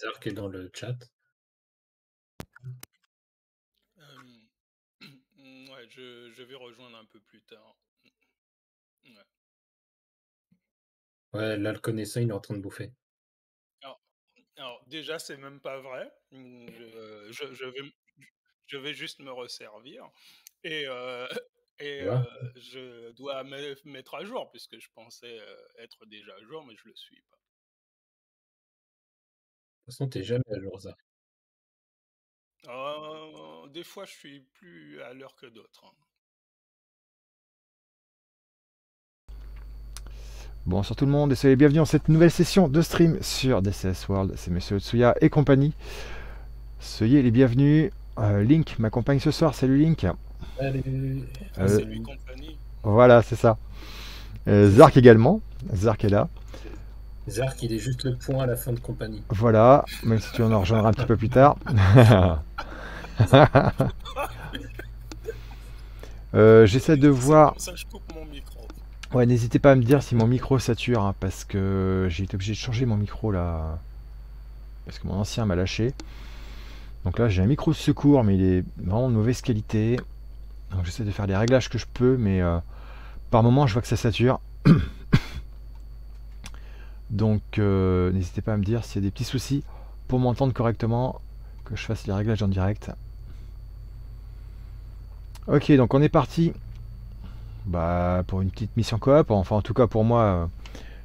Zark est dans le chat. ouais, je, je, vais rejoindre un peu plus tard. Ouais. ouais, là, le connaissant, il est en train de bouffer. Alors, déjà, c'est même pas vrai. Je, je, je, vais, je vais juste me resservir. Et, euh, et euh, je dois me mettre à jour, puisque je pensais euh, être déjà à jour, mais je le suis pas. De toute façon, t'es jamais à jour, ça. des fois, je suis plus à l'heure que d'autres. Hein. Bonsoir tout le monde et soyez bienvenus dans cette nouvelle session de stream sur DCS World. C'est Monsieur Tsuya et compagnie. Soyez les bienvenus. Euh, Link m'accompagne ce soir. Salut Link. Salut. Euh, Salut compagnie. Voilà, c'est ça. Euh, Zark également. Zark est là. Zark, il est juste le point à la fin de compagnie. Voilà, même si tu en rejoindras un petit peu plus tard. J'essaie de voir. Ça, je coupe mon micro. Ouais, n'hésitez pas à me dire si mon micro sature, hein, parce que j'ai été obligé de changer mon micro là. Parce que mon ancien m'a lâché. Donc là, j'ai un micro de secours, mais il est vraiment de mauvaise qualité. Donc j'essaie de faire les réglages que je peux, mais euh, par moment, je vois que ça sature. Donc euh, n'hésitez pas à me dire s'il y a des petits soucis pour m'entendre correctement, que je fasse les réglages en direct. Ok, donc on est parti bah, pour une petite mission coop. Enfin, en tout cas, pour moi, euh,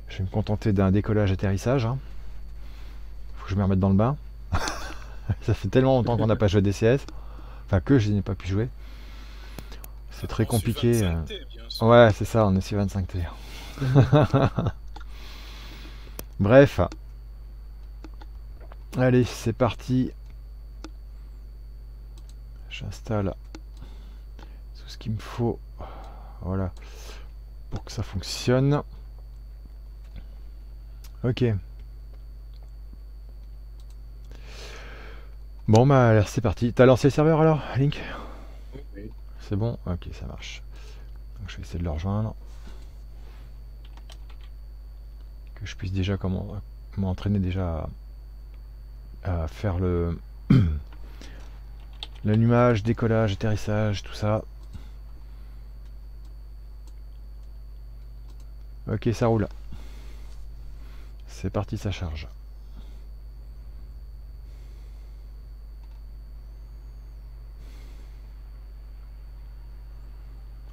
je vais me contenter d'un décollage-atterrissage. Hein. Faut que je me remette dans le bain. Ça fait tellement longtemps qu'on n'a pas joué DCS. Enfin, que je n'ai pas pu jouer. C'est très compliqué. Euh. Ouais, c'est ça, on est sur 25T. Bref. Allez, c'est parti. J'installe tout ce qu'il me faut. Voilà. Pour que ça fonctionne. Ok. Bon bah c'est parti. T'as lancé le serveur alors, Link? Oui. C'est bon? Ok, ça marche. Donc je vais essayer de le rejoindre. Que je puisse déjà comment m'entraîner déjà à, faire le l'allumage, décollage, atterrissage, tout ça. Ok, ça roule. C'est parti, ça charge.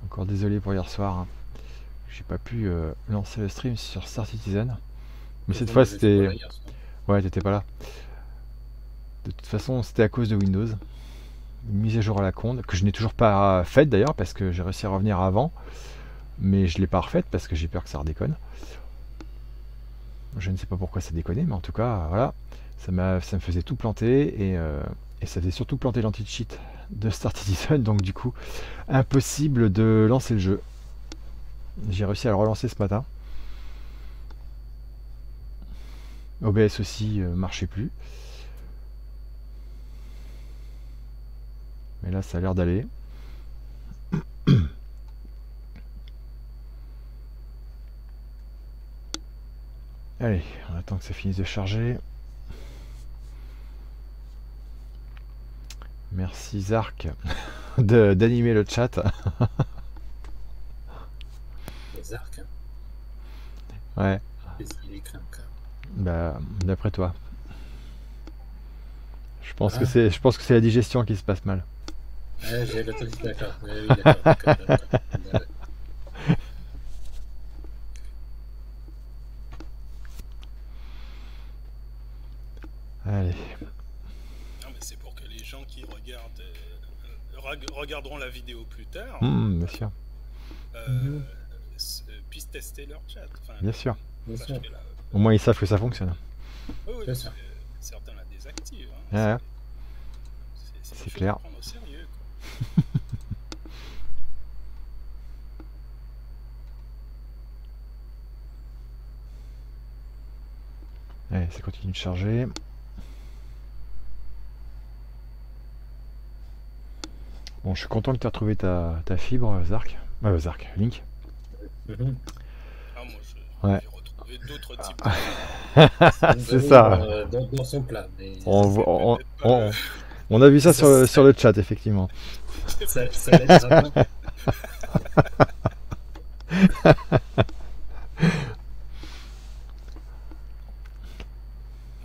Encore désolé pour hier soir. Hein. J'ai pas pu euh, lancer le stream sur Star Citizen. Mais cette fois c'était... Ouais, t'étais pas là. De toute façon, c'était à cause de Windows. Une mise à jour à la conde, que je n'ai toujours pas faite d'ailleurs, parce que j'ai réussi à revenir avant mais je l'ai pas refaite parce que j'ai peur que ça redéconne. Je ne sais pas pourquoi ça déconnait, mais en tout cas, voilà, ça, ça me faisait tout planter et, euh, et ça faisait surtout planter l'anti-cheat de Start Citizen, donc du coup, impossible de lancer le jeu. J'ai réussi à le relancer ce matin. OBS aussi euh, marchait plus. Mais là, ça a l'air d'aller. Allez, on attend que ça finisse de charger. Merci Zark d'animer le chat. Zark Ouais. Bah, d'après toi. Je pense que c'est je pense que c'est la digestion qui se passe mal. Ouais, j'ai le d'accord. Allez. Non, mais c'est pour que les gens qui regardent euh, regarderont la vidéo plus tard. Mmh, bien sûr. Euh, tester leur chat. bien sûr. Au moins ils savent que ça fonctionne. Oui, oui, parce que certains la désactivent. Hein. Ouais. C'est clair. Au sérieux, Allez, ça continue de charger. Bon, je suis content que tu aies retrouvé ta, ta fibre, Zark. Euh, Zark, Link. Ah, moi, ouais. avait d'autres types. C'est ça. Dans, euh, dans- dans son plat. mais On, on, on- on a vu ça Ça, sur, le- sur le chat, effectivement. ça, ça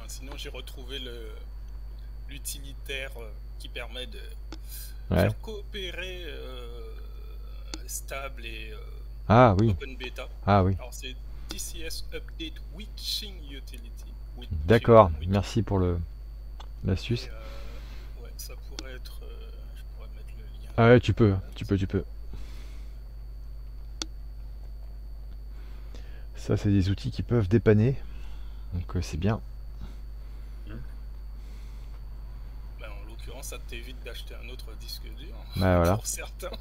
sinon, j'ai retrouvé le l'utilitaire euh, qui permet de Ouais. faire coopérer euh, stable et euh, Ah oui, open beta. ah oui. Alors c'est TCS Update Witching Utility. Witching, D'accord, merci pour le l'astuce. Euh, ouais, ça pourrait être. euh, je pourrais mettre le lien. Ah ouais, tu peux, tu peux, tu peux. Ça, c'est des outils qui peuvent dépanner. Donc euh, c'est bien. Ben, en l'occurrence, ça t'évite d'acheter un autre disque dur. Bah voilà, Pour certains.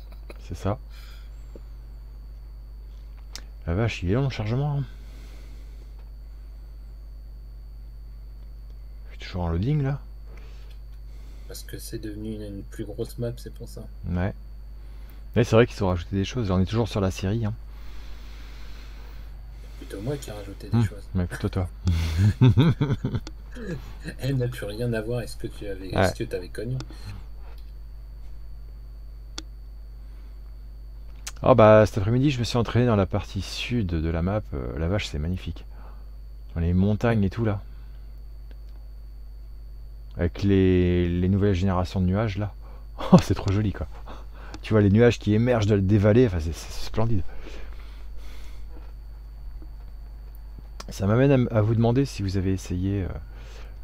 c'est ça. La vache, il est long le chargement. hein. Je suis toujours en loading là. Parce que c'est devenu une, une plus grosse map, c'est pour ça. Ouais. Mais c'est vrai qu'ils ont rajouté des choses. On est toujours sur la série. Hein. Plutôt moi qui ai rajouté des Hmm. choses. Mais plutôt toi. Elle n'a plus rien à voir avec ce que tu avais, Ouais. ce que avais connu. Ah bah cet après-midi je me suis entraîné dans la partie sud de la map. Euh, la vache c'est magnifique. Dans les montagnes et tout là. Avec les, les nouvelles générations de nuages là. Oh c'est trop joli quoi. Tu vois les nuages qui émergent de- des vallées, enfin c'est splendide. Ça m'amène à, vous demander si vous avez essayé euh,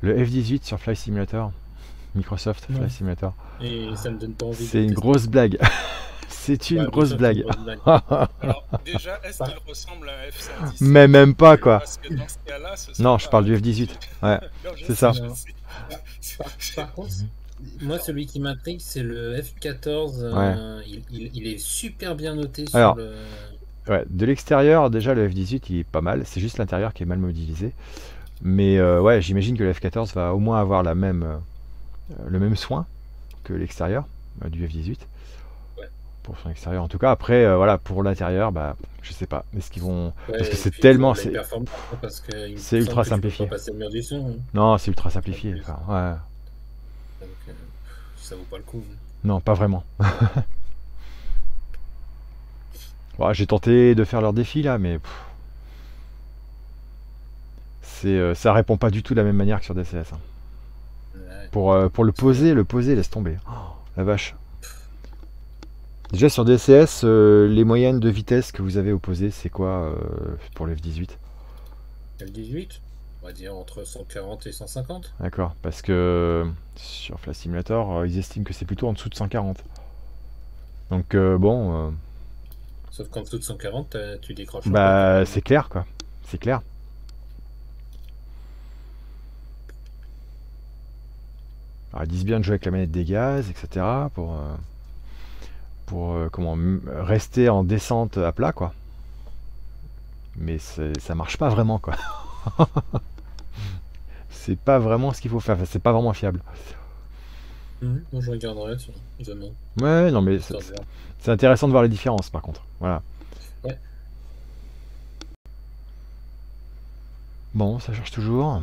le F-18 sur Flight Simulator. Microsoft. Flight Simulator. Et ça me donne pas envie. C'est une tester. grosse blague. c'est une Ouais, bien grosse blague. c'est une grosse blague. Alors, déjà, est-ce Par- qu'il ressemble à un F-117 Mais même pas quoi. Parce que dans ce cas-là, ce serait Non, je parle un du F-18. Ouais, Non, je c'est ça. Par, par contre, moi, celui qui m'intrigue, c'est le F14. euh, il, il- il est super bien noté sur Alors, le. Ouais, de l'extérieur, déjà le F-18 il est pas mal, c'est juste l'intérieur qui est mal modélisé. Mais euh, ouais, j'imagine que le F-14 va au moins avoir la même, euh, le même soin que l'extérieur euh, du F-18. Pour son extérieur en tout cas. Après, euh, voilà, pour l'intérieur, bah, je sais pas. Est-ce qu'ils vont. Ouais, parce que c'est tellement- c'est- semble ultra simplifié. son. hein. Non, c'est ultra simplifié. enfin, ouais. Donc, euh, ça vaut pas le coup. Non, pas vraiment. J'ai tenté de faire leur défi là, mais c'est, euh, ça répond pas du tout de la même manière que sur DCS. hein. Ouais. Pour, pour le poser, le poser, laisse tomber. Oh, la vache. Déjà sur DCS, euh, les moyennes de vitesse que vous avez opposées, c'est quoi euh, pour le F18 Le 18 On va dire entre 140 et 150. D'accord, parce que sur Flight Simulator, euh, ils estiment que c'est plutôt en dessous de 140. Donc euh, bon, Sauf qu'en dessous de 140, euh, tu décroches. bah c'est clair quoi, c'est clair. Alors, ils disent bien de jouer avec la manette des gaz, etc. pour, euh, pour euh, comment, rester en descente à plat quoi. Mais ça marche pas vraiment quoi. c'est pas vraiment ce qu'il faut faire, Enfin, c'est pas vraiment fiable. Mhm. Bon, je regarderai, demain. Ouais, non mais c'est- intéressant de voir les différences par contre. Voilà. Ouais. Bon, ça charge toujours.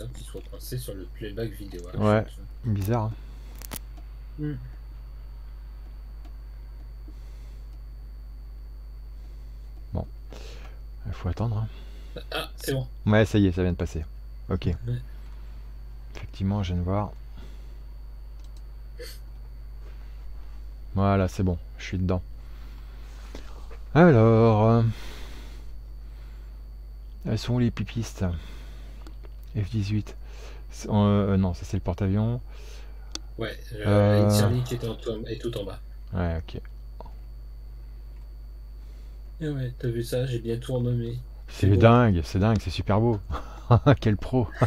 Bizarre qu'il soit coincé sur le playback vidéo. Ouais. Bizarre. hein. Hmm. Il faut attendre. hein. Ah, c'est bon. Ouais, ça y est, ça vient de passer. Ok. Ouais. Effectivement, je viens de voir. Voilà, c'est bon. Je suis dedans. Alors. euh, Elles sont où les pipistes? F18. C'est- euh, non, ça c'est le porte-avions. Ouais, Euh. euh... Qui est, en tout- est tout en bas. Ouais, ok. Et ouais, t'as vu ça, j'ai bien tout renommé. C'est dingue, c'est dingue, c'est super beau. Quel pro.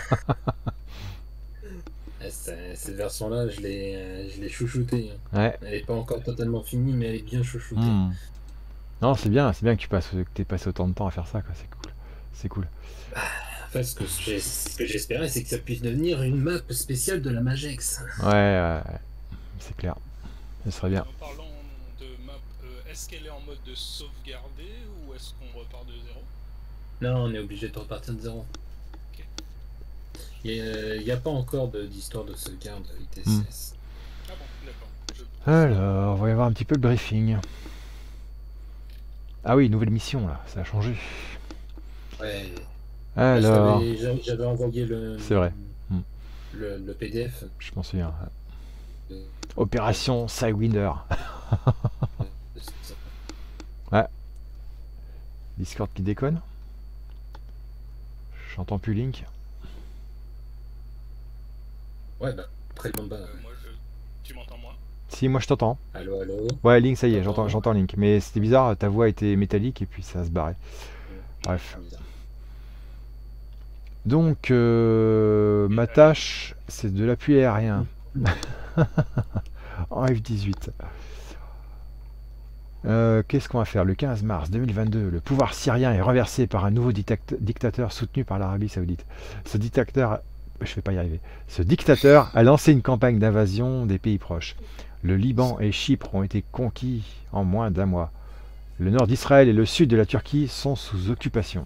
Ah, Cette version-là, je l'ai euh, chouchoutée. hein. Ouais. Elle est pas encore totalement finie, mais elle est bien chouchoutée. Hmm. Non, c'est bien, c'est bien que tu passes, que t'aies passé autant de temps à faire ça, quoi. C'est cool. C'est cool. Ce que j'ai- ce que j'espérais, c'est que ça puisse devenir une map spéciale de la Magex. Ouais, ouais, ouais. c'est clair. Ce serait bien. En parlant de map, euh, est-ce qu'elle est en mode de sauvegarder ou est-ce qu'on repart de zéro? Non, on est obligé de repartir de zéro. Il n'y a, pas encore d'histoire de, sauvegarde ITCS. Hmm. Ah bon, d'accord. Alors, on va y avoir un petit peu le briefing. Ah oui, nouvelle mission là, ça a changé. Ouais. Alors. J'avais envoyé le. C'est vrai. Le, PDF. Je m'en souviens. Opération Sidewinder. ouais. Discord qui déconne. J'entends plus Link. Ouais, bah, très bon bas. moi, je... Tu m'entends moi Si, moi je t'entends. Allô, allô? Ouais, Link, ça y est, j'entends, j'entends Link. Mais c'était bizarre, ta voix était métallique et puis ça se barrait. Bref. Donc, euh, ma tâche, c'est de l'appui aérien. en F-18. Euh, qu'est-ce qu'on va faire Le 15 mars 2022, le pouvoir syrien est renversé par un nouveau dictateur soutenu par l'Arabie Saoudite. Ce dictateur, je vais pas y arriver. Ce dictateur a lancé une campagne d'invasion des pays proches. Le Liban et Chypre ont été conquis en moins d'un mois. Le nord d'Israël et le sud de la Turquie sont sous occupation.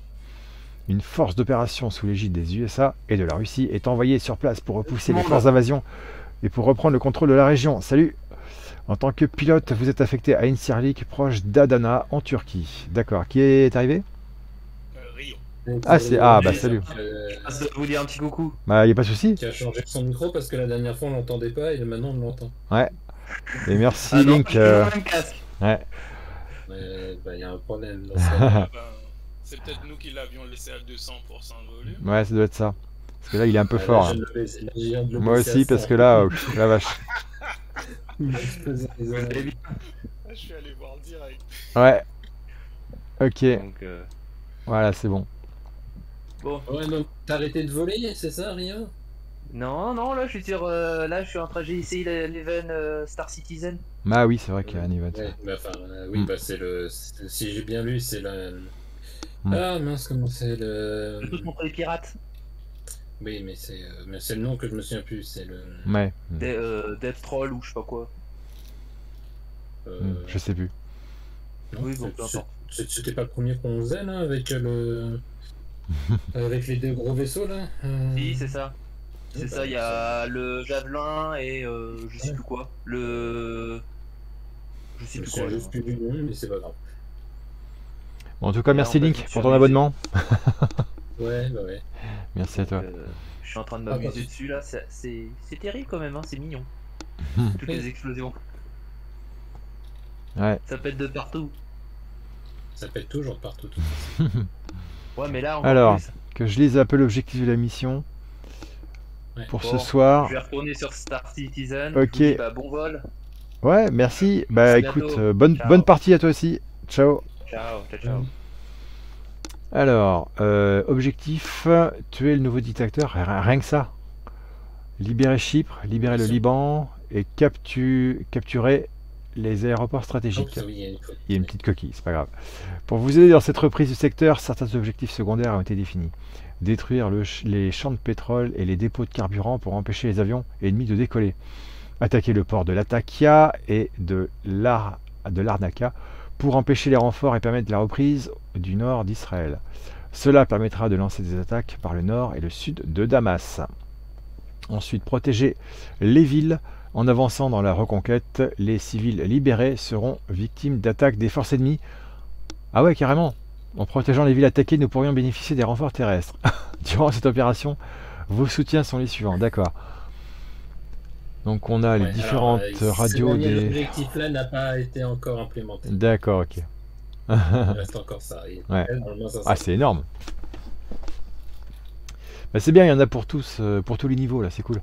Une force d'opération sous l'égide des USA et de la Russie est envoyée sur place pour repousser les forces d'invasion et pour reprendre le contrôle de la région. Salut En tant que pilote, vous êtes affecté à Incirlik, proche d'Adana, en Turquie. D'accord. Qui est arrivé? Euh, Ah, c'est... Ah, bah salut. Euh, je vous dire un petit coucou. Bah, y a pas de souci. Qui a changé son micro parce que la dernière fois on l'entendait pas et maintenant on l'entend. Ouais. Et merci ah Link. Euh... Ouais. bah, y a un problème. C'est peut-être nous qui l'avions laissé à 200% de volume. Ouais, ça doit être ça. Parce que là, il est un peu fort. Hein. Moi aussi, parce que là, oh, la vache. Je suis allé voir direct. Ouais. Ok. Euh, voilà, c'est bon. Bon. Ouais, donc t'as arrêté de voler, c'est ça, rien Non, non, là je suis sur. Euh, là je suis en train d'essayer l'event euh, Star Citizen. Bah oui, c'est vrai qu'il y a un event. Ouais, bah, enfin, oui, mm. bah c'est le. Si j'ai bien lu, c'est la. Ah mince, comment c'est le. Le truc contre les pirates. Oui, mais c'est euh, c'est le nom que je me souviens plus, c'est le. Ouais. euh, Death Troll ou je sais pas quoi. Euh... Mm, je sais plus. oui, bon, peu importe. C'était pas le premier qu'on faisait là avec le. avec les deux gros vaisseaux là euh... Si, c'est ça. C'est ça, il y a le javelin et euh, je sais plus quoi. Le. Je sais plus quoi. Je sais plus du nom, mais c'est pas grave en tout cas, merci Link pour ton abonnement. ouais, bah ouais. Merci à toi. Euh, je suis en train de m'amuser dessus là, c'est terrible quand même, hein, c'est mignon. Toutes les explosions. Ouais. Ça pète de partout. Ça pète toujours partout. ouais, mais là, Alors, que je lise un peu l'objectif de la mission. Pour ce soir. Je vais retourner sur Star Citizen. Ok. Bah, bon vol. Ouais, merci. Bah écoute, euh, bonne, bonne partie à toi aussi. Ciao. Ciao, ciao, ciao. Alors, euh, objectif, tuer le nouveau dictateur, rien que ça. Libérer Chypre, libérer le Liban et capturer les aéroports stratégiques. il, y a une petite coquille, c'est pas grave. Pour vous aider dans cette reprise du secteur, certains objectifs secondaires ont été définis. Détruire les champs de pétrole et les dépôts de carburant pour empêcher les avions ennemis de décoller. Attaquer le port de Latakia et de Larnaca pour empêcher les renforts et permettre la reprise du nord d'Israël. Cela permettra de lancer des attaques par le nord et le sud de Damas. Ensuite, protéger les villes. En avançant dans la reconquête, les civils libérés seront victimes d'attaques des forces ennemies. Ah ouais, carrément. En protégeant les villes attaquées, nous pourrions bénéficier des renforts terrestres. Durant cette opération, vos soutiens sont les suivants. D'accord. Donc on a les différentes euh, radios des. L'objectif là n'a pas été encore implémenté. D'accord, ok. Il reste encore ça. Ouais. ah, c'est énorme. Bah, c'est bien, il y en a pour tous, euh, pour tous les niveaux là, c'est cool.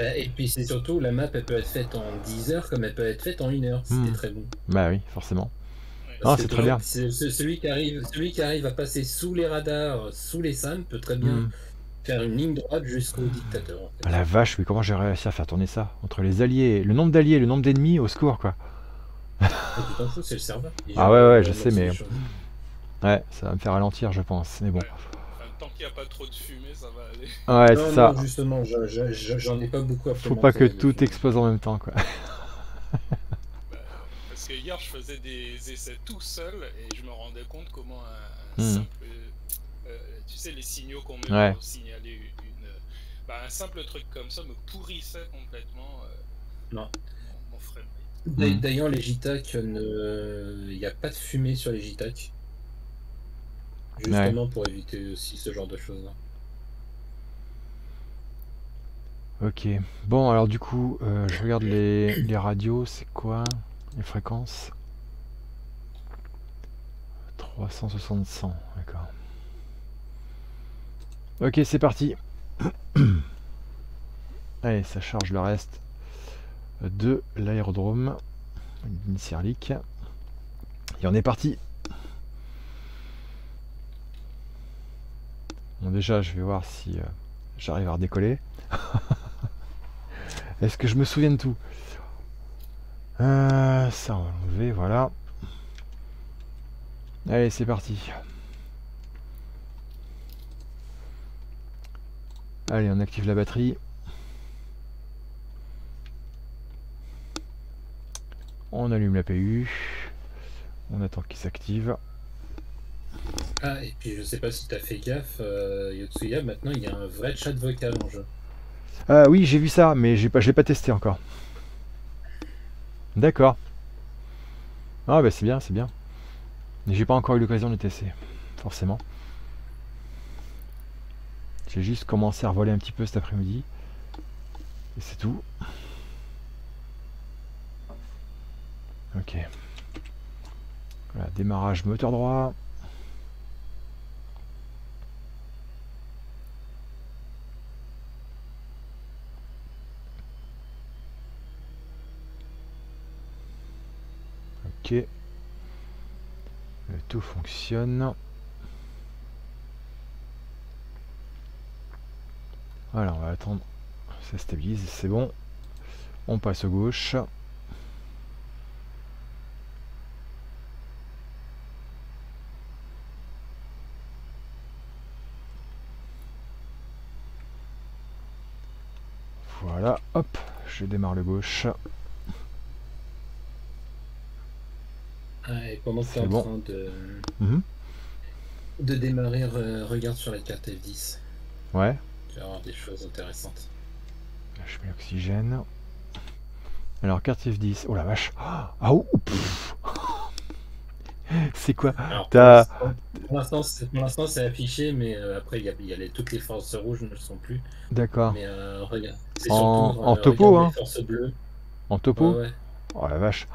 Bah, et puis c'est surtout, la map elle peut être faite en 10 heures comme elle peut être faite en 1 heure. C'était hmm. très bon. Bah oui, forcément. Non, c'est très bien. Celui qui, arrive, celui qui arrive à passer sous les radars, sous les SAM, peut très bien. Hmm faire une ligne droite jusqu'au dictateur. Ah, la vache, oui, comment j'ai réussi à faire tourner ça Entre les alliés, le nombre d'alliés et le nombre d'ennemis, au secours, quoi. Ah, c'est le serveur. Ah ouais, ouais, je sais, mais... Ouais, ça va me faire ralentir, je pense, mais bon. tant qu'il n'y a pas trop de fumée, ça va aller. Ouais, c'est ça. justement, j'en ai pas beaucoup à Faut pas que tout explose en même temps, quoi. Bah, parce que hier, je faisais des essais tout seul et je me rendais compte comment un, hmm. simple. Euh, sais, les signaux qu'on met pour signaler une. Bah, un simple truc comme ça me pourrissait complètement. Euh, non. Mon, frère. D'ailleurs, les JTAC, il n'y a pas de fumée sur les JTAC. Justement pour éviter aussi ce genre de choses. Ok. Bon, alors du coup, euh, je regarde les, les radios. C'est quoi les fréquences? 360 100, d'accord. Ok, c'est parti. Allez, ça charge le reste de l'aérodrome. Une Et on est parti. Bon, déjà, je vais voir si euh, j'arrive à redécoller. Est-ce que je me souviens de tout? Euh, Ça, on va l'enlever, voilà. Allez, c'est parti. Allez, on active la batterie. On allume la PU. On attend qu'il s'active. Ah, et puis je sais pas si t'as fait gaffe, euh, Yotsuya, maintenant il y a un vrai chat vocal en jeu. Ah oui, j'ai vu ça, mais j'ai pas, je l'ai pas testé encore. D'accord. Ah bah c'est bien, c'est bien. Mais j'ai pas encore eu l'occasion de tester, forcément. J'ai juste commencé à revoler un petit peu cet après-midi. Et c'est tout. Ok. Démarrage moteur droit. Ok. tout fonctionne. Voilà, on va attendre. Ça stabilise, c'est bon. On passe à gauche. Voilà, hop, je démarre le gauche. et pendant que tu es en train de, mhm. de démarrer, regarde sur la carte F10. Ouais. Vas avoir des choses intéressantes. je mets l'oxygène. Alors, carte F10. Oh la vache. Ah, ouh, C'est quoi Pour l'instant, c'est affiché, mais euh, après, il y a, y a les, toutes les forces rouges ne sont plus. D'accord. Mais euh, regarde. En, en euh, topo, hein forces bleues. En topo ouais. Oh la vache.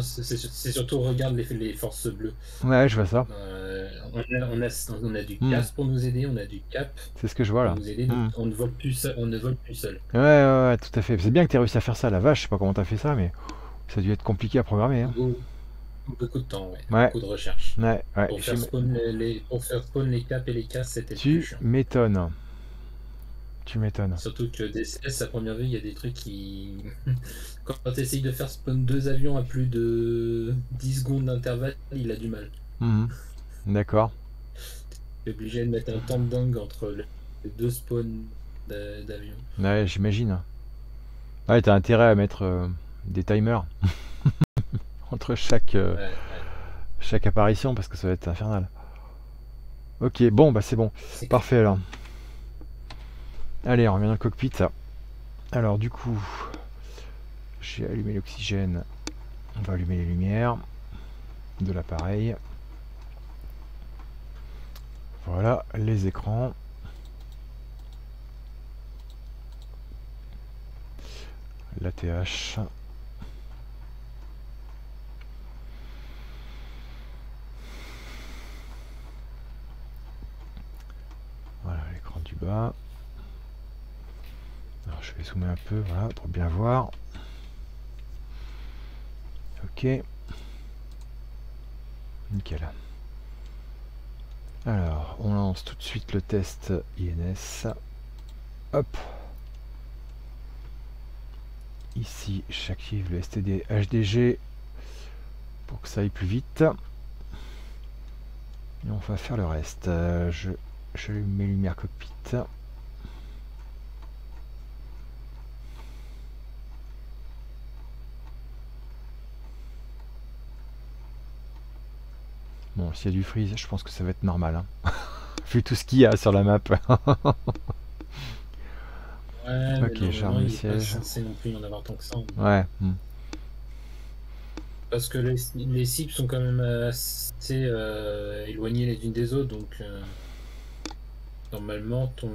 C'est surtout, regarde les, les, forces bleues. Ouais, je vois ça. Euh, on, a, on, a, on, a, du CAS hmm. pour nous aider, on a du CAP. C'est ce que je vois là. Nous aider, hmm. on, ne vole plus seul, on ne vole plus seul. Ouais, ouais, ouais, tout à fait. C'est bien que tu aies réussi à faire ça, la vache. Je sais pas comment tu as fait ça, mais ça a dû être compliqué à programmer. Hein. Beaucoup, de temps, ouais. Beaucoup de recherche. Ouais, ouais. Pour, faire spawn les, pour faire spawn les CAP et les CAS, c'était Tu m'étonnes. Tu m'étonnes. Surtout que DCS, à première vue, il y a des trucs qui. Quand tu essayes de faire spawn deux avions à plus de 10 secondes d'intervalle, il a du mal. Mhm. D'accord. Tu es obligé de mettre un temps de dingue entre les deux spawns d'avions. Ouais, j'imagine. Ouais, t'as intérêt à mettre euh, des timers entre chaque, euh, chaque apparition parce que ça va être infernal. Ok, bon, bah c'est bon. Parfait alors. Allez, on revient dans le cockpit. Alors du coup, j'ai allumé l'oxygène. On va allumer les lumières de l'appareil. Voilà les écrans. L'ATH. Voilà l'écran du bas je vais zoomer un peu, voilà, pour bien voir. Ok. Nickel. Alors, on lance tout de suite le test INS. Hop. Ici, j'active le STD HDG pour que ça aille plus vite. Et on va faire le reste. Euh, je j'allume mes lumières cockpit. Bon, s'il y a du freeze, je pense que ça va être normal. Hein. Vu tout ce qu'il y a sur la map. Ouais, Ok, remis il pas siège. censé non plus en avoir tant que ça. ouais. hmm. Parce que les, les cibles sont quand même assez euh, éloignées les unes des autres, donc euh, normalement ton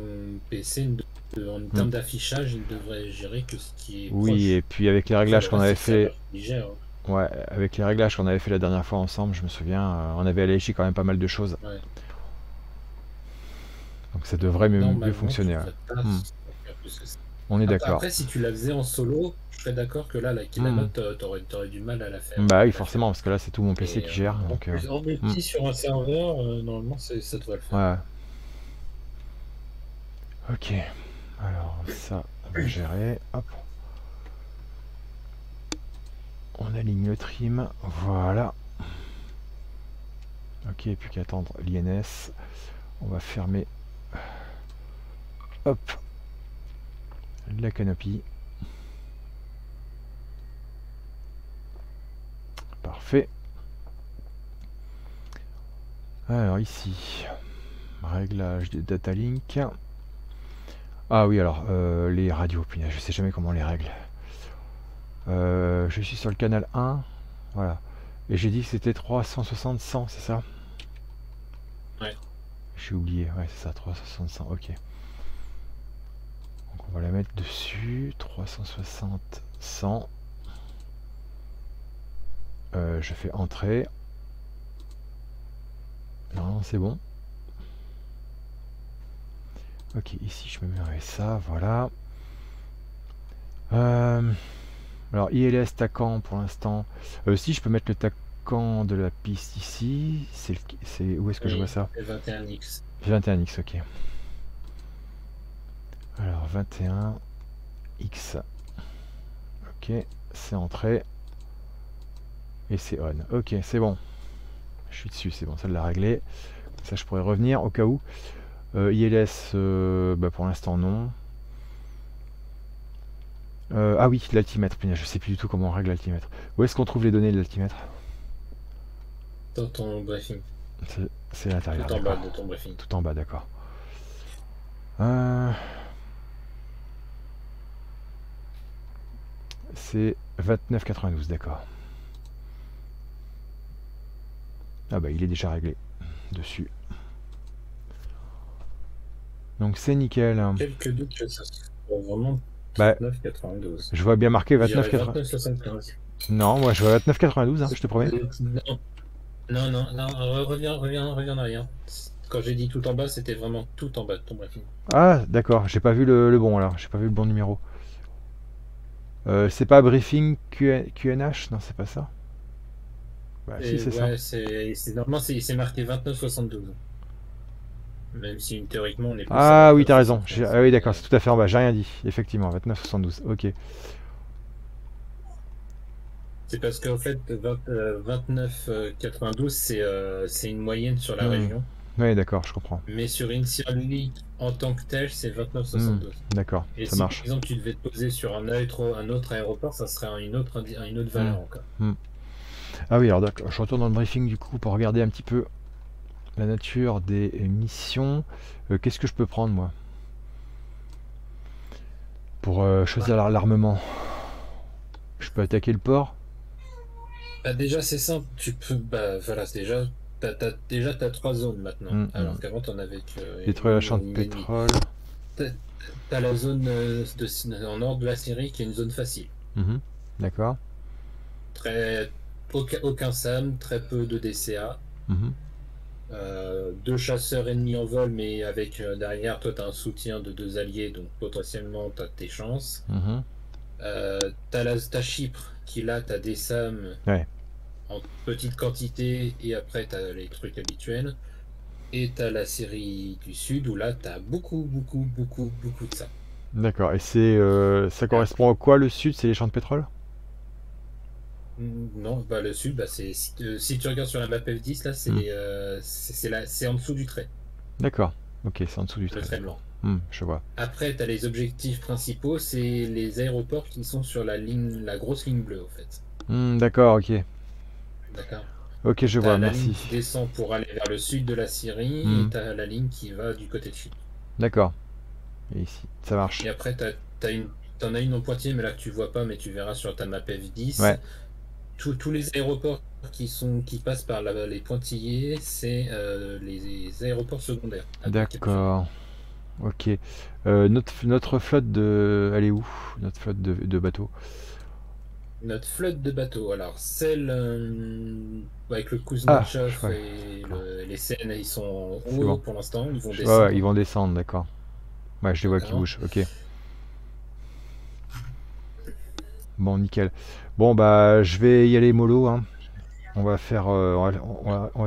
PC, ne en termes d'affichage, il devrait gérer que ce qui est Hmm. Oui, proche. et puis avec les réglages qu'on avait fait, gère, hein. Ouais, avec les réglages qu'on avait fait la dernière fois ensemble, je me souviens, euh, on avait alléché quand même pas mal de choses. Ouais. Donc ça devrait mieux, mieux fonctionner. ouais. Hmm. On est d'accord. Après, si tu la faisais en solo, je serais d'accord que là, la, la Hmm. euh, t'aurais, t'aurais du mal à la faire. Bah oui, forcément, parce que là c'est tout mon. PC Et, qui euh, gère. en Donc, euh, en multi sur un serveur, euh, normalement, c'est- ça devrait le faire. ouais. Ok. Alors ça, on va gérer. Hop. On aligne le trim. Voilà. Ok, plus qu'à attendre l'INS. On va fermer. Hop. La canopie. Parfait. Alors ici, réglage des data link. Ah oui, alors euh, les radios, je sais jamais comment on les règle. Euh, je suis sur le canal 1, voilà. Et j'ai dit que c'était 360 100, c'est ça? Ouais. J'ai oublié, ouais, c'est ça, 360 100, ok. Donc on va la mettre dessus, 360 100. Euh, je fais entrée. Non, c'est bon. Ok, ici je me mets ça, voilà. Euh, alors ILS Tacan pour l'instant. Euh, si je peux mettre le Tacan de la piste ici, c'est le- où est-ce que je vois ça Et 21X. 21X, ok. Alors 21X. Ok, c'est entré. Et c'est on. Ok, c'est bon. Je suis dessus, c'est bon, ça l'a réglé. Ça, je pourrais revenir au cas où. Euh, ILS, euh, bah, pour l'instant, non. Euh, ah oui, l'altimètre. Je sais plus du tout comment on règle l'altimètre. Où est-ce qu'on trouve les données de l'altimètre? Dans ton briefing. C'est- à l'intérieur. Tout en bas de ton briefing. Tout en bas, d'accord. Euh, C'est 29,92, d'accord. Ah bah il est déjà réglé dessus. Donc c'est nickel. Quelques doutes que ça soit vraiment Bah, 39,92. je vois bien marqué Je dirais 29,92. 29,75. Non, moi je vois 29,92, hein, je te promets. Non, non, non, non, re- reviens, reviens, reviens en arrière. Quand j'ai dit tout en bas, c'était vraiment tout en bas de ton briefing. Ah, d'accord, j'ai pas vu le, le bon alors, j'ai pas vu le bon numéro. Euh, c'est pas briefing Q- QNH Non, c'est pas ça. Bah, si, c'est ça. ouais, normalement c'est c'est marqué 29,72. Même si théoriquement on est plus Ah oui, t'as raison. J'ai- 29,75. Ah oui, d'accord, c'est tout à fait en bas. J'ai rien dit. Effectivement, 29,72. Ok. C'est parce qu'en fait 20, euh, 29,92 c'est euh, une moyenne sur la Hmm. région. Oui, d'accord, je comprends. Mais sur Insider League en tant que tel, c'est 29,72. D'accord, Et ça si marche. par exemple tu devais te poser sur un, aéro- un autre aéroport, ça serait une autre, une autre valeur Hmm. encore. Ah oui, alors d'accord. Je retourne dans le briefing du coup pour regarder un petit peu la nature des missions. Euh, Qu'est-ce que je peux prendre moi? Pour euh, choisir l'ar- l'armement. Je peux attaquer le port? Bah déjà c'est simple, tu peux bah voilà déjà t'as, t'as- déjà t'as trois zones maintenant. Mm, alors mm. qu'avant t'en avais que Détruire la champ de pétrole. T'as la zone euh, de, en nord de la Syrie qui est une zone facile. Mhm. D'accord. Très aucun, aucun SAM, très peu de DCA. Euh, deux chasseurs ennemis en vol, mais avec euh, derrière toi t'as un soutien de deux alliés, donc potentiellement t'as tes chances. Mhm. Euh, t'as, Chypre qui là t'as des SAM Ouais. en petite quantité et après t'as les trucs habituels. Et t'as la série du sud où là t'as beaucoup beaucoup beaucoup beaucoup de ça. D'accord. Et c'est euh, ça correspond à quoi le sud? C'est les champs de pétrole? Mm, Non, bah le sud, bah c'est si, euh, si tu regardes sur la map F10 là, c'est Mm. les, euh, c'est, en dessous du trait. D'accord. Ok, c'est en dessous du le trait. trait blanc. Hmm, je vois. Après, tu as les objectifs principaux, c'est les aéroports qui sont sur la ligne, la grosse ligne bleue, en fait. Hmm, D'accord, ok. D'accord. Ok, je vois, la ligne merci. qui descend pour aller vers le sud de la Syrie et t'as la ligne qui va du côté de Chypre. D'accord. Et ici, ça marche. Et après, une, t'en as une en Poitiers, mais là que tu vois pas, mais tu verras sur ta map F10. Ouais. Tous- tous les aéroports qui sont qui passent par la- les pointillés, c'est euh, les aéroports secondaires. D'accord. Ok. Euh, notre, notre flotte de... Elle est où? Notre flotte de, de bateaux? Notre flotte de bateaux, alors celle euh, avec le Kuznetsov Ah, et le- les scènes, ils sont en haut bon. pour l'instant, ils vont descendre. ouais, ils vont descendre, d'accord. Ouais, je les vois qui bougent, ok. Bon, nickel. Bon, bah, je vais y aller mollo, hein. On va faire... euh,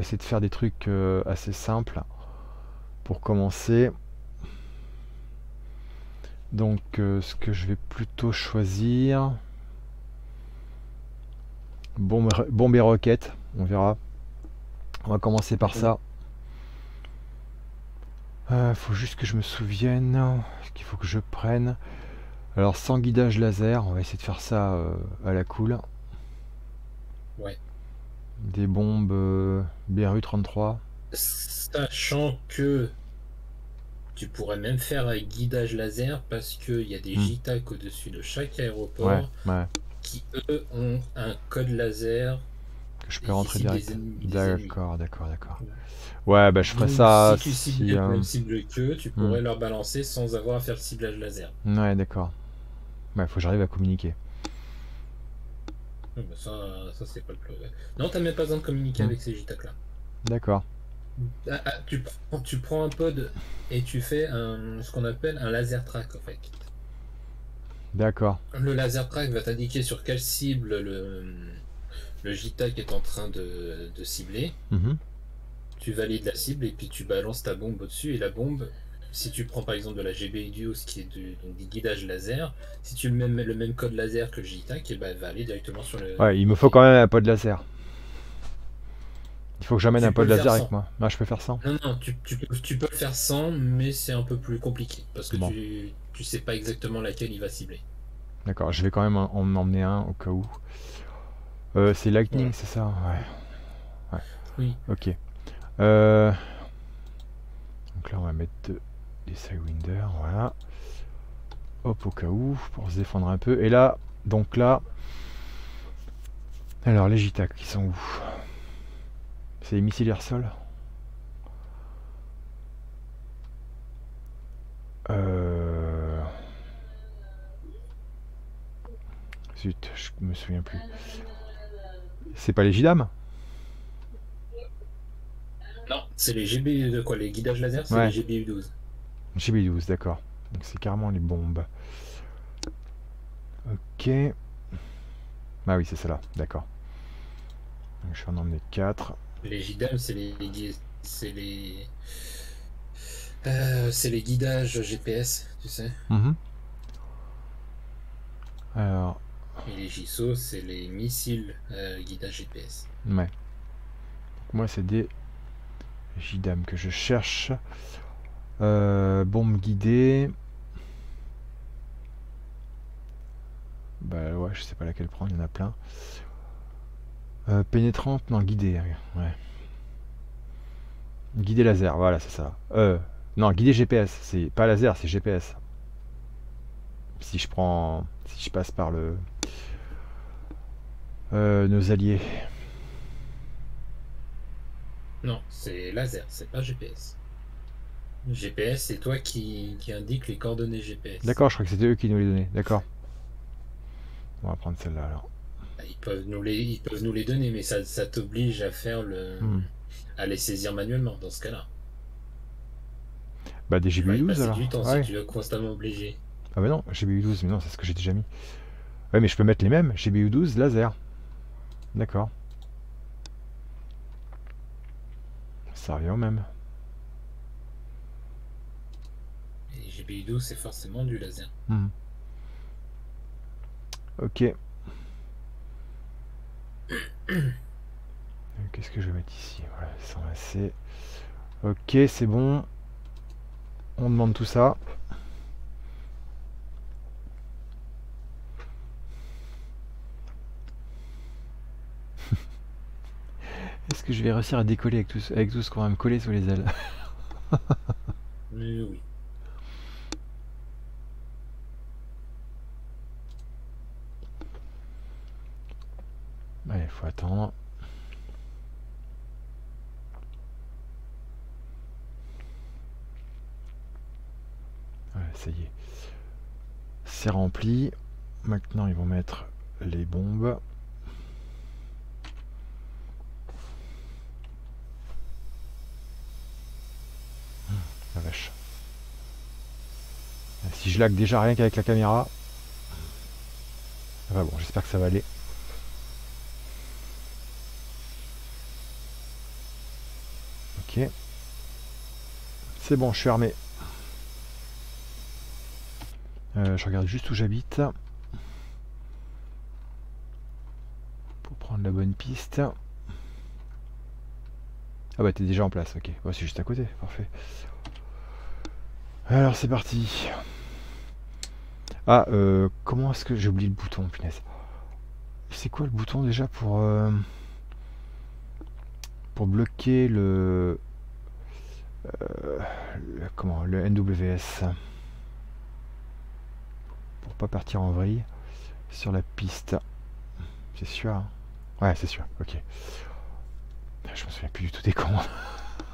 essayer de faire des trucs euh, assez simples pour commencer. Donc, euh, ce que je vais plutôt choisir... Bombe, bombe et roquette, on verra. On va commencer par ça. Faut juste que je me souvienne ce qu'il faut que je prenne. Alors sans guidage laser, on va essayer de faire ça euh, à la cool. Ouais. Des bombes euh, BRU 33. Sachant que tu pourrais même faire un guidage laser parce qu'il y a des Hmm. JTAC au-dessus de chaque aéroport Ouais, ouais. qui, eux, ont un code laser. Que je peux rentrer direct. D'accord, d'accord, d'accord. Ouais, bah je ferai Donc, ça si tu si, cibles la euh, cible qu'eux, tu pourrais leur balancer sans avoir à faire le ciblage laser. Ouais, d'accord. Ouais, faut que j'arrive à communiquer. Bah ça, ça c'est pas le problème. Non, t'as même pas besoin de communiquer Hmm. avec ces JTAC là. D'accord. Ah, ah, tu, prends- tu prends un pod et tu fais un, ce qu'on appelle un laser track en fait. D'accord. Le laser track va t'indiquer sur quelle cible le, le JTAC est en train de, de cibler. Mhm. Tu valides la cible et puis tu balances ta bombe au-dessus. Et la bombe, si tu prends par exemple de la GB12 qui est du, donc du guidage laser, si tu mets le même code laser que le JTAC, et ben, elle va aller directement sur le. Ouais, il me faut quand même un pod laser. Il faut que j'amène un pod laser avec moi. Ah, je peux faire ça Non, non, tu, tu peux, tu peux le faire sans, mais c'est un peu plus compliqué parce que Bon. tu, tu sais pas exactement laquelle il va cibler. D'accord, je vais quand même en en emmener un au cas où. Euh, c'est Lightning, Ouais. c'est ça? Ouais. Oui. Ok. Euh, Donc là, on va mettre de- des Sidewinder, voilà. Hop, au cas où, pour se défendre un peu. Et là, donc là... Alors, les JTAC, qui sont où? C'est les missiles air-sol? Euh... Zut, je me souviens plus. C'est pas les JDAM Non, c'est les GB de quoi Les guidages laser, c'est Ouais. les GBU12. GB12, d'accord. Donc c'est carrément les bombes. Ok. Ah oui, c'est ça là, d'accord. Donc, Je vais en emmener 4. Les JDAM, c'est les, c'est les, euh, c'est les guidages GPS, tu sais. Mhm. Alors, Et les JSO, c'est les missiles euh, guidage GPS. ouais. Donc, moi, c'est des JDAM que je cherche. Euh, bombe guidée. Bah ouais, je sais pas laquelle prendre, il y en a plein. Euh, pénétrante, non, guidée, ouais. Guidée laser, voilà, c'est ça. Euh, non, guidée GPS, c'est pas laser, c'est GPS. Si je prends, si je passe par le, euh, nos alliés. Non, c'est laser, c'est pas GPS. GPS, c'est toi qui, qui indique les coordonnées GPS. D'accord, je crois que c'était eux qui nous les donnaient. D'accord. On va prendre celle-là alors. Ils peuvent nous les, ils peuvent nous les donner, mais ça, ça t'oblige à faire le, Hmm. à les saisir manuellement dans ce cas-là. Bah des Tu vas y GB12 passer alors. du temps Ouais. si tu es constamment obligé. Ah bah non, GBU12, mais non, c'est ce que j'ai déjà mis. Ouais, mais je peux mettre les mêmes, GBU12 laser. D'accord. Ça revient au même. Et GBU12, c'est forcément du laser. Hmm. Ok. Euh, Qu'est-ce que je vais mettre ici? Voilà, s'enlacer. Ok, c'est bon. on demande tout ça. Est-ce que je vais réussir à décoller avec tout, avec tout ce qu'on va me coller sur les ailes? Oui. Il faut attendre. ça y est. C'est rempli. Maintenant, ils vont mettre les bombes. La vache. Si je lag déjà rien qu'avec la caméra. Enfin bon, j'espère que ça va aller. C'est bon, je suis armé. Euh, je regarde juste où j'habite. Pour prendre la bonne piste. Ah bah t'es déjà en place, ok. c'est juste à côté, parfait. Alors c'est parti. Ah, euh, comment est-ce que j'ai oublié le bouton, punaise? C'est quoi le bouton déjà pour... Euh, pour bloquer le... le comment le NWS pour pas partir en vrille sur la piste. C'est sûr hein Ouais, c'est sûr. Ok. Je me souviens plus du tout des commandes.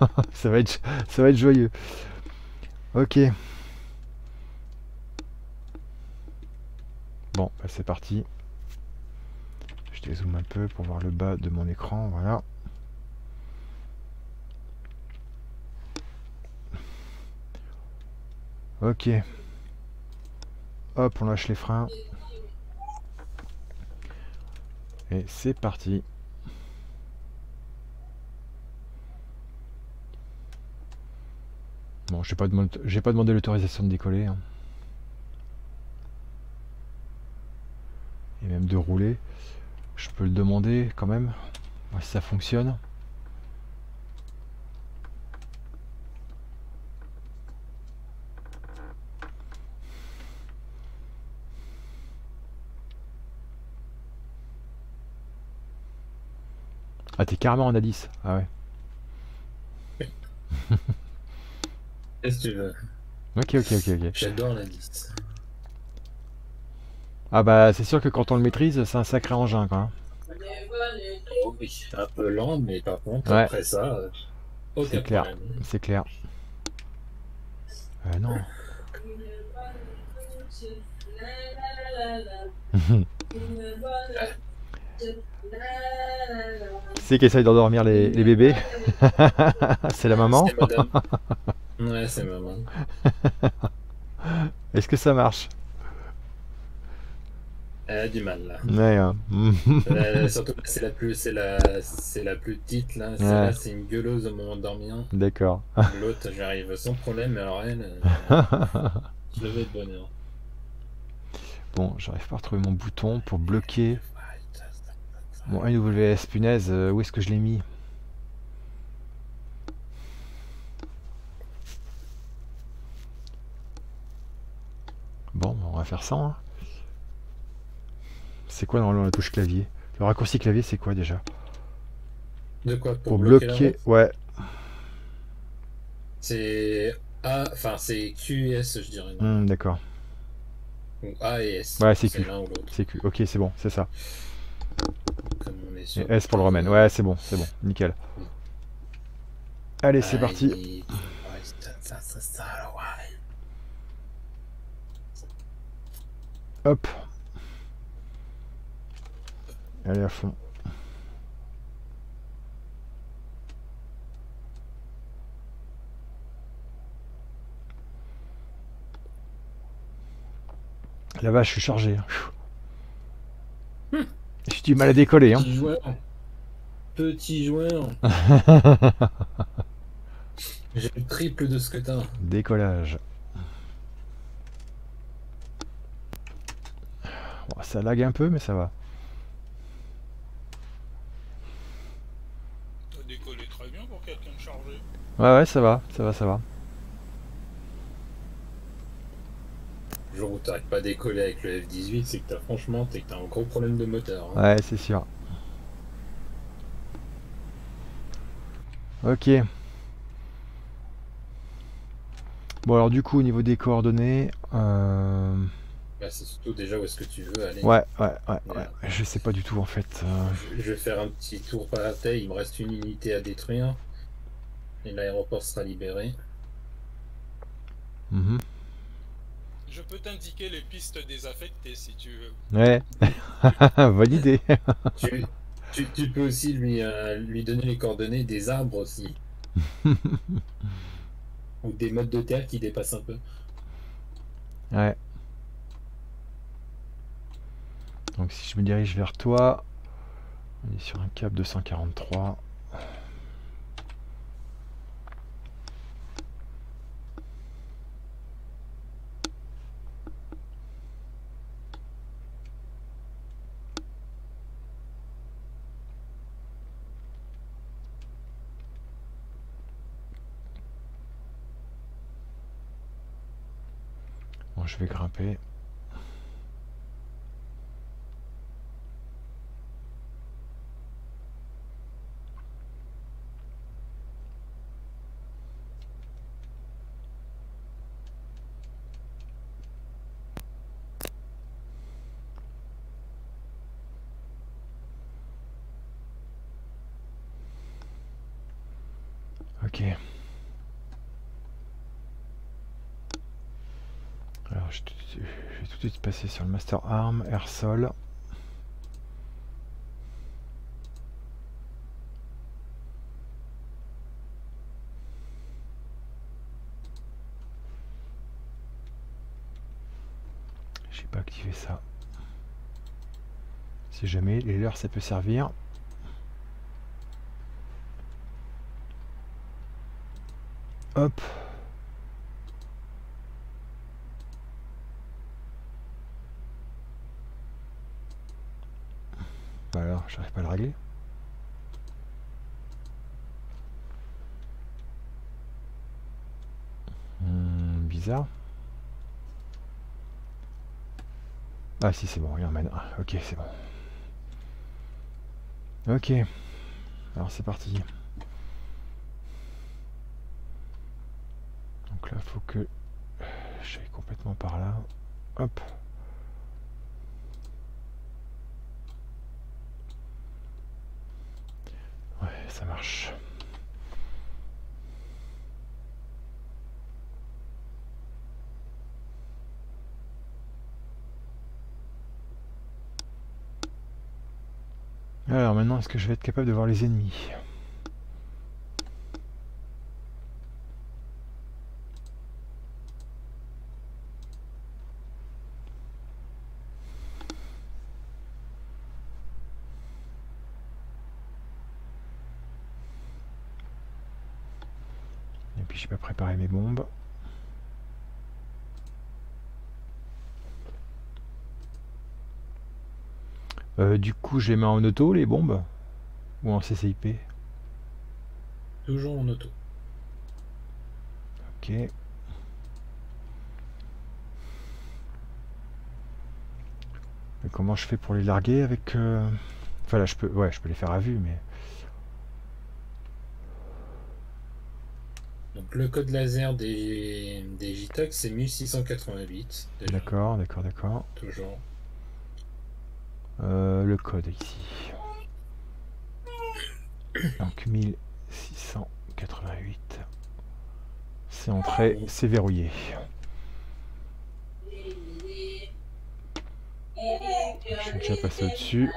ça va être, ça va être joyeux. Ok. Bon, bah, c'est parti. Je dézoome un peu pour voir le bas de mon écran. Voilà. Ok. Hop, on lâche les freins. Et c'est parti. Bon, j'ai pas, pas demandé l'autorisation de décoller. Hein. Et même de rouler. Je peux le demander quand même. si ça fonctionne. Ah, t'es carrément en A10. Ah ouais. Qu'est-ce que tu veux? Ok, ok, ok, ok. J'adore la 10. Ah bah c'est sûr que quand on le maîtrise, c'est un sacré engin quoi. Oui, un peu lent, mais par contre, après ça, euh, c'est clair. C'est clair. Euh, non. C'est qui essaye d'endormir les, bébés. c'est la maman. ouais, c'est maman. Est-ce que ça marche? Elle a du mal là. Ouais, hein. euh, surtout c'est la plus, c'est la, c'est la plus petite là. C'est une gueuleuse au moment de dormir. D'accord. L'autre, j'arrive sans problème, mais alors elle, euh, je le vais de bonheur. Bon, j'arrive pas à retrouver mon bouton pour bloquer Bon, NWS, punaise, euh, où est-ce que je l'ai mis? Bon, on va faire ça. Hein. C'est quoi normalement la touche clavier? Le raccourci clavier, c'est quoi déjà? De quoi? Pour, bloquer, Ouais. C'est A, enfin c'est Q et S, je dirais. Hmm, d'accord. Ou A et S. Ouais, c'est Q. C'est Q. Ok, c'est bon, c'est ça. Et S pour le remède. Ouais, c'est bon, c'est bon, nickel. Allez, c'est parti. Hop. Allez à fond. La vache, je suis chargé. Hmm. J'ai du mal à décoller. Hein. Petit joueur. Petit joueur. J'ai le triple de ce que t'as. Décollage. ça lag un peu, mais ça va. T'as décollé très bien pour quelqu'un de chargé. Ouais, ouais, ça va, ça va, ça va. Jour où tu n'arrives pas à décoller avec le F-18, c'est que as, franchement, as un gros problème de moteur. Hein. Ouais, c'est sûr. Ok. Bon alors du coup au niveau des coordonnées... Euh... Bah, c'est surtout déjà où est-ce que tu veux aller. Ouais, ouais, ouais, ouais. Je sais pas du tout en fait. Euh. Je vais faire un petit tour par la tête, il me reste une unité à détruire. Et l'aéroport sera libéré. Mhm. Je peux t'indiquer les pistes désaffectées si tu veux. Ouais, bonne idée. tu, tu, peux aussi lui, euh, lui donner les coordonnées des arbres aussi. Ou des modes de terre qui dépassent un peu. Ouais. Donc si je me dirige vers toi, on est sur un cap 243. Vais grimper. Ok. Alors je, vais tout de suite sur le Master Arm, Air Sol. J'ai pas activé ça. Si jamais les leurs ça peut servir. Hop. Alors, j'arrive pas à le régler. Hmm, bizarre. Ah si c'est bon, il emmène. Ok, c'est bon. Ok. Alors c'est parti. Donc là, faut que j'aille complètement par là. Hop. Ouais, ça marche. Alors maintenant, est-ce que je vais être capable de voir les ennemis préparer mes bombes. Euh, du coup, je les mets en auto, les bombes Ou en CCIP Toujours en auto. Ok. comment je fais pour les larguer avec... Euh, enfin là, je peux, ouais, je peux les faire à vue, mais... Donc le code laser des, des c'est 1688. D'accord, d'accord, d'accord. Toujours. Euh, le code ici. Donc 1688. C'est entré, c'est verrouillé. Je suis déjà passé au-dessus.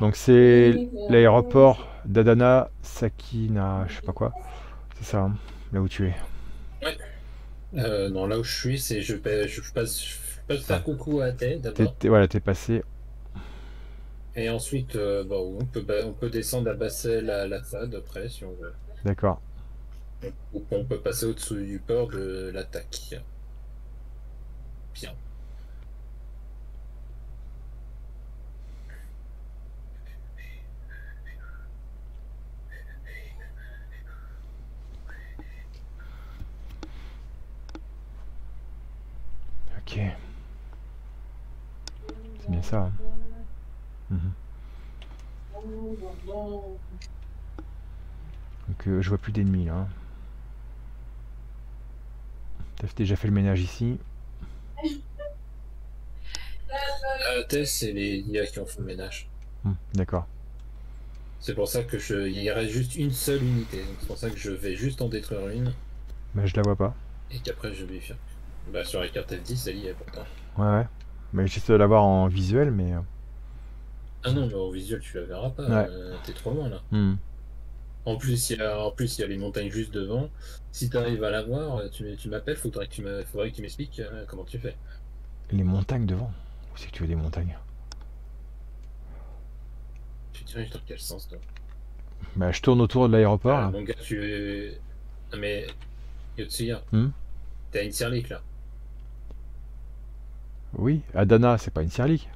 Donc c'est l'aéroport d'Adana Sakina, je sais pas quoi. C'est ça, hein, là où tu es. Euh, non, là où je suis, c'est je, je, passe, je passe faire coucou à Ted d'abord. voilà, t'es passé. Et ensuite, euh, bon, on, peut, on peut descendre à Bassel à Lassad après, si on veut. D'accord. Ou on peut passer au-dessous du port de l'attaque. Bien. Ok. C'est bien ça. Hein. Mhm. Donc euh, je vois plus d'ennemis là. Hein. T'as déjà fait le ménage ici euh, Tess, c'est les IA qui ont fait le ménage. Hmm, d'accord. C'est pour ça que je. Il reste juste une seule unité. C'est pour ça que je vais juste en détruire une. Mais je la vois pas. Et qu'après je vais faire. Bah sur la carte F10, elle y est pourtant. Ouais ouais. Mais j'essaie de l'avoir en visuel mais. Euh. Ah non, mais en visuel tu la verras pas. Euh, t'es trop loin là. Hmm. En plus, il y a, en plus, il y a les montagnes juste devant. Si tu arrives à la voir, tu, tu m'appelles, faudrait que tu faudrait que tu m'expliques euh, comment tu fais. Les montagnes devant Où c'est que tu veux des montagnes? Tu diriges dans quel sens toi? Bah, je tourne autour de l'aéroport. Ah, mon gars, tu. Non, mais. Yotsuya, hmm? t'as une Sirlik là. Oui, Adana, c'est pas une Sirlik.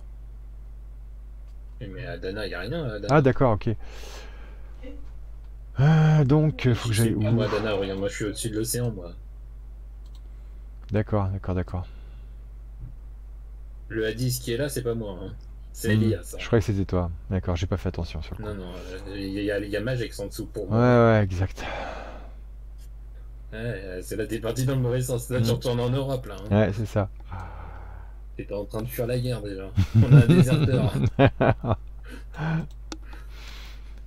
Mais Adana, il a rien. Ah, d'accord, ok. Ah, donc, faut que j'aille où Moi, Dana, regarde, moi je suis au-dessus de l'océan, moi. D'accord, d'accord, d'accord. Le Hadis qui est là, c'est pas moi. Hein. C'est hmm. Elias. Je croyais que c'était toi. D'accord, j'ai pas fait attention sur le Non, non, il y, a, y a Magex en dessous pour moi. Ouais, ouais, exact. Ouais, c'est là, t'es parti dans le mauvais sens. Là, tu hmm. retournes en Europe, là. Hein. Ouais, c'est ça. T'étais en train de fuir la guerre, déjà. On a un déserteur.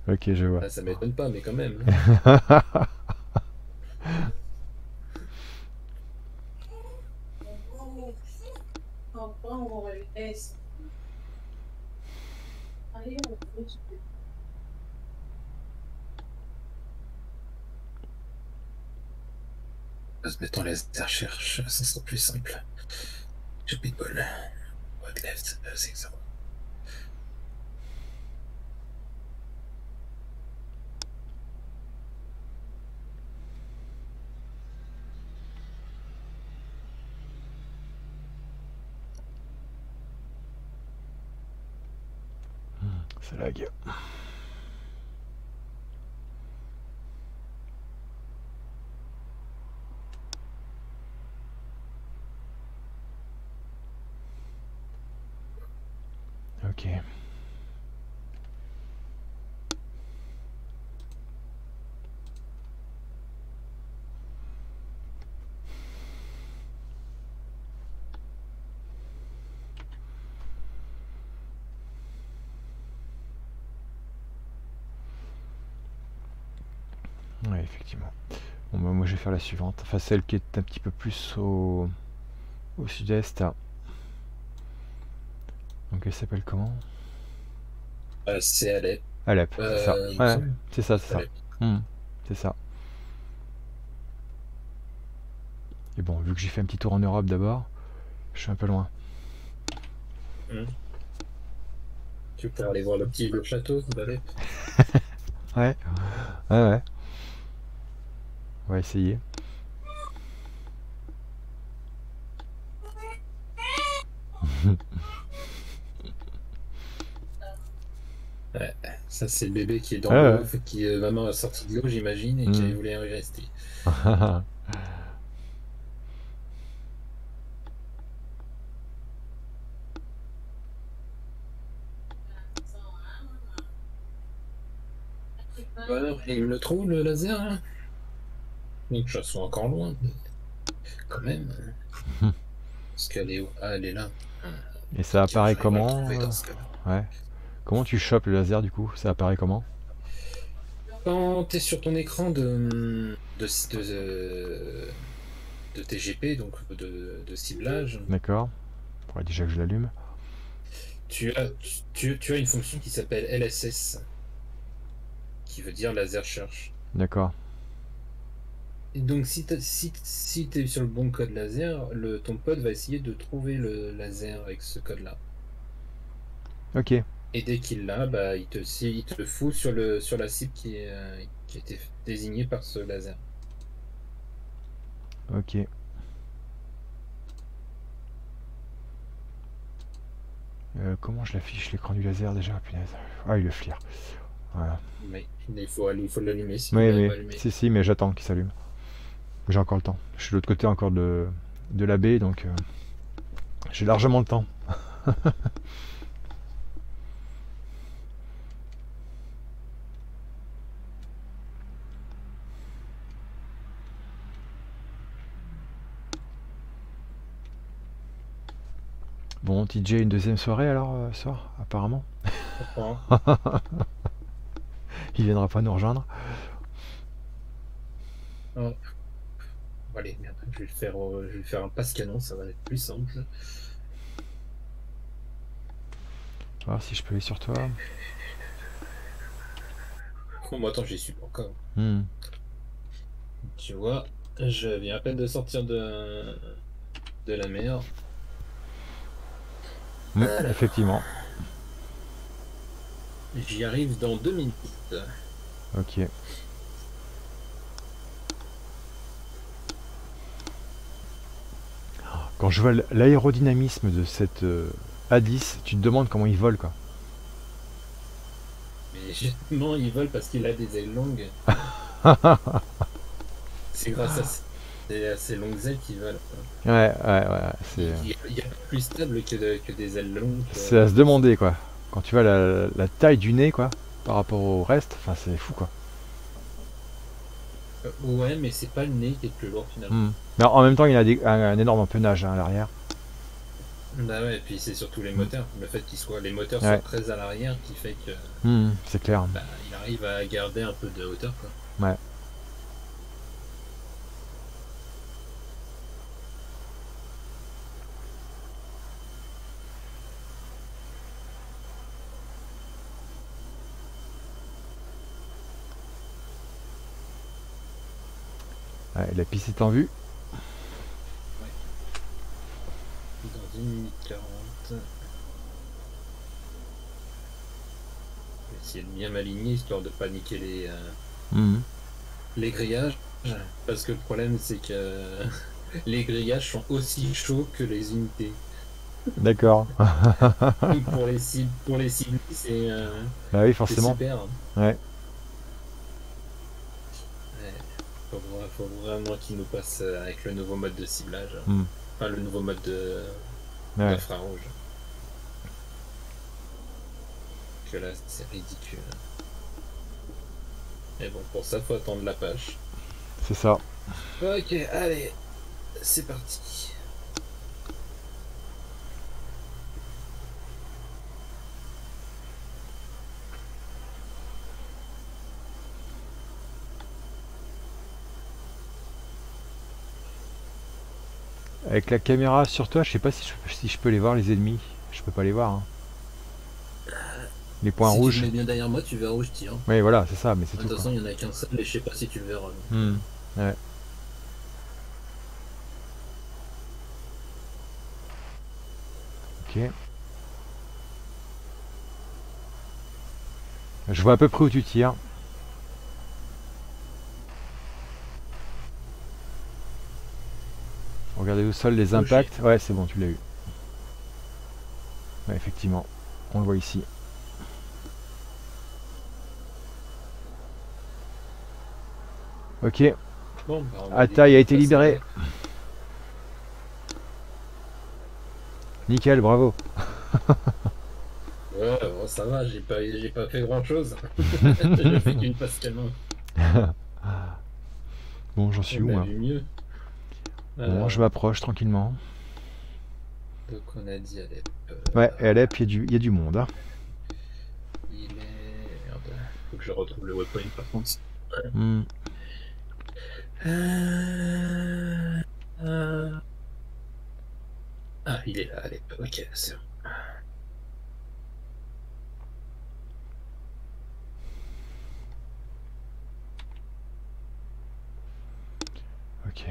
Ok, je vois. Ah, ça m'étonne pas, mais quand même. Se mettre en laser cherche, ça sera plus simple. Je people. What left, c'est ça. C'est la guerre. Ok. Ouais, effectivement. Bon, bah, moi je vais faire la suivante. Enfin, celle qui est un petit peu plus au, au sud-est. Donc elle s'appelle comment? Euh, C'est Alep. Alep, c'est ça. Euh, ouais, c'est ça, c'est ça. Hmm, c'est ça. Et bon, vu que j'ai fait un petit tour en Europe d'abord, je suis un peu loin. Hmm. Tu peux aller voir le petit le château d'Alep Ouais, ouais, ouais. On va essayer. ouais, ça c'est le bébé qui est dans ah l'eau, qui est vraiment sorti de l'eau j'imagine, et qui mm. voulait y rester. Voilà, il me le trouve le laser là que je sois encore loin, quand même. Parce qu'elle est où? Ah, elle est là. Et ça apparaît comment euh, Ouais. Comment tu chopes le laser du coup? Ça apparaît comment? Quand tu es sur ton écran de, de, de, de TGP, donc de, de ciblage. D'accord. Ouais, déjà que je l'allume. Tu as, tu, tu as une fonction qui s'appelle LSS, qui veut dire laser search. D'accord donc si tu si, es sur le bon code laser, le, ton pote va essayer de trouver le laser avec ce code-là. Ok. Et dès qu'il l'a, bah, il, te, il te fout sur, le, sur la cible qui, est, euh, qui a été désignée par ce laser. Ok. Euh, comment je l'affiche l'écran du laser déjà Ah, il le flire. Voilà. Mais il faut, l'allumer. Si, oui, si, si, mais j'attends qu'il s'allume. J'ai encore le temps. Je suis de l'autre côté encore de, de la baie, donc... Euh. J'ai largement le temps. Bon, TJ, une deuxième soirée alors, euh, soir, apparemment? Il viendra pas nous rejoindre. Allez, merde, je vais, faire, euh, je vais faire un passe canon, ça va être plus simple. Voir si je peux aller sur toi. Oh, moi, attends, j'y suis pas encore. Hmm. Tu vois, je viens à peine de sortir de, de la mer. Hmm, effectivement. J'y arrive dans deux minutes. Ok. Quand je vois l'aérodynamisme de cette euh, A10, tu te demandes comment il vole quoi. Mais justement, il vole parce qu'il a des ailes longues. C'est grâce à ces, longues ailes qu'il vole. Ouais, ouais, ouais. Il, y a plus stable que, que des ailes longues. C'est à se demander quoi. Quand tu vois la, la, taille du nez quoi, par rapport au reste, enfin c'est fou quoi. Euh, ouais, mais c'est pas le nez qui est le plus lourd finalement. Hmm. Mais en même temps, il a un, énorme empennage hein, à l'arrière. Bah ouais, et puis c'est surtout les moteurs. Le fait qu'ils soient les moteurs sont très à l'arrière qui fait que. Hmm, c'est clair. Bah, il arrive à garder un peu de hauteur quoi. Ouais. la piste est en vue. Ouais. Dans 1 minute 40. Je vais essayer de bien m'aligner histoire de paniquer les, euh, mhm. les grillages. Parce que le problème c'est que les grillages sont aussi chauds que les unités. D'accord. pour les cibles, pour les cibles, c'est. Euh, bah oui, forcément. Super. Ouais. faut, vraiment qu'il nous passe euh, avec le nouveau mode de ciblage. Hmm. Enfin, le nouveau mode de ouais. d'infrarouge. Que là, c'est ridicule. Et bon, pour ça, faut attendre la page. C'est ça. Ok, allez, c'est parti. Avec la caméra sur toi, je sais pas si je, si je peux les voir les ennemis. Je peux pas les voir. Hein. Les points si rouges. Tu mets bien derrière moi, tu verras où je tire. Oui, voilà, c'est ça, mais c'est tout. De toute façon, il y en a qu'un seul et je sais pas si tu le verras. Hmm, ouais. Ok. Je vois à peu près où tu tires. Regardez au sol les impacts. Ouais, c'est bon, tu l'as eu. Ouais, effectivement, on le voit ici. Ok. Bon, bah, Ataï a été libéré. Nickel, bravo. ouais, bon, ça va, j'ai pas, pas fait grand chose. j'ai fait qu'une passe tellement. bon, j'en suis où moi mieux. Bon, je m'approche tranquillement. Donc on a dit Alep. Euh... Ouais, Alep, il y, y, a du monde. Hein. Il est... Merde, faut que je retrouve le waypoint par contre. Mm. Euh... Euh... Ah, il est là, Alep. Ok, c'est bon. Ok.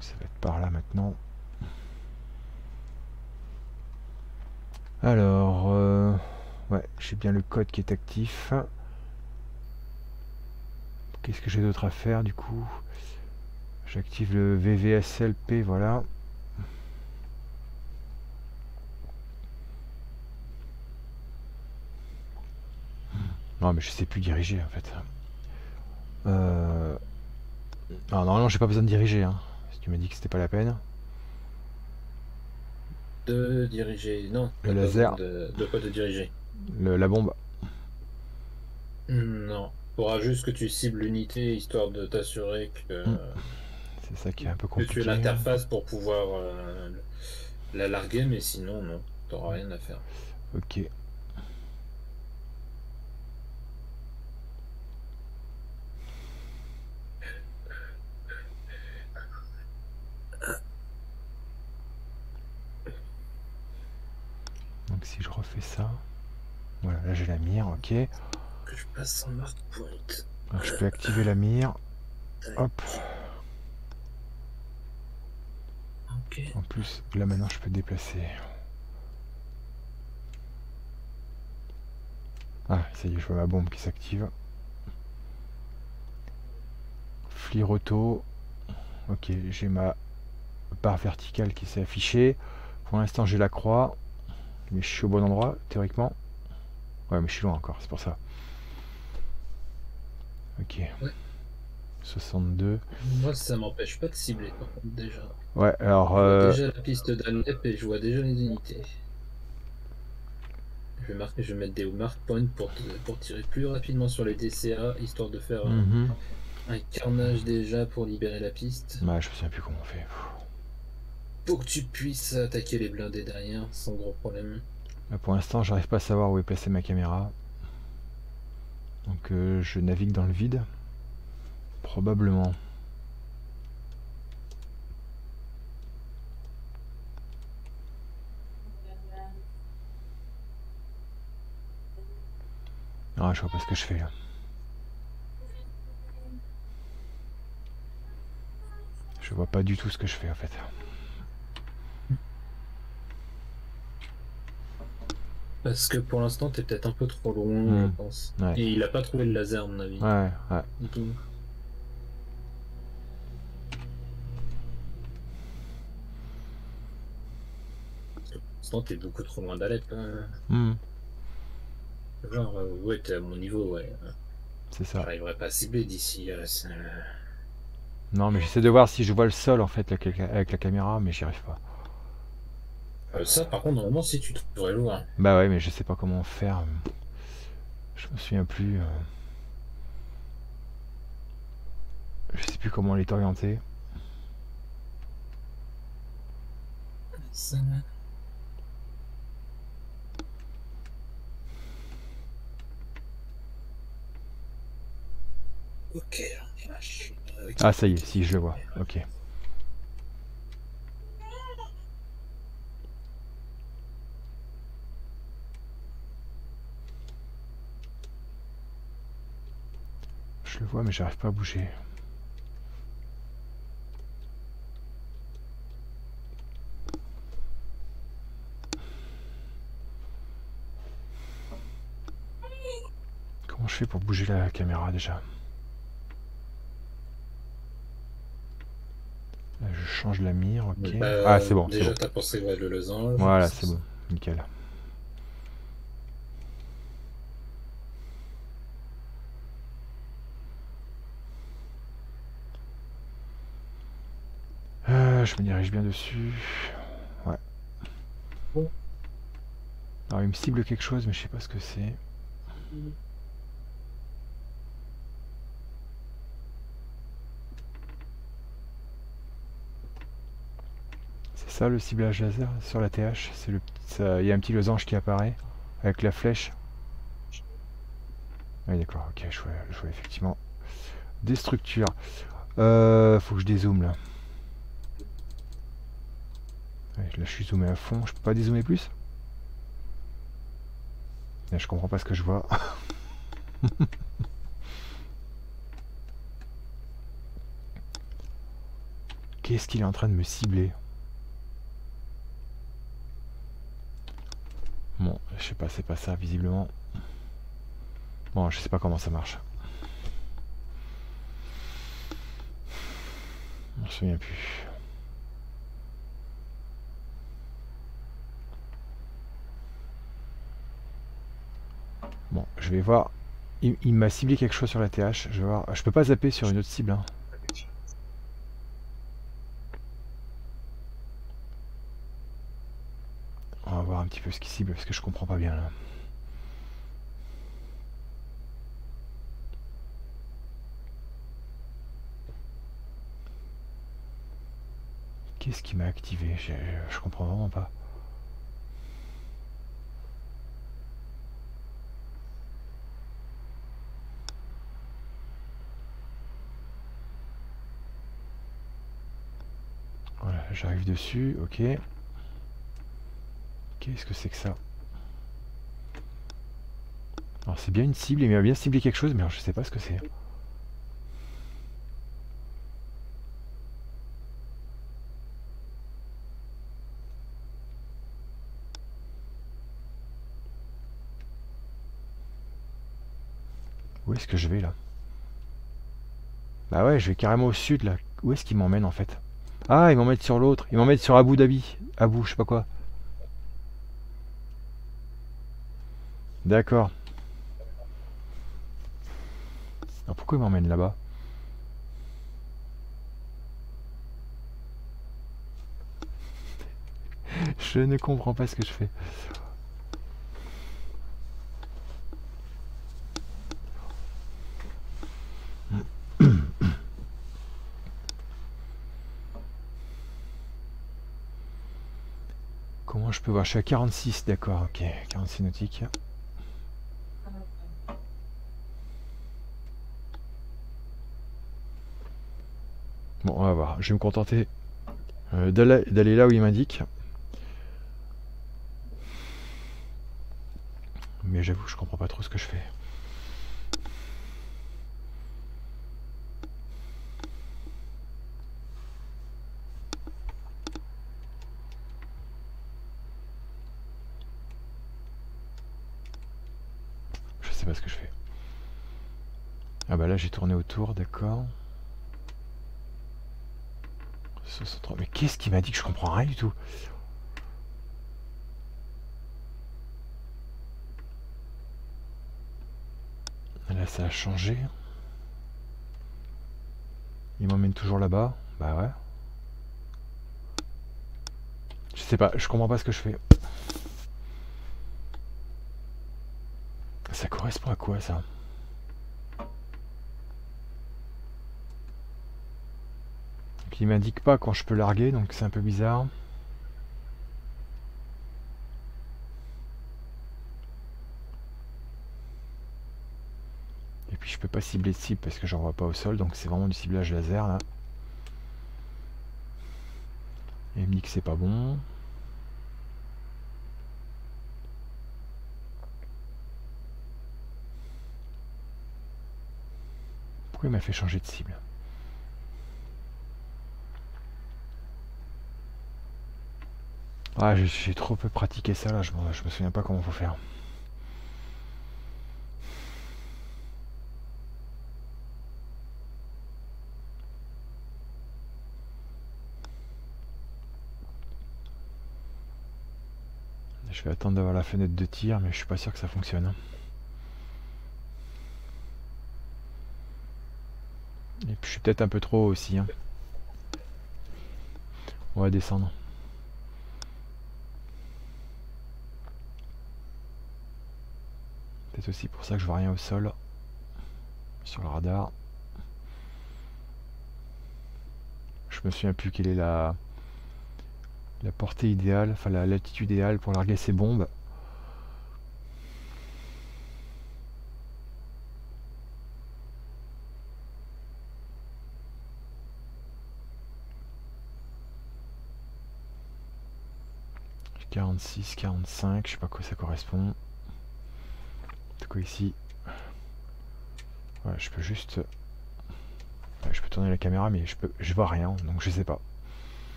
ça va être par là maintenant. Alors, euh, ouais, j'ai bien le code qui est actif. Qu'est-ce que j'ai d'autre à faire du coup? J'active le VVSLP, voilà. Non mais je sais plus diriger en fait. Euh, Alors normalement j'ai pas besoin de diriger, hein. Si tu m'as dit que c'était pas la peine. De diriger, non. Le laser. De, de quoi de diriger? La bombe. Non. Faudra juste que tu cibles l'unité histoire de t'assurer que. Hmm. C'est ça qui est un peu compliqué. Que tu as l'interface pour pouvoir euh, la larguer, mais sinon, non. T'auras rien à faire. Ok. Donc si je refais ça, voilà, là j'ai la mire, ok. Que je passe en mark point. Je peux activer la mire. Hop. En plus, là maintenant je peux déplacer. Ah, ça y est, je vois ma bombe qui s'active. Flir auto. Ok, j'ai ma barre verticale qui s'est affichée. Pour l'instant, j'ai la croix. Mais je suis au bon endroit, théoriquement. Ouais, mais je suis loin encore, c'est pour ça. Ok. 62. Moi, ça m'empêche pas de cibler, déjà. Ouais, alors. Euh... Déjà la piste d'Alep et je vois déjà les unités. Je vais, marquer, je vais mettre des mark points pour, pour tirer plus rapidement sur les DCA, histoire de faire mhm. un, carnage déjà pour libérer la piste. Ouais, je sais plus comment on fait. Pour que tu puisses attaquer les blindés derrière sans gros problème. Pour l'instant, j'arrive pas à savoir où est placée ma caméra. Donc euh, je navigue dans le vide. Probablement. Ah, je vois pas ce que je fais là. Je vois pas du tout ce que je fais en fait. Parce que pour l'instant, t'es peut-être un peu trop loin, je Hmm. pense. Ouais. Et il a pas trouvé le laser, à mon avis. Ouais, ouais. Pour l'instant, t'es beaucoup trop loin d'Alep. hein. Hmm, Genre, euh, ouais, t'es à mon niveau, ouais. c'est ça. J'arriverai pas à cibler d'ici. euh, ça- Non, mais j'essaie de voir si je vois le sol en fait avec la, avec la caméra, mais j'y arrive pas. Euh, ça, par contre, normalement, si tu devrais le voir. Bah ouais, mais je sais pas comment faire. Je me souviens plus. euh. Je sais plus comment elle est orientée. Ça... Ok, on est là, je suis- Ah, ça y est, si je le vois. Ok. Je le vois, mais j'arrive pas à bouger. Comment je fais pour bouger la caméra déjà? Là, Je change la mire, ok. Bah, ah, c'est bon, c'est Déjà, bon. t'as pensé ouais, le losange. Voilà, c'est bon, nickel. Euh, je me dirige bien dessus. Ouais. Bon. Alors il me cible quelque chose, mais je sais pas ce que c'est. C'est ça le ciblage laser sur la TH. C'est le, il y a un petit losange qui apparaît avec la flèche. Oui d'accord, ok, je vois, je vois effectivement des structures. Euh, faut que je dézoome là. Là je suis zoomé à fond, je peux pas dézoomer plus? Je comprends pas ce que je vois. Qu'est-ce qu'il est en train de me cibler? Bon, je sais pas, c'est pas ça visiblement. Bon, je sais pas comment ça marche. Je me souviens plus. Bon, je vais voir. Il, m'a ciblé quelque chose sur la TH. Je vais voir. Je peux pas zapper sur une autre cible. Hein. On va voir un petit peu ce qu'il cible parce que je comprends pas bien là. Qu'est-ce qui m'a activé? Je, je comprends vraiment pas. Dessus, ok. Qu'est-ce que c'est que ça? Alors c'est bien une cible, il m'a bien ciblé quelque chose, mais alors, je sais pas ce que c'est. Où est-ce que je vais là? Bah ouais, je vais carrément au sud là. Où est-ce qu'il m'emmène en fait? Ah, il m'emmène sur l'autre. Il m'emmène sur Abu Dhabi. Abu, je sais pas quoi. D'accord. Alors pourquoi il m'emmène là-bas? Je ne comprends pas ce que je fais. Comment je peux voir? Je suis à 46, d'accord, ok. 46 nautiques. Bon, on va voir. Je vais me contenter euh, d'aller là où il m'indique. Mais j'avoue, je comprends pas trop ce que je fais. Je sais pas ce que je fais. Ah bah là j'ai tourné autour, d'accord. Mais qu'est-ce qui m'a dit que je comprends rien du tout? Là, ça a changé. Il m'emmène toujours là-bas. Bah ouais. Je sais pas, je comprends pas ce que je fais. Ça correspond à quoi ça? Il m'indique pas quand je peux larguer, donc c'est un peu bizarre. Et puis je peux pas cibler de cible parce que j'en vois pas au sol, donc c'est vraiment du ciblage laser là. Et il me dit que c'est pas bon. Pourquoi il m'a fait changer de cible? Ah, j'ai trop peu pratiqué ça là, je, me souviens pas comment faut faire. Je vais attendre d'avoir la fenêtre de tir, mais je suis pas sûr que ça fonctionne. Hein. Et puis je suis peut-être un peu trop haut aussi. Hein. On va descendre. C'est aussi pour ça que je vois rien au sol sur le radar. Je me souviens plus quelle est la, la portée idéale, enfin la latitude idéale pour larguer ces bombes. « 46, 45, je sais pas quoi ça correspond quoi ici. Je peux juste. Je peux tourner la caméra mais je peux je vois rien donc je sais pas.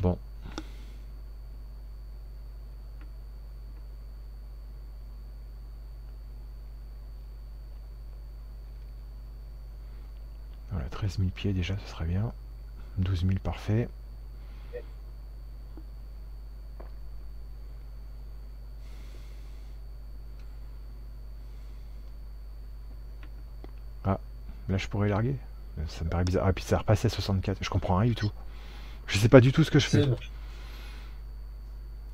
Bon. Voilà 13 000 pieds déjà ce serait bien. 12 000 parfait Là, je pourrais larguer Ça me paraît bizarre. Ah, puis ça a repassé à 64. Je comprends rien du tout. Je sais pas du tout ce que je fais.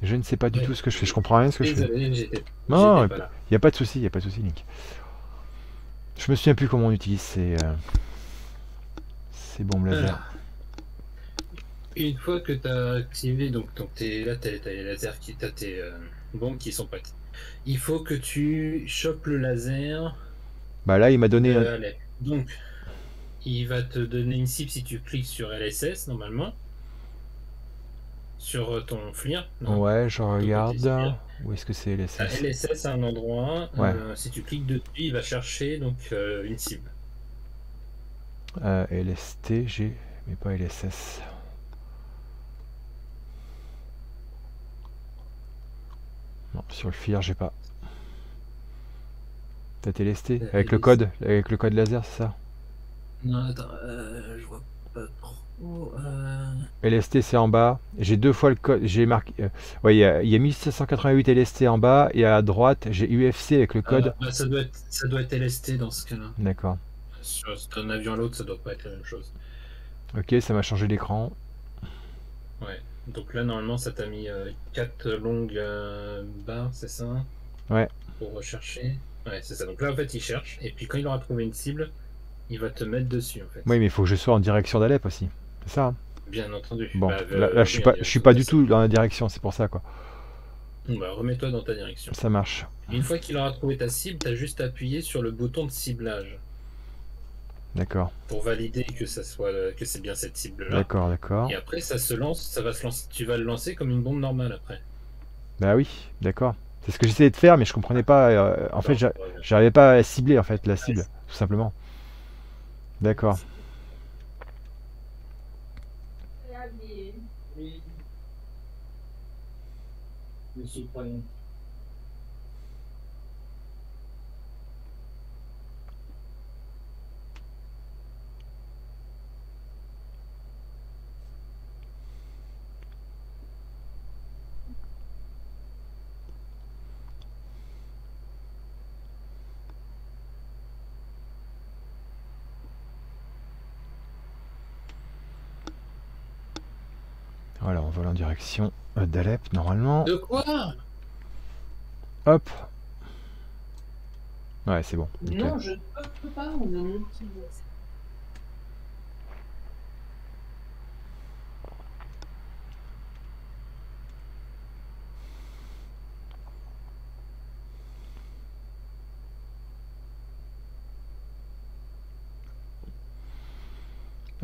Je ne sais pas du tout ce que je fais. Je comprends rien ce que je fais. Non, il n'y a pas de souci, il a pas de souci, Link. Je me souviens plus comment on utilise ces, euh, ces bombes laser. Une fois que tu as activé, donc, donc es, là, tu as, les lasers, qui, as tes euh, bombes qui sont prêtes. Il faut que tu chopes le laser. Bah là, il m'a donné. Donc, il va te donner une cible si tu cliques sur LSS normalement. Sur euh, ton FLIR. Ouais, je regarde. Où est-ce que c'est LSS LSS à un endroit. Euh, si tu cliques dessus, il va chercher donc une cible. LST, j'ai. Mais pas LSS. Non, sur le FIR, j'ai pas. T'as télesté euh, Avec le code Avec le code laser, c'est ça? Non, attends, euh, je vois pas trop. Euh... LST, c'est en bas. J'ai deux fois le code. J'ai marqué. Euh, ouais, il y, a, y a 1788 LST en bas et à droite, j'ai UFC avec le code. Bah, ça, doit être, ça doit être LST dans ce cas-là. D'accord. D'un avion à l'autre, ça doit pas être la même chose. Ok, ça m'a changé l'écran. Ouais. Donc là, normalement, ça t'a mis 4 euh, longues euh, barres, c'est ça? Ouais. Pour rechercher. Ouais, c'est ça. Donc là, en fait, il cherche. Et puis quand il aura trouvé une cible, il va te mettre dessus, en fait. Oui, mais il faut que je sois en direction d'Alep aussi. C'est ça hein Bien entendu. Bon, bah, là, je suis pas, je suis pas du tout dans la direction, c'est pour ça, quoi. Bah, remets-toi dans ta direction. Ça marche. Une fois qu'il aura trouvé ta cible, t'as juste appuyé sur le bouton de ciblage. D'accord. Pour valider que ça soit que c'est bien cette cible-là. D'accord, d'accord. Et après, ça se lance, ça va se lancer. Tu vas le lancer comme une bombe normale après. Bah oui, d'accord. C'est ce que j'essayais de faire, mais je comprenais pas. Euh, en fait, j'arrivais pas à cibler en fait la cible, tout simplement. D'accord. Voilà, en direction euh, d'Alep normalement. De quoi? Hop. Ouais, c'est bon. Non, je ne peux pas, on a mon petit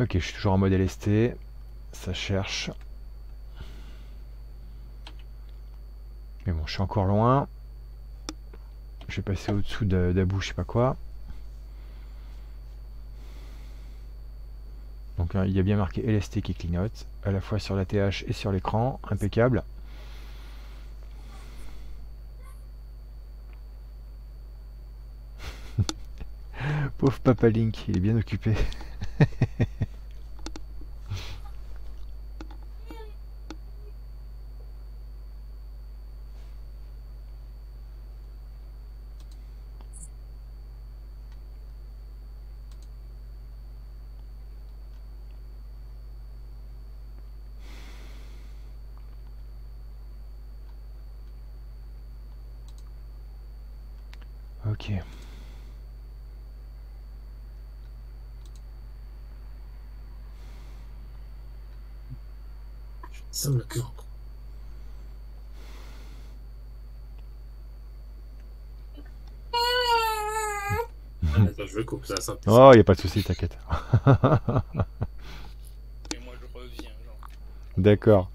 Ok, je suis toujours en mode LST. Ça cherche. Mais bon, je suis encore loin. Je vais passer au-dessous d'Abou, je sais pas quoi. Donc hein, il y a bien marqué LST qui clignote, à la fois sur la TH et sur l'écran, impeccable. Pauvre Papa Link, il est bien occupé. Ok. Ça me cœur. Je coupe ça, ça. Oh, y a pas de souci, t'inquiète. Et moi je reviens. D'accord.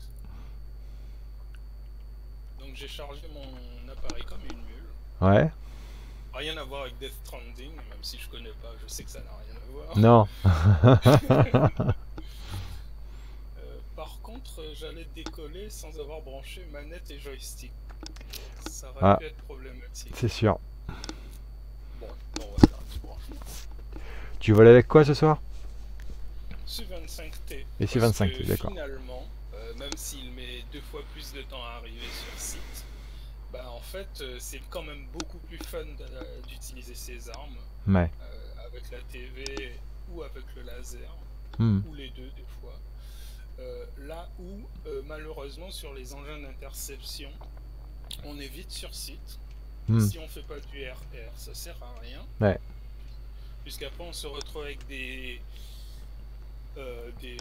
Donc j'ai chargé mon appareil comme une mule. Ouais rien à voir avec Death Stranding, même si je connais pas, je sais que ça n'a rien à voir. Non. euh, par contre, j'allais décoller sans avoir branché manette et joystick. Ça aurait ah. pu être problématique. C'est sûr. Bon, bon on Tu voles avec quoi ce soir? Su-25T. Et Su-25T, d'accord. Finalement, euh, même s'il met deux fois plus de temps à arriver sur site, bah en fait euh, c'est quand même beaucoup plus fun d'utiliser ces armes. Ouais. Euh, avec la TV ou avec le laser, Hmm. ou les deux des fois. Là où, malheureusement, sur les engins d'interception, on est vite sur site. Hmm. Si on fait pas du RR, ça sert à rien. Ouais. Puisqu'après, on se retrouve avec des. euh, des.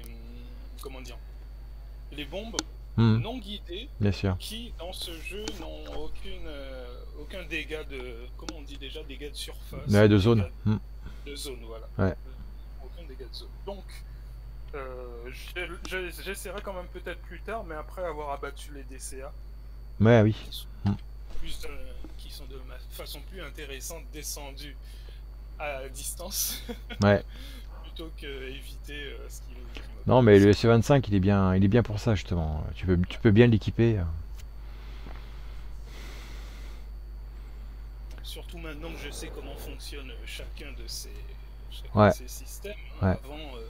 Comment dire Les bombes Hmm. non guidées Bien sûr. qui, dans ce jeu, n'ont aucune, euh, aucun dégât de. Comment on dit déjà Dégâts de surface. Ouais, de zone. Hmm. De zone, voilà. Ouais. Aucun dégât de zone. Donc, euh, je- je- j'essaierai quand même peut-être plus tard, mais après avoir abattu les DCA, Ouais, oui. qui sont, Hmm. plus, euh, qui sont de façon plus intéressante descendus à distance, Ouais. plutôt que éviter euh, ce qui, qui me Non, mais le SE25, il est bien, il est bien pour ça justement. Tu peux, tu peux bien l'équiper. Surtout maintenant que je sais comment fonctionne chacun de ces, chacun Ouais. de ces systèmes. hein. Ouais. Avant, euh,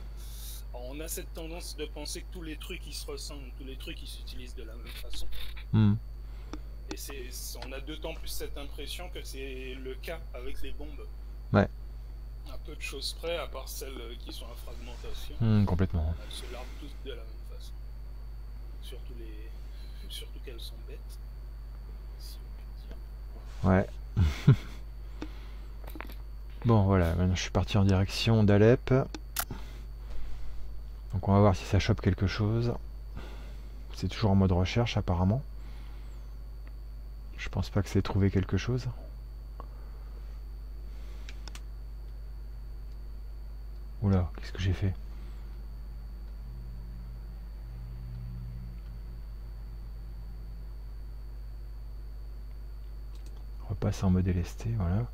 on a cette tendance de penser que tous les trucs ils se ressemblent, tous les trucs ils s'utilisent de la même façon. Hmm. Et on a d'autant plus cette impression que c'est le cas avec les bombes. Ouais. Un peu de choses près, à part celles qui sont à fragmentation, Hmm, complètement. elles se larguent toutes de la même façon. Surtout les, surtout qu'elles sont bêtes. Si on peut dire. Ouais. bon, voilà. Maintenant, je suis parti en direction d'Alep. Donc, on va voir si ça chope quelque chose. C'est toujours en mode recherche, apparemment. Je pense pas que c'est trouvé quelque chose. Oula, qu'est-ce que j'ai fait? Repasse en mode LST, voilà.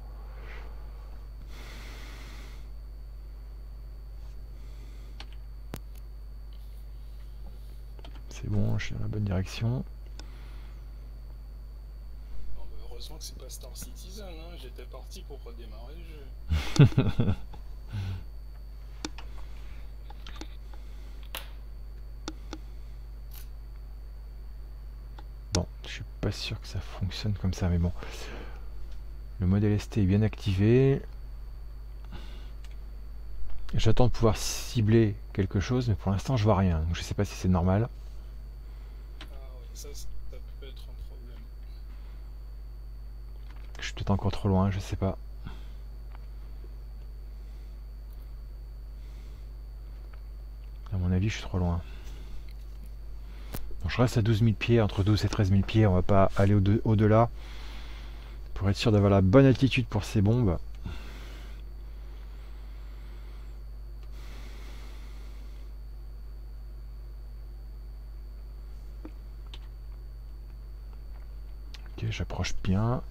C'est bon, je suis dans la bonne direction. Bah, heureusement que c'est pas Star Citizen, hein. j'étais parti pour redémarrer le jeu. Bon, je suis pas sûr que ça fonctionne comme ça, mais bon. Le mode LST est bien activé. J'attends de pouvoir cibler quelque chose, mais pour l'instant je vois rien. Donc je sais pas si c'est normal. Ah oui, ça, ça peut être un problème. Je suis peut-être encore trop loin, je sais pas. À mon avis, je suis trop loin. Je reste à 12 000 pieds, entre 12 et 13 000 pieds. On va pas aller au- au-delà. pour être sûr d'avoir la bonne altitude pour ces bombes. Ok, j'approche bien.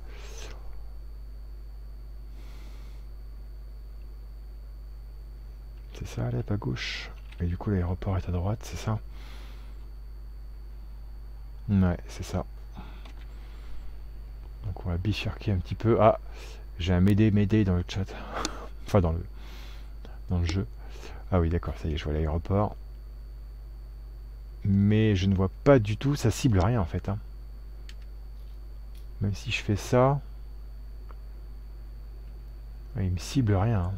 C'est ça, Alep à gauche. Et du coup, l'aéroport est à droite, c'est ça? Ouais, c'est ça. Donc on va bifurquer un petit peu. Ah, j'ai un Mayday Mayday dans le chat. enfin, dans le, dans le jeu. Ah oui, d'accord, ça y est, je vois l'aéroport. Mais je ne vois pas du tout, ça cible rien en fait. hein. Même si je fais ça, il me cible rien. hein.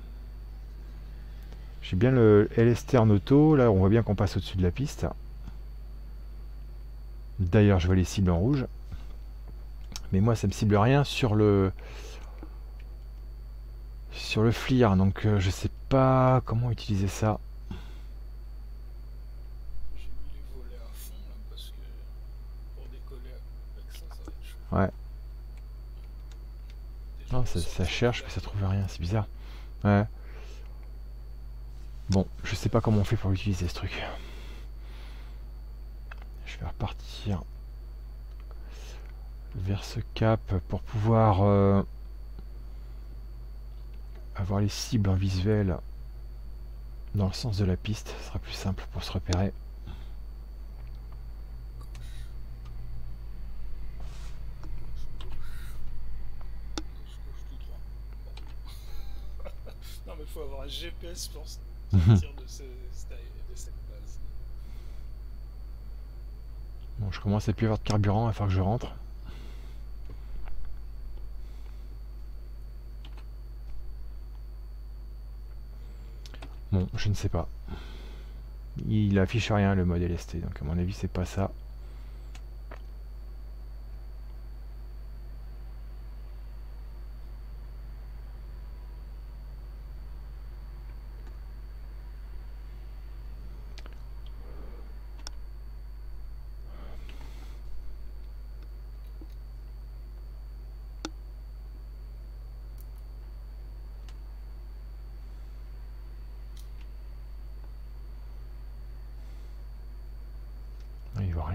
J'ai bien le LST en là on voit bien qu'on passe au-dessus de la piste. D'ailleurs je vois les cibles en rouge. Mais moi ça me cible rien sur le sur le FLIR, donc euh, je sais pas comment utiliser ça. Ouais. Non, ça, ça cherche, mais ça trouve rien, c'est bizarre. Ouais. Bon, je sais pas comment on fait pour utiliser ce truc. Je vais repartir vers ce cap pour pouvoir euh, avoir les cibles en visuel dans le sens de la piste. Ce sera plus simple pour se repérer. Non, mais il faut avoir un GPS pour sortir de, ce, de cette base. Bon, je commence à plus avoir de carburant, il va que je rentre. Bon, je ne sais pas. Il affiche rien le mode LST, donc à mon avis c'est pas ça.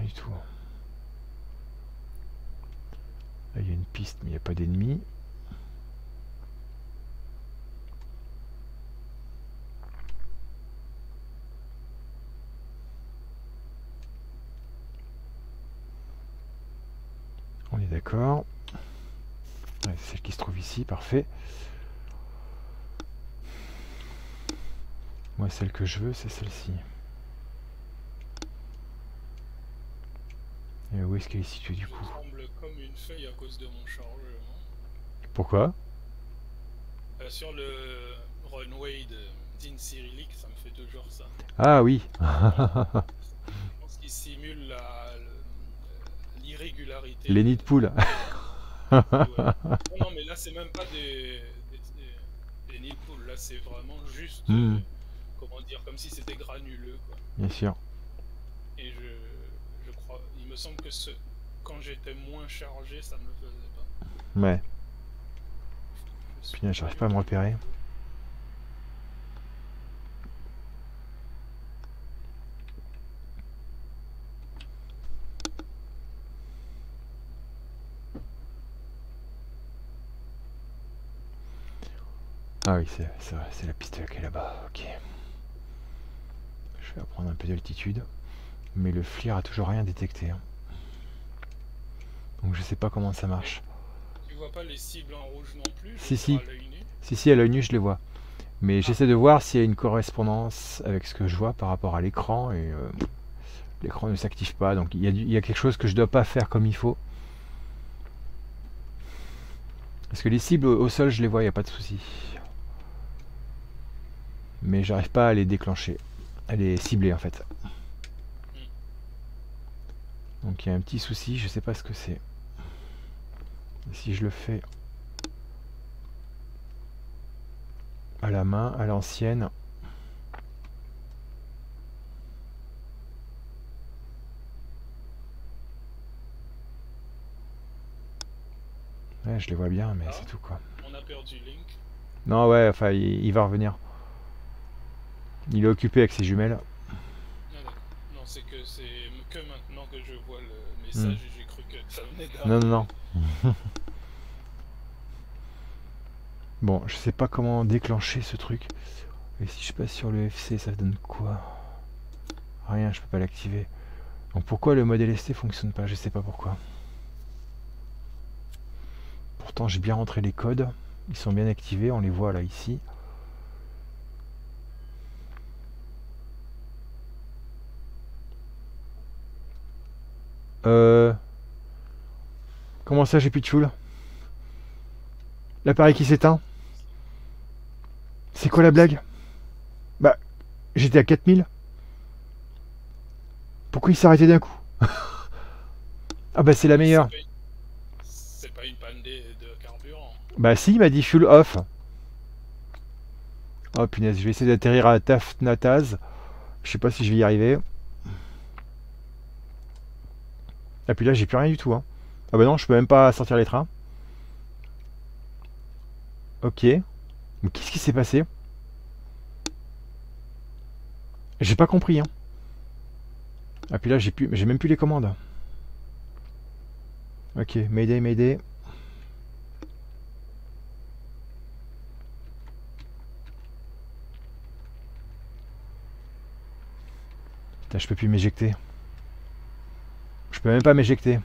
tout. Là, il y a une piste, mais il n'y a pas d'ennemis. On est d'accord. c'est celle qui se parfait. Moi, celle que je veux, c'est celle-ci. Et où est-ce qu'elle est située du coup? Comme une feuille à cause de mon chargement. Pourquoi? Euh, Sur le runway de Dean Cyrillic, ça me fait toujours ça. Ah oui Je pense qu'il simule l'irrégularité. Les nids de poule non, non, mais là c'est même pas des, des, nids de poule, là c'est vraiment juste, hmm. euh, comment dire, comme si c'était granuleux. Quoi. Bien sûr. Et je, me semble que ce... quand j'étais moins chargé, ça me faisait pas. Ouais. Putain, j'arrive pas à me repérer. Ah oui, c'est c'est la piste qui est là-bas, ok. Je vais prendre un peu d'altitude. Mais le FLIR a toujours rien détecté. Hein. Donc je sais pas comment ça marche. Tu vois pas les cibles en rouge non plus Si si. Si si à l'œil nu je les vois. Mais ah. j'essaie de voir s'il y a une correspondance avec ce que je vois par rapport à l'écran et euh, l'écran ne s'active pas. Donc il y, a quelque chose que je dois pas faire comme il faut. Parce que les cibles au sol je les vois, il n'y a pas de souci. Mais j'arrive pas à les déclencher. À les cibler en fait. Donc il y a un petit souci, je sais pas ce que c'est. Si je le fais à la main, à l'ancienne. Ouais, je les vois bien, mais c'est tout quoi. On a perdu Link. Non, ouais, enfin, il, va revenir. Il est occupé avec ses jumelles. non, c'est que c'est que maintenant que je vois le message, j'ai cru que ça venait Non, non, non. bon, je sais pas comment déclencher ce truc. Et si je passe sur le FC, ça donne quoi? Rien, je peux pas l'activer. Donc pourquoi le mode LST fonctionne pas? Je sais pas pourquoi. Pourtant j'ai bien rentré les codes. Ils sont bien activés, on les voit là ici. Euh... Comment ça, j'ai plus de choule L'appareil qui s'éteint C'est quoi la blague? Bah, j'étais à 4000. Pourquoi il s'est arrêté d'un coup? Ah bah c'est la meilleure. C'est pas une panne de carburant. Bah si, il m'a dit fuel off. Oh punaise, je vais essayer d'atterrir à Tafnataz. Je sais pas si je vais y arriver. Et puis là, j'ai plus rien du tout. Hein. Ah bah non, je peux même pas sortir les trains. Ok. Mais qu'est-ce qui s'est passé? J'ai pas compris. Hein. Ah puis là, j'ai plus, j'ai même plus les commandes. Ok, Mayday, Mayday. Putain, je peux plus m'éjecter. Je peux même pas m'éjecter.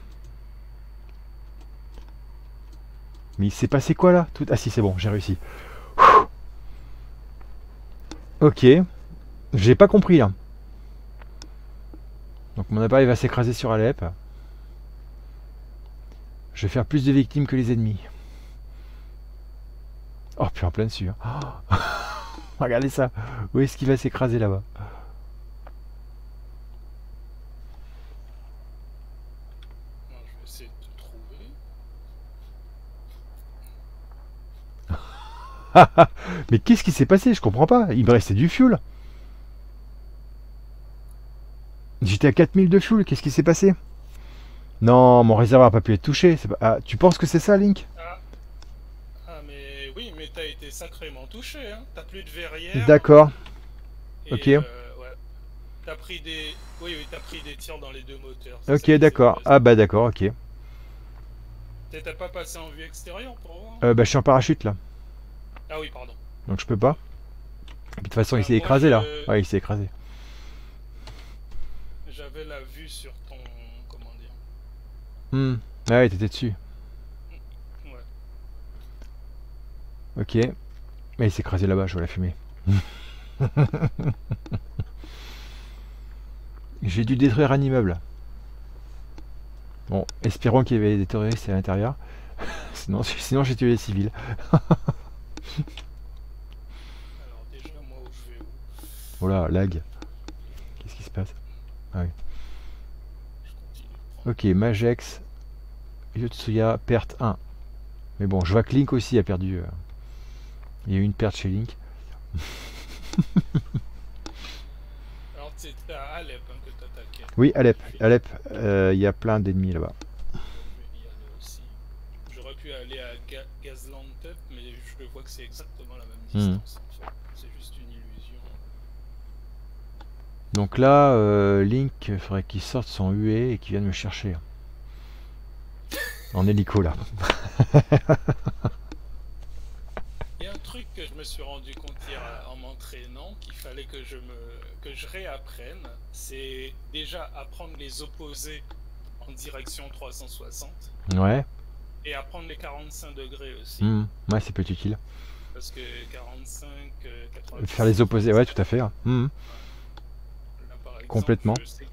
Mais il s'est passé quoi là? Ah si c'est bon, j'ai réussi. Ok. J'ai pas compris là. Donc mon appareil va s'écraser sur Alep. Je vais faire plus de victimes que les ennemis. Oh puis en plein dessus. Hein. Regardez ça. Où est-ce qu'il va s'écraser là-bas Non, je vais essayer de te trouver. Mais qu'est-ce qui s'est passé? Je comprends pas. Il me restait du fuel. J'étais à 4000 de fuel. Qu'est-ce qui s'est passé? Non, mon réservoir n'a pas pu être touché. pas- Ah, tu penses que c'est ça, Link? Ah, mais oui, mais t'as été sacrément touché, hein. T'as plus de verrière. D'accord. ok. euh, ouais. T'as pris des. Oui, oui, t'as pris des tirs dans les deux moteurs. Ok, d'accord. Ah bah d'accord, ok. T'as pas passé en vue extérieure pour voir? Euh, bah je suis en parachute là. Ah oui, pardon. Donc je peux pas. Et puis, de toute façon, il Ah, s'est écrasé là. Ouais, il s'est écrasé. J'avais la vue sur ton. Comment dire? Hmm. Ouais, t'étais dessus. Ouais. Ok. Mais il s'est écrasé là-bas, je vois la fumée. J'ai dû détruire un immeuble. Bon, espérons qu'il y avait des terroristes à l'intérieur. sinon, sinon j'ai tué les civils. Alors, déjà, moi, où je vais où Voilà, lag. Qu'est-ce qui se passe? De prendre. Ok, Magex, Yotsuya, perte 1. Mais bon, je vois que Link aussi a perdu. euh, Il y a eu une perte chez Link. Alors, c'était à Alep hein, que t'attaquais. Oui, Alep. Alep, euh, il y a plein d'ennemis là-bas. J'aurais pu aller à Ga Gazlantep, mais je vois que c'est exactement la même Mhm. distance. fait. C'est juste une illusion. Donc là, euh, Link, il faudrait qu'il sorte son huée et qu'il vienne me chercher. En hélico là. Il y a un truc que je me suis rendu compte hier euh, en m'entraînant qu'il fallait que je me que je réapprenne, c'est déjà apprendre les opposés en direction 360 Ouais. Et apprendre les 45 degrés aussi. Hmm. Ouais, c'est peut-être utile. Parce que 45, euh, 90, Faire les opposés, ouais, tout à fait. Hmm. Là, par exemple, Complètement. Je sais,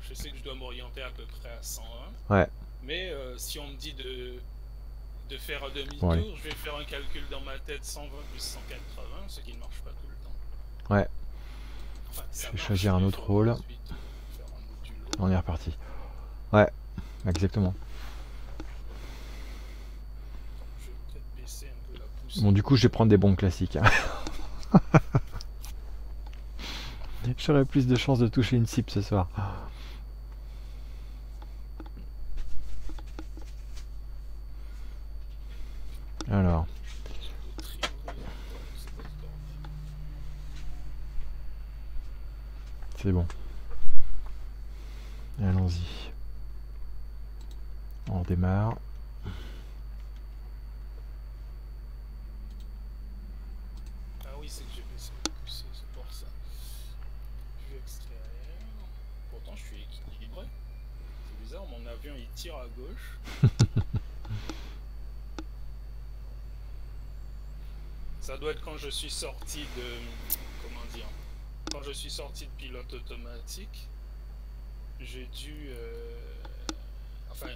je sais que je dois m'orienter à peu près à 101. Ouais. Mais euh, si on me dit de, de faire un demi-tour, allez. je vais faire un calcul dans ma tête 120 plus 180, ce qui ne marche pas tout le temps. Ouais. Enfin, Je vais choisir un autre rôle. On est reparti. Ouais, exactement. Je vais peut-être baisser un peu la pousse. Bon, du coup, je vais prendre des bons classiques. hein. J'aurais plus de chances de toucher une cible ce soir. Alors, c'est bon. Allons-y. On démarre. Ah oui, c'est que j'ai baissé le pouce, c'est pour ça. Vue extérieure. Pourtant, je suis équilibré. C'est bizarre, mon avion il tire à gauche. ça doit être quand je suis sorti de. Comment dire Quand je suis sorti de pilote automatique, j'ai dû. euh, Enfin.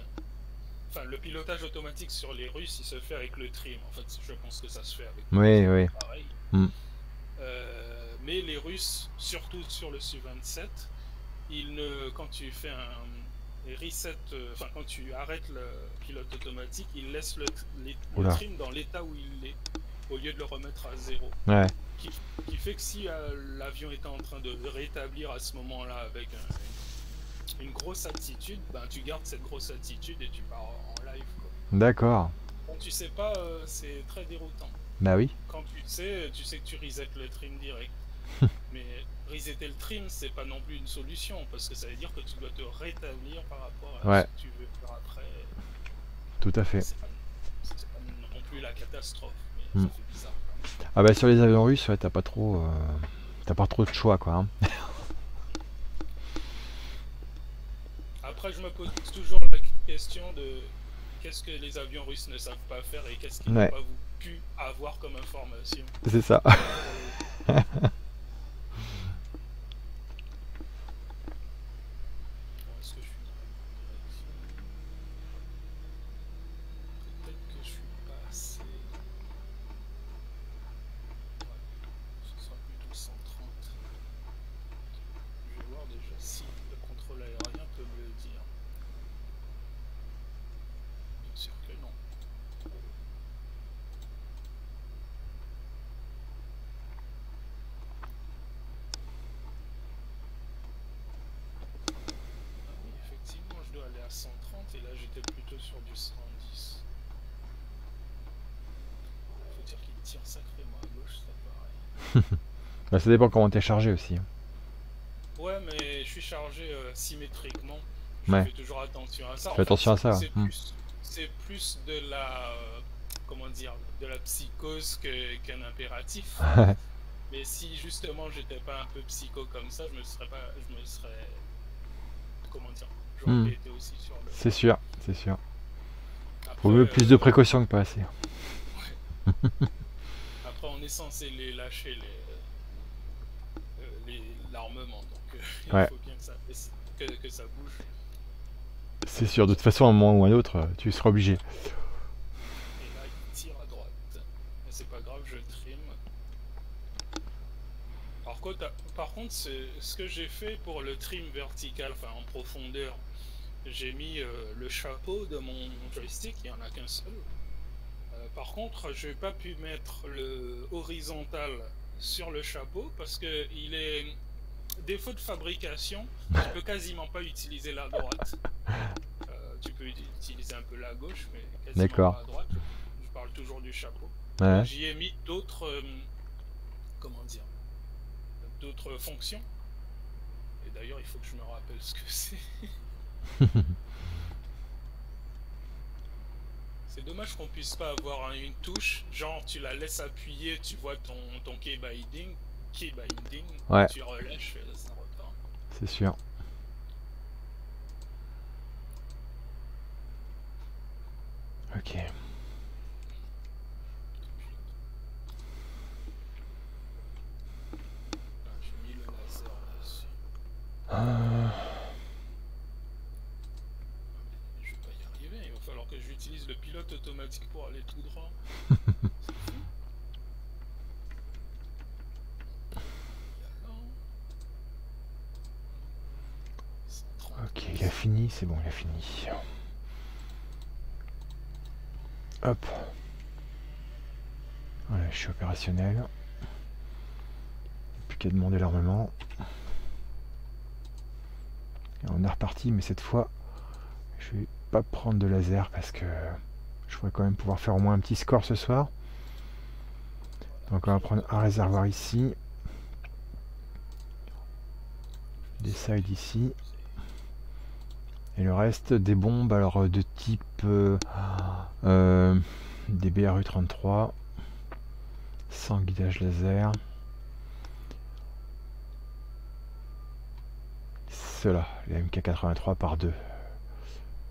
Enfin, le pilotage automatique sur les Russes, il se fait avec le trim. En fait, je pense que ça se fait avec Oui, oui. pareil. Mm. Euh, mais les Russes, surtout sur le Su-27, ils ne, quand tu fais un reset, euh, enfin quand tu arrêtes le pilote automatique, ils laissent le, les- le trim dans l'état où il est, au lieu de le remettre à zéro. Ouais. Qui, qui fait que si euh, l'avion était en train de rétablir à ce moment-là avec un- une grosse attitude, ben tu gardes cette grosse attitude et tu pars en live. D'accord. Quand tu sais pas, euh, c'est très déroutant Bah oui. quand tu sais, tu sais que tu reset le trim direct. Mais resetter le trim, c'est pas non plus une solution, parce que ça veut dire que tu dois te rétablir par rapport à Ouais. ce que tu veux faire après. Tout à fait. C'est pas, pas non plus la catastrophe, mais ça fait bizarre. quand même. Ah bah sur les avions russes, ouais, t'as pas trop, euh, t'as pas trop de choix quoi. hein. Après, je me pose toujours la question de qu'est-ce que les avions russes ne savent pas faire et qu'est-ce qu'ils Ouais. n'ont pas pu avoir comme information. C'est ça. Bon, Est-ce que je suis dans la bonne direction Peut-être que je suis pas assez. Ouais. à 130 et là j'étais plutôt sur du 110. Faut dire qu'il tire sacrément à gauche, ça pareil. bah, ça dépend comment t'es chargé aussi. Ouais, mais je suis chargé euh, symétriquement. Je Ouais. fais toujours attention à ça. Fais attention à ça, C'est plus, de la, euh, comment dire, de la psychose qu'un impératif. Mais si justement j'étais pas un peu psycho comme ça, je me serais pas, je me serais, comment dire, j'aurais Hmm. été aussi sur le. c'est sûr, c'est sûr. Faut mieux euh, plus de précautions que pas assez. Après, on est censé les lâcher les l'armement, donc euh, il Ouais. faut bien que ça, que, que ça bouge. C'est sûr, de toute façon, à un moment ou à un autre, euh, tu seras obligé. Et là, il tire à droite. Mais c'est pas grave, je trim. Par contre, par contre c'est- ce que j'ai fait pour le trim vertical, enfin en profondeur, j'ai mis euh, le chapeau de mon joystick, il n'y en a qu'un seul. Euh, par contre, je n'ai pas pu mettre le horizontal sur le chapeau parce que il est défaut de fabrication, tu peux quasiment pas utiliser la droite. Euh, tu peux utiliser un peu la gauche, mais quasiment pas la droite. Je parle toujours du chapeau. Ouais. J'y ai mis d'autres, euh, comment dire, d'autres fonctions. Et d'ailleurs, il faut que je me rappelle ce que c'est. c'est dommage qu'on puisse pas avoir un- une touche, genre tu la laisses appuyer, tu vois ton, ton key binding, binding, Ouais. tu relâches, euh, ça repart. C'est sûr. Ok. Ah, J'ai mis le laser là-dessus. Euh, Je vais pas y arriver, il va falloir que j'utilise le pilote automatique pour aller tout droit. C'est fou. Et alors 130. Ok, il a c'est bon, il a fini. Hop. Je suis opérationnel. Plus qu'à demander l'armement. On est reparti, mais cette fois, je vais pas prendre de laser parce que je voudrais quand même pouvoir faire au moins un petit score ce soir. Donc on va prendre un réservoir ici, des sides ici. Et le reste des bombes alors euh, de type euh, euh, des BRU-33 sans guidage laser. Cela, les MK83 par 2.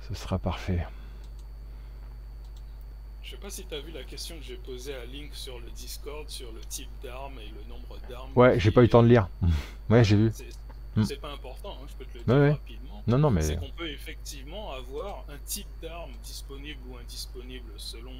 Ce sera parfait. Je sais pas si t'as vu la question que j'ai posée à Link sur le Discord sur le type d'arme et le nombre d'armes. Ouais, j'ai pas eu le temps de lire. Ouais, j'ai vu. C'est Hmm. c'est pas important, hein, je peux te le dire ouais. rapidement. Non, non, mais C'est qu'on peut effectivement avoir un type d'arme disponible ou indisponible selon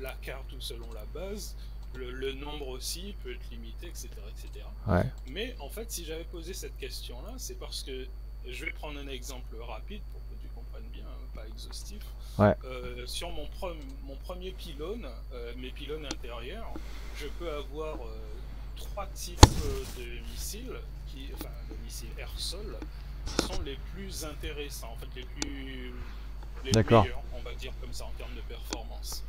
la carte ou selon la base. Le, le nombre aussi peut être limité, etc. etc. ouais. Mais en fait, si j'avais posé cette question-là, c'est parce que je vais prendre un exemple rapide pour que tu comprennes bien, hein, pas exhaustif. Ouais. Euh, sur mon, pre- mon premier pylône, euh, mes pylônes intérieurs, je peux avoir euh, trois types euh, de missiles, qui, enfin de missiles air-sol, qui sont les plus intéressants, en fait les plus les meilleurs, on va dire comme ça en termes de performance,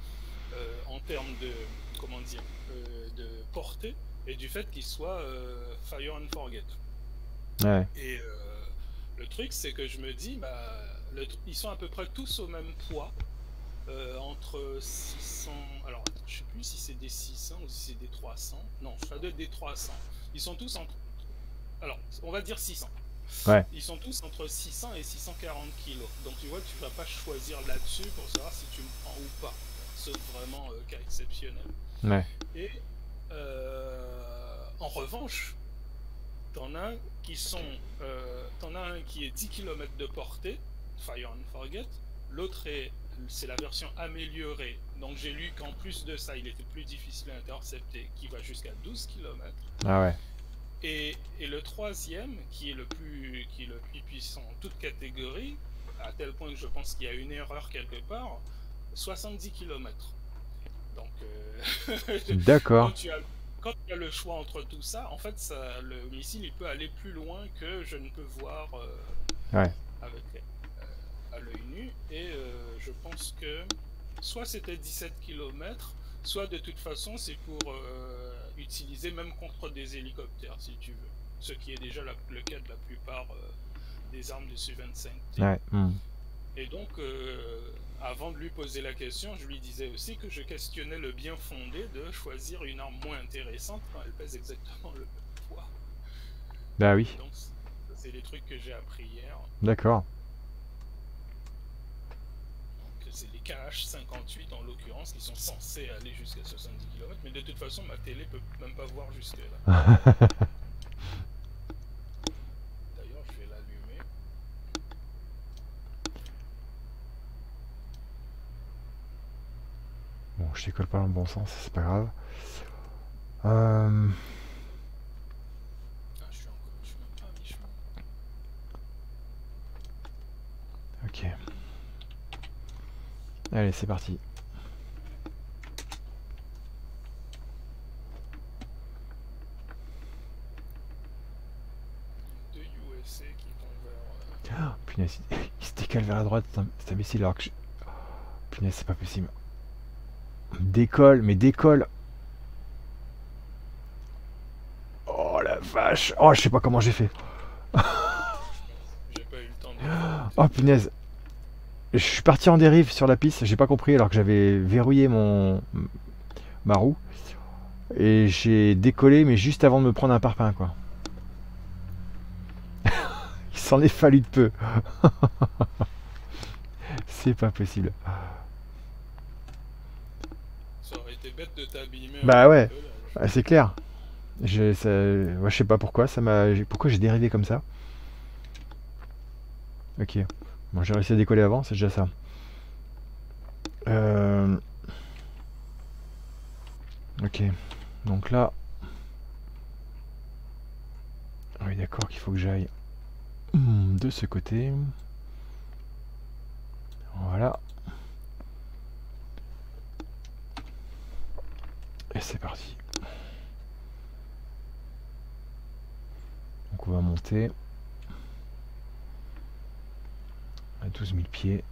Euh, en termes de comment dire euh, de portée et du fait qu'ils soient euh, fire and forget. Ouais. Et le truc, c'est que je me dis, bah, le ils sont à peu près tous au même poids, euh, entre 600. Alors, je sais plus si c'est des 600 ou si c'est des 300. Non, ça doit être des 300. Ils sont tous entre. Alors, on va dire 600. Ouais. Ils sont tous entre 600 et 640 kilos. Donc, tu vois, tu vas pas choisir là-dessus pour savoir si tu me prends ou pas. Sauf vraiment euh, cas exceptionnel. Ouais. Et euh, en revanche, t'en as qui sont, t'en as un qui est 10 km de portée, Fire and Forget. L'autre est, c'est la version améliorée. Donc j'ai lu qu'en plus de ça, il était plus difficile à intercepter, qui va jusqu'à 12 km. Ah ouais. Et, et le troisième, qui est le plus, qui est le plus puissant en toute catégorie, à tel point que je pense qu'il y a une erreur quelque part, 70 km. Donc, euh, D'accord. quand, quand tu as le choix entre tout ça, en fait, ça, le missile il peut aller plus loin que je ne peux voir euh, Ouais. avec, à l'œil nu, et je pense que soit c'était 17 km, soit de toute façon c'est pour utiliser même contre des hélicoptères, si tu veux. Ce qui est déjà le cas de la plupart des armes du Su-25. Ouais. Hmm. Et donc, avant de lui poser la question, je lui disais aussi que je questionnais le bien fondé de choisir une arme moins intéressante quand elle pèse exactement le même poids. Bah oui. Donc, c'est les trucs que j'ai appris hier. D'accord. C'est les KH58 en l'occurrence qui sont censés aller jusqu'à 70 km, mais de toute façon, ma télé peut même pas voir jusque là. je décolle pas dans le bon sens, c'est pas grave. Euh... Ok. Allez, c'est parti. Oh, punaise, il se décale vers la droite, c'est imbécile alors que je... Punaise, c'est pas possible. Décolle, mais décolle. Oh la vache. Oh, je sais pas comment j'ai fait. oh punaise. Je suis parti en dérive sur la piste, j'ai pas compris alors que j'avais verrouillé mon ma roue. Et j'ai décollé mais juste avant de me prendre un parpaing quoi. Il s'en est fallu de peu. C'est pas possible. de t'abîmer. Bah ouais, ah, c'est clair. Je, ça, je sais pas pourquoi, ça m'a, pourquoi j'ai dérivé comme ça. Ok, bon, j'ai réussi à décoller avant, c'est déjà ça. Euh... Ok, donc là. Ah oui, d'accord qu'il faut que j'aille de ce côté. Voilà. Et c'est parti. Donc on va monter à 12 000 pieds.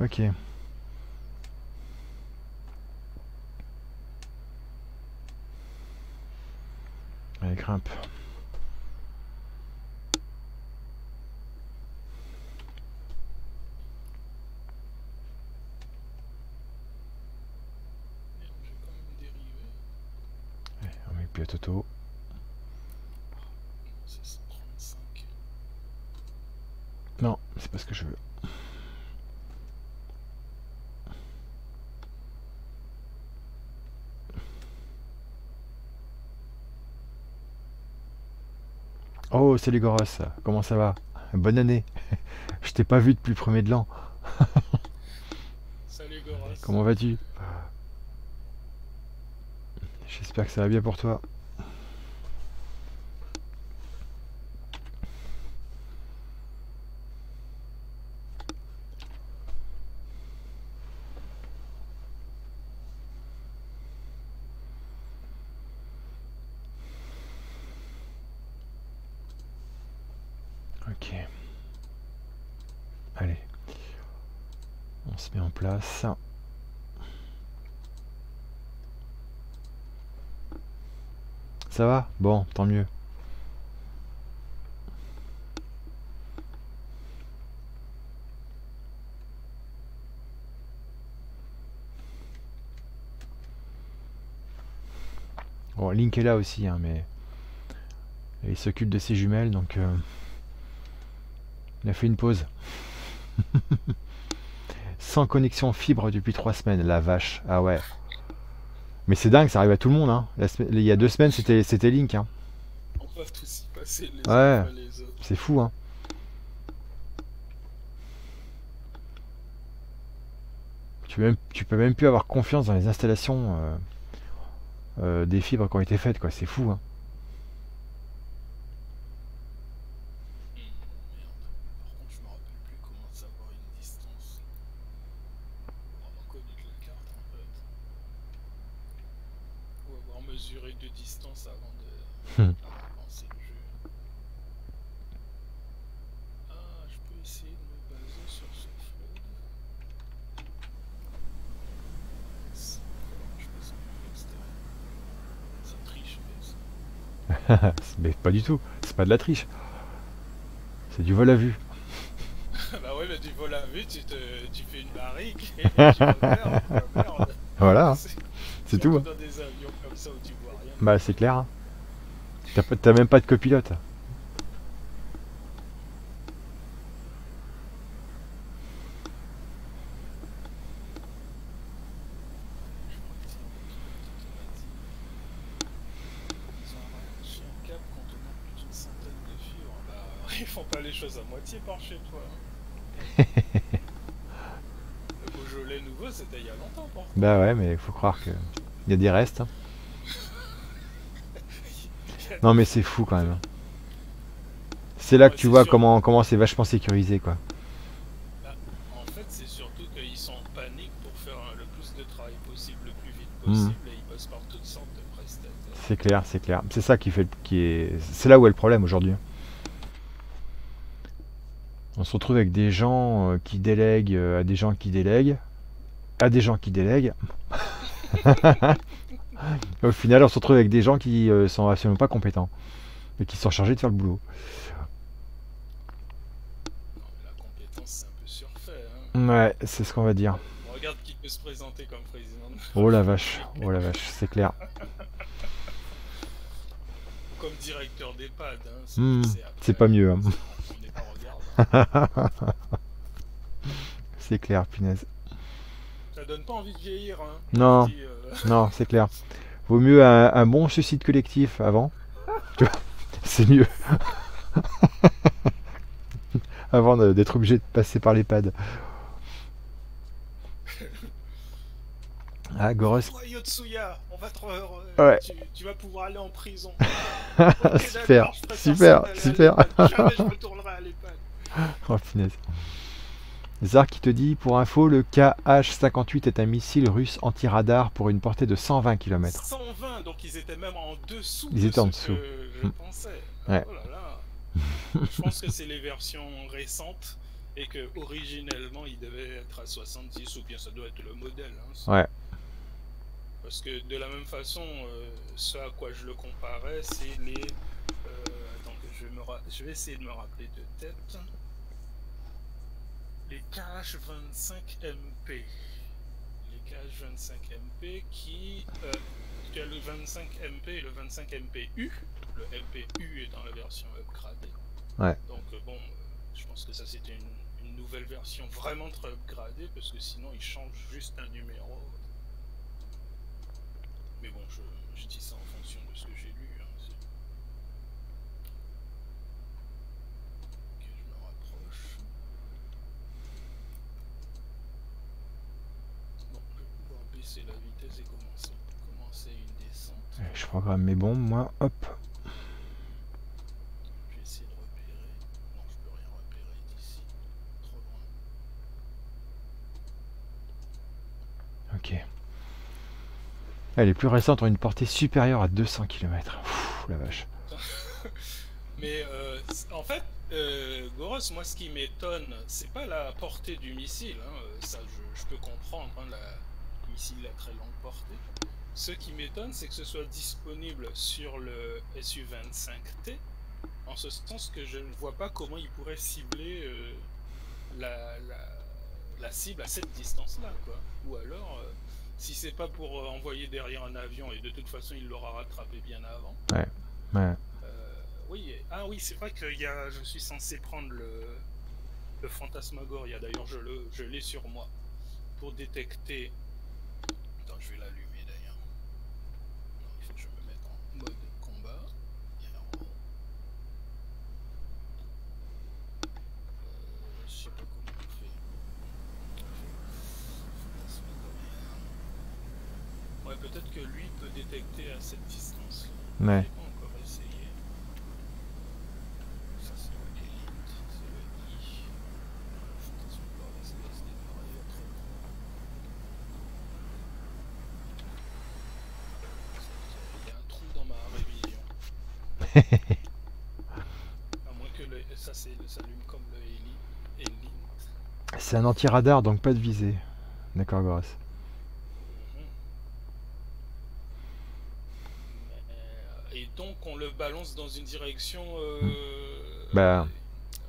Ok. Allez, grimpe. Allez, on met le pilote auto. Non, c'est pas ce que je veux. Oh, salut Goros, comment ça va? Bonne année. Je t'ai pas vu depuis le premier de l'an. salut Goros. Comment vas-tu? J'espère que ça va bien pour toi. Ça va Bon, tant mieux. Bon, Link est là aussi, hein, mais il s'occupe de ses jumelles, donc euh, il a fait une pause. Sans connexion fibre depuis trois semaines, la vache. Ah ouais. Mais c'est dingue, ça arrive à tout le monde. Hein. il y a deux semaines, c'était, c'était Link. Hein. On va tous y passer les ouais. C'est fou. Hein. Tu, même, tu peux même plus avoir confiance dans les installations euh, euh, des fibres qui ont été faites. quoi. C'est fou. Hein. mesurer de distance avant de, Hmm. avant de lancer le jeu. Ah, je peux essayer de me baser sur ce flood. C'est- Je pense que c'est- c'est triche, mais c'est- Mais pas du tout, c'est pas de la triche. C'est du vol à vue. bah ouais, mais tu voles à vue, tu, te, tu fais une barrique et tu vas faire. Voilà, hein. C'est tout. hein. dans des avions comme ça où tu vois rien. Bah c'est clair. hein. T'as même pas de copilote. Ils ont arraché un câble contenant plus d'une centaine de fibres. Bah, ils font pas les choses à moitié par chez toi. hein. Le Beaujolais nouveau, c'était il y a longtemps, pourtant. Bah ouais, mais il faut croire que il y a des restes. hein. Non mais c'est fou quand même. C'est là que tu vois sûr. comment comment c'est vachement sécurisé quoi. En fait, c'est surtout qu'ils sont en panique pour faire le plus de travail possible, le plus vite Mhm. possible, et ils bossent par toutes sortes de prestataires. C'est clair, c'est clair. C'est ça qui fait qui est c'est là où est le problème aujourd'hui. On se retrouve avec des gens euh, qui délèguent euh, à des gens qui délèguent à des gens qui délèguent. Au final, on se retrouve avec des gens qui euh, sont absolument pas compétents mais qui sont chargés de faire le boulot. Non, mais la compétence, c'est un peu surfait. Hein. Ouais, c'est ce qu'on va dire. On regarde qui peut se présenter comme président. de- Oh la vache, oh la vache, c'est clair. Comme directeur d'EHPAD. Hein. c'est- Hmm, c'est pas mieux, hein. C'est clair, punaise. Ça donne pas envie de vieillir. Hein. Non. Euh, Non, c'est clair. Vaut mieux un, un bon suicide collectif avant. Tu vois, c'est mieux. avant d'être obligé de passer par l'EHPAD. Ah, Goros. Toi, Yotsuya, on va te re- Ouais. tu, tu vas pouvoir aller en prison. super, super, super. Jamais je retournerai à l'EHPAD. Oh, punaise. Zar qui te dit, pour info, le KH-58 est un missile russe anti-radar pour une portée de 120 km. 120, donc ils étaient même en dessous. Ils de étaient en ce dessous. que je Mm. pensais. Ouais. Oh là là. je pense que c'est les versions récentes et que originellement il devait être à 70 ou bien ça doit être le modèle. hein. Ouais. Parce que de la même façon, euh, ce à quoi je le comparais, c'est les. euh, attends, que je, me ra- je vais essayer de me rappeler de tête. Les KH25MP. Les KH25MP qui. euh, tu as le 25MP et le 25MPU. Le MPU est dans la version upgradée. Ouais. Donc, euh, bon, je pense que ça c'était une, une nouvelle version vraiment très upgradée parce que sinon ils changent juste un numéro. Mais bon, je, je dis ça en fonction de ce que j'ai lu. hein, c'est- Ok, je me rapproche. Bon, je vais pouvoir baisser la vitesse et commencer, commencer une descente. Je programme mes bombes, moi. Hop. Je vais essayer de repérer. Non, je peux rien repérer d'ici. Trop loin. Ok. Est plus récente, ont une portée supérieure à 200 km. la vache. Mais euh, en fait, euh, Goros, moi ce qui m'étonne, c'est pas la portée du missile, hein, ça je, je peux comprendre, hein, la missile à très longue portée. Ce qui m'étonne, c'est que ce soit disponible sur le SU-25T, en ce sens que je ne vois pas comment il pourrait cibler euh, la, la, la cible à cette distance-là, quoi. Ou alors, euh, si c'est pas pour euh, envoyer derrière un avion, et de toute façon il l'aura rattrapé bien avant. Ouais. Euh, oui, ah oui, c'est vrai que y a, je suis censé prendre le, le fantasmagoria. D'ailleurs, je le, je l'ai sur moi pour détecter. Je vais l'allumer d'ailleurs. Il faut que je me mette en mode combat. Et en. Euh, je sais pas comment on fait. Ouais, peut-être que lui peut détecter à cette distance. Ouais. J'ai pas encore essayé. Ça c'est le Elite, c'est le I. Attention par l'espèce des pareils trop gros. Ça, c'est s'allume comme le Heli. Heli. C'est un anti-radar, donc pas de visée. D'accord, Goras. Euh, Et donc on le balance dans une direction euh, Bah.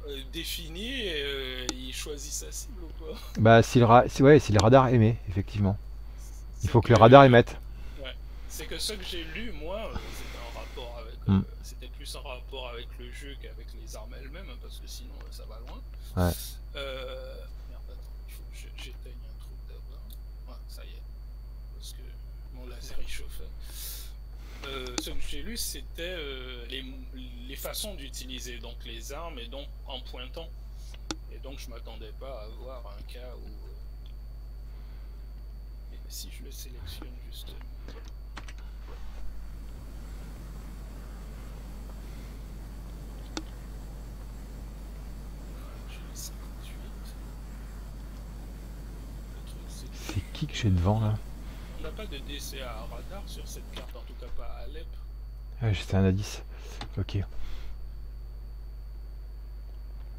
euh, définie et euh, il choisit sa cible ou quoi? Bah, si le, ra- si, ouais, si le radar émet, effectivement. Il faut que le radar émette. C'est que ce que j'ai lu, moi, c'était en rapport avec. Mm. euh, c'était plus en rapport avec le jeu qu'avec les armes elles-mêmes, hein, parce que sinon ça va loin. Ouais. Euh, Merde, attends, il faut que je- j'éteigne un truc d'abord. Ouais, ça y est. Parce que il chauffait. Euh, ce que j'ai lu, c'était euh, les, les façons d'utiliser donc les armes et donc en pointant. Et donc je m'attendais pas à avoir un cas où. euh, si je le sélectionne justement. J'ai les 58. Le truc, c'est qui que j'ai devant là? Pas de DCA radar sur cette carte, en tout cas pas à Alep. Ouais, c'est un indice. Ok.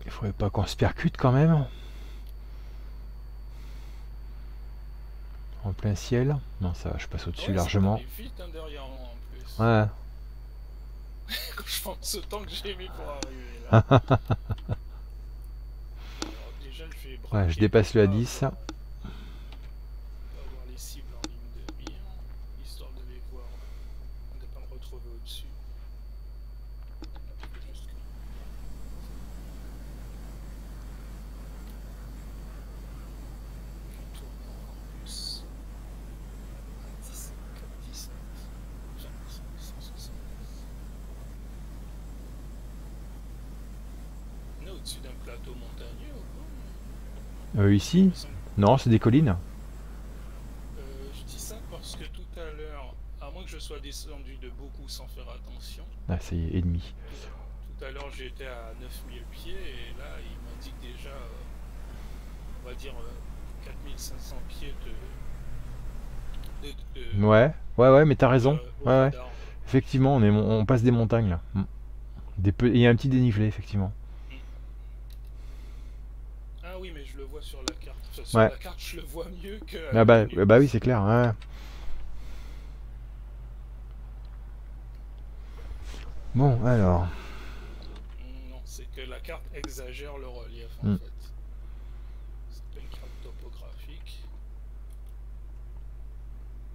Il faudrait pas qu'on se percute quand même. En plein ciel. Non, ça va, je passe au-dessus Ouais, largement. vite hein, derrière moi en plus. Ouais. Quand je pense au temps que j'ai mis pour arriver là. Alors déjà, je vais Ouais, je dépasse le pour A10. pas avoir- pas avoir les cibles en ligne de mire, histoire de les voir, de pas me retrouver au-dessus. Juste que- Je tourne en plus. 17, 17, 25, 160. On est au-dessus d'un plateau montagneux ou quoi Euh, ici Non, c'est des collines. euh, je dis ça parce que tout à l'heure, à moins que je sois descendu de beaucoup sans faire attention, Ah, ça y est, ennemi. tout à l'heure j'étais à 9000 pieds et là il m'indique déjà, euh, on va dire, euh, 4500 pieds de. de, de- Ouais, ouais, ouais, mais t'as raison. euh, Ouais, ouais. Effectivement, on, est, on passe des montagnes là. Des peu- Il y a un petit dénivelé, effectivement. Ah oui, mais je le vois sur la carte. Enfin, sur Ouais. la carte, je le vois mieux que. Ah bah, bah oui, c'est clair. ouais. Bon, alors. Non, c'est que la carte exagère le relief en Hmm. fait. C'est une carte topographique.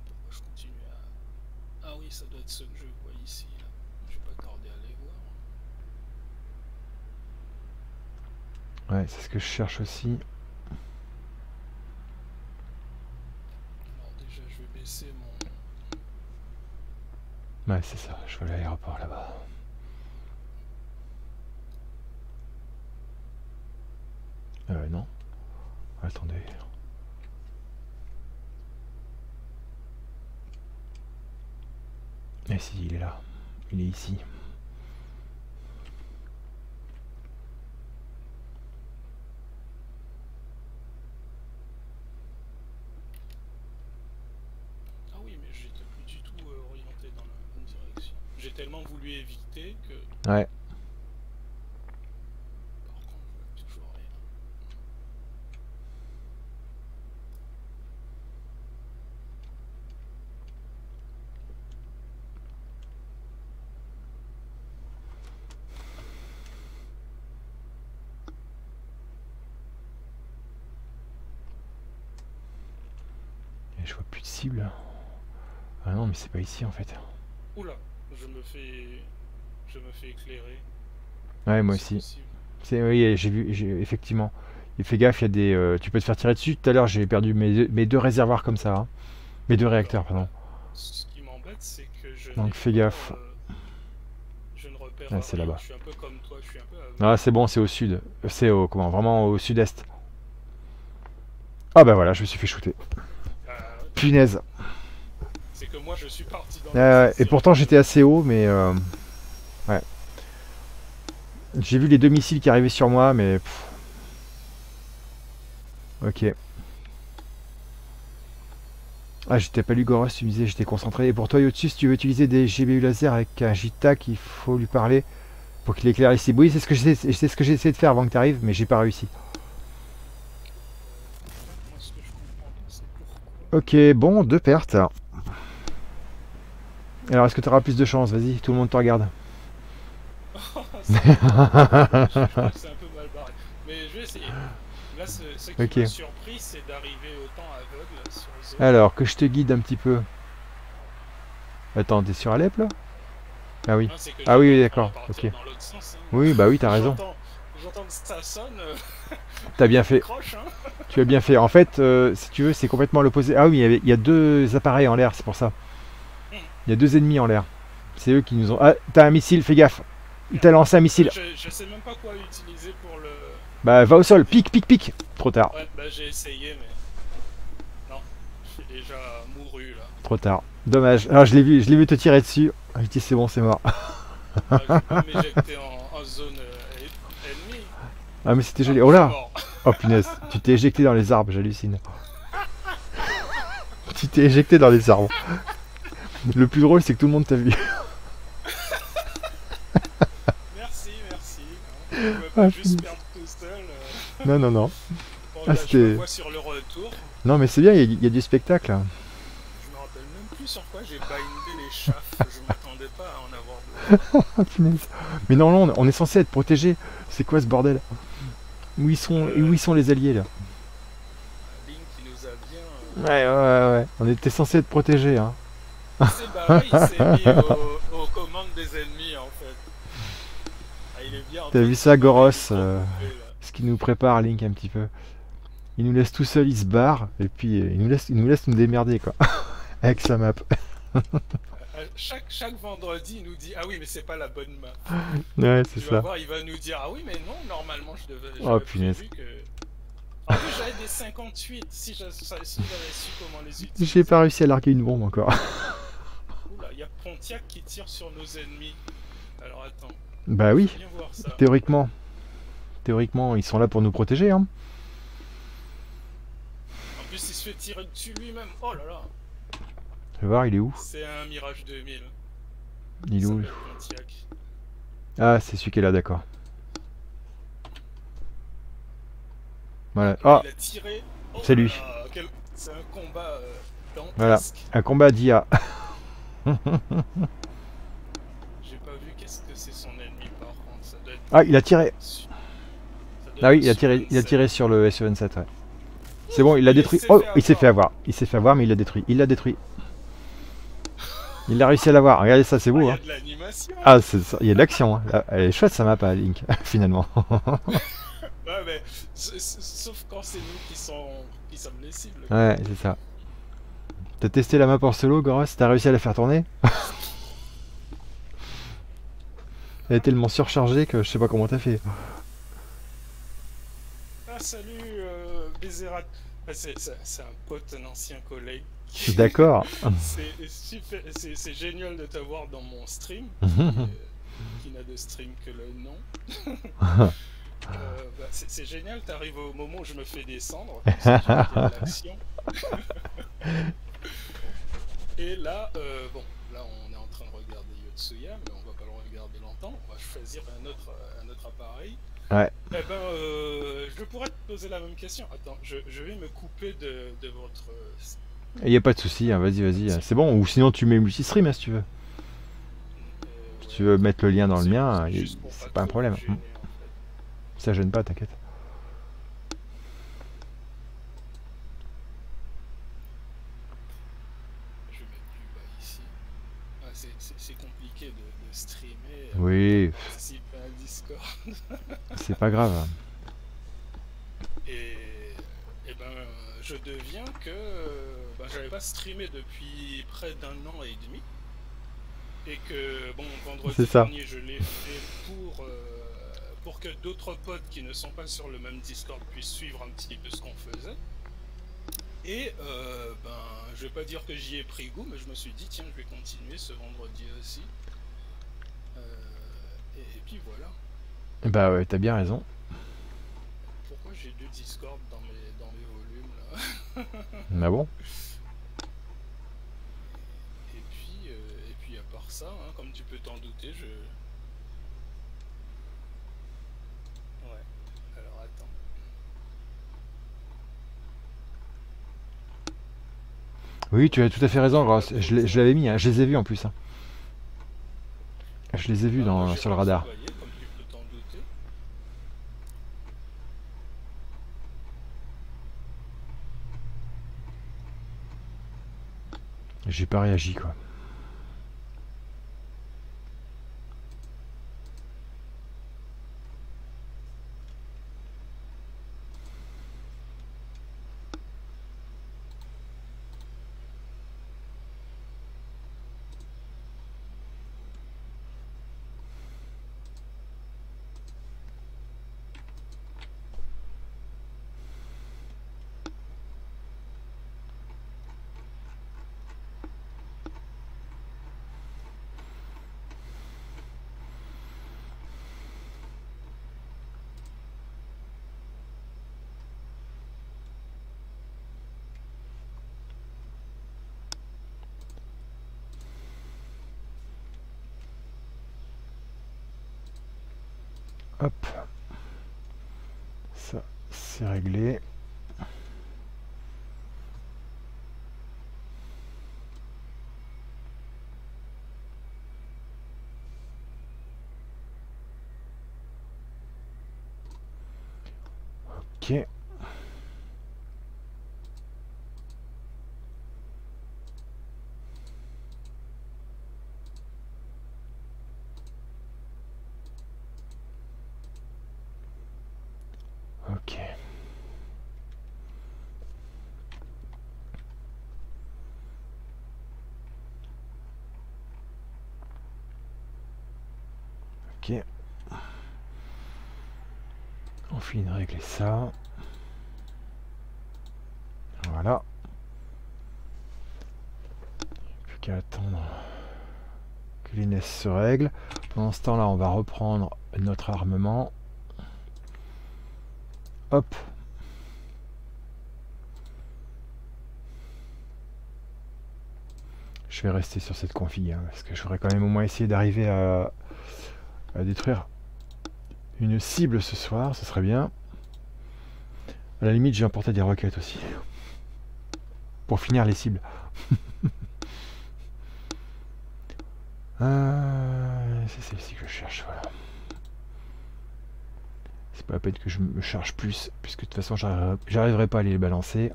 Pourquoi je continue à. Ah oui, ça doit être ce que je vois ici. Là. Je vais pas tarder à les voir. Ouais, c'est ce que je cherche aussi. Alors déjà, je vais baisser mon. Ouais, c'est ça. Je vois l'aéroport là-bas. Euh, non. Attendez. Eh si, il est là. Il est ici. Ah oui, mais j'étais plus du tout euh, orienté dans la bonne direction. J'ai tellement voulu éviter que. Ouais. Par contre, je vois toujours rien. Et je vois plus de cible. Ah non, mais c'est pas ici en fait. Oula, je me fais. Je me fais éclairer. Ouais, moi aussi. C'est oui, j'ai vu, j'ai- effectivement. Et fais gaffe, il y a des, euh, tu peux te faire tirer dessus. Tout à l'heure, j'ai perdu mes deux, mes deux réservoirs comme ça, hein. mes deux réacteurs, pardon. Ce qui m'embête, c'est que je. Donc, fais gaffe. euh, Je ne repère Ouais, c'est là-bas. Je suis un peu comme toi, je suis un peu. à- Ah, c'est bon, c'est au sud. C'est au comment, vraiment au sud-est. Ah bah voilà, je me suis fait shooter. à- Punaise. C'est que moi, je suis parti dans. Et pourtant j'étais assez haut, mais euh. J'ai vu les deux missiles qui arrivaient sur moi, mais ok. Ah, j'étais pas lu Goros, tu me disais, j'étais concentré. Et pour toi, au-dessus, si tu veux utiliser des GBU laser avec un JTAC, il faut lui parler Pour qu'il éclaire ici. Oui, c'est ce que j'ai ce que j'ai essayé de faire avant que tu arrives, mais j'ai pas réussi. Ok, bon, deux pertes. Alors, est-ce que tu auras plus de chance? Vas-y, tout le monde te regarde. Alors, que je te guide un petit peu. Attends, t'es sur Alep là? Ah oui. Ah oui, d'accord. Oui, bah oui, t'as raison. J'entends- que ça T'as bien fait. Tu as bien fait. En fait, euh, si tu veux, c'est complètement l'opposé. Ah oui, il y y a deux appareils en l'air, c'est pour ça. Il y a deux ennemis en l'air. C'est eux qui nous ont. Ah, t'as un missile, fais gaffe. Il t'a lancé un missile. Je, je sais même pas quoi utiliser pour le. Bah, va au sol, pique, pique, pique. Trop tard, Ouais, bah j'ai essayé, mais. Non, j'ai déjà mouru là. trop tard. Dommage. Alors, je l'ai vu, je l'ai vu te tirer dessus. Ah, je dis, c'est bon, c'est mort. Ah, je peux m'éjecter en, en zone euh, en- ennemie. Ah, mais c'était joli. Ah, Oh je suis là. Oh punaise, tu t'es éjecté dans les arbres, j'hallucine. tu t'es éjecté dans les arbres. Le plus drôle, c'est que tout le monde t'a vu. Merci, merci. hein. Je pouvais Ah, pas juste perdre tout seul. euh. Non, non, non. Bon, Ah, là, je me vois sur le retour. Non, mais c'est bien, il y, y a du spectacle. là. Je me rappelle même plus sur quoi j'ai bindé les chafs. Je m'attendais pas à en avoir deux. Ah. Mais non, non, on est censé être protégé. C'est quoi ce bordel? Où ils, sont, où ils sont les alliés là? Link qui nous a bien. Ouais, ouais, ouais. On était censé être protégés. Hein. euh, Il s'est barré, il s'est mis au- aux commandes des ennemis en fait. Ah, il est bien. en T'as vu ça, Goros, euh. Ce qui nous prépare, Link, un petit peu. Il nous laisse tout seul, il se barre. Et puis, euh, il nous laisse, il nous, laisse nous démerder, quoi. Avec sa map. À Chaque, chaque vendredi, il nous dit Ah oui, mais c'est pas la bonne map. Ouais, c'est ça. voir, il va nous dire Ah oui, mais non, normalement, je devais. Oh, punaise. Que... En plus, j'avais des 58. Si j'a- si j'avais su comment les utiliser. J'ai pas réussi à larguer une bombe encore. Oula, il y a Pontiac qui tire sur nos ennemis. Alors attends, Bah oui, théoriquement. Théoriquement, ils sont là pour nous protéger, hein. En plus, il se fait tirer dessus lui-même. Oh là là, Je vais voir, il est où? C'est un Mirage 2000. Il est où. Ah, c'est celui qui est là, d'accord. Voilà. Ah, tiré. Oh c'est lui. quel- C'est un combat euh. Voilà. un combat d'IA. J'ai pas vu qu'est-ce que c'est son ennemi par contre. Ça doit être. Ah, il a tiré. ça Ah oui, il a tiré, il a tiré sur le SE27, ouais. C'est bon, il l'a Il détruit. Oh, il s'est fait avoir. Il s'est fait avoir, mais il l'a détruit. Il l'a détruit. Il a réussi à l'avoir. Regardez ça, c'est Oh, il beau. y a Hein. de l'animation. Ah, c'est ça, il y a de l'action. Hein. Là, Elle est chouette sa map, à Link, finalement. Ouais, mais sauf quand c'est nous qui, sont... qui sommes les cibles. ouais, c'est ça. T'as testé la map en solo, Goros? T'as réussi à la faire tourner? Elle est tellement surchargée que je sais pas comment t'as fait. Ah, salut, euh, Bézérat. Ah, c'est un pote, un ancien collègue. D'accord. C'est génial de t'avoir dans mon stream, euh, qui n'a de stream que le nom. Euh, bah, c'est génial, t'arrives au moment où je me fais descendre. Et là, euh, bon, là on est en train de regarder Yotsuya, mais on va pas le regarder longtemps, on va choisir un autre, euh, un autre appareil. Ouais. Eh ben, euh, je pourrais te poser la même question. Attends, je, je vais me couper de, de votre euh, Il y a pas de souci, hein, vas-y, vas-y. C'est bon, ou sinon tu mets multi-stream hein, si tu veux. Si tu veux mettre le lien dans le mien, c'est pas un problème. Mm. Ça gêne pas, t'inquiète. Je vais mettre plus bas ici. Ah, c'est- c'est c'est compliqué de, de streamer. euh, Oui, à Discord. c'est pas grave. Et, et ben, je deviens que ben, j'avais pas streamé depuis près d'un an et demi. Et que, bon, vendredi dernier, je l'ai fait pour, euh, pour que d'autres potes qui ne sont pas sur le même Discord puissent suivre un petit peu ce qu'on faisait. Et, euh, ben, je vais pas dire que j'y ai pris goût, mais je me suis dit, tiens, je vais continuer ce vendredi aussi puis voilà. Bah ouais, t'as bien raison. Pourquoi j'ai du Discord dans mes, dans mes volumes là Bah bon et, puis, euh, et puis à part ça, hein, comme tu peux t'en douter, je... Ouais, alors attends. Oui, tu as tout à fait raison, Ross. Je l'avais mis, hein. je les ai vus en plus. Hein. Je les ai vus dans, sur le radar. J'ai pas réagi quoi. Hop. Ça, c'est réglé. Ok. Ok. Ok. Régler ça. Voilà. Plus qu'à attendre que l'INES se règle. Pendant ce temps-là, on va reprendre notre armement. Hop. Je vais rester sur cette config, hein, parce que j'aurais quand même au moins essayé d'arriver à détruire une cible ce soir, ce serait bien. À la limite, j'ai emporté des roquettes aussi. Pour finir les cibles. Euh, c'est celle-ci que je cherche, voilà. C'est pas la peine que je me charge plus, puisque de toute façon j'arriverai j'arriverai pas à les balancer.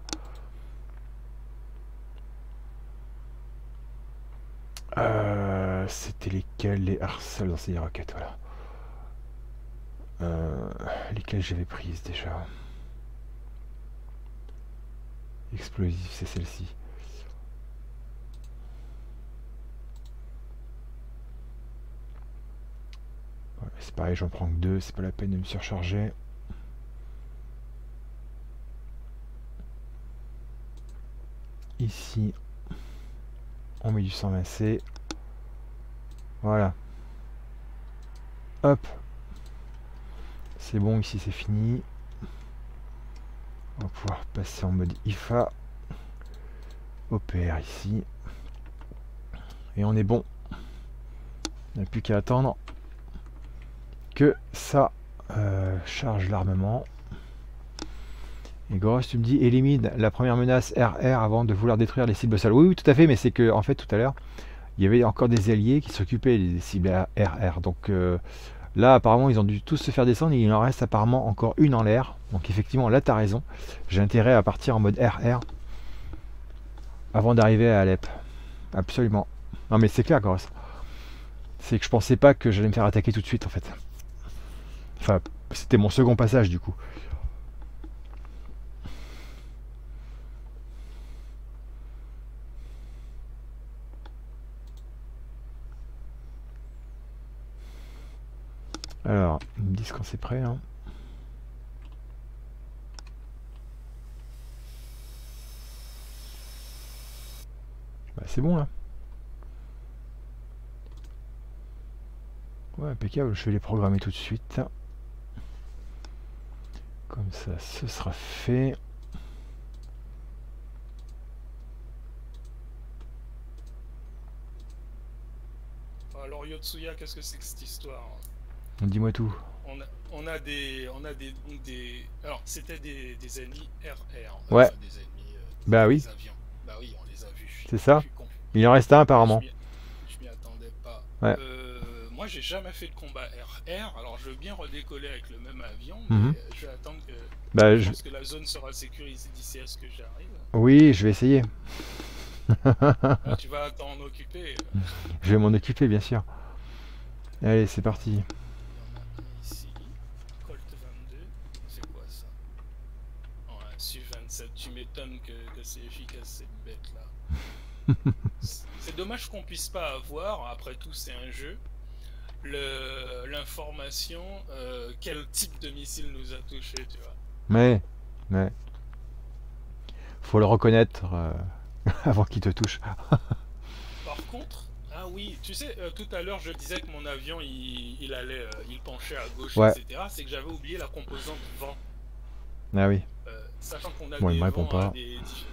Euh, C'était lesquels les harcèles dans ces roquettes, voilà. Euh, lesquelles j'avais prises déjà Explosif, c'est celle-ci. C'est pareil, j'en prends que deux, c'est pas la peine de me surcharger. Ici, on met du 120C. Voilà. Hop. C'est bon, ici c'est fini. On va pouvoir passer en mode IFA. OPR ici. Et on est bon. On n'a plus qu'à attendre que ça euh, charge l'armement. Et Goros, tu me dis élimine la première menace RR avant de vouloir détruire les cibles sales. Oui, oui, tout à fait, mais c'est que en fait tout à l'heure, il y avait encore des alliés qui s'occupaient des cibles RR. Donc euh, là, apparemment, ils ont dû tous se faire descendre. Et il en reste apparemment encore une en l'air. Donc effectivement, là, tu as raison. J'ai intérêt à partir en mode RR avant d'arriver à Alep. Absolument. Non, mais c'est clair, Goros. C'est que je pensais pas que j'allais me faire attaquer tout de suite, en fait. Enfin, c'était mon second passage, du coup. Alors, ils me disent quand c'est prêt. Hein. Bah, c'est bon là. Ouais, impeccable, je vais les programmer tout de suite. Comme ça, ce sera fait. Alors Yotsuya, qu'est-ce que c'est que cette histoire? Dis-moi tout. on a, on a des, on a des, des alors c'était des, des ennemis RR. Ouais. Des ennemis. euh, Bah oui. des avions. Bah oui, on les a vus. C'est ça Il en reste un apparemment. Je m'y attendais pas. Ouais. Euh, moi, j'ai jamais fait de combat RR, alors je veux bien redécoller avec le même avion, Mhm. mais je vais attendre que. Bah, je je- pense que la zone sera sécurisée d'ici à ce que j'arrive. Oui, je vais essayer. Ah, tu vas t'en occuper. euh, Je vais m'en occuper, bien sûr. Allez, c'est parti. Il y en a un ici. Colt 22. C'est quoi ça Oh, un Su-27. Tu m'étonnes que, que c'est efficace cette bête là. C'est dommage qu'on puisse pas avoir, après tout c'est un jeu, l'information euh, quel type de missile nous a touché, tu vois. Mais, mais. Faut le reconnaître euh, avant qu'il te touche. Par contre, ah oui, tu sais, euh, tout à l'heure je disais que mon avion il, il allait, il penchait à gauche, Ouais. etc. C'est que j'avais oublié la composante vent. Ah oui. Sachant qu'on a Bon, des vents à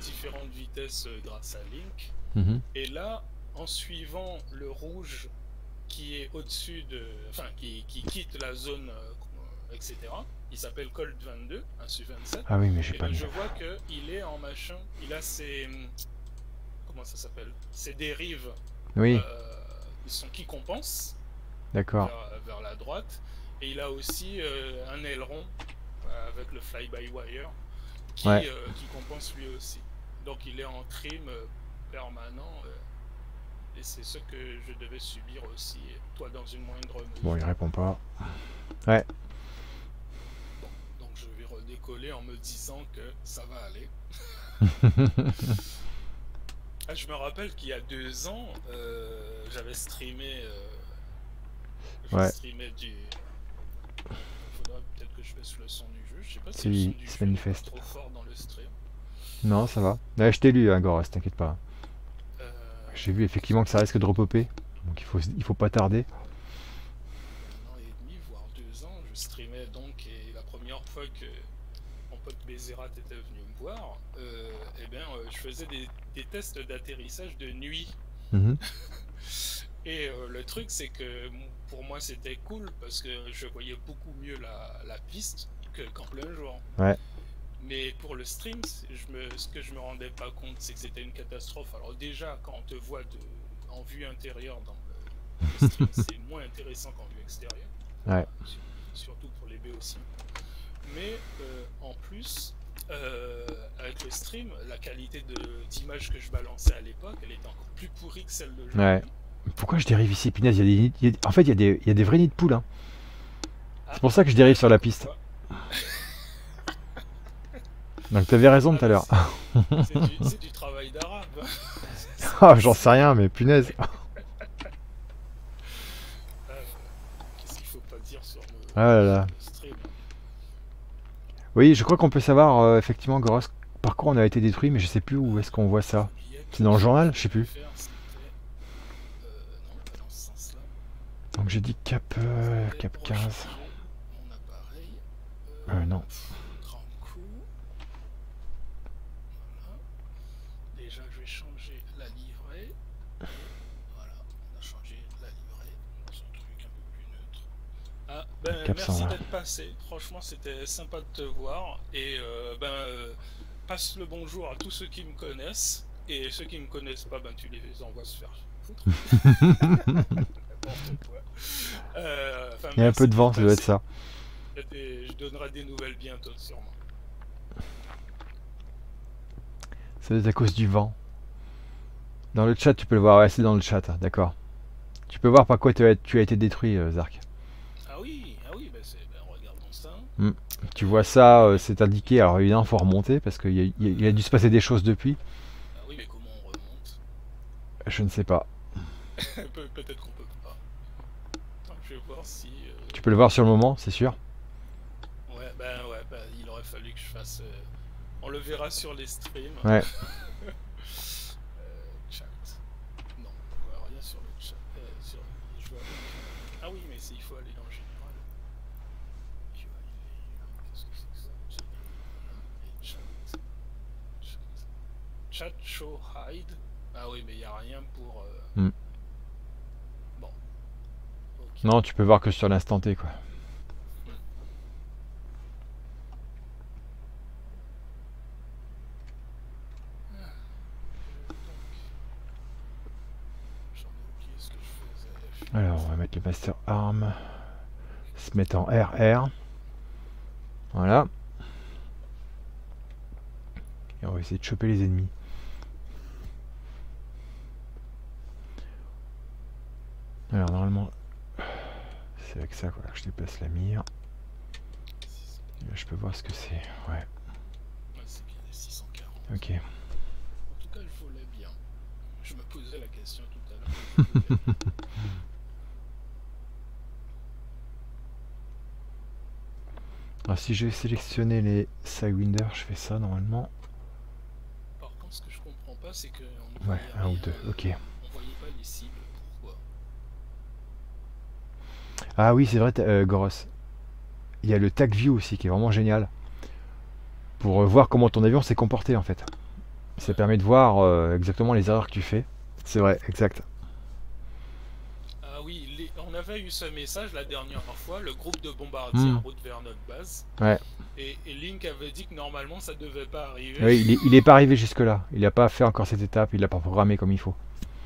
différentes vitesses euh, grâce à Link. Mhm. Et là, en suivant le rouge qui est au-dessus de. Enfin, qui, qui quitte la zone, euh, etc., il s'appelle Colt 22, un Su-27. Ah oui, mais Et pas ben, mis. je vois qu'il est en machin. Il a ses. Comment ça s'appelle Ses dérives Oui, euh, sont qui compensent d'accord. vers, vers la droite. Et il a aussi euh, un aileron avec le fly-by-wire qui, Ouais. euh, qui compense lui aussi. Donc il est en trim euh, permanent. euh, et c'est ce que je devais subir aussi, toi dans une moindre mesure. Bon, il répond pas. Donc je vais redécoller en me disant que ça va aller. Ah, je me rappelle qu'il y a deux ans, euh, j'avais streamé. Euh, je Ouais. streamais du. Faudra peut-être que je baisse le son du jeu. Je sais pas si C'est- le son il du se jeu est manifeste. trop fort dans le stream. Non, ça va. Ouais, je t'ai lu, Goros, t'inquiète pas. Euh, J'ai vu effectivement que ça risque de repopper. Donc il faut, il faut pas tarder. un an et demi, voire deux ans, je streamais donc et la première fois que mon pote Bézérat était venu me voir, euh, eh bien, euh, je faisais des, des tests d'atterrissage de nuit. Mhm. Et le truc, c'est que pour moi, c'était cool parce que je voyais beaucoup mieux la, la piste que qu'en plein jour. Ouais. Mais pour le stream, c'est- je me, ce que je me rendais pas compte, c'est que c'était une catastrophe. Alors déjà, quand on te voit de, en vue intérieure dans le, le stream, c'est moins intéressant qu'en vue extérieure. Ouais. Surtout pour les B aussi. Mais euh, en plus, euh, avec le stream, la qualité d'image que je balançais à l'époque, elle était encore plus pourrie que celle de aujourd'hui. Ouais. Pourquoi je dérive ici, Punaise, il y a des nids- il y a- En fait, il y, a des, il y a des vrais nids de poules. hein. C'est pour ça que je dérive sur la piste. Donc t'avais raison tout à l'heure. C'est du, travail d'arabe. Ah, J'en sais rien, mais punaise. Euh, Qu'est-ce qu'il faut pas dire sur le, Ah là là. le stream? Oui, je crois qu'on peut savoir euh, effectivement, Goros, par quoi on a été détruit, mais je sais plus où est-ce qu'on voit ça. C'est dans le journal Je sais plus. Euh. Donc j'ai dit cap, euh, cap recharger 15. Euh, non. Grand coup. Voilà. Déjà, je vais changer la livrée. Voilà, on a changé la livrée dans un truc un peu plus neutre. Ah, ben, merci 120. d'être passé. Franchement, c'était sympa de te voir. Et euh, ben, euh, passe le bonjour à tous ceux qui me connaissent. Et ceux qui me connaissent pas, ben, tu les envoies se faire foutre. Euh, Il y a un peu de vent, ça doit être ça. Des- Je donnerai des nouvelles bientôt, sûrement. Ça doit être à cause du vent. Dans le chat, tu peux le voir. Ouais, c'est dans le chat, hein, d'accord. Tu peux voir par quoi tu as, tu as été détruit, euh, Zark. Ah oui, ah oui, bah c'est, bah regardons ça. Tu vois ça, euh, c'est indiqué. Alors évidemment, faut remonter parce qu'il y a, y dû se passer des choses depuis. Ah oui, mais comment on remonte? Je ne sais pas. Pe- Peut-être qu'on peut pas. Attends, je vais voir si. euh, Tu peux le voir sur le moment, c'est sûr. Ouais, ben ouais, ben il aurait fallu que je fasse. euh, On le verra sur les streams. Ouais. Euh, chat. Non, rien sur le chat. Euh, sur... je vois... Ah oui, mais il faut aller dans général. Je vois, il est- Qu'est-ce que c'est que ça? Général et chat. Chat. Chat show hide. Ah oui, mais il n'y a rien pour. euh, Hmm. Bon. Non, tu peux voir que sur l'instant T, quoi. Alors, on va mettre le master arm. Se mettre en RR. Voilà. Et on va essayer de choper les ennemis. Alors normalement, c'est avec ça quoi, que je déplace la mire. je peux voir ce que c'est. Ouais. c'est bien les 640. Ok. En tout cas, je volais bien. Je me posais la question tout à l'heure. Alors si je vais sélectionner les Sidewinder, je fais ça normalement. Par contre, ce que je comprends pas, c'est que... Ouais, un ou deux, ok. On voyait pas les cibles, pourquoi? Ah oui, c'est vrai, euh, Goros. Il y a le tag view aussi qui est vraiment génial. Pour euh, voir comment ton avion s'est comporté en fait. Ça permet de voir euh, exactement les erreurs que tu fais. C'est vrai, exact. Ah oui, les- on avait eu ce message la dernière fois, le groupe de bombardiers Hmm. en route vers notre base. Ouais. Et, et Link avait dit que normalement ça devait pas arriver. Oui, il est, il est pas arrivé jusque là. Il n'a pas fait encore cette étape, il l'a pas programmé comme il faut.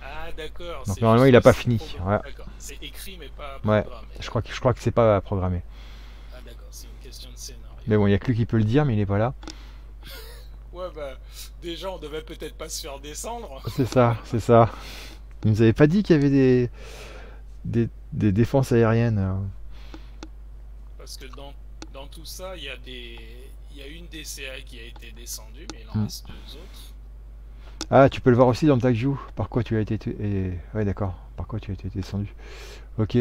Ah d'accord. Donc, normalement, il a que pas fini, ouais. C'est écrit mais pas Ouais, programmé. Je crois que je crois que c'est pas programmé. Ah d'accord, c'est une question de scénario. Mais bon, il y a que lui qui peut le dire, mais il est pas là. Ouais bah déjà on devait peut-être pas se faire descendre. C'est ça, c'est ça. Il nous avait pas dit qu'il y avait des, des, des défenses aériennes. euh. Parce que dans, dans tout ça, il y a des. Y a une DCA qui a été descendue, mais il en Hmm. reste deux autres. Ah, tu peux le voir aussi dans le tag view. Par quoi tu as été. et- Ouais, d'accord. Par quoi tu as été descendu. Ok.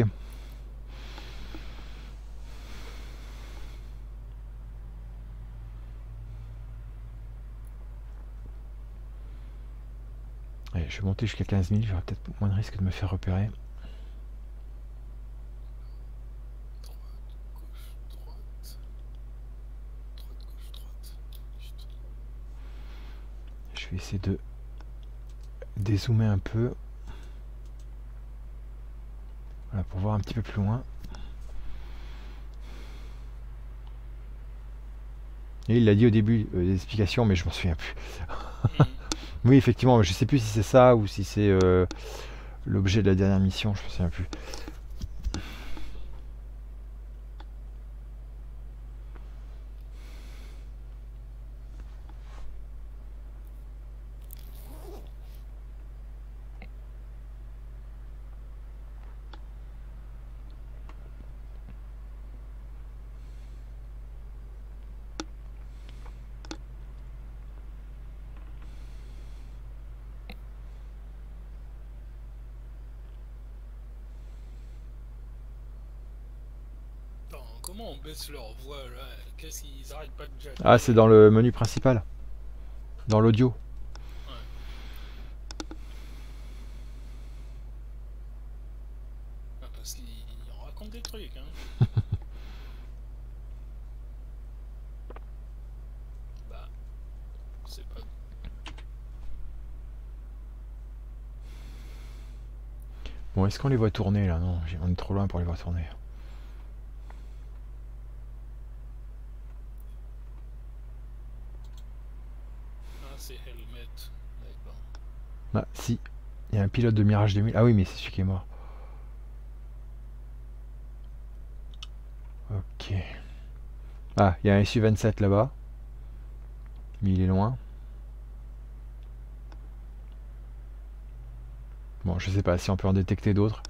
Allez, je vais monter jusqu'à 15 000. J'aurai peut-être moins de risque de me faire repérer. Droite, gauche, droite. Droite, gauche, droite. Putain. Je vais essayer de dézoomer un peu. Voilà, pour voir un petit peu plus loin. Et il l'a dit au début euh, des explications, mais je m'en souviens plus. Oui, effectivement, je sais plus si c'est ça ou si c'est euh, l'objet de la dernière mission, je me souviens plus. Attends, là Qu'est-ce qu'ils arrêtent pas de Ah, c'est dans le menu principal. Dans l'audio. Ah, Parce qu'ils racontent des trucs, hein. bah. C'est pas. Bon, est-ce qu'on les voit tourner là? Non, on est trop loin pour les voir tourner. Ah, c'est Helmet. D'accord. Ah, si. Il y a un pilote de Mirage 2000. Ah oui, mais c'est celui qui est mort. Ok. Ah, il y a un SU-27 là-bas. Mais il est loin. Bon, je sais pas si on peut en détecter d'autres.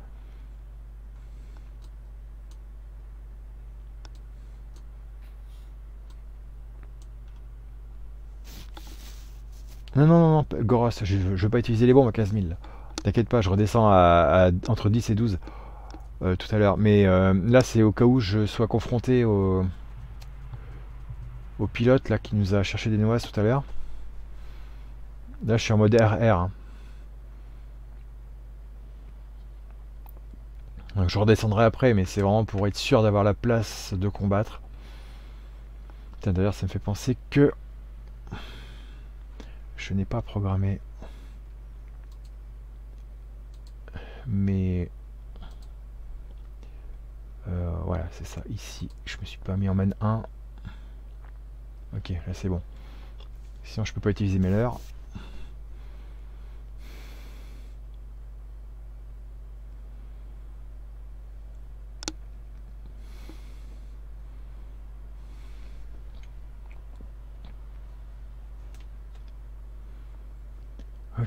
Non, non, non, non, Goros, je, je veux pas utiliser les bombes à 15 000. là. T'inquiète pas, je redescends à, entre 10 et 12 euh, tout à l'heure. Mais euh, là, c'est au cas où je sois confronté au, au pilote là, qui nous a cherché des noises tout à l'heure. Là, je suis en mode RR. hein. Donc, je redescendrai après, mais c'est vraiment pour être sûr d'avoir la place de combattre. D'ailleurs, ça me fait penser que je n'ai pas programmé. Mais euh, voilà, c'est ça. Ici, je me suis pas mis en man 1. Ok, là c'est bon. Sinon, je peux pas utiliser mes leurres.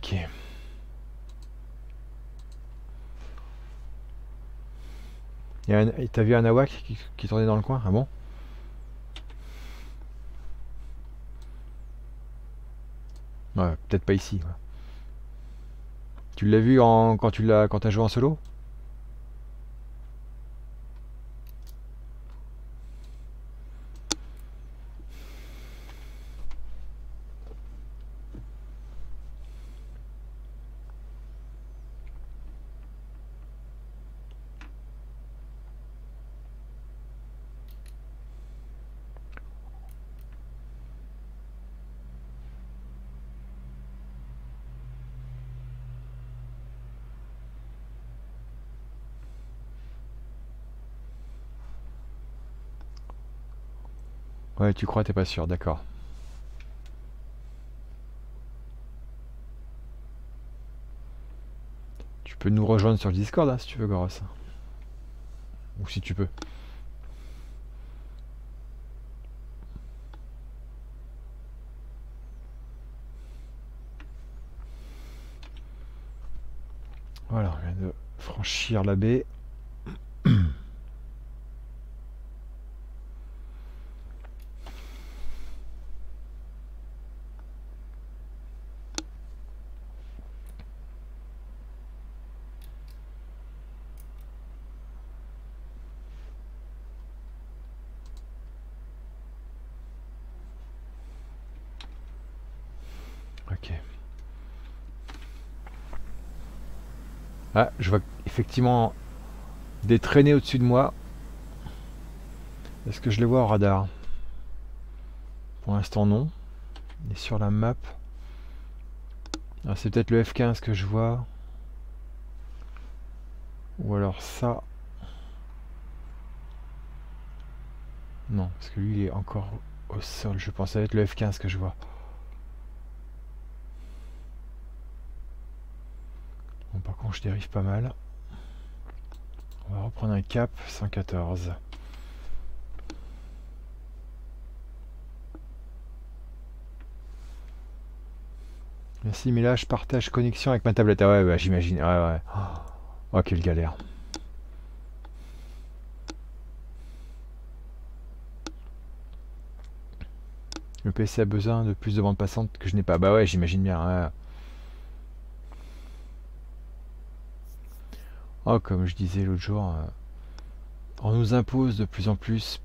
Ok. T'as vu un awak qui, tournait dans le coin? Ah bon? Ouais, peut-être pas ici. Tu l'as vu en, quand tu as joué en solo? Tu crois, t'es pas sûr, d'accord. Tu peux nous rejoindre sur le Discord, hein, si tu veux, Goros. Ou si tu peux. Voilà, on vient de franchir la baie. Ah, je vois des traînées au-dessus de moi. Est-ce que je les vois au radar? Pour l'instant non. Et sur la map. Ah, c'est peut-être le F15 que je vois. Ou alors ça. Non, parce que lui il est encore au sol. Je pense être le F15 que je vois. Bon, par contre, je dérive pas mal. Reprendre un cap 114. Merci, mais là, je partage connexion avec ma tablette. Ah ouais, ouais j'imagine. Ouais, ouais. Oh, quelle galère. Le PC a besoin de plus de bande passante que je n'ai pas. Bah ouais, j'imagine bien. Oh, comme je disais l'autre jour, euh, on nous impose de plus en plus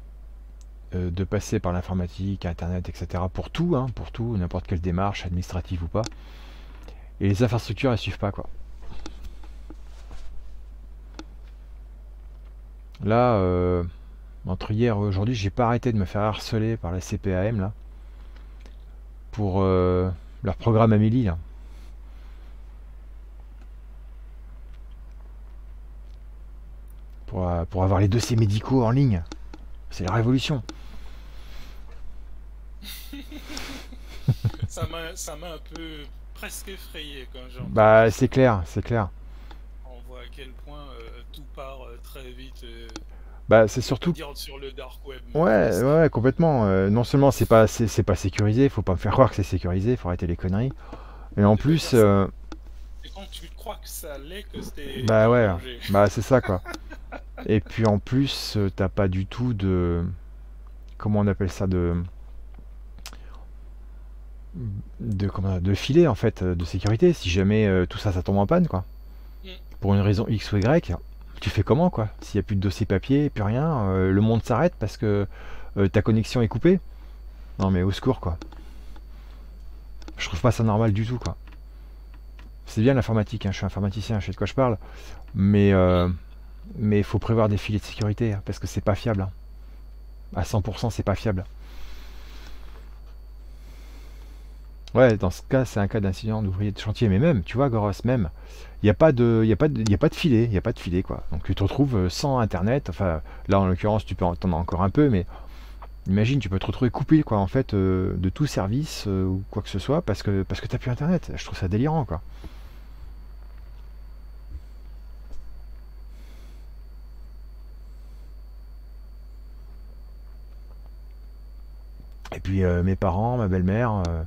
euh, de passer par l'informatique, Internet, etc. pour tout, hein, pour tout, n'importe quelle démarche, administrative ou pas. Et les infrastructures, elles suivent pas, quoi. Là, euh, entre hier et aujourd'hui, j'ai pas arrêté de me faire harceler par la CPAM, là, pour leur programme Amélie, là. Euh, pour, avoir les dossiers médicaux en ligne. C'est la révolution. ça m'a un peu presque effrayé quand j'entends. Bah c'est clair, c'est clair. On voit à quel point euh, tout part euh, très vite. bah c'est surtout. Sur le dark web. Ouais, ouais, complètement. non seulement c'est pas, c'est pas sécurisé, faut pas me faire croire que c'est sécurisé, faut arrêter les conneries. Et en plus. Quand tu crois que ça l'est, que c'était. Bah ouais, bah c'est ça quoi. Et puis en plus, euh, t'as pas du tout de. Comment on appelle ça De. De, comment, de filet en fait de sécurité si jamais euh, tout ça ça tombe en panne quoi pour une raison X ou Y tu fais comment quoi? S'il n'y a plus de dossier papier plus rien euh, le monde s'arrête parce que ta connexion est coupée non mais au secours quoi je trouve pas ça normal du tout quoi c'est bien l'informatique hein. je suis informaticien je sais de quoi je parle mais mais il faut prévoir des filets de sécurité hein, parce que c'est pas fiable. Hein. À 100%, c'est pas fiable. Ouais, dans ce cas, c'est un cas d'incident d'ouvrier de chantier, mais même, tu vois, Goros, même, il n'y a pas de, a a pas de filet, il y a pas de filet, quoi. Donc tu te retrouves euh, sans Internet. Enfin, là, en l'occurrence, tu peux entendre encore un peu, mais imagine, tu peux te retrouver coupé, quoi, en fait, euh, de tout service euh, ou quoi que ce soit, parce que, parce que t'as plus Internet. Je trouve ça délirant. Et puis euh, mes parents, ma belle-mère, euh,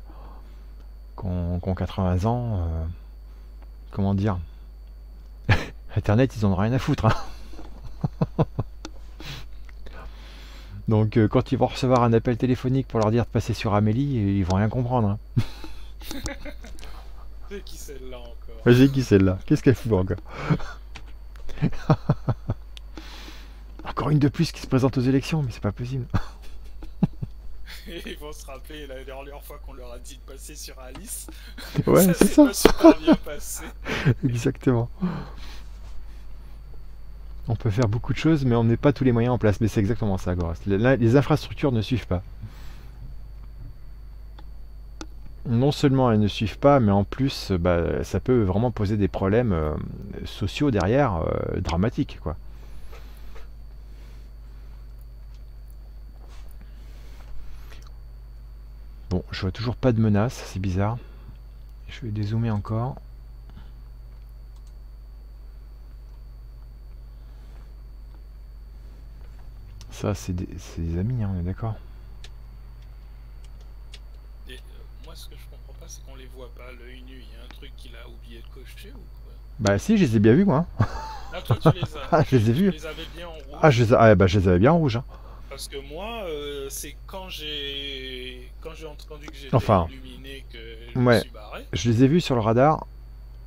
qui ont, 80 ans, euh, comment dire Internet, ils en ont rien à foutre. Hein. Donc euh, quand ils vont recevoir un appel téléphonique pour leur dire de passer sur Amélie, ils vont rien comprendre. Hein. C'est qui celle-là encore? J'ai qui celle-là? Qu'est-ce qu'elle fout encore? Encore une de plus qui se présente aux élections, mais c'est pas possible. Et ils vont se rappeler la dernière fois qu'on leur a dit de passer sur Alice. Ouais, c'est ça. Pas super bien passé. Exactement. On peut faire beaucoup de choses, mais on met pas tous les moyens en place. Mais c'est exactement ça, Goras. Les infrastructures ne suivent pas. Non seulement elles ne suivent pas, mais en plus, bah, ça peut vraiment poser des problèmes euh, sociaux derrière, euh, dramatiques, quoi. Bon, je vois toujours pas de menace, c'est bizarre. Je vais dézoomer encore. Ça, c'est des, amis, hein, on est d'accord? Euh, moi, ce que je comprends pas, c'est qu'on les voit pas l'œil nu. Il y a un truc qu'il a oublié de cocher ou quoi? Bah, si, je les ai bien vus, moi. Ah, toi, tu les as. ah, je les ai vus. Tu les avais bien en rouge. Ah, je les, ah, bah, je les avais bien en rouge. Hein. Parce que moi, euh, c'est quand j'ai quand j'ai entendu que j'étais enfin, illuminé que je me suis barré. Je les ai vus sur le radar.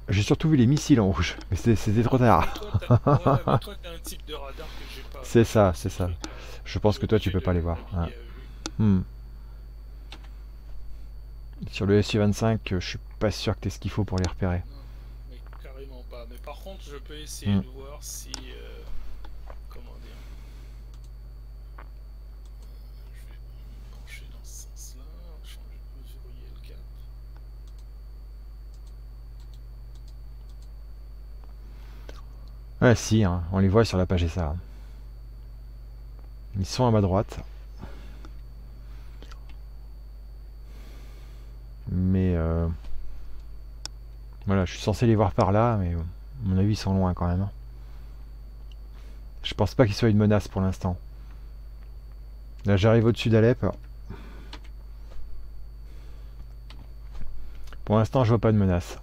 J'ai surtout vu les missiles en rouge, mais c'était trop tard. C'est ça, c'est ça. Je pense que toi, tu peux pas les voir. Hmm. Sur le SU-25, je suis pas sûr que tu ce qu'il faut pour les repérer. Non, mais carrément pas. Mais par contre, je peux essayer hmm. de voir si... Euh, comment dire... Je vais me pencher dans ce sens-là. Je peux verrouiller le cap. Ah si, hein, on les voit sur la page ça. Ils sont à ma droite. Mais euh, voilà, je suis censé les voir par là, mais à mon avis ils sont loin quand même. Hein. Je pense pas qu'ils soient une menace pour l'instant. Là j'arrive au-dessus d'Alep. Pour l'instant je vois pas de menace.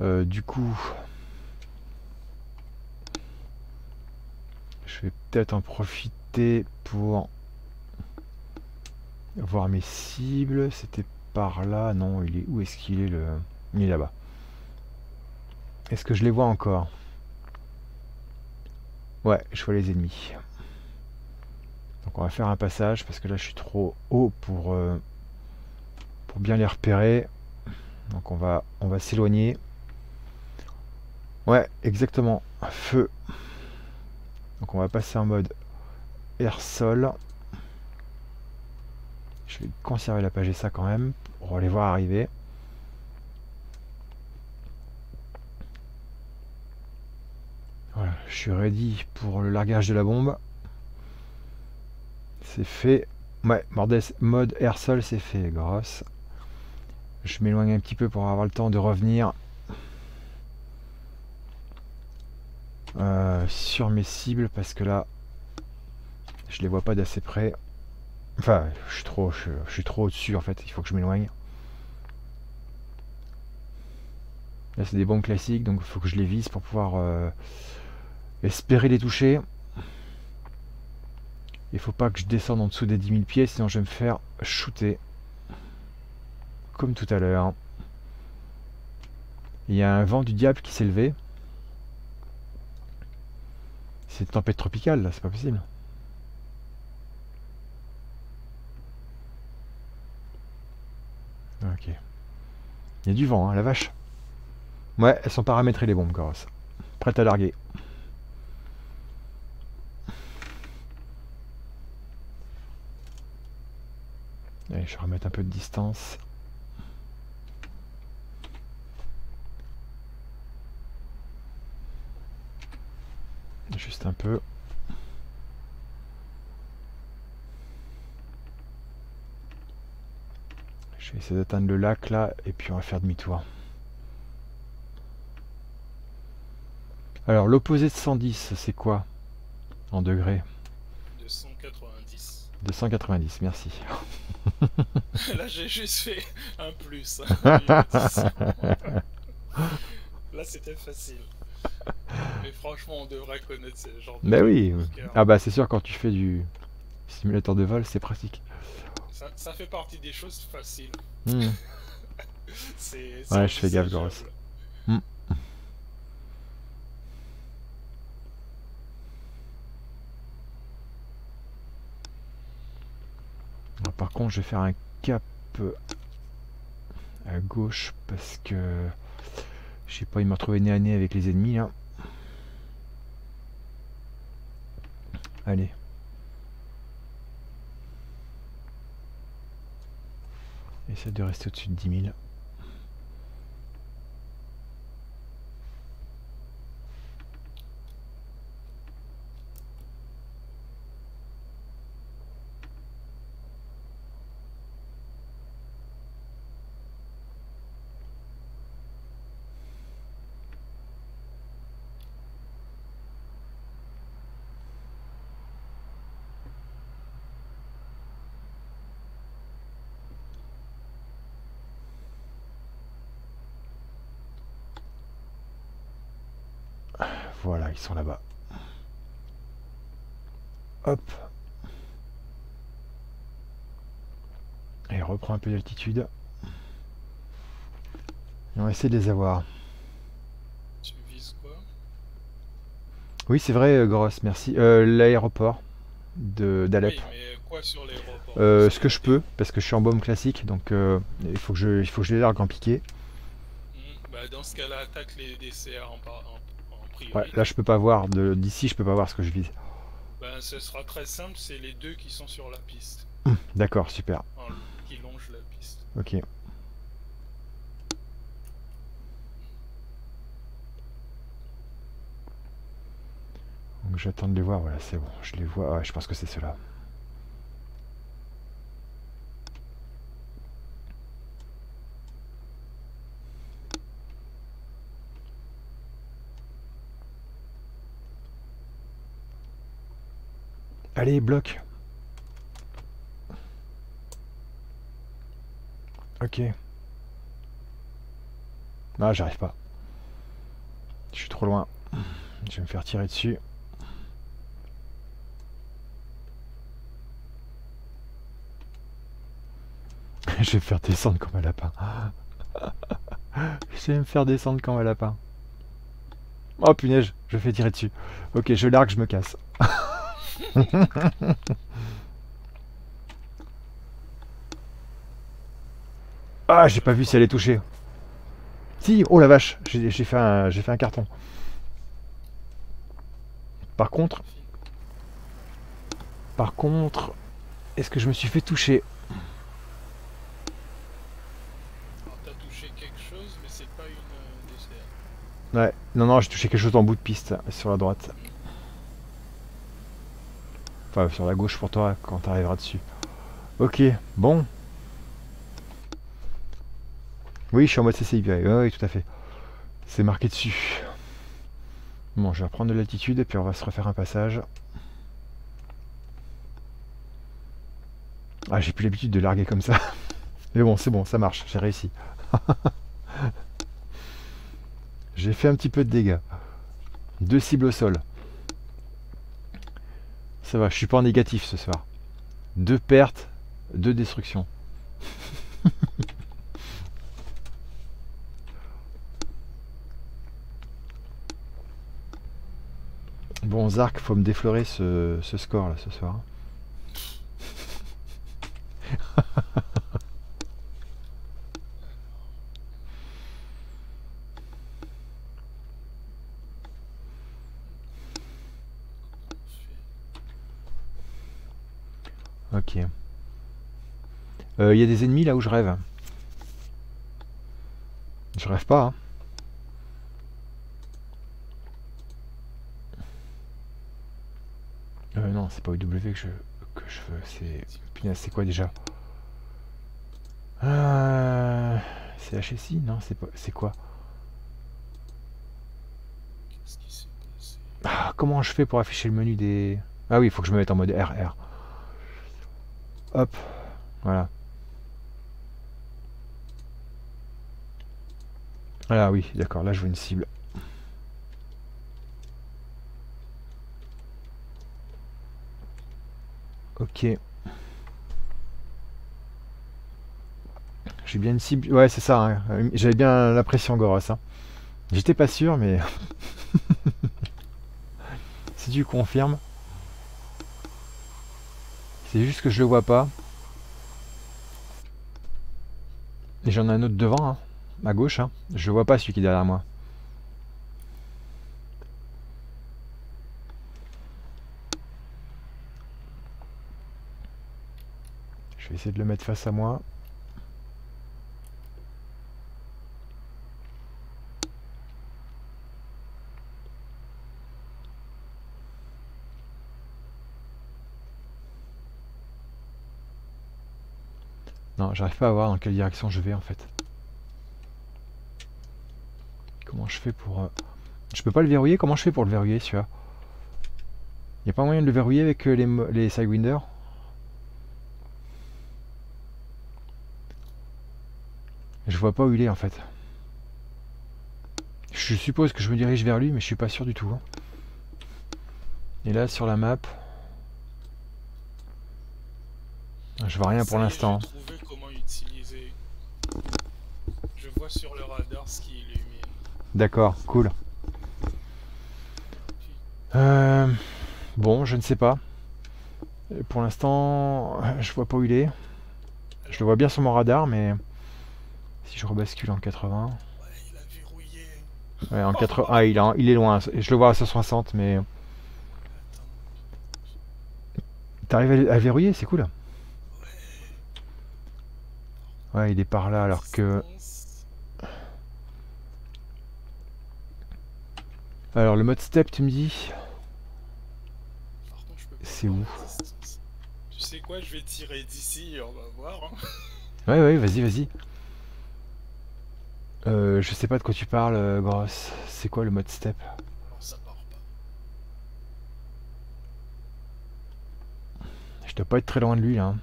Euh, du coup, Je vais peut-être en profiter pour voir mes cibles. C'était par là. Non, il est où est-ce qu'il est le. Il est là-bas. Est-ce que je les vois encore? Ouais, je vois les ennemis. Donc on va faire un passage parce que là je suis trop haut pour, euh, pour bien les repérer. Donc on va on va s'éloigner. Ouais, exactement. Feu. Donc on va passer en mode air-sol. Je vais conserver la page et ça quand même pour les voir arriver. Voilà, je suis ready pour le largage de la bombe. C'est fait. Ouais, mode air-sol, c'est fait, grosse. Je m'éloigne un petit peu pour avoir le temps de revenir Euh, sur mes cibles parce que là je les vois pas d'assez près. Enfin je suis trop je, suis trop au dessus en fait il faut que je m'éloigne. Là c'est des bombes classiques donc il faut que je les vise pour pouvoir euh, espérer les toucher. Il faut pas que je descende en dessous des 10 000 pieds sinon je vais me faire shooter. Comme tout à l'heure. Il y a un vent du diable qui s'est levé C'est une tempête tropicale là, c'est pas possible. Ok. Il y a du vent, hein, la vache. Ouais, elles sont paramétrées les bombes, Goros. Prêtes à larguer. Allez, je vais remettre un peu de distance. Juste un peu. Je vais essayer d'atteindre le lac là et puis on va faire demi-tour. Alors l'opposé de 110 c'est quoi en degrés? 290. 290, merci. Là, j'ai juste fait un plus. Là, c'était facile. Mais franchement, on devrait connaître ce genre de. Bah oui. Ah bah c'est sûr quand tu fais du simulateur de vol, c'est pratique. Ça, fait partie des choses faciles. Hmm. ouais, je fais gaffe, grosse. Hmm. Par contre, je vais faire un cap à gauche parce que je sais pas, il m'a retrouvé nez à nez avec les ennemis là. Allez. Essaye de rester au-dessus de 10 000. Voilà, ils sont là-bas. Hop. Et reprend un peu d'altitude. on va essayer de les avoir. Tu vises quoi? Oui, c'est vrai, euh, Gross, merci. Euh, l'aéroport d'Alep. Oui, mais quoi sur l'aéroport? Euh, Ce que je peux, parce que je suis en bombe classique, donc il, faut que je, il faut que je les largue en piqué. Hmm, bah, dans ce cas-là, attaque les DCR en, en Ouais, là je peux pas voir, d'ici je peux pas voir ce que je vise. Ben, ce sera très simple, c'est les deux qui sont sur la piste. Hum, d'accord, super. qui longent la piste. Ok. Donc j'attends de les voir, voilà c'est bon, je les vois, je pense que c'est cela. Allez, bloc. Ok. Ah, j'arrive pas. Je suis trop loin. Je vais me faire tirer dessus. je vais me faire descendre comme un lapin. je vais me faire descendre comme un lapin. Oh punaise, je fais tirer dessus. Ok, je largue, je me casse. ah, j'ai pas vu si elle est touchée. Si, oh la vache, j'ai fait, un, fait un carton. Par contre... Par contre... Est-ce que je me suis fait toucher? Touché quelque chose, mais c'est pas une euh, Ouais, non, non, j'ai touché quelque chose en bout de piste, sur la droite sur la gauche pour toi quand tu arriveras dessus. Ok, bon. Oui, je suis en mode CCI. Oui, tout à fait. C'est marqué dessus. Bon, je vais reprendre de l'altitude et puis on va se refaire un passage. Ah, j'ai plus l'habitude de larguer comme ça. Mais bon, c'est bon, ça marche, j'ai réussi. j'ai fait un petit peu de dégâts. Deux cibles au sol. Ça va, je suis pas en négatif ce soir. Deux pertes, deux destructions. bon, Zark, faut me déflorer ce, ce score là ce soir. Ok. Euh, il y a des ennemis là où je rêve. Je rêve pas. Hein. Euh, non, c'est pas UW que je, que je veux. C'est. c'est quoi déjà? Euh... C'est HSI Non, c'est pas. C'est quoi? Ah, comment je fais pour afficher le menu des. Ah oui, il faut que je me mette en mode RR. Hop, voilà. Voilà, oui, d'accord, là je vois une cible. Ok. J'ai bien une cible. Ouais, c'est ça. Hein. J'avais bien l'impression, Goros. Hein. J'étais pas sûr, mais. si tu confirmes. C'est juste que je le vois pas. Et j'en ai un autre devant, hein, à gauche. Hein. Je vois pas celui qui est derrière moi. Je vais essayer de le mettre face à moi. J'arrive pas à voir dans quelle direction je vais en fait. Comment je fais pour... Euh, je peux pas le verrouiller? Comment je fais pour le verrouiller celui-là? Y a pas moyen de le verrouiller avec euh, les, les Sidewinder Je vois pas où il est en fait. Je suppose que je me dirige vers lui, mais je suis pas sûr du tout. Hein. Et là, sur la map... Je vois rien pour l'instant. Je sur le radar ce qui illumine. D'accord, cool. Euh, bon, je ne sais pas. Pour l'instant, je vois pas où il est. Je le vois bien sur mon radar, mais si je rebascule en 80. Ouais, il a verrouillé. Ouais, en 80. Ah, il, il est loin. Je le vois à 160, mais. T'arrives à, verrouiller, c'est cool. Ouais, il est par là alors que... Alors le mode step tu me dis C'est où Tu sais quoi, je vais tirer d'ici et on va voir. Hein. Ouais ouais vas-y vas-y. Euh, je sais pas de quoi tu parles euh, Gross. C'est quoi le mode step? Ça part pas. Je dois pas être très loin de lui là. Hein.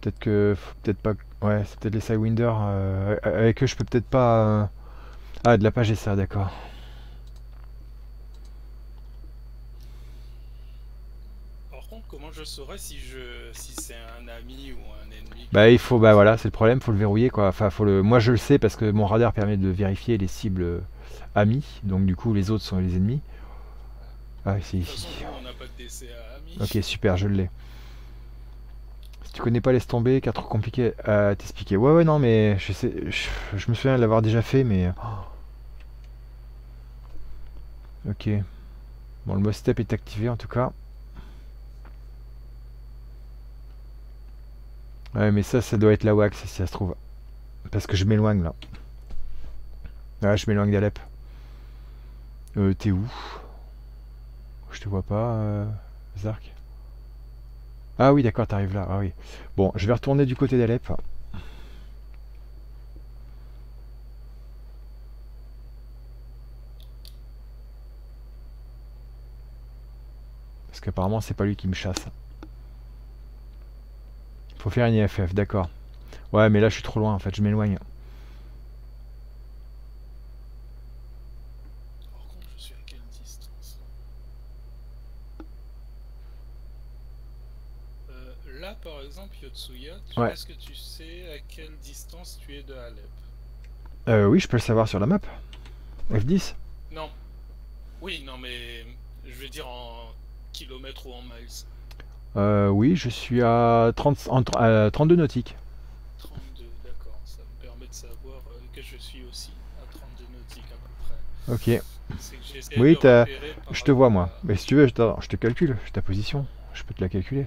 Peut-être que. Peut-être pas. Ouais, c'est peut-être les Sidewinder. Euh, avec eux, je peux peut-être pas. Euh, ah, de la page et ça, d'accord. Par contre, comment je saurais si je si c'est un ami ou un ennemi? Bah, il faut. Bah voilà, c'est le problème, faut le verrouiller quoi. Enfin, faut le. Moi, je le sais parce que mon radar permet de vérifier les cibles euh, amis. Donc, du coup, les autres sont les ennemis. Ah, c'est ici. on n'a pas de DCA amis. Ok, super, je l'ai. Tu connais pas laisse tomber, car trop compliqué à t'expliquer. Ouais ouais non mais je sais je, me souviens de l'avoir déjà fait mais. Oh. Ok. Bon le mode step est activé en tout cas. Ouais mais ça ça doit être la wax si ça se trouve. Parce que je m'éloigne là. Ouais je m'éloigne d'Alep. Euh t'es où? Je te vois pas euh, Zark? Ah oui, d'accord, t'arrives là. Ah oui. Bon, je vais retourner du côté d'Alep. Parce qu'apparemment, c'est pas lui qui me chasse. Faut faire une IFF, d'accord. Ouais, mais là, je suis trop loin, en fait, je m'éloigne. Est-ce que tu sais à quelle distance tu es de Alep euh, Oui, je peux le savoir sur la map. F10 Non. Oui, non, mais je veux dire en kilomètres ou en miles. Euh, oui, je suis à, 30, 32 nautiques. 32, d'accord. Ça me permet de savoir euh, que je suis aussi à 32 nautiques à peu près. Ok. Oui, je te vois moi. Mais si tu veux, je, je te calcule, ta position. Je peux te la calculer.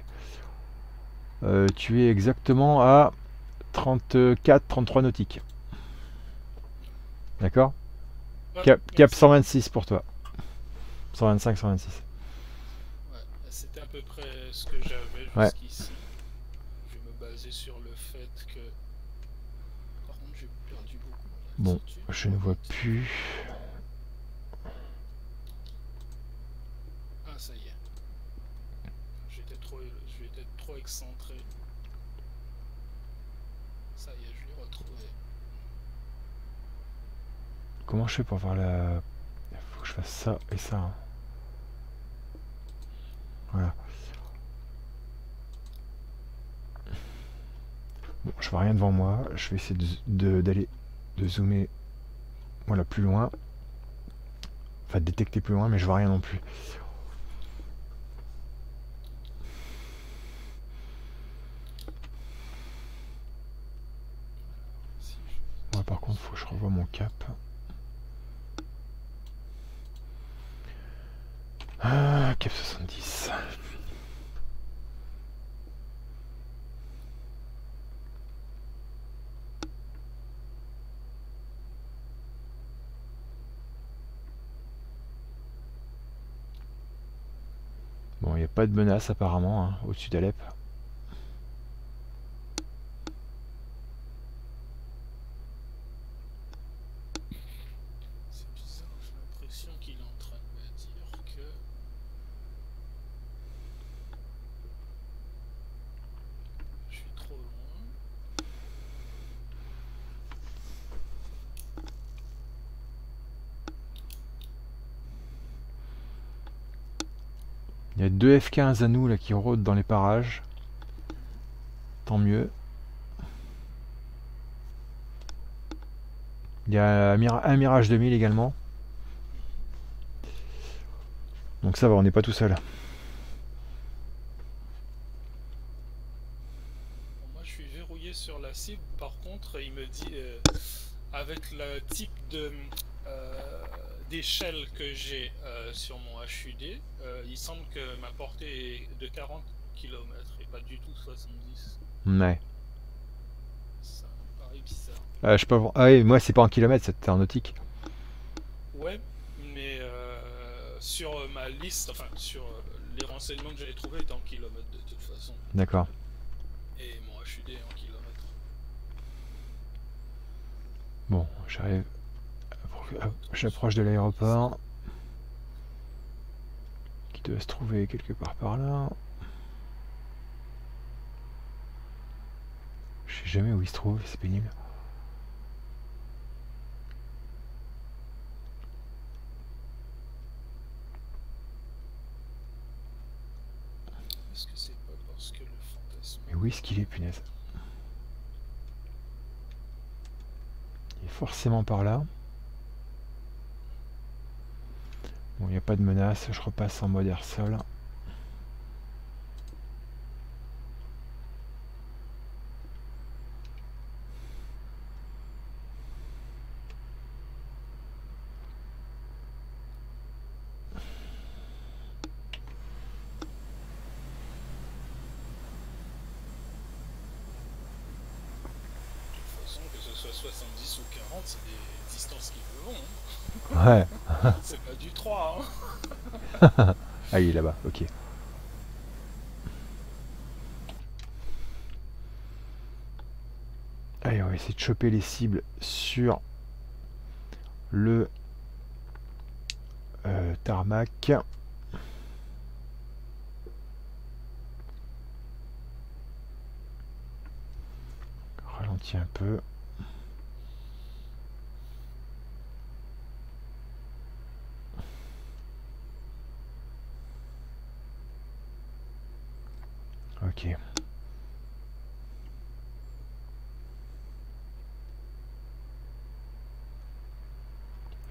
Euh, tu es exactement à 34-33 nautiques. D'accord? Cap, 126 pour toi. 125, 126. Ouais, c'était à peu près ce que j'avais jusqu'ici. Je vais me baser sur le fait que. Par contre, j'ai perdu beaucoup. Bon, je ne vois plus. Ah, ça y est. J'étais trop, j'étais trop excentré. Ça y est, je l'ai retrouvé. Comment je fais pour voir la... Faut que je fasse ça et ça. hein. Voilà. Bon, je vois rien devant moi. Je vais essayer de de- d'aller de, zoomer voilà plus loin. Enfin de détecter plus loin, mais je vois rien non plus. Par contre, faut que je revoie mon cap. Ah, cap 70. Bon, il n'y a pas de menace apparemment hein, au-dessus d'Alep. C'est bizarre, j'ai l'impression qu'il est en train de me dire que. Je suis trop loin. Il y a deux F-15 à nous là qui rôdent dans les parages. Tant mieux. Il y a un Mira- un Mirage 2000 également. Donc ça va, on n'est pas tout seul. Moi, je suis verrouillé sur la cible. Par contre, il me dit, euh, avec le type de euh, d'échelle que j'ai euh, sur mon HUD, euh, il semble que ma portée est de 40 km et pas du tout 70. Ouais. Ça me paraît bizarre. Je peux avoir- ah oui, moi c'est pas en kilomètres, c'était en nautique. Ouais, mais euh, sur euh, ma liste, enfin sur euh, les renseignements que j'avais trouvés étaient en kilomètres de toute façon. D'accord. Et mon HUD est en kilomètres. Bon, j'arrive. J'approche de l'aéroport. Qui doit se trouver quelque part par là. Je sais jamais où il se trouve, c'est pénible. Est-ce que c'est pas parce que le fantasme. Mais où est-ce qu'il est, punaise? Il est forcément par là. Bon, il n'y a pas de menace, je repasse en mode air sol. De toute façon, que ce soit 70 ou 40, c'est des distances qui me vont. hein. Ouais, C'est pas du 3. Hein. ah est là-bas, ok. Allez, on va essayer de choper les cibles sur le euh, tarmac. Ralentis un peu. Ok.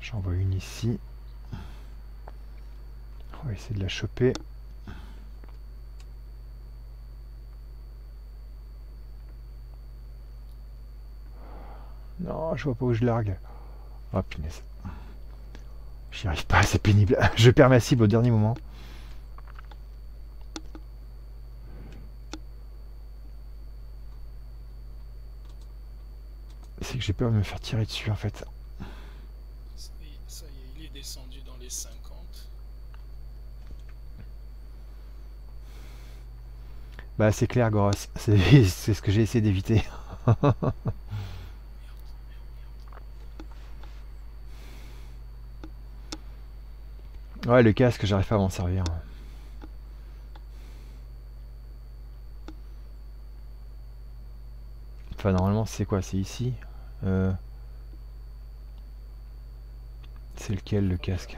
J'en vois une ici. On va essayer de la choper. Non, je vois pas où je largue. Oh punaise. J'y arrive pas, c'est pénible. Je perds ma cible au dernier moment. j'ai peur de me faire tirer dessus en fait. Ça y, est, il est descendu dans les 50. Bah c'est clair Goros, c'est ce que j'ai essayé d'éviter. ouais le casque j'arrive pas à m'en servir. Enfin normalement c'est quoi? C'est ici? Euh... C'est lequel le casque?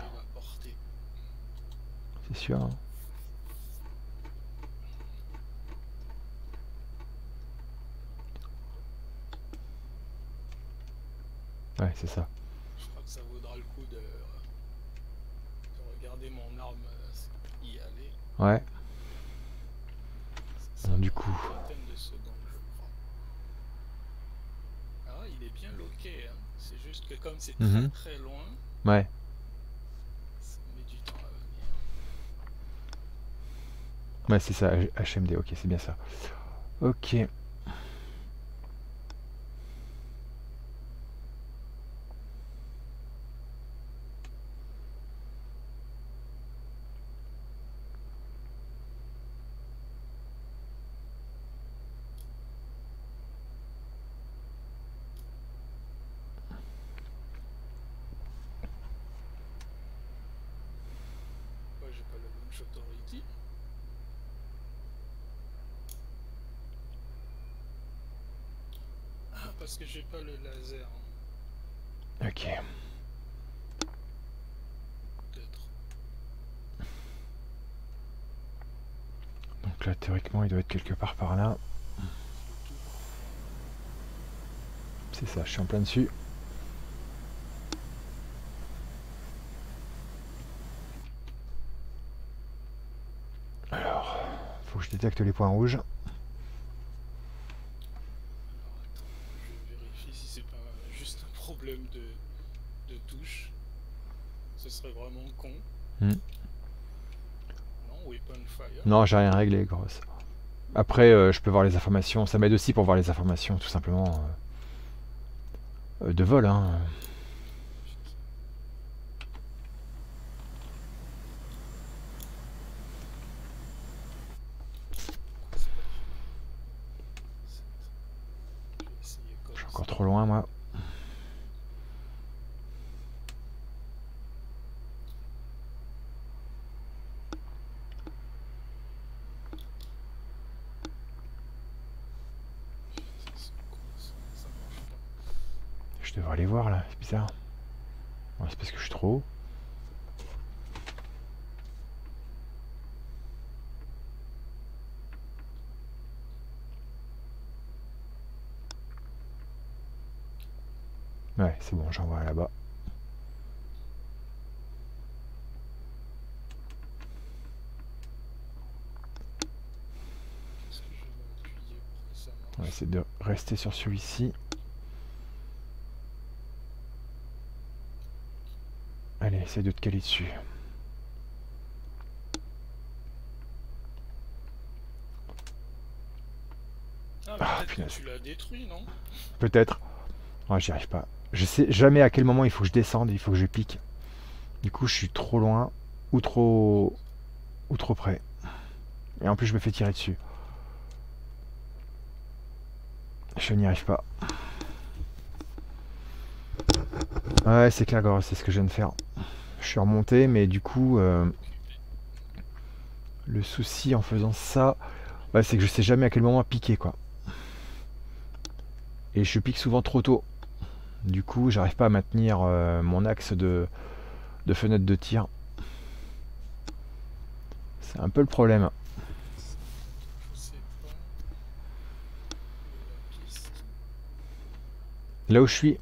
C'est sûr. Hein ouais, c'est ça. Je crois que ça vaudra le coup de, de regarder mon arme euh, y aller. Ouais. Bon, du coup. Ah, il est bien loqué. Hein. C'est juste que comme c'est Mhm. très très loin, Ouais. ça met du temps à venir. Ouais, c'est ça, HMD, ok, c'est bien ça. Ok. Ouais, j'ai pas le launch authority. Ah, parce que j'ai pas le laser, hein, Ok. peut-être. Il doit être quelque part par là. C'est ça, je suis en plein dessus. Alors, faut que je détecte les points rouges. Alors attends, je vérifie si c'est pas juste un problème de, de touche. Ce serait vraiment con. Hmm. Non, Weapon Fire. Non, j'ai rien réglé, grosse. Après, euh, je peux voir les informations. Ça m'aide aussi pour voir les informations, tout simplement. euh, de vol, hein. Je vais essayer comme Je suis ça. encore trop loin, moi. C'est con, ça, ça marche pas. Je devrais aller voir, là. C'est bizarre. Ouais, c'est parce que je suis trop haut. Ouais, c'est bon, j'en vois là-bas. Est-ce que je vais appuyer pour que ça marche On va essayer de rester sur celui-ci. Allez, essaye de te caler dessus. Ah, mais Ah, que tu l'as détruit, non? Peut-être. Ouais, j'y arrive pas. Je sais jamais à quel moment il faut que je descende, il faut que je pique. Du coup, je suis trop loin ou trop ou trop près. Et en plus, je me fais tirer dessus. Je n'y arrive pas. Ouais, c'est clair, c'est ce que je viens de faire. Je suis remonté, mais du coup, euh, le souci en faisant ça, c'est que je sais jamais à quel moment piquer, quoi. Et je pique souvent trop tôt. Du coup, j'arrive pas à maintenir euh, mon axe de fenêtre de tir. C'est un peu le problème. Je sais pas. La piste. Là où je suis,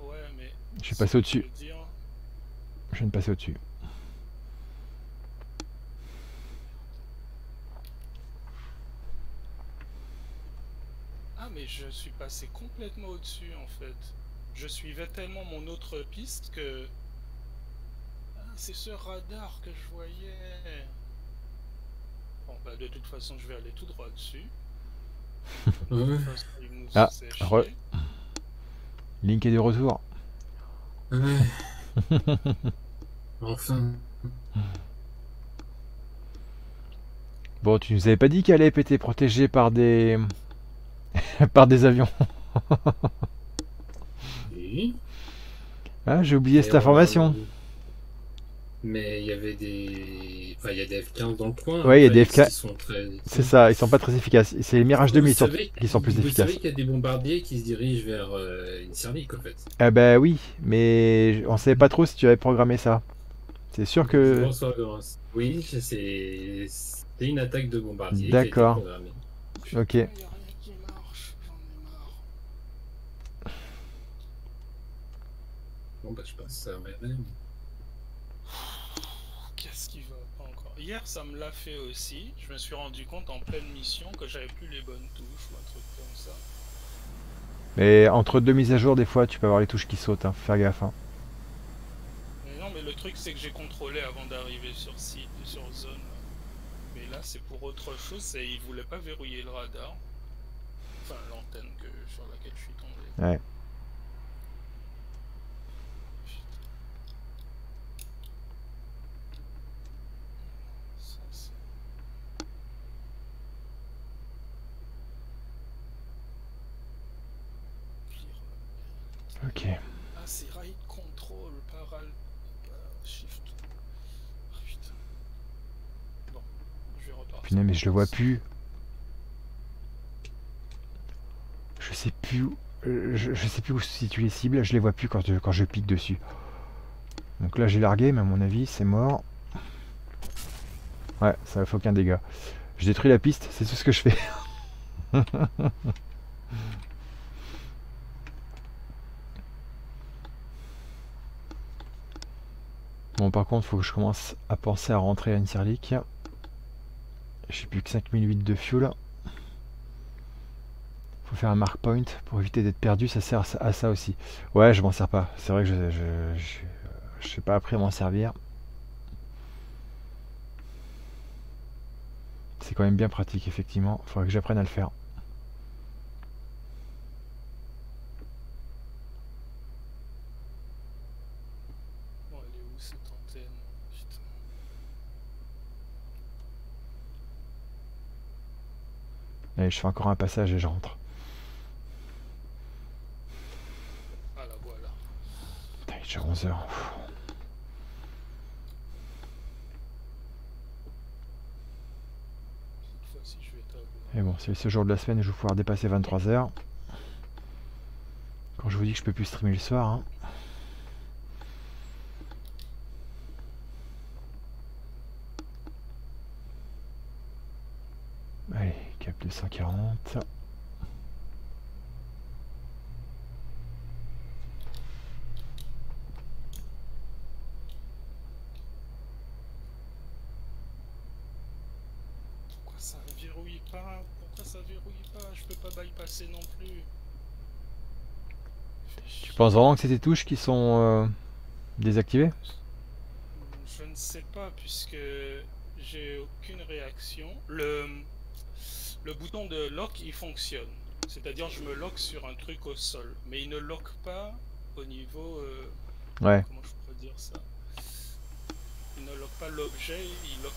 Ouais, mais. je suis passé au-dessus. dire, Je viens de passer au-dessus. Ah, mais je suis passé complètement au-dessus en fait. Je suivais tellement mon autre piste que. Ah, c'est ce radar que je voyais. Bon, bah, de toute façon, je vais aller tout droit dessus. Ouais. Ah, re-. Link est de retour. Ouais. enfin. Bon, tu nous avais pas dit qu'elle allait été protégée par des par des avions. Ah, j'ai oublié cette Et, information. Mais il y avait des. Enfin, il y a des F15 dans le coin. Ouais, il y a des ils F15. sont très- C'est ça, ils sont pas très efficaces. C'est les Mirage 2000 Vous qui sont, plus Vous efficaces. savez qu'il y a des bombardiers qui se dirigent vers euh, une Sirlik, en fait. Ah bah oui, mais on savait pas trop si tu avais programmé ça. C'est sûr que... Oui, c'est c'est une attaque de bombardier. D'accord. Ok. Bon, bah, je passe ça à Merlin. Qu'est-ce qui va pas encore Hier, ça me l'a fait aussi. Je me suis rendu compte en pleine mission que j'avais plus les bonnes touches ou un truc comme ça. Mais entre deux mises à jour, des fois, tu peux avoir les touches qui sautent. Hein. Faut Faire gaffe. hein. Mais non, mais le truc, c'est que j'ai contrôlé avant d'arriver sur site, sur zone. Mais là, c'est pour autre chose. C'est il voulait pas verrouiller le radar. Enfin, l'antenne sur laquelle je suis tombé. Ouais. Ça, c'est- Clear. Ok. Ah, c'est right control, pas shift. Ah, putain. Bon, je vais repartir. Putain, mais je le vois plus. Je sais plus où... euh, Je, je sais plus où se situent les cibles. Je les vois plus quand je, quand je pique dessus. Donc là, j'ai largué, mais à mon avis, c'est mort. Ouais, ça fait aucun dégât. Je détruis la piste, c'est tout ce que je fais. Bon, par contre, faut que je commence à penser à rentrer à une Sirlik. J'ai plus que 5008 de fuel. Faut faire un mark point pour éviter d'être perdu, ça sert à ça- aussi. Ouais, je m'en sers pas. C'est vrai que je, je, je, je sais pas appris à m'en servir. C'est quand même bien pratique, effectivement. Faudrait que j'apprenne à le faire. Bon, elle est où cette antenne Putain. Allez, je fais encore un passage et je rentre. Ah la voilà. Putain, il est déjà 11h. Cette fois-ci, je vais tabler. Et bon, c'est ce jour de la semaine où je vais pouvoir dépasser 23h. Quand je vous dis que je peux plus streamer le soir. hein. Allez, cap 240. Pourquoi ça verrouille pas Pourquoi ça verrouille pas Je peux pas bypasser non plus. Tu penses vraiment que c'est tes touches qui sont euh, désactivées? Je ne sais pas puisque j'ai aucune réaction. Le, le bouton de lock il fonctionne. C'est-à-dire je me lock sur un truc au sol. Mais il ne lock pas au niveau... euh, Ouais, comment je pourrais dire ça? Il ne lock pas l'objet, il lock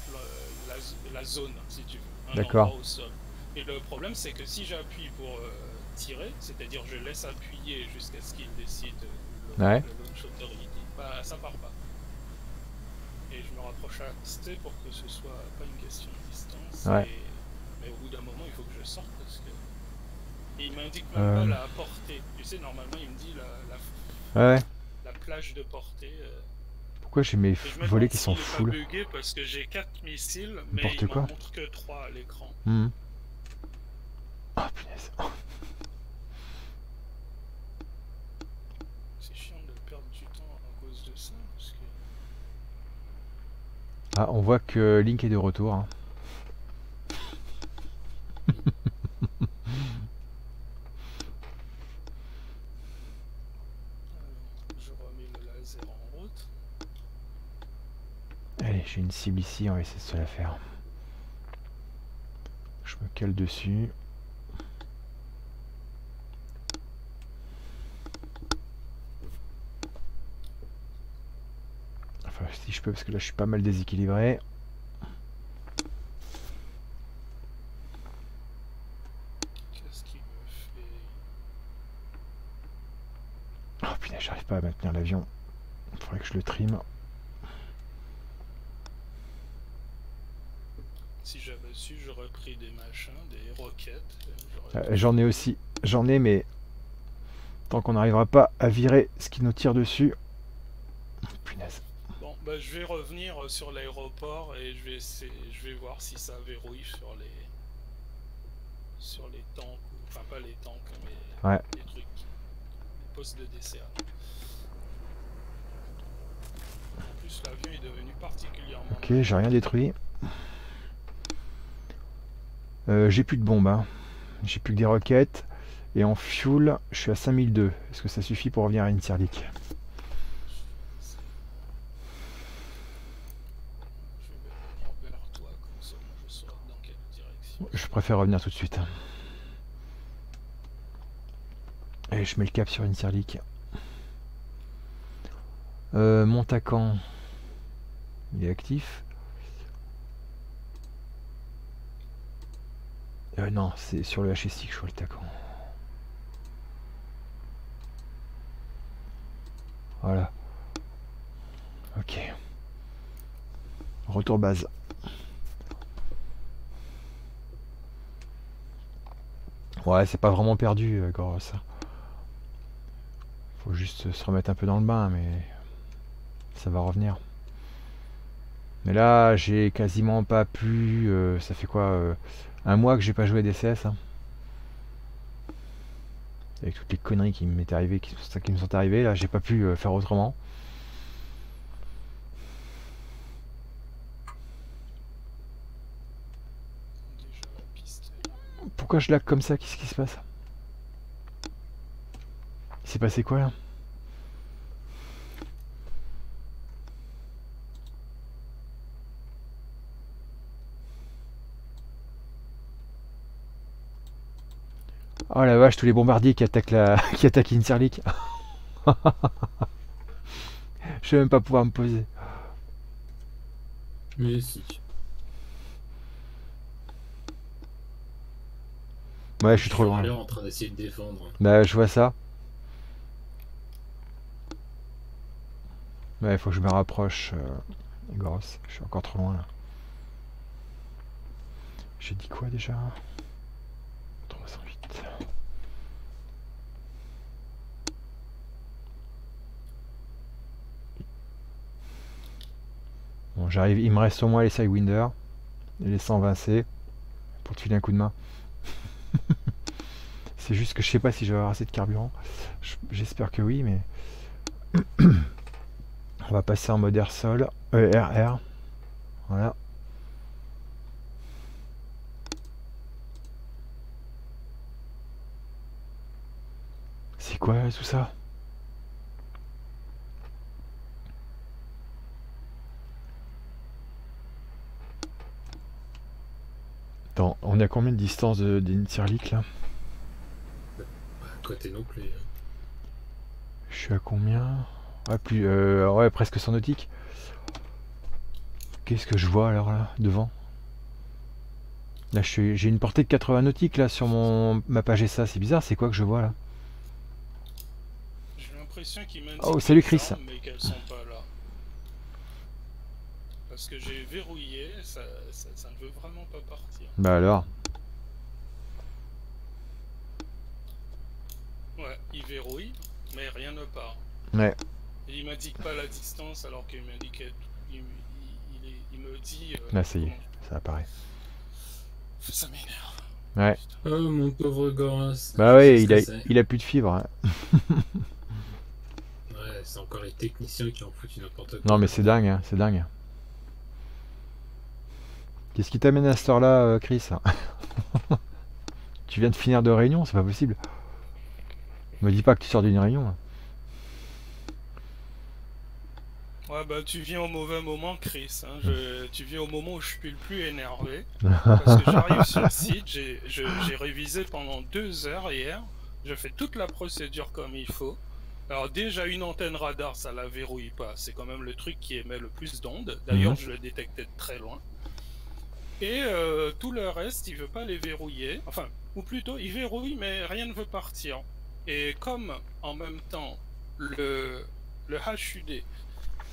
la, la- la zone, si tu veux. D'accord. au sol. Et le problème, c'est que si j'appuie pour euh, tirer, c'est-à-dire je laisse appuyer jusqu'à ce qu'il décide, le, Ouais. le authority, bah, ça part pas. Et je me rapproche assez pour que ce soit pas une question de distance. Ouais. et- Mais au bout d'un moment, il faut que je sorte parce que. Et il m'indique même Euh. pas la portée. Tu sais, normalement, il me dit la, la, ouais, la plage de portée. euh, Pourquoi j'ai mes volets qui sont full bugué parce que j'ai 4 missiles, mais il m'en montre que 3 à l'écran. Mhm. Oh punaise. C'est chiant de perdre du temps à cause de ça, parce que... Ah, on voit que Link est de retour. hein. Je remets le laser en route. Allez, j'ai une cible ici, on va essayer de se la faire. Je me cale dessus. Enfin, si je peux, parce que là je suis pas mal déséquilibré. à maintenir l'avion. Il faudrait que je le trime. Si j'avais su, j'aurais pris des machins, des roquettes. Euh, euh, j'en ai aussi. J'en ai, mais tant qu'on n'arrivera pas à virer ce qui nous tire dessus. Punaise. Bon, bah, je vais revenir euh, sur l'aéroport et je vais, essayer, voir si ça verrouille sur les. sur les tanks. Enfin, pas les tanks, mais les trucs. Les postes de DCA. Ok, j'ai rien détruit. Euh, j'ai plus de bombes, hein. j'ai plus que des roquettes. Et en fuel, je suis à 5002. Est-ce que ça suffit pour revenir à Inserlik Je préfère revenir tout de suite. Et je mets le cap sur Inserlik. Euh, mon tacan, il est actif. Euh, non, c'est sur le HSI que je vois le tacan. Voilà. Ok. Retour base. Ouais, c'est pas vraiment perdu, euh, ça. Faut juste se remettre un peu dans le bain, mais ça va revenir. Mais là, j'ai quasiment pas pu. Euh, ça fait quoi euh, Un mois que j'ai pas joué DCS. Hein. Avec toutes les conneries qui m'étaient arrivées, qui, qui me sont arrivées, là, j'ai pas pu euh, faire autrement. Pourquoi je lag comme ça? Qu'est-ce qui se passe? Il s'est passé quoi là? Oh la vache, tous les bombardiers qui attaquent la. qui attaquent Inserlik. Je vais même pas pouvoir me poser. Mais si. Ouais, je suis trop loin. en train d'essayer de défendre. Bah, je vois ça. Ouais, il faut que je me rapproche. Euh, grosse, je suis encore trop loin là. J'ai dit quoi déjà? 308. Bon, j'arrive. Il me reste au moins les Sidewinder et les 120C pour te filer un coup de main. C'est juste que je sais pas si je vais avoir assez de carburant. J'espère que oui, mais on va passer en mode air sol, euh, RR. Voilà. Quoi tout ça? Attends, on est à combien de distance d'Inserlik là? Toi t'es non plus. Hein. Je suis à combien? Ouais, plus, euh, ouais, presque 100 nautiques. Qu'est-ce que je vois alors là, devant? Là j'ai une portée de 80 nautiques là sur mon ma page ça, c'est bizarre, c'est quoi que je vois là? Oh, salut Chris. mais qu'elles sont pas là. Parce que j'ai verrouillé, ça, ça, ne veut vraiment pas partir. Bah alors Ouais, il verrouille, mais rien ne part. Ouais. Et il m'indique pas la distance alors qu'il m'indiquait. Il, il, il, me dit. Euh, Là, ça y est, ça apparaît. Ça m'énerve. Ouais. Oh mon pauvre Goras. Bah ouais, il a, il a plus de fibres. Hein. c'est encore les techniciens qui ont foutu n'importe quoi. Non, mais c'est dingue, hein, c'est dingue. Qu'est-ce qui t'amène à cette heure-là, euh, Chris Tu viens de finir de réunion, c'est pas possible. Me dis pas que tu sors d'une réunion. Ouais, bah tu viens au mauvais moment, Chris. Hein. tu viens au moment où je suis le plus énervé. Parce que j'arrive sur le site, j'ai révisé pendant deux heures hier. Je fais toute la procédure comme il faut. Alors déjà une antenne radar, ça la verrouille pas. C'est quand même le truc qui émet le plus d'ondes. D'ailleurs, mhm. je le détectais de très loin. Et euh, tout le reste, il veut pas les verrouiller. Enfin, ou plutôt, il verrouille, mais rien ne veut partir. Et comme en même temps le le HUD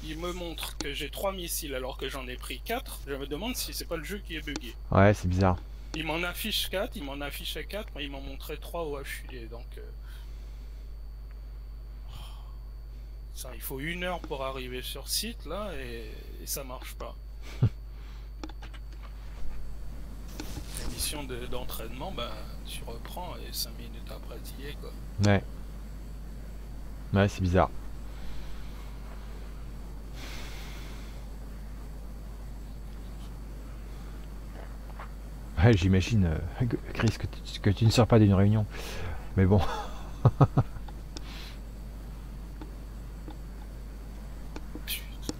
il me montre que j'ai 3 missiles alors que j'en ai pris 4. Je me demande si c'est pas le jeu qui est bugué. Ouais, c'est bizarre. Il m'en affiche 4, il m'en affichait 4, mais il m'en montrait 3 au HUD. Donc. euh, Ça, il faut une heure pour arriver sur site là et, et ça marche pas. La mission de- d'entraînement, bah, tu reprends et 5 minutes après t'y es quoi. Ouais. Ouais, c'est bizarre. Ouais, j'imagine, euh, Chris, que tu, que tu ne sors pas d'une réunion. Mais bon. Putain.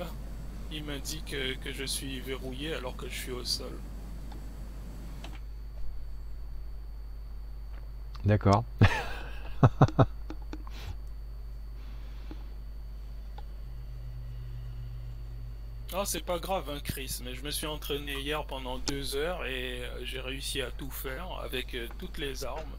Ah, dit que, je suis verrouillé alors que je suis au sol. D'accord. Ah, c'est pas grave, hein, Chris, mais je me suis entraîné hier pendant deux heures et euh, j'ai réussi à tout faire avec euh, toutes les armes.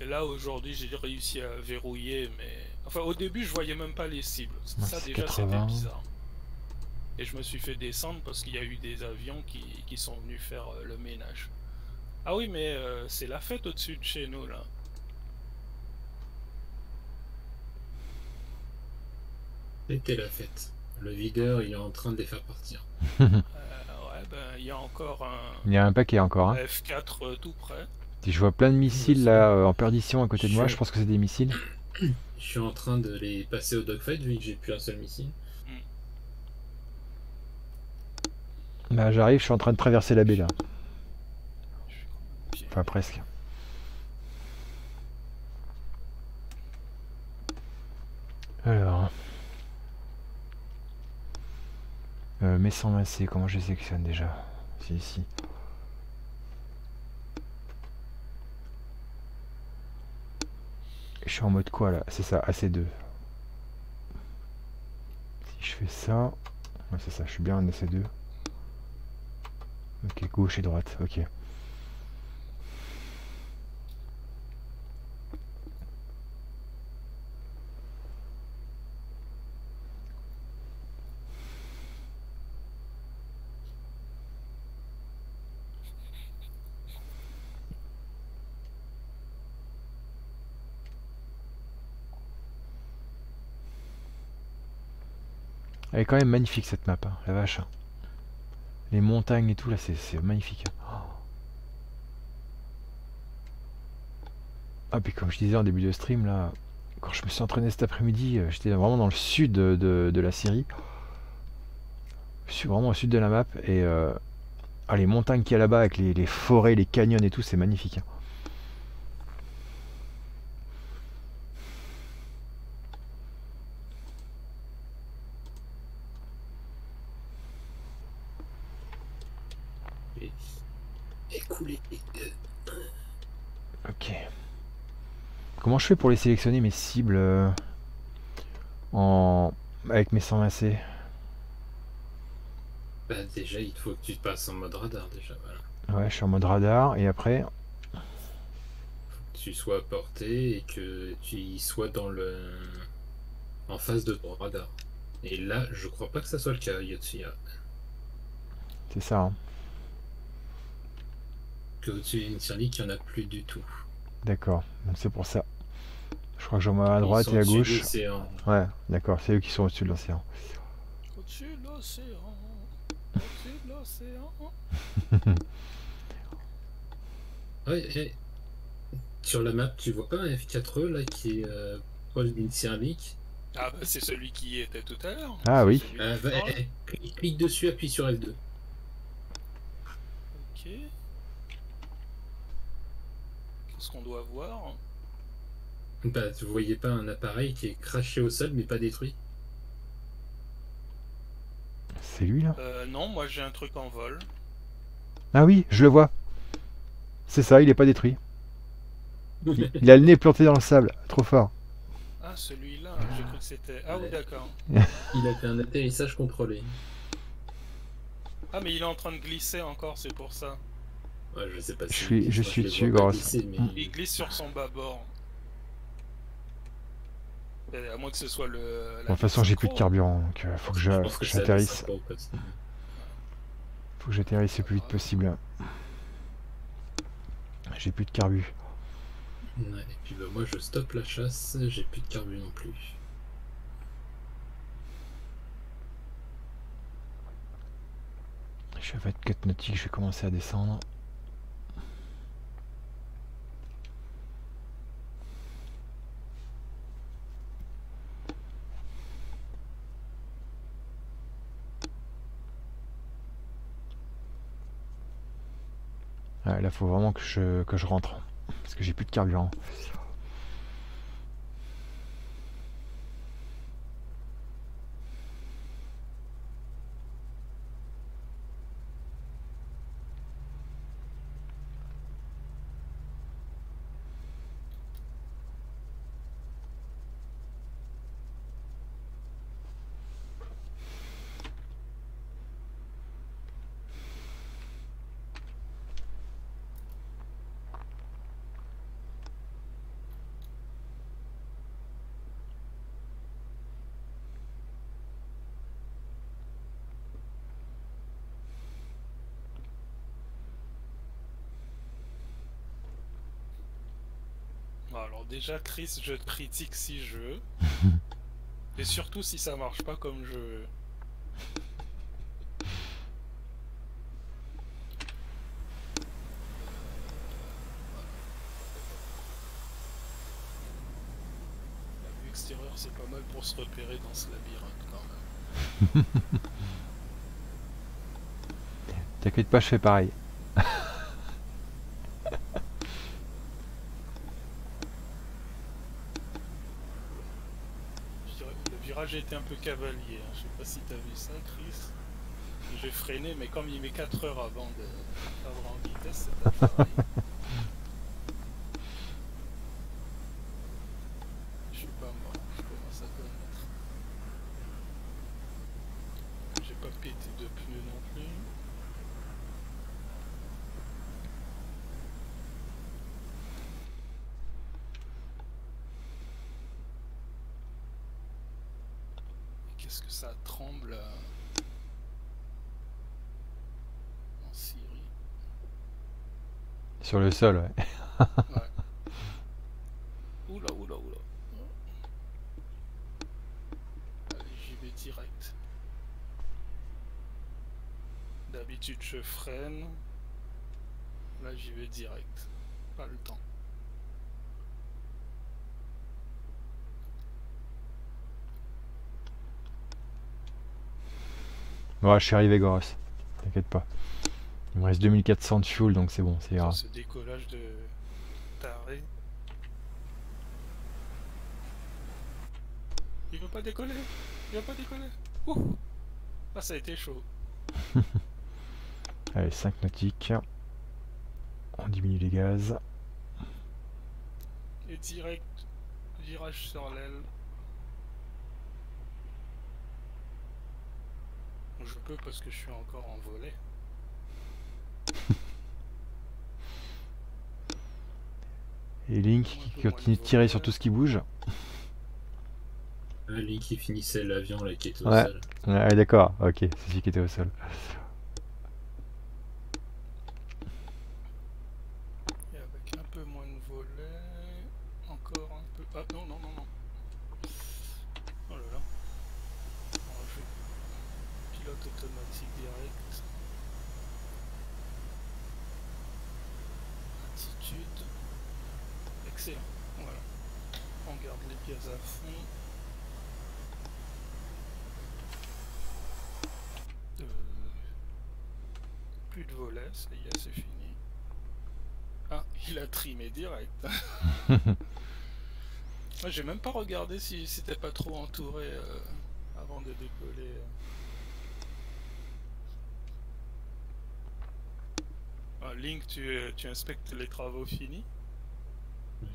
Et là, aujourd'hui, j'ai réussi à verrouiller, mais... Enfin, au début, je voyais même pas les cibles. Ça, déjà, 80. c'était bizarre. Et je me suis fait descendre parce qu'il y a eu des avions qui, qui sont venus faire euh, le ménage. Ah oui, mais euh, c'est la fête au-dessus de chez nous, là. C'était la fête. Le videur, il est en train de les faire partir. Euh, ouais, ben, il y a encore un Il y a un paquet encore. Hein. F4 euh, tout près. Si je vois plein de missiles là euh, en perdition à côté de moi, Je- je pense que c'est des missiles. Je suis en train de les passer au dogfight vu que j'ai plus un seul missile. Bah j'arrive, je suis en train de traverser la baie là. Enfin presque. Alors. Euh, mais sans masser, comment je les sélectionne déjà? C'est ici. Je suis en mode quoi là? C'est ça, AC2. Si je fais ça. Ouais, c'est ça, je suis bien en AC2. Ok, gauche et droite, ok. Elle est quand même magnifique cette map, hein, la vache. Les montagnes et tout là, c'est magnifique. Oh. Ah puis comme je disais en début de stream là, quand je me suis entraîné cet après-midi, euh, j'étais vraiment dans le sud de, la Syrie. Je suis vraiment au sud de la map et euh, ah, les montagnes qu'il y a là-bas avec les, les forêts, les canyons et tout, c'est magnifique. hein. Et... Écoulé. Ok. Comment je fais pour les sélectionner mes cibles euh, en avec mes 120 C Bah déjà, il faut que tu te passes en mode radar déjà. Voilà. Ouais, je suis en mode radar et après Que tu sois à portée et que tu y sois dans le en face de ton radar. Et là, je crois pas que ça soit le cas, Yotsuya. c'est ça. hein. Que au-dessus d'une il n'y en a plus du tout. D'accord. Donc c'est pour ça. Je crois que j'en vois à droite et à au-dessus de gauche. l'océan. Ouais, d'accord. C'est eux qui sont au-dessus de l'océan. Au-dessus de l'océan. Au-dessus de l'océan. Ouais, et sur la map, tu vois pas un F4E là qui est euh, proche d'une Sirlik Ah bah c'est celui qui y était tout à l'heure. Ah oui. Euh, eh, clique, clique dessus, appuie sur F2. Ok. Qu'est-ce qu'on doit voir? Bah, vous voyez pas un appareil qui est craché au sol mais pas détruit C'est lui là? Euh, Non, moi j'ai un truc en vol. Ah oui, je le vois. C'est ça, il est pas détruit. Il a le nez planté dans le sable. Trop fort. Ah, celui-là, j'ai cru que c'était. Ah oui, d'accord. Il a fait un atterrissage contrôlé. Ah, mais il est en train de glisser encore, c'est pour ça. Ouais, je sais pas Je si. suis- je suis dessus, glisser, mais-. Il glisse sur son bâbord. À moins que ce soit le. la De toute façon, j'ai plus de carburant, donc euh, faut que je- Je pense faut que j'atterrisse. Faut que j'atterrisse le plus vite possible. J'ai plus de carbu. Ouais, et puis bah, moi je stoppe la chasse, j'ai plus de carbu non plus. Je suis à 24 nautiques, je vais commencer à descendre. Là, faut vraiment que je, que je rentre. Parce que j'ai plus de carburant. Bon, alors déjà, Chris, je te critique si je veux. Et surtout si ça marche pas comme je veux. La vue extérieure, c'est pas mal pour se repérer dans ce labyrinthe quand même. T'inquiète pas, je fais pareil. Je dirais que été un peu cavalier. hein. Je sais pas si t'as vu ça, Chris. J'ai freiné, mais comme il met 4 heures avant de en vitesse, c'est pas pareil. Je suis pas mort, je commence à connaître. J'ai pas pété de pneus non plus. Qu'est-ce que ça tremble euh, en Syrie Sur le sol, ouais. Oula, oula, oula. Allez, j'y vais direct. D'habitude, je freine. Là, j'y vais direct. Pas le temps. Ouais, je suis arrivé, Goros. T'inquiète pas. Il me reste 2400 de fuel, donc c'est bon, c'est ira. Ce décollage de taré. Il veut pas décoller Il veut pas décoller Ouh Ah, ça a été chaud. Allez, 5 nautiques. On diminue les gaz. Et direct, virage sur l'aile. Je peux parce que je suis encore en volet. Et Link qui continue de tirer sur tout ce qui bouge. Ah, lui qui finissait l'avion là qui était au Ouais. sol. Ouais, d'accord, ok, c'est celui qui était au sol. Et avec un peu moins de volet. Encore un peu. Ah non, non, non, non. Oh là là. Alors, je vais- Pilote automatique direct. Attitude. Voilà. On garde les gaz à fond. Euh, Plus de volet, ça y est, c'est fini. Ah, il a trimé direct. Moi, j'ai même pas regardé si c'était pas trop entouré euh, avant de décoller. Ah, Link, tu, tu inspectes les travaux finis Et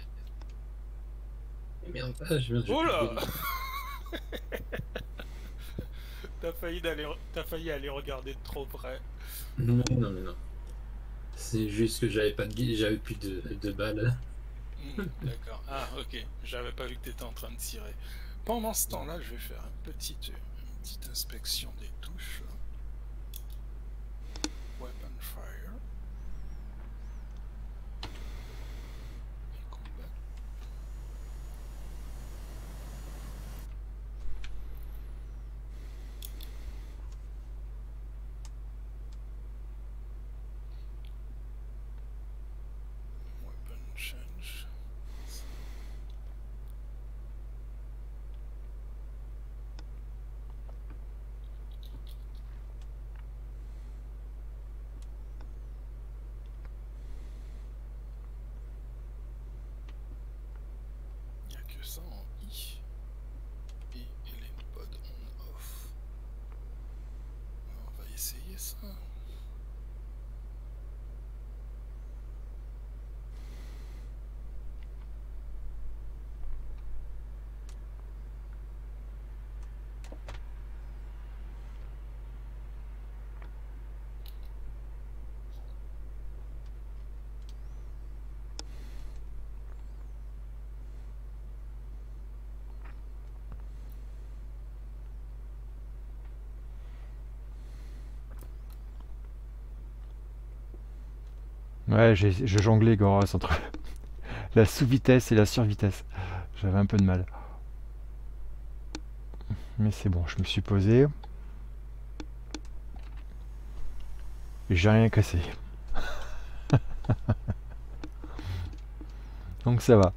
merde, ah, je viens de Oh là T'as failli, d'aller... T'as failli aller regarder de trop près. Non, non, non, non. C'est juste que j'avais pas de j'avais plus de, de balles. Hmm, d'accord. Ah, ok. J'avais pas vu que t'étais en train de tirer. Pendant ce temps-là, je vais faire une petite, une petite inspection des touches. Weapon fire. Et combat. Weapon change. Il n'y a que ça en I. Et Hélène Pod on off. On va essayer Ouais, je jonglais Goros entre la sous-vitesse et la sur-vitesse. J'avais un peu de mal. Mais c'est bon, je me suis posé. Et j'ai rien cassé. Donc ça va.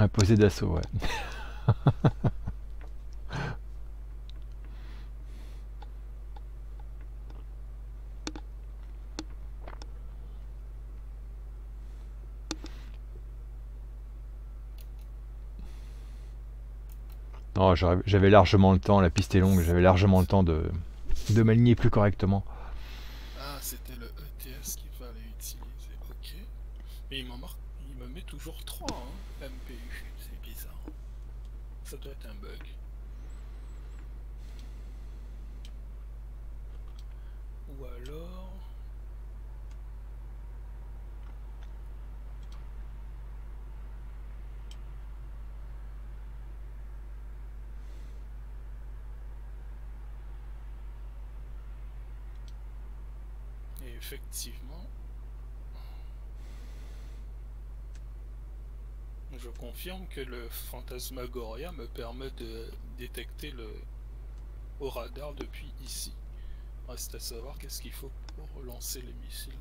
Un posé d'assaut, ouais. J'avais largement le temps, la piste est longue, j'avais largement le temps de, de m'aligner plus correctement. Ah, c'était le ETS qu'il fallait utiliser. Ok. Mais il m'en marque. Il me met toujours 3 hein, MPU. C'est bizarre. Un bug. Ou alors. Effectivement, je confirme que le Phantasmagoria me permet de détecter le au radar depuis ici. Reste à savoir qu'est-ce qu'il faut pour lancer les missiles.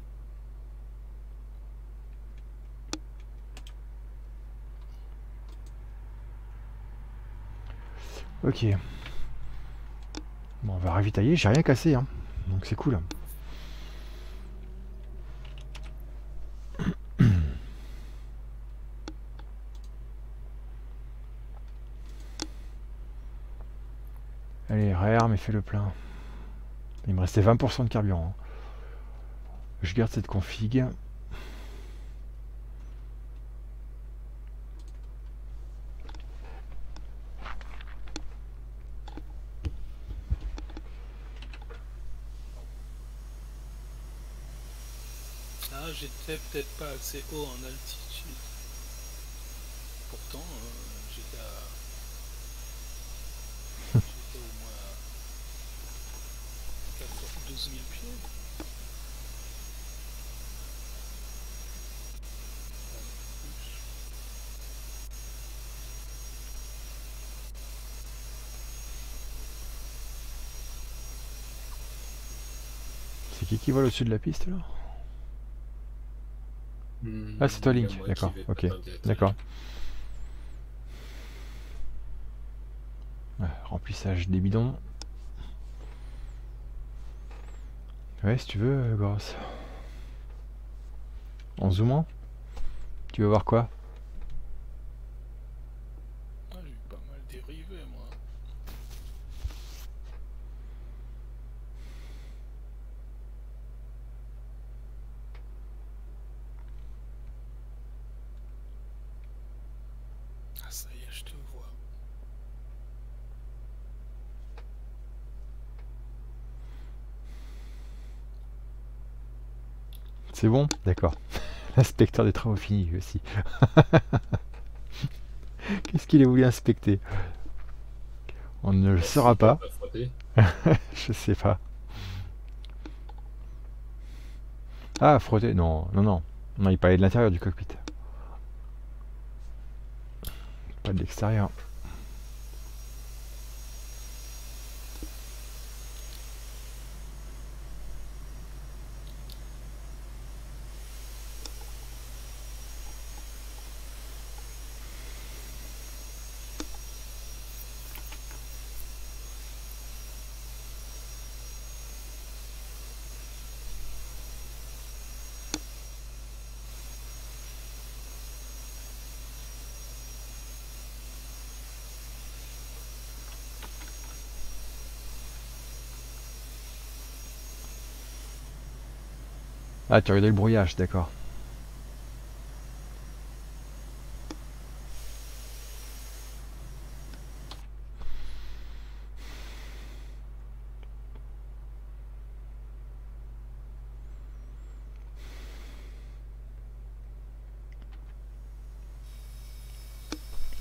Ok. Bon, on va ravitailler, j'ai rien cassé, hein. Donc c'est cool. Et fais le plein. Il me restait 20% de carburant. Je garde cette config. Ah, j'étais peut-être pas assez haut en altitude. Pourtant, euh, j'étais à. J'étais au moins à 14 12 000 pieds. Même plus. C'est qui vole au-dessus de la piste là Hmm, Ah, c'est toi, Link, d'accord, ok. D'accord. Ouais, remplissage des bidons. Ouais, si tu veux, euh, Goros. En zoomant Tu veux voir quoi Ah, j'ai eu pas mal dérivé, moi. Ah, ça y est, je te vois. C'est bon? D'accord. L'inspecteur des travaux finis, lui aussi. Qu'est-ce qu'il a voulu inspecter? On ne le saura pas. Je sais pas. Ah, frotter Non, non, non. Non, il parlait de l'intérieur du cockpit. Pas de l'extérieur. Ah, tu as le brouillage, d'accord.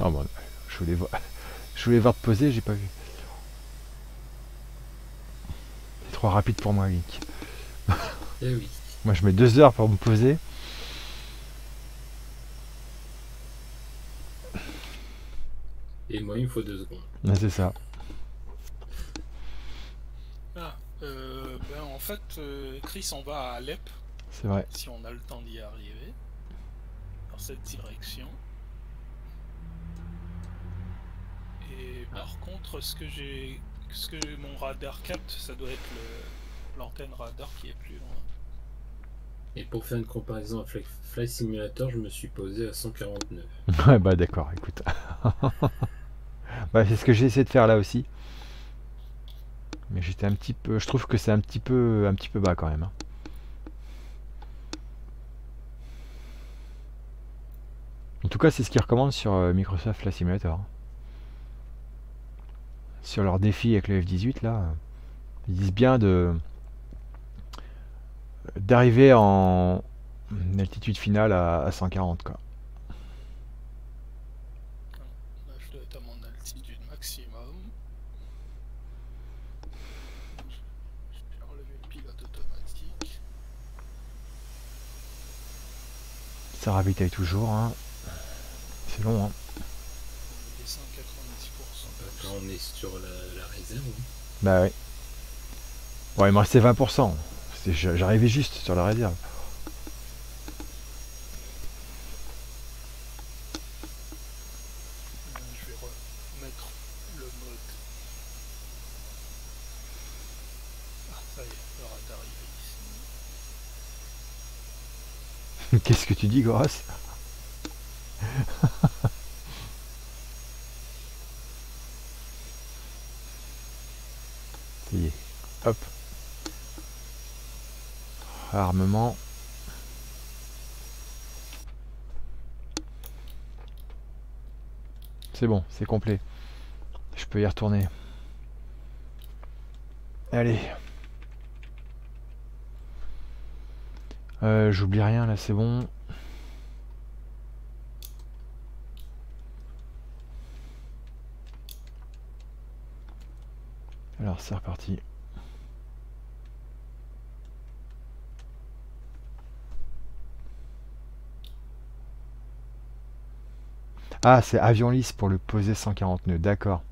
Ah bon, je voulais voir, je voulais voir te poser, j'ai pas vu. C'est trop rapide pour moi, Link. Eh oui. Moi, je mets deux heures pour me poser. Et moi, il me faut deux secondes. Ah, c'est ça. Ah, euh, ben en fait, euh, Chris, on va à Alep. C'est vrai. Si on a le temps d'y arriver. Dans cette direction. Et par contre, ce que j'ai. Ce que mon radar capte, ça doit être l'antenne radar qui est plus loin. Et pour faire une comparaison avec Fly Simulator, je me suis posé à 149. Ouais, bah d'accord, écoute. bah, c'est ce que j'ai essayé de faire là aussi. Mais j'étais un petit peu. Je trouve que c'est un petit peu un petit peu bas quand même. hein. En tout cas, c'est ce qu'ils recommandent sur euh, Microsoft Flight Simulator. hein. Sur leur défi avec le F-18 là, ils disent bien de d'arriver en altitude finale à, à 140 quoi. Là, je dois être à mon altitude maximum. Je vais enlever le pilote automatique. Ça ravitaille toujours. hein. C'est long. Hein. On descend 90%. Là, on est sur la, la réserve. hein. Bah oui. Ouais, il me restait 20%. J'arrivais juste sur la réserve. Je vais remettre le mode. Ah, ça y est, il est ici. Qu'est-ce que tu dis, Goras Ça y est. Hop. Armement. C'est bon, c'est complet. Je peux y retourner. Allez. Euh, J'oublie rien là, c'est bon. Alors c'est reparti. Ah, c'est avion lisse pour le poser 140 nœuds, d'accord.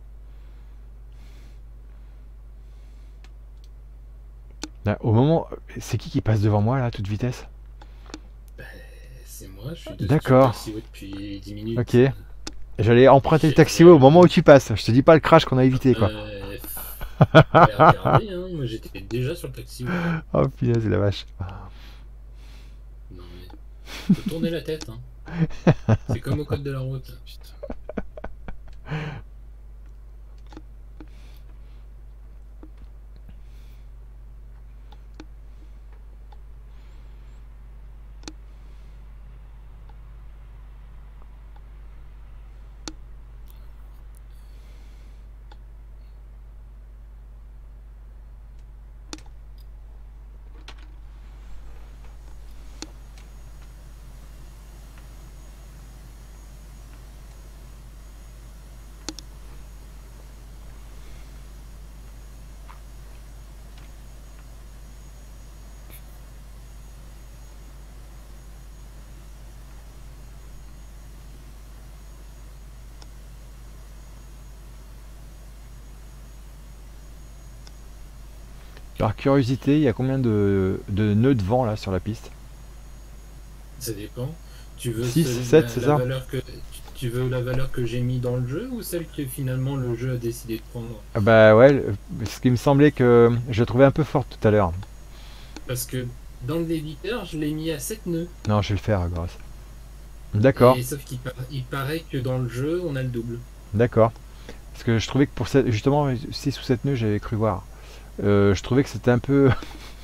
Au moment, c'est qui qui passe devant moi là, à toute vitesse? Bah, c'est moi, je suis D'accord. depuis 10 minutes. Ok. J'allais emprunter le taxiway au moment où tu passes. Je te dis pas le crash qu'on a évité quoi. Euh, hein. Moi j'étais déjà sur le taxiway. Oh punaise, la vache. Non mais. Faut tourner la tête, hein. C'est comme au code de la route. Par curiosité, il y a combien de, de nœuds de vent là sur la piste? Ça dépend. Tu veux Six, celui- sept, la- c'est la ça? valeur que, tu- veux la valeur que j'ai mis dans le jeu ou celle que finalement le jeu a décidé de prendre? Ah Bah ouais, ce qui me semblait que je trouvais un peu forte tout à l'heure. Parce que dans l'éditeur, je l'ai mis à 7 nœuds. Non, je vais le faire, Grosse. D'accord, sauf qu'il par- il paraît que dans le jeu, on a le double. d'accord. Parce que je trouvais que pour cette, justement 6 ou 7 nœuds, j'avais cru voir. Euh, je trouvais que c'était un peu.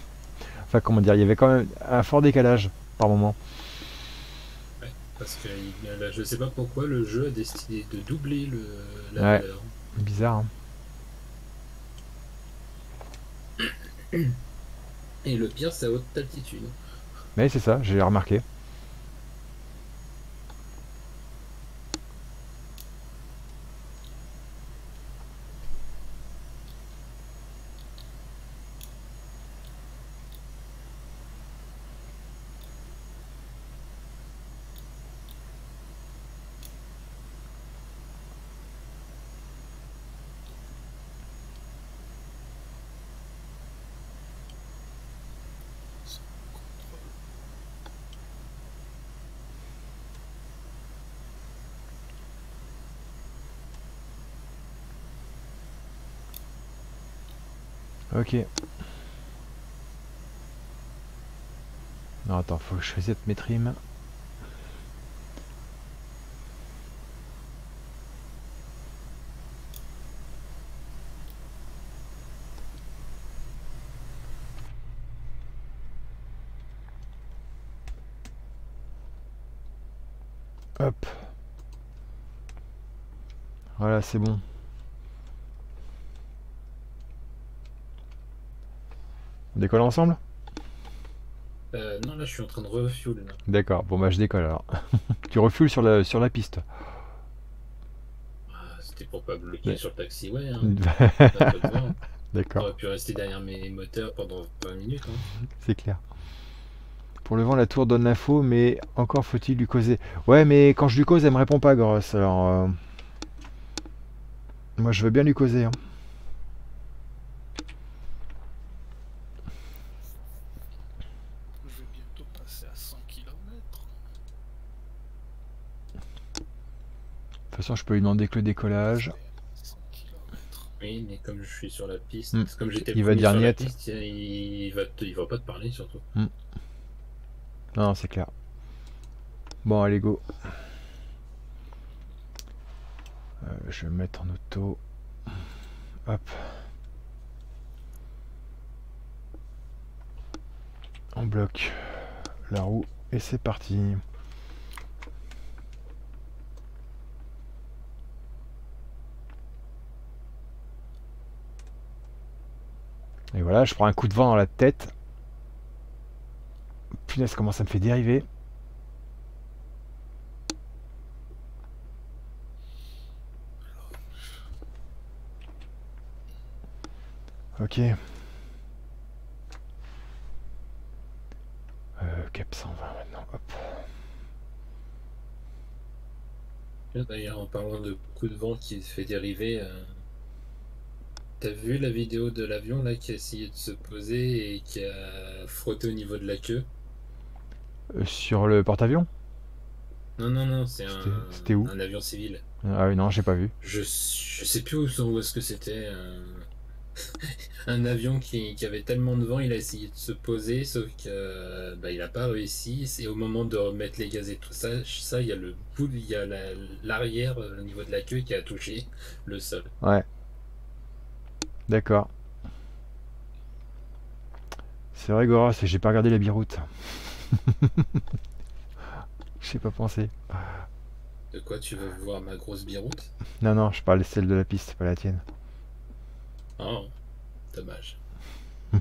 enfin, comment dire, il y avait quand même un fort décalage par moment. Parce que là, je sais pas pourquoi le jeu a décidé de doubler le, la Ouais. valeur. Bizarre, hein. Et le pire, c'est à haute altitude. Mais c'est ça, j'ai remarqué. Non, attends, faut que je reset mes trims. Hop. Voilà, c'est bon. Décolle ensemble? Euh, non, là, je suis en train de refuel. D'accord, bon bah je décolle alors. tu refules sur la, sur la piste. Ah, C'était pour pas bloquer Ouais. sur le taxiway. Hein. D'accord, J'aurais pu rester derrière mes moteurs pendant 20 minutes. hein. c'est clair. Pour le vent, la tour donne l'info, mais encore faut-il lui causer. Ouais, mais quand je lui cause, elle me répond pas, grosse. Alors, euh, moi je veux bien lui causer. hein. Je vais bientôt passer à 100 km. De je peux lui demander que le décollage. 100 km. Oui, mais comme je suis sur la piste, Hmm. comme j'étais Il va dire sur la piste, il va, te- il va pas te parler surtout. Non, non, c'est clair. Bon, allez, go. Euh, je vais me mettre en auto. Hop. On bloque la roue et c'est parti. Et voilà, je prends un coup de vent dans la tête. Punaise, comment ça me fait dériver. Ok. Euh, cap 120 maintenant, hop. D'ailleurs, en parlant de coup de vent qui se fait dériver, euh, t'as vu la vidéo de l'avion là qui a essayé de se poser et qui a frotté au niveau de la queue? Euh, sur le porte-avions? Non, non, non, c'est un, où? avion civil. Ah oui, non, j'ai pas vu. Je, je sais plus où, où est-ce que c'était. euh, un avion qui, qui avait tellement de vent, il a essayé de se poser, sauf que euh, bah, il a pas réussi. Et au moment de remettre les gaz et tout ça, ça il y a le bout, il y a la- l'arrière euh, au niveau de la queue qui a touché le sol. Ouais. D'accord. C'est vrai, Goros, j'ai pas regardé la biroute. J'ai pas pensé. De quoi tu veux voir ma grosse biroute? Non, non, je parle celle de la piste, pas la tienne. Oh, dommage.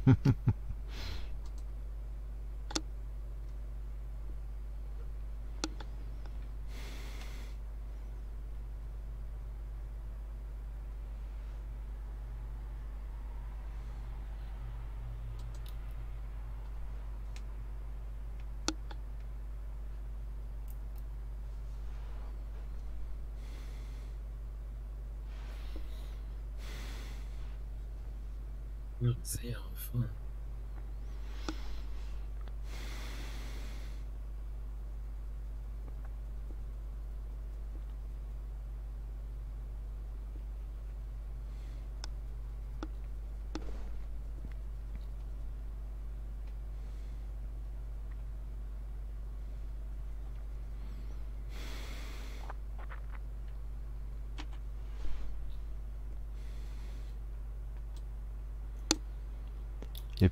Ça y est,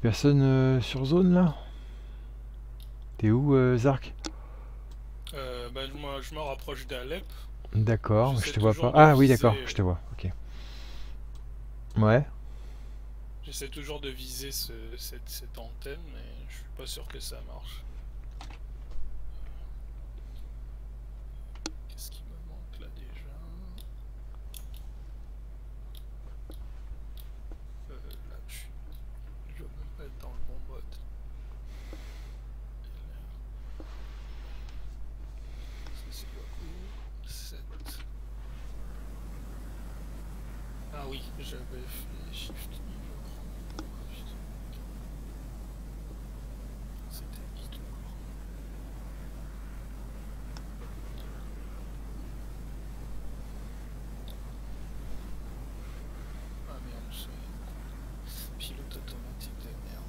personne euh, sur zone là? T'es où euh, Zark? Euh, bah, moi, je me rapproche d'Alep. D'accord, je te vois pas. Ah oui d'accord, je te vois, ok. Ouais. J'essaie toujours de viser ce- cette, cette antenne, mais je suis pas sûr que ça marche. Qu'est-ce qui me manque là déjà Euh, Là, je suis. Je dois même pas être dans le bon mode. Et là- Ça, c'est quoi où 7. Ah oui, j'avais fait Shift I, je crois. Putain. C'était I tout court. Ah merde, c'est pilote automatique de merde.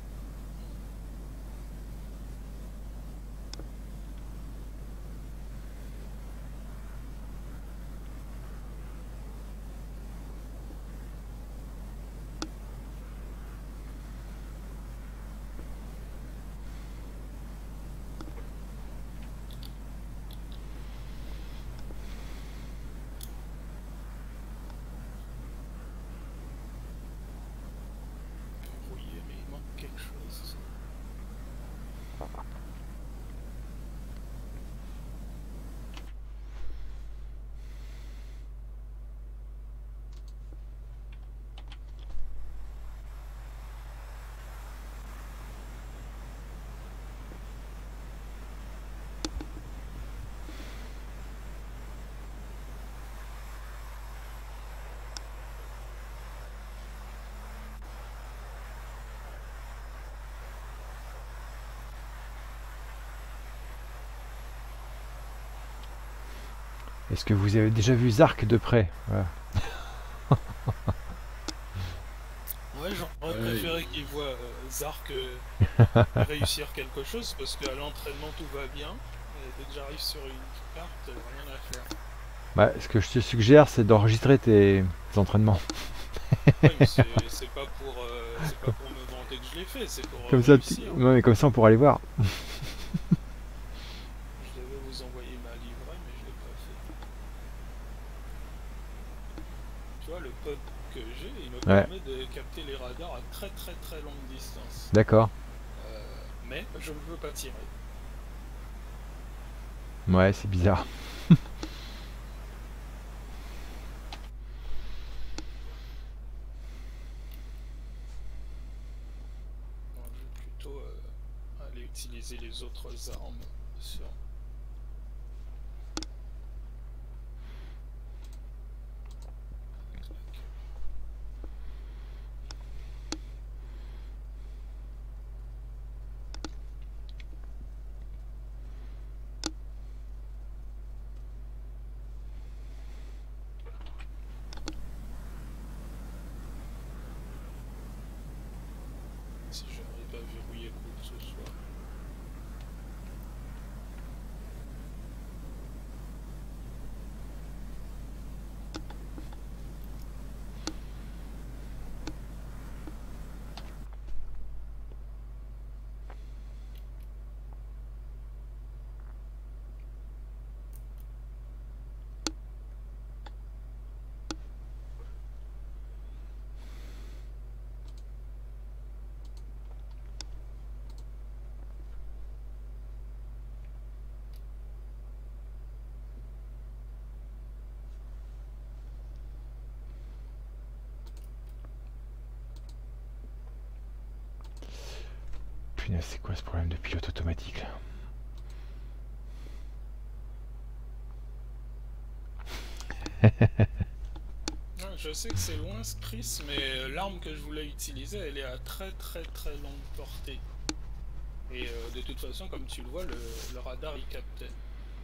Verrouillé, mais il manque quelque chose. Est-ce que vous avez déjà vu Zark de près? Voilà. Ouais, j'aurais Ouais, préféré qu'il voit euh, Zark euh, réussir quelque chose parce qu'à l'entraînement tout va bien. Et dès que j'arrive sur une carte, euh, rien à faire. Bah, ce que je te suggère, c'est d'enregistrer tes, tes entraînements. Ouais, mais c'est pas pour euh, c'est pas pour me vanter que je l'ai fait, c'est pour Comme ça, tu- ouais, mais comme ça, on pourra aller voir. Je devais vous envoyer ma livrée, mais je l'ai pas fait. Tu vois, le pod que j'ai, il me Ouais. permet de capter les radars à très longue distance. D'accord. Euh, mais je ne veux pas tirer. Ouais, c'est bizarre. Donc, je vais plutôt euh, aller utiliser les autres armes sur. Si j'arrive à verrouiller quoi que ce soit. C'est quoi ce problème de pilote automatique là je sais que c'est loin ce Chris, mais l'arme que je voulais utiliser, elle est à très très très longue portée. Et euh, de toute façon, comme tu le vois, le, radar il captait.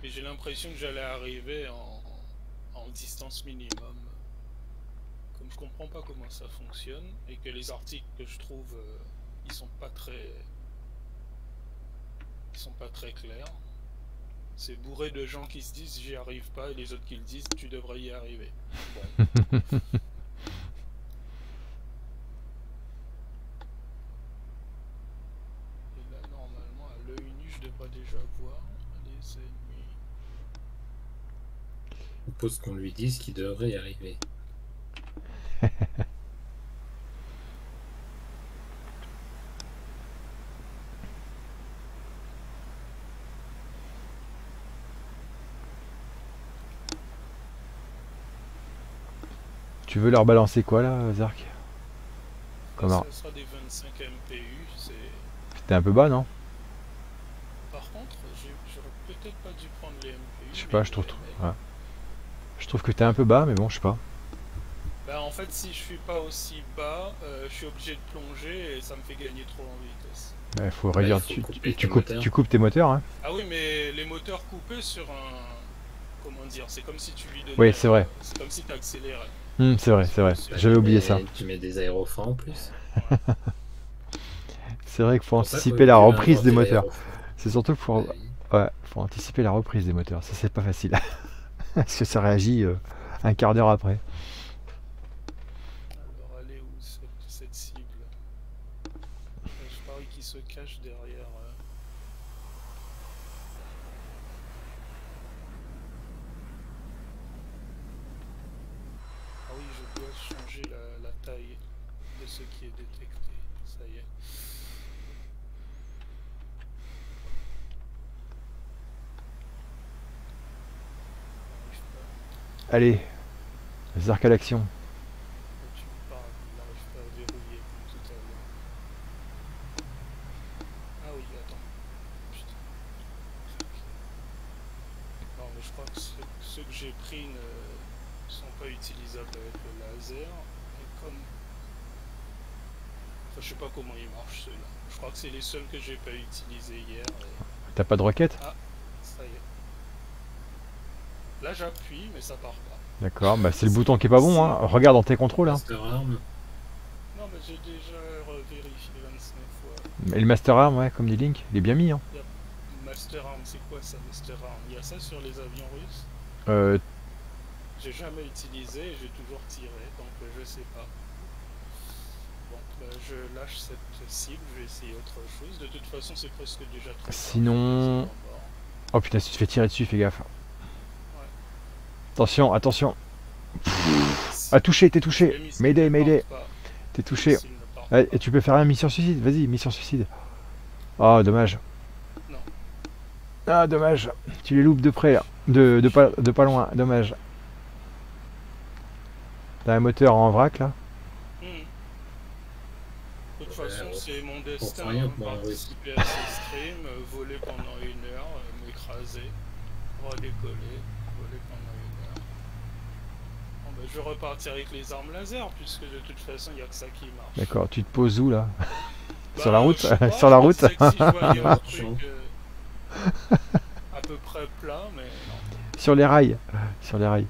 Et j'ai l'impression que j'allais arriver en, distance minimum. Comme je comprends pas comment ça fonctionne, et que les articles que je trouve, euh, ils sont pas très... Sont pas très clairs. C'est bourré de gens qui se disent j'y arrive pas et les autres qui le disent tu devrais y arriver. propose qu'on lui dise qu'il devrait y arriver. tu veux leur balancer quoi là, Zark? Comment Ça sera des 25 MPU, c'est... C'était un peu bas, non? Par contre, j'aurais peut-être pas dû prendre les MPU. Je sais pas, je trouve... Ouais. Je trouve que t'es un peu bas, mais bon, je sais pas. Bah en fait, si je suis pas aussi bas, euh, je suis obligé de plonger et ça me fait gagner trop en vitesse. Bah, faut réduire. tu, tu, coupes, tu, coupes, tes moteurs, hein. Ah oui, mais les moteurs coupés sur un. Comment dire C'est comme si tu lui donnais. Oui, c'est vrai. C'est comme si t'accélérais. Hum, c'est vrai, c'est vrai. J'avais oublié ça. Tu mets des aérofreins en plus. c'est vrai qu'il faut anticiper la reprise des moteurs. C'est surtout pour. Ouais, faut anticiper la reprise des moteurs. Ça, c'est pas facile. Parce que ça réagit euh, un quart d'heure après. Alors elle est où cette, cible Je parie qu'il se cache derrière... Euh. Ah oui, je dois changer la taille de ce qui est détecté. Ça y est. Allez, Zark à l'action. Ah oui, attends. Putain. Non, mais je crois que ceux, que j'ai pris ne sont pas utilisables avec le laser. Et comme. Enfin, je sais pas comment ils marchent ceux-là. Je crois que c'est les seuls que j'ai pas utilisés hier. T'as pas de roquette? Ah, ça y est. Là j'appuie mais ça part pas. D'accord, bah c'est le bouton qui est pas bon, hein. Regarde dans tes contrôles. Hein. Master Arm. Non mais j'ai déjà vérifié 29 fois. Et le Master Arm, ouais, comme dit Link, il est bien mis. Hein. Master Arm, c'est quoi ça, Master Arm? Il y a ça sur les avions russes? Euh... J'ai jamais utilisé, j'ai toujours tiré, donc euh, je sais pas. Bon, bah, je lâche cette cible, je vais essayer autre chose. De toute façon, c'est presque déjà trop Sinon... Oh putain, si tu te fais tirer dessus, fais gaffe. Attention, attention. Ah, touché, t'es touché. Mayday, Mayday. T'es touché. et tu peux faire un mission suicide. Vas-y, mission suicide. Oh, dommage. Ah, dommage. Tu les loupes de près, là. De, de, pas, de pas loin. Dommage. T'as un moteur en vrac, là. De toute façon, c'est mon destin. Participer à ce stream, euh, voler pendant une heure, euh, m'écraser, redécoller. Je vais repartir avec les armes laser, puisque de toute façon, il n'y a que ça qui marche. D'accord, tu te poses où là Sur la route Sur la route si euh, à peu près plat, mais non. Sur les rails. Sur les rails.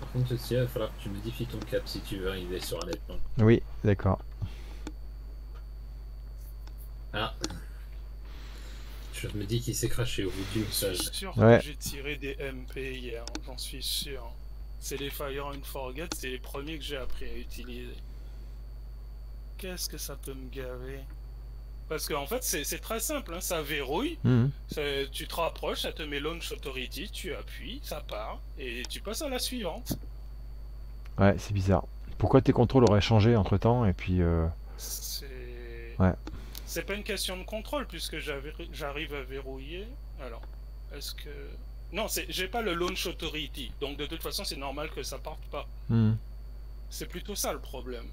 Par contre, il va falloir que tu modifies ton cap si tu veux arriver sur un éperon. Oui, d'accord. Ah. Je me dis qu'il s'est craché au bout du message. Je suis sûr que j'ai tiré des MP hier, j'en suis sûr. C'est les Fire and Forget, c'est les premiers que j'ai appris à utiliser. Qu'est-ce que ça peut me gaver? Parce qu'en en fait, c'est très simple, hein, ça verrouille, mhm. tu te rapproches, ça te met Launch Authority, tu appuies, ça part, et tu passes à la suivante. Ouais, c'est bizarre. Pourquoi tes contrôles auraient changé entre temps, et puis... Euh... C'est... Ouais. C'est pas une question de contrôle puisque j'arrive à verrouiller. Alors, est-ce que... Non, j'ai pas le launch authority, donc de toute façon c'est normal que ça parte pas. Hmm. C'est plutôt ça le problème.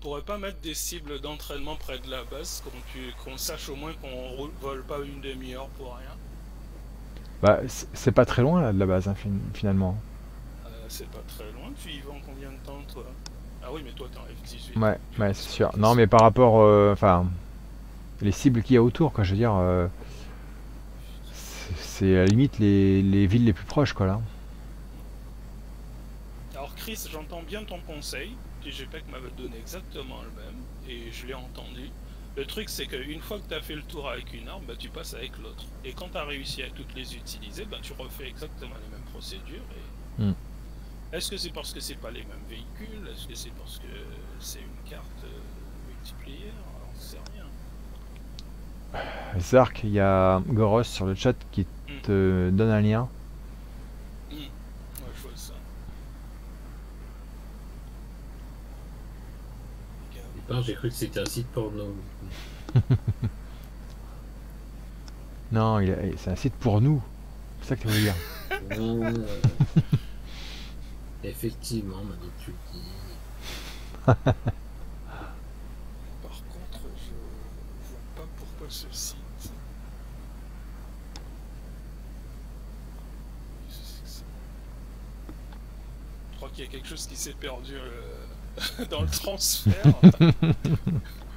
Pourrait pas mettre des cibles d'entraînement près de la base, qu'on sache au moins qu'on vole pas une demi-heure pour rien? Bah, c'est pas très loin là de la base, hein, finalement. Euh, c'est pas très loin, tu y vas en combien de temps toi? Ah oui, mais toi t'es en F-18. Ouais, ouais c'est sûr. Non, mais par rapport. Euh, enfin. les cibles qu'il y a autour, quoi, je veux dire. Euh, c'est à la limite les, les villes les plus proches, quoi, là. Alors, Chris, j'entends bien ton conseil. TGPEC m'avait donné exactement le même, et je l'ai entendu. Le truc, c'est qu'une fois que tu as fait le tour avec une arme, bah, tu passes avec l'autre. Et quand tu as réussi à toutes les utiliser, bah, tu refais exactement les mêmes procédures. Hmm. Est-ce que c'est parce que c'est pas les mêmes véhicules? Est-ce que c'est parce que c'est une carte euh, multipliée? On sait rien. Zark, il y a Goros sur le chat qui hmm. te donne un lien j'ai cru que c'était un site porno. non, c'est un site pour nous. C'est ça que tu veux dire. Effectivement, maintenant tu le dis. Par contre, je vois pas pourquoi ce site. Je crois qu'il y a quelque chose qui s'est perdu. Euh, dans le transfert.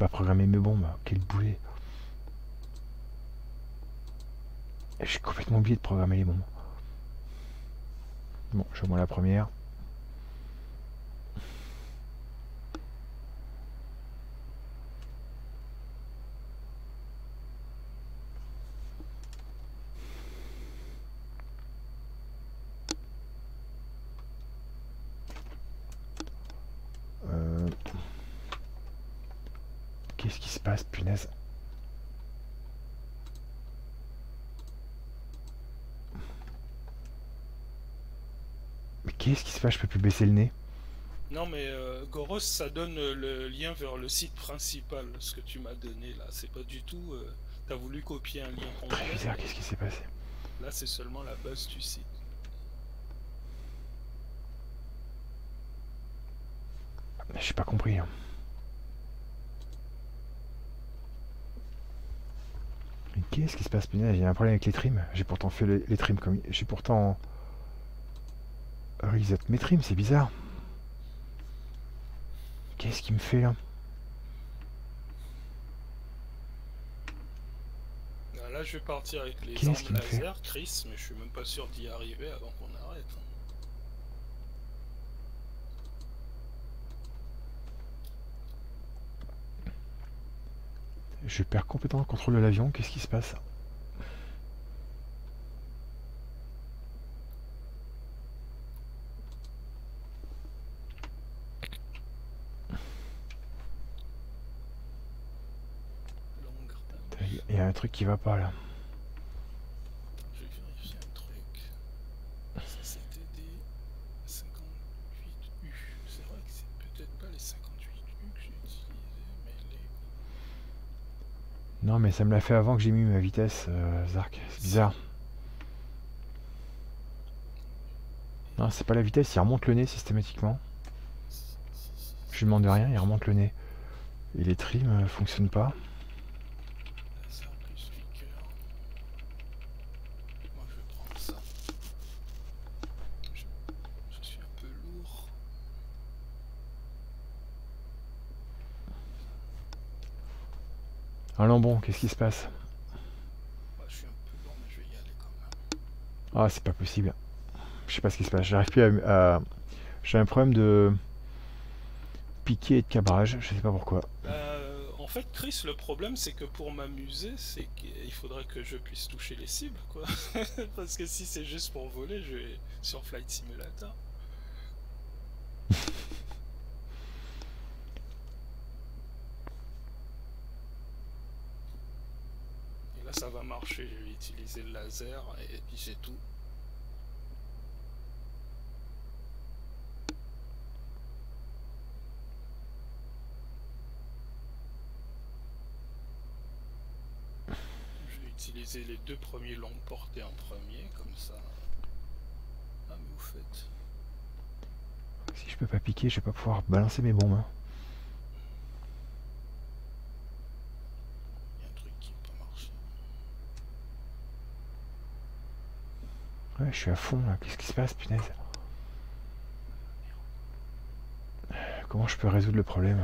pas programmé mes bombes. Quel boulet. J'ai complètement oublié de programmer les bombes. Bon, je vois la première. punaise. Mais qu'est-ce qui se passe Je peux plus baisser le nez. Non mais euh, Goros, ça donne le lien vers le site principal, ce que tu m'as donné là. C'est pas du tout... Euh, t'as voulu copier un lien complet. Très bizarre, qu'est-ce qui s'est passé Là c'est seulement la base du site. J'ai pas compris. Hein. Qu'est-ce qui se passe, punaise? J'ai un problème avec les trims. J'ai pourtant fait les, trims comme... J'ai pourtant... Reset mes trims, c'est bizarre. Qu'est-ce qui me fait là ah, Là, je vais partir avec les armes laser, Chris, mais je suis même pas sûr d'y arriver avant qu'on arrête. Je perds complètement le contrôle de l'avion. Qu'est-ce qui se passe Il y a un truc qui va pas là. Non, mais ça me l'a fait avant que j'ai mis ma vitesse, euh, Zark. C'est bizarre. Non, c'est pas la vitesse, il remonte le nez systématiquement. Je lui demande rien, il remonte le nez. Et les trims euh, fonctionnent pas. Un lambon, qu'est-ce qui se passe bah, Je suis un peu lourd, mais je vais y aller quand même. Ah, c'est pas possible. Je sais pas ce qui se passe. J'arrive plus à. J'ai un problème de piqué et de cabrage. Je sais pas pourquoi. Euh, en fait, Chris, le problème, c'est que pour m'amuser, c'est qu'il faudrait que je puisse toucher les cibles, quoi. Parce que si c'est juste pour voler, je vais sur Flight Simulator. pas marcher, je vais utiliser le laser et puis c'est tout. Je vais utiliser les deux premiers longues portées en premier, comme ça. Ah mais vous faites. Si je peux pas piquer, je vais pas pouvoir balancer mes bombes. hein. Il y a un truc qui peut pas marcher. Ouais, je suis à fond là. Qu'est-ce qui se passe, punaise? Comment je peux résoudre le problème?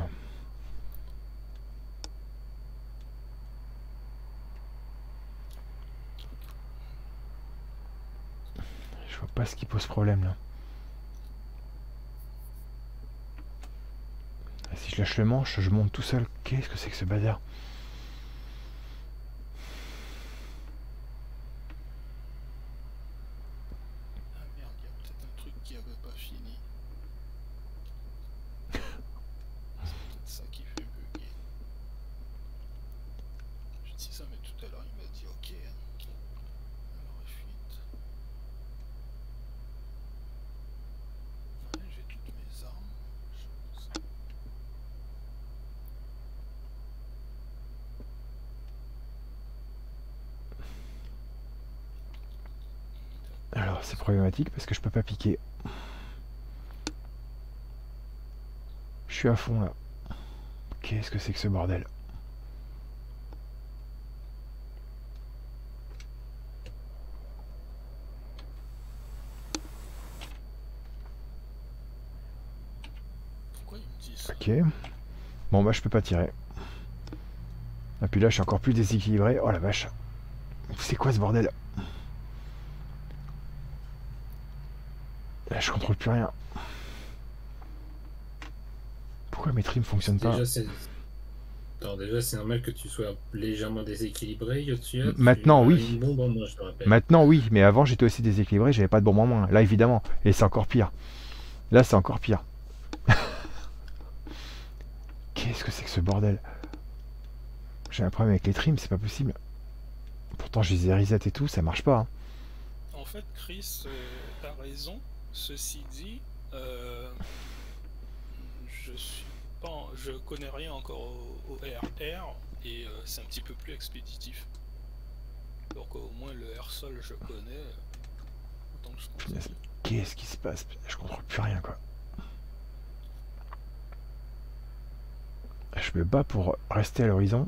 Je vois pas ce qui pose problème là. Ah, Si je lâche le manche, je monte tout seul. Qu'est-ce que c'est que ce bazar Ah merde, il y a peut-être un truc qui avait pas fini. C'est peut-être ça qui fait bugger. Je dis ça, mais tout à l'heure il m'a dit ok. hein. Alors fuite. Ouais, j'ai toutes mes armes. chose. Alors c'est problématique parce que je peux pas piquer. Je suis à fond là. Qu'est-ce que c'est que ce bordel? Ok. Bon bah je peux pas tirer. Et puis là je suis encore plus déséquilibré. Oh la vache. C'est quoi ce bordel? Je contrôle plus rien. Pourquoi mes trims fonctionnent pas Déjà, c'est. Alors, déjà, c'est normal que tu sois légèrement déséquilibré, Yotsuya. Maintenant, oui. En main, je te rappelle. Maintenant oui, mais avant j'étais aussi déséquilibré, j'avais pas de bombe en main. Là évidemment. Et c'est encore pire. Là c'est encore pire. Qu'est-ce que c'est que ce bordel? J'ai un problème avec les trims, c'est pas possible. Pourtant je les ai reset et tout, ça marche pas. hein. En fait, Chris, euh, t'as raison. Ceci dit, euh, je suis pas, en- je connais rien encore au, au RR et euh, c'est un petit peu plus expéditif. Donc au moins le air sol je connais. euh, Autant que je Punaise. continue. Qu'est-ce qui se passe? Je contrôle plus rien quoi. Je me bats pour rester à l'horizon.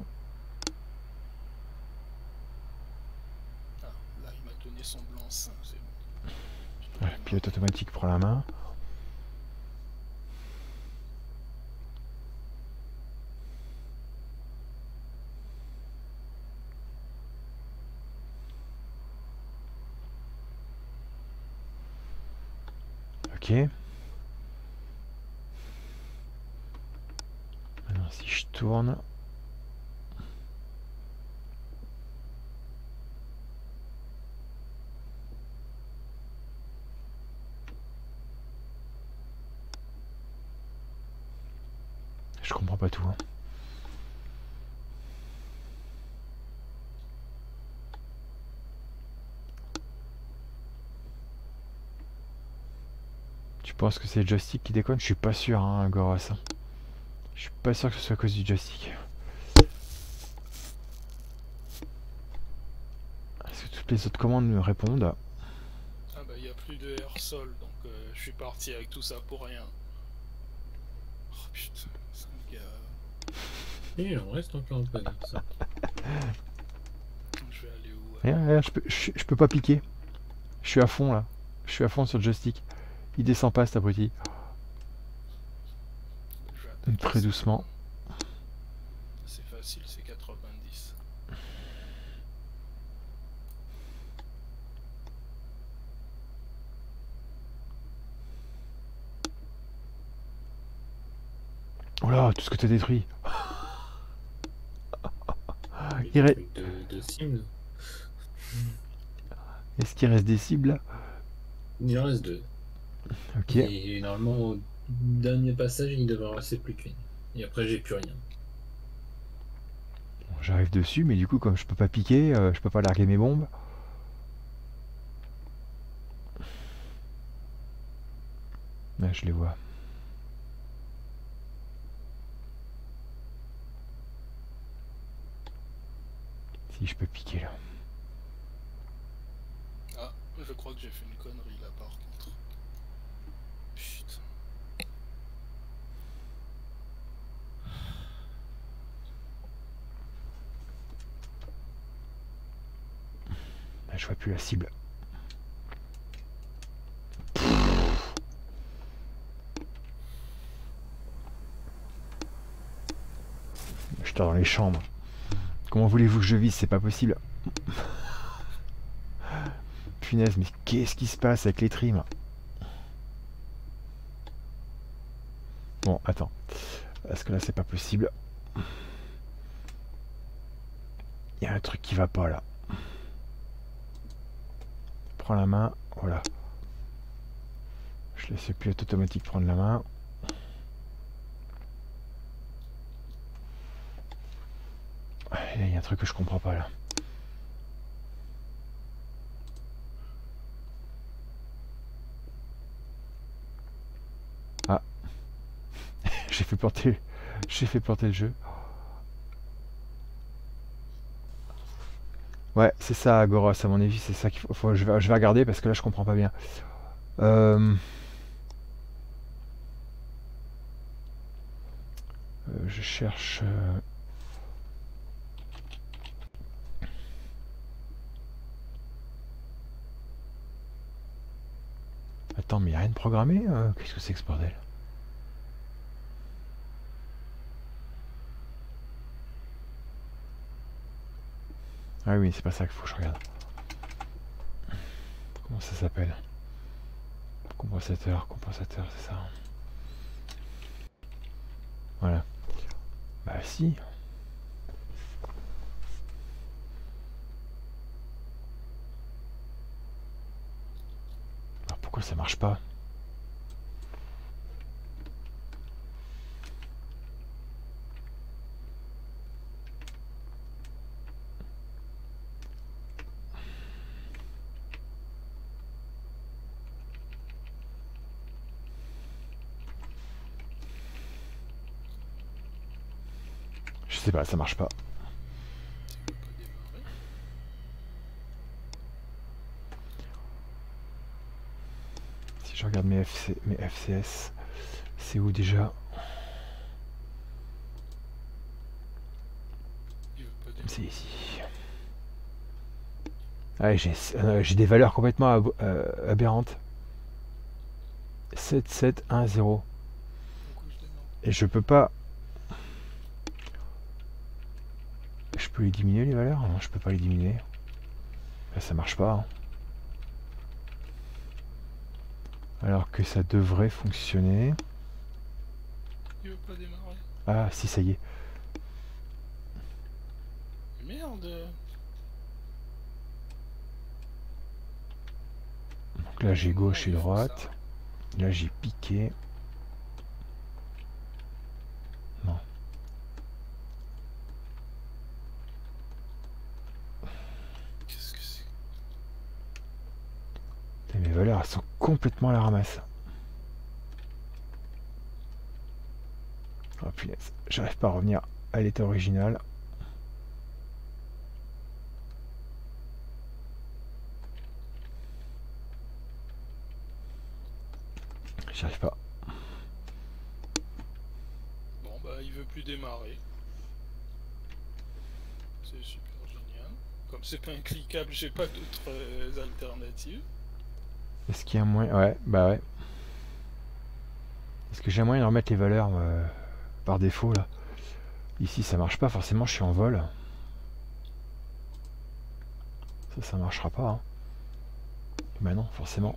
Ah, là il m'a donné son bon. Aller pilote automatique prend la main. Ok. Alors si je tourne. Je comprends pas tout. hein. Tu penses que c'est le joystick qui déconne? Je suis pas sûr, hein, Goros. Je suis pas sûr que ce soit à cause du joystick. Est-ce que toutes les autres commandes me répondent? Ah bah il y a plus de air sol donc euh, je suis parti avec tout ça pour rien. Oh putain. Et on reste encore un peu comme ça. Je vais aller où euh, Rien, rien, je peux, je, je peux pas piquer. Je suis à fond là. Je suis à fond sur le joystick. Il descend pas cet abruti. Très doucement. C'est facile, c'est 90. Oh là, tout ce que t'as détruit. Il re- de, de. Est-ce qu'il reste des cibles là Il en reste deux. Ok. Et normalement, au dernier passage, il devrait en rester plus qu'une. Et après, j'ai plus rien. j'arrive dessus, mais du coup, comme je peux pas piquer, euh, je peux pas larguer mes bombes. Là, je les vois. Si je peux piquer là. Ah, je crois que j'ai fait une connerie là par contre. Putain. Là, je vois plus la cible. Je dans les chambres. Comment voulez-vous que je vise? C'est pas possible. Punaise, mais qu'est-ce qui se passe avec les trims Bon, attends. Est-ce que là, c'est pas possible? Il y a un truc qui va pas là. Prends la main. Voilà. Je laisse le pilote automatique prendre la main. Il y a un truc que je comprends pas là. Ah. J'ai fait planter. J'ai fait planter le jeu. Ouais, c'est ça, Goros, à mon avis, c'est ça qu'il faut. je, vais, je, vais, regarder parce que là, je comprends pas bien. Euh, euh, je cherche. Euh, Mais rien de programmé euh, Qu'est-ce que c'est que ce bordel? Ah oui, c'est pas ça qu'il faut que je regarde. Comment ça s'appelle? Compensateur, compensateur, c'est ça. Voilà. Bah si. Ça marche pas? Je sais pas, ça marche pas. je mes, FCS, c'est où déjà? C'est ici. Euh, j'ai des valeurs complètement euh, aberrantes. 7, 7, 1, 0. Et je peux pas... Je peux les diminuer les valeurs? Non, je peux pas les diminuer. Ça marche pas. Hein. Alors que ça devrait fonctionner. Il veut pas démarrer. Ah si ça y est. Merde. Donc là j'ai gauche et droite. Là j'ai piqué. Non. Qu'est-ce que c'est Elles sont complètement à la ramasse. Oh punaise, j'arrive pas à revenir à l'état original. J'arrive pas. Bon bah il veut plus démarrer. C'est super génial. Comme c'est pas incliquable, j'ai pas d'autres euh, alternatives. Est-ce qu'il y a moyen... Ouais, bah ouais. Est-ce que j'ai moyen de remettre les valeurs euh, par défaut là? Ici ça marche pas, forcément je suis en vol. Ça, ça marchera pas. Hein. Bah non, forcément.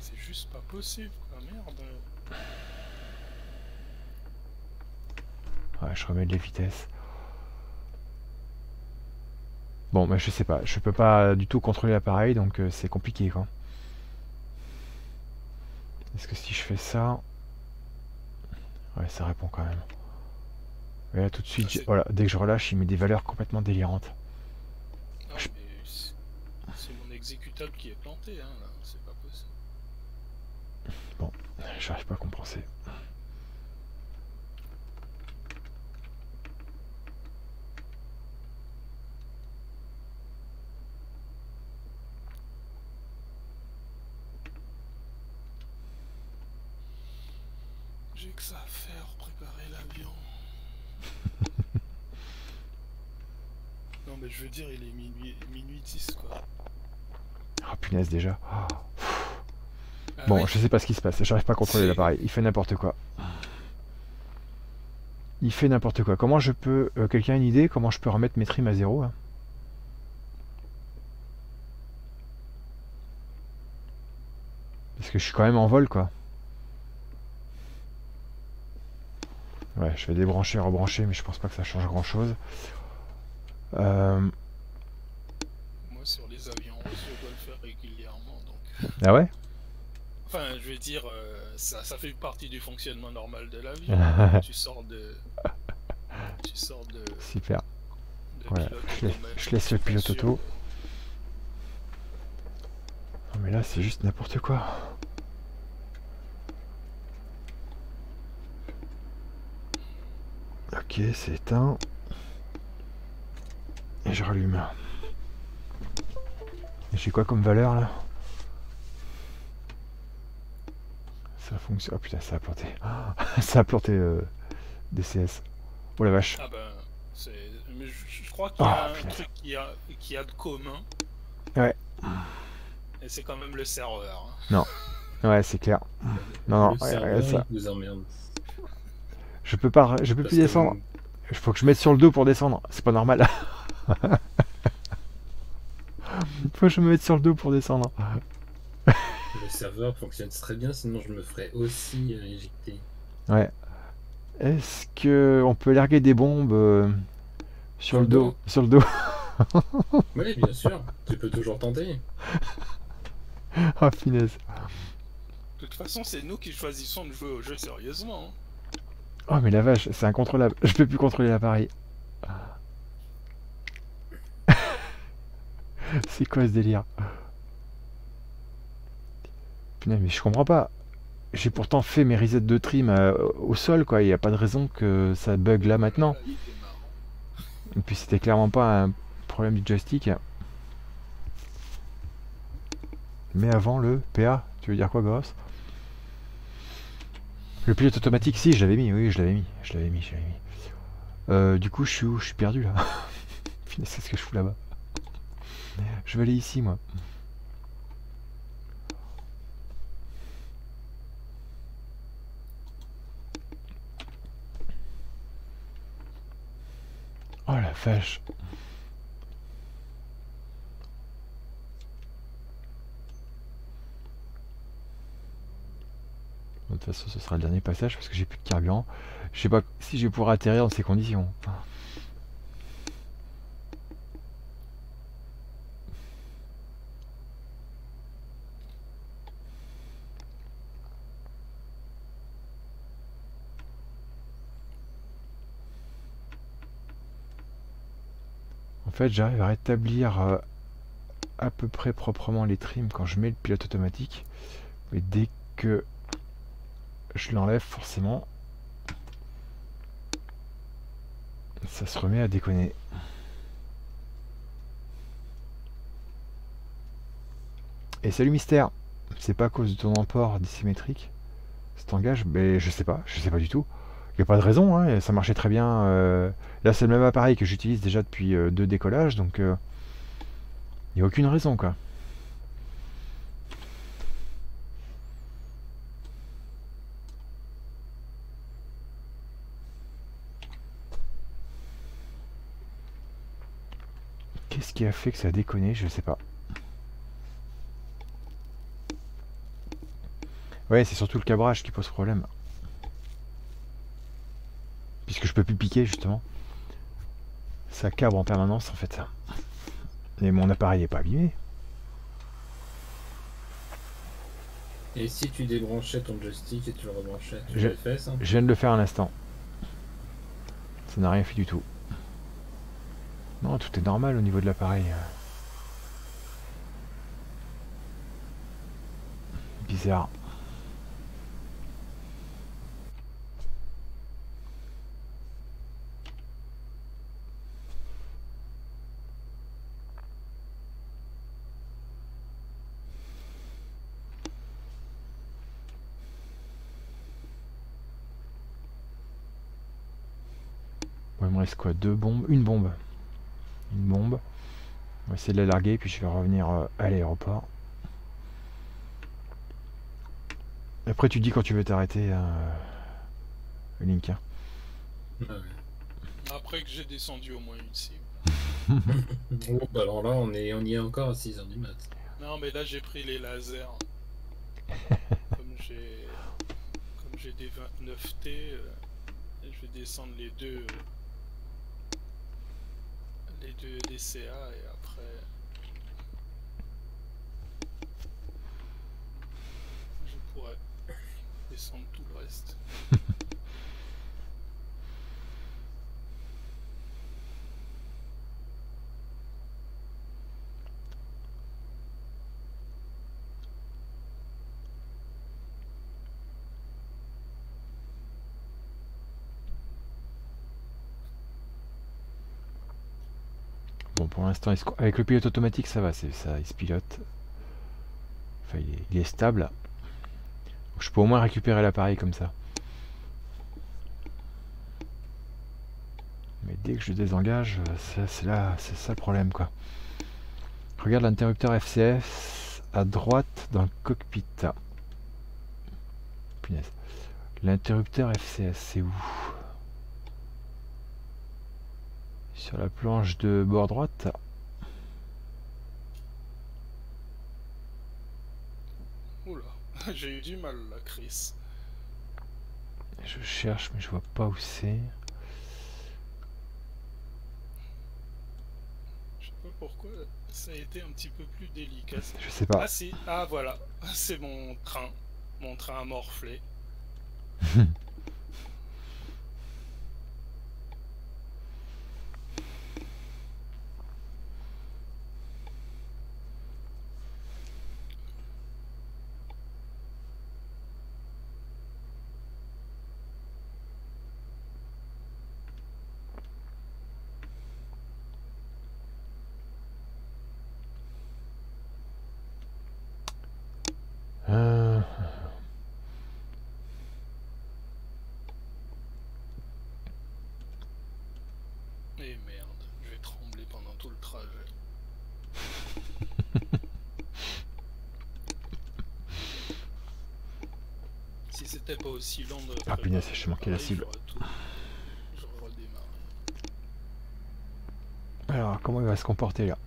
C'est juste pas possible, quoi, merde. Ouais, je remets les vitesses. Bon, mais je sais pas, je peux pas du tout contrôler l'appareil, donc euh, c'est compliqué quoi. Est-ce que si je fais ça... Ouais, ça répond quand même. Et là, tout de suite, j'ai- voilà, dès que je relâche, il met des valeurs complètement délirantes. Je- mais c'est mon exécutable qui est planté, hein, là. C'est pas possible. J'arrive pas à compenser. J'ai que ça à faire, préparer l'avion. non, mais je veux dire, il est minuit, minuit 10, quoi. Ah punaise déjà. Ah. Ah Bon, je sais pas ce qui se passe, j'arrive pas à contrôler l'appareil, il fait n'importe quoi. Il fait n'importe quoi. Comment je peux... euh, Quelqu'un a une idée Comment je peux remettre mes trims à zéro hein? Parce que je suis quand même en vol quoi. Ouais, je vais débrancher, rebrancher, mais je pense pas que ça change grand chose. Euh... Moi, sur les avions, je dois le faire régulièrement, donc... Ah ouais? Enfin, je veux dire, euh, ça, ça fait partie du fonctionnement normal de l'avion. tu sors de... Tu sors de... Super. de Voilà, pilote je laisse- automate- je laisse le pilote auto. Non mais là c'est juste n'importe quoi. Ok, c'est éteint. Et je rallume. Et j'ai quoi comme valeur là? Ça fonctionne. Oh putain, ça a planté. Ah, ça a planté euh, DCS. Oh la vache. Ah ben, c'est... Mais je, je crois qu'il y a Ah, un punaise. truc qui a, qui a de commun. Ouais. Et c'est quand même le serveur. hein. Ouais, c'est clair. Non, non, ouais, ouais, ça. Je peux pas, je peux Parce plus descendre. Il faut que je mette sur le dos pour descendre. C'est pas normal. faut que je me mette sur le dos pour descendre. Le serveur fonctionne très bien, sinon je me ferais aussi euh, éjecter. Ouais. Est-ce que on peut larguer des bombes euh, sur le dos, sur le dos? Oui, bien sûr, tu peux toujours tenter. Ah finesse. De toute façon, c'est nous qui choisissons de jouer au jeu sérieusement. hein. Oh mais la vache, c'est incontrôlable. Je peux plus contrôler l'appareil. c'est quoi ce délire Putain, mais je comprends pas. J'ai pourtant fait mes resets de trim euh, au sol, quoi. Il n'y a pas de raison que ça bug là maintenant. Et puis c'était clairement pas un problème du joystick. Mais avant le PA, tu veux dire quoi, Gross Le pilote automatique, si, je l'avais mis, oui, je l'avais mis, je l'avais mis, je l'avais. Euh, du coup, je suis où? Je suis perdu là. C'est ce que je fous là-bas? Je vais aller ici, moi. Oh la vache. De toute façon, ce sera le dernier passage parce que j'ai plus de carburant. Je sais pas si je vais pouvoir atterrir dans ces conditions. Fait, j'arrive à rétablir euh, à peu près proprement les trims quand je mets le pilote automatique. Mais dès que je l'enlève, forcément, ça se remet à déconner. Et salut Mystère C'est pas à cause de ton emport dissymétrique Cet engage Mais je sais pas, je sais pas du tout. Pas de raison, hein, ça marchait très bien. euh, Là, c'est le même appareil que j'utilise déjà depuis euh, deux décollages, donc il n'y a aucune raison, quoi. Qu'est-ce qui a fait que ça a déconné Je sais pas. Ouais, c'est surtout le cabrage qui pose problème. Puisque je peux plus piquer, justement. Ça cabre en permanence, en fait. Et mon appareil est pas abîmé. Et si tu débranchais ton joystick et tu le rebranchais, tu Je- l'avais fait ça Je viens de le faire un instant. Ça n'a rien fait du tout. Non, tout est normal au niveau de l'appareil. Bizarre. Reste quoi Deux bombes Une bombe. Une bombe. On va essayer de la larguer, puis je vais revenir euh, à l'aéroport. Après, tu dis quand tu veux t'arrêter, euh, Link. Hein. Après que j'ai descendu au moins une cible. bon, bah alors là, on, est, on y est encore à 6h du mat. Non, mais là, j'ai pris les lasers. comme j'ai comme j'ai des 29T, euh, je vais descendre les deux les deux DCA et après je pourrais descendre tout le reste. pour l'instant, avec le pilote automatique, ça va, ça, il se pilote. Enfin, il est, stable. Je peux au moins récupérer l'appareil comme ça. Mais dès que je désengage, c'est là, c'est ça le problème, quoi. Regarde l'interrupteur FCS à droite dans le cockpit. Punaise. L'interrupteur FCS, c'est où? Sur la planche de bord droite. Oula, j'ai eu du mal là, Chris. Je cherche, mais je vois pas où c'est. Je sais pas pourquoi ça a été un petit peu plus délicat. Je sais pas. Ah si, ah voilà, c'est mon train, mon train morflé. pas aussi long de. Ah punaise, je manqué la cible. Alors, comment il va se comporter là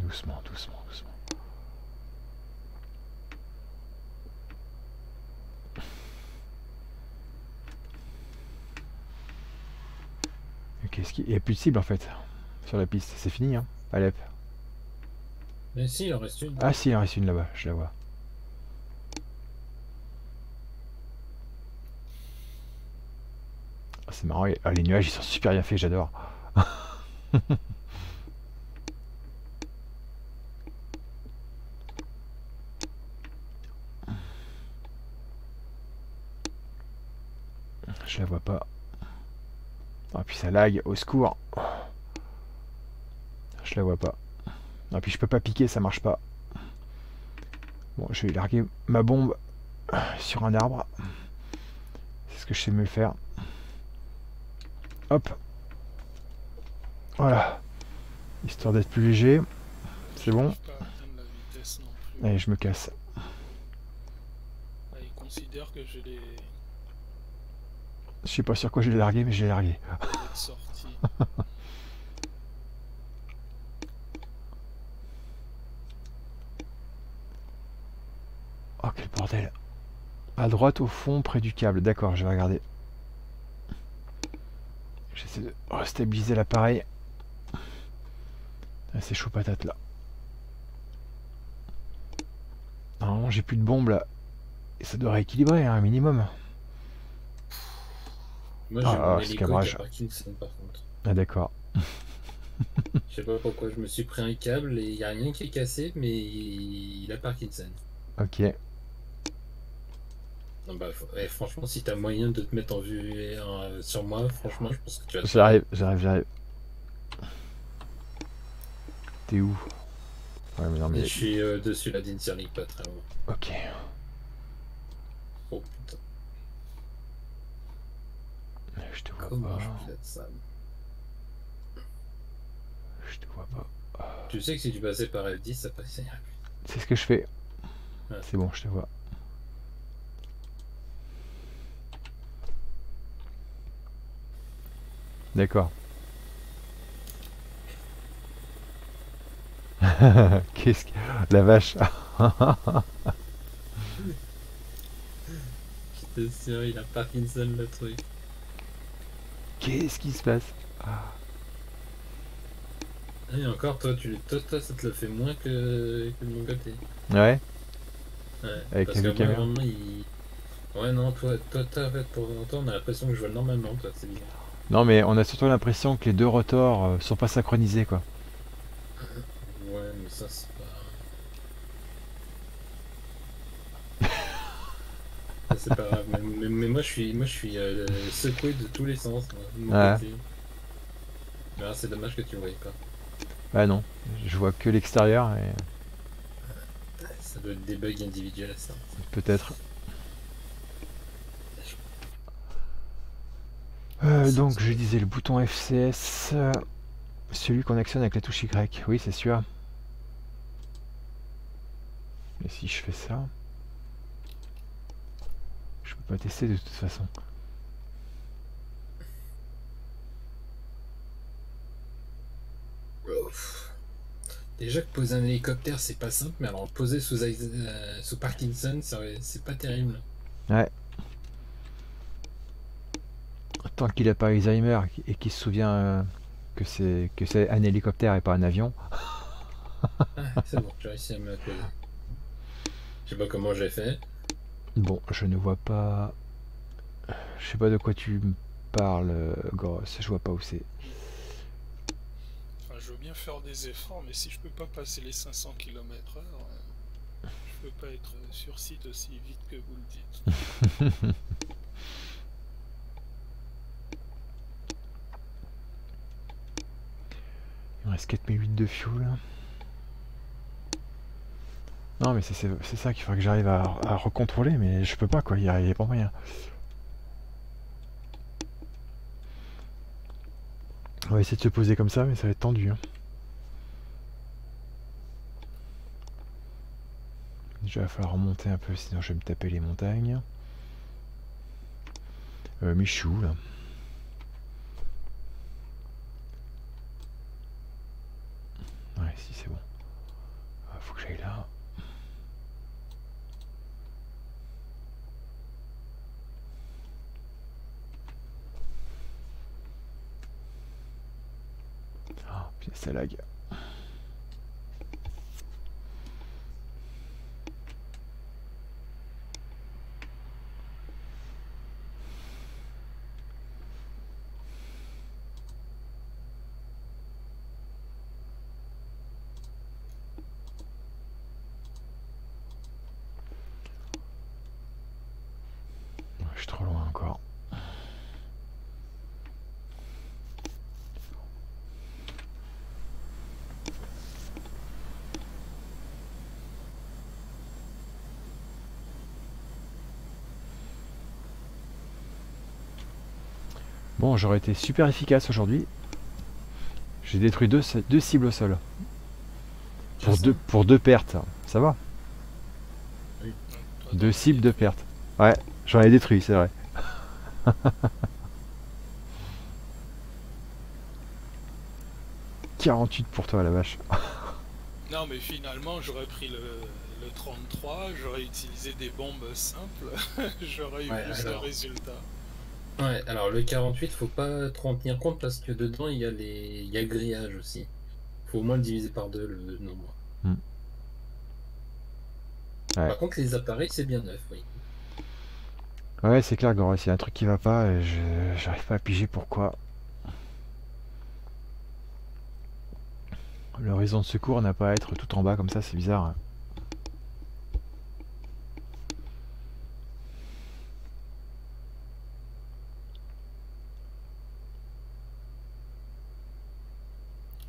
Doucement, doucement, doucement. Il n'y a plus de cible en fait sur la piste. C'est fini, hein, Alep. Mais si, il en reste une. Ah si, il en reste une là-bas, je la vois. Ah, c'est marrant, ah, les nuages ils sont super bien faits, j'adore. je la vois pas. Ah, puis ça lag, au secours. Je la vois pas. Ah, puis je peux pas piquer, ça marche pas. Bon, je vais larguer ma bombe sur un arbre. C'est ce que je sais mieux faire. Hop. Voilà. Histoire d'être plus léger. C'est bon. Allez, je me casse. Ah, il considère que je l'ai je sais pas sur quoi je l'ai largué, mais je l'ai largué. oh, quel bordel. À droite, au fond, près du câble. D'accord, je vais regarder. J'essaie de restabiliser l'appareil. Ah, c'est chaud patate là. Normalement j'ai plus de bombes là. Et ça doit rééquilibrer hein, un minimum. Moi j'ai Ah, mon c'est hélico Parkinson par contre. Ah d'accord. Je sais pas pourquoi, je me suis pris un câble et il y a rien qui est cassé, mais il, a Parkinson. Ok. Non, bah, eh, franchement, si t'as moyen de te mettre en vue euh, sur moi, franchement, je pense que tu vas. J'arrive, j'arrive, j'arrive. T'es où? Ouais mais non Mais mais... je suis euh, dessus la Dinserling, pas très loin. Ok. Oh putain, Je te vois comment je pas. pilote ça Je te vois pas. Tu sais que si tu passais par F10, ça passerait plus. C'est ce que je fais. C'est bon, je te vois. D'accord. Qu'est-ce que... La vache. Je te sûr, il a Parkinson le truc. Qu'est-ce qui se passe Ah, et encore, toi, tu, toi, toi, ça te le fait moins que, que de mon côté. Ouais. Ouais, Avec parce caméra. vraiment, il... Ouais, non, toi, toi, toi, en fait, pour toi, on a l'impression que je vole normalement, toi, c'est bizarre. Non mais on a surtout l'impression que les deux rotors euh, sont pas synchronisés quoi. Ouais, mais ça, c'est pas... Ça, c'est pas grave, mais, mais- mais moi, je suis, moi, je suis euh, secoué de tous les sens, moi, de mon Ouais. côté. Mais alors, c'est dommage que tu le voyais pas. Bah non, je vois que l'extérieur et Ça doit être des bugs individuels, ça. peut-être. Euh, donc je disais le bouton FCS, euh, celui qu'on actionne avec la touche Y. Oui, c'est sûr. Mais si je fais ça, je peux pas tester de toute façon. Déjà que poser un hélicoptère c'est pas simple, mais alors poser sous, euh, sous Parkinson c'est pas terrible. Tant qu'il a pas Alzheimer et qu'il se souvient euh, que c'est que c'est un hélicoptère et pas un avion. Ah, c'est bon, j'ai réussi à me poser. Je sais pas comment j'ai fait. Bon, je ne vois pas. Je sais pas de quoi tu me parles, euh, Gross. Je vois pas où c'est. Enfin, je veux bien faire des efforts, mais si je peux pas passer les 500 km/h, euh, je peux pas être sur site aussi vite que vous le dites. Il me reste 4008 de fuel. Non, mais c'est- ça qu'il faudrait que j'arrive à, à recontrôler, mais je peux pas quoi, il n'y a pas moyen. On va essayer de se poser comme ça, mais ça va être tendu. hein. Déjà, il va falloir remonter un peu, sinon je vais me taper les montagnes. Euh, Michou, là? Ouais, si, c'est bon. Ah, faut que j'aille là. Ah, putain, ça lag. Je suis trop loin encore. Bon, j'aurais été super efficace aujourd'hui. J'ai détruit deux, deux cibles au sol. Pour deux, pour deux pertes. Ça va? Deux cibles, deux pertes. Ouais, j'en ai détruit, c'est vrai. « 48 pour toi, la vache. Non, mais finalement, j'aurais pris le, le 33, j'aurais utilisé des bombes simples, j'aurais eu Ouais, plus de résultats. Ouais, alors le 48, faut pas trop en tenir compte parce que dedans il y a les il y a grillage aussi. Faut au moins le diviser par deux le nombre. Hmm. Ouais. Par contre, les appareils c'est bien neuf, oui. Ouais, c'est clair, Goros, il y a un truc qui va pas et je j'arrive pas à piger pourquoi. L'horizon de secours n'a pas à être tout en bas comme ça, c'est bizarre. hein.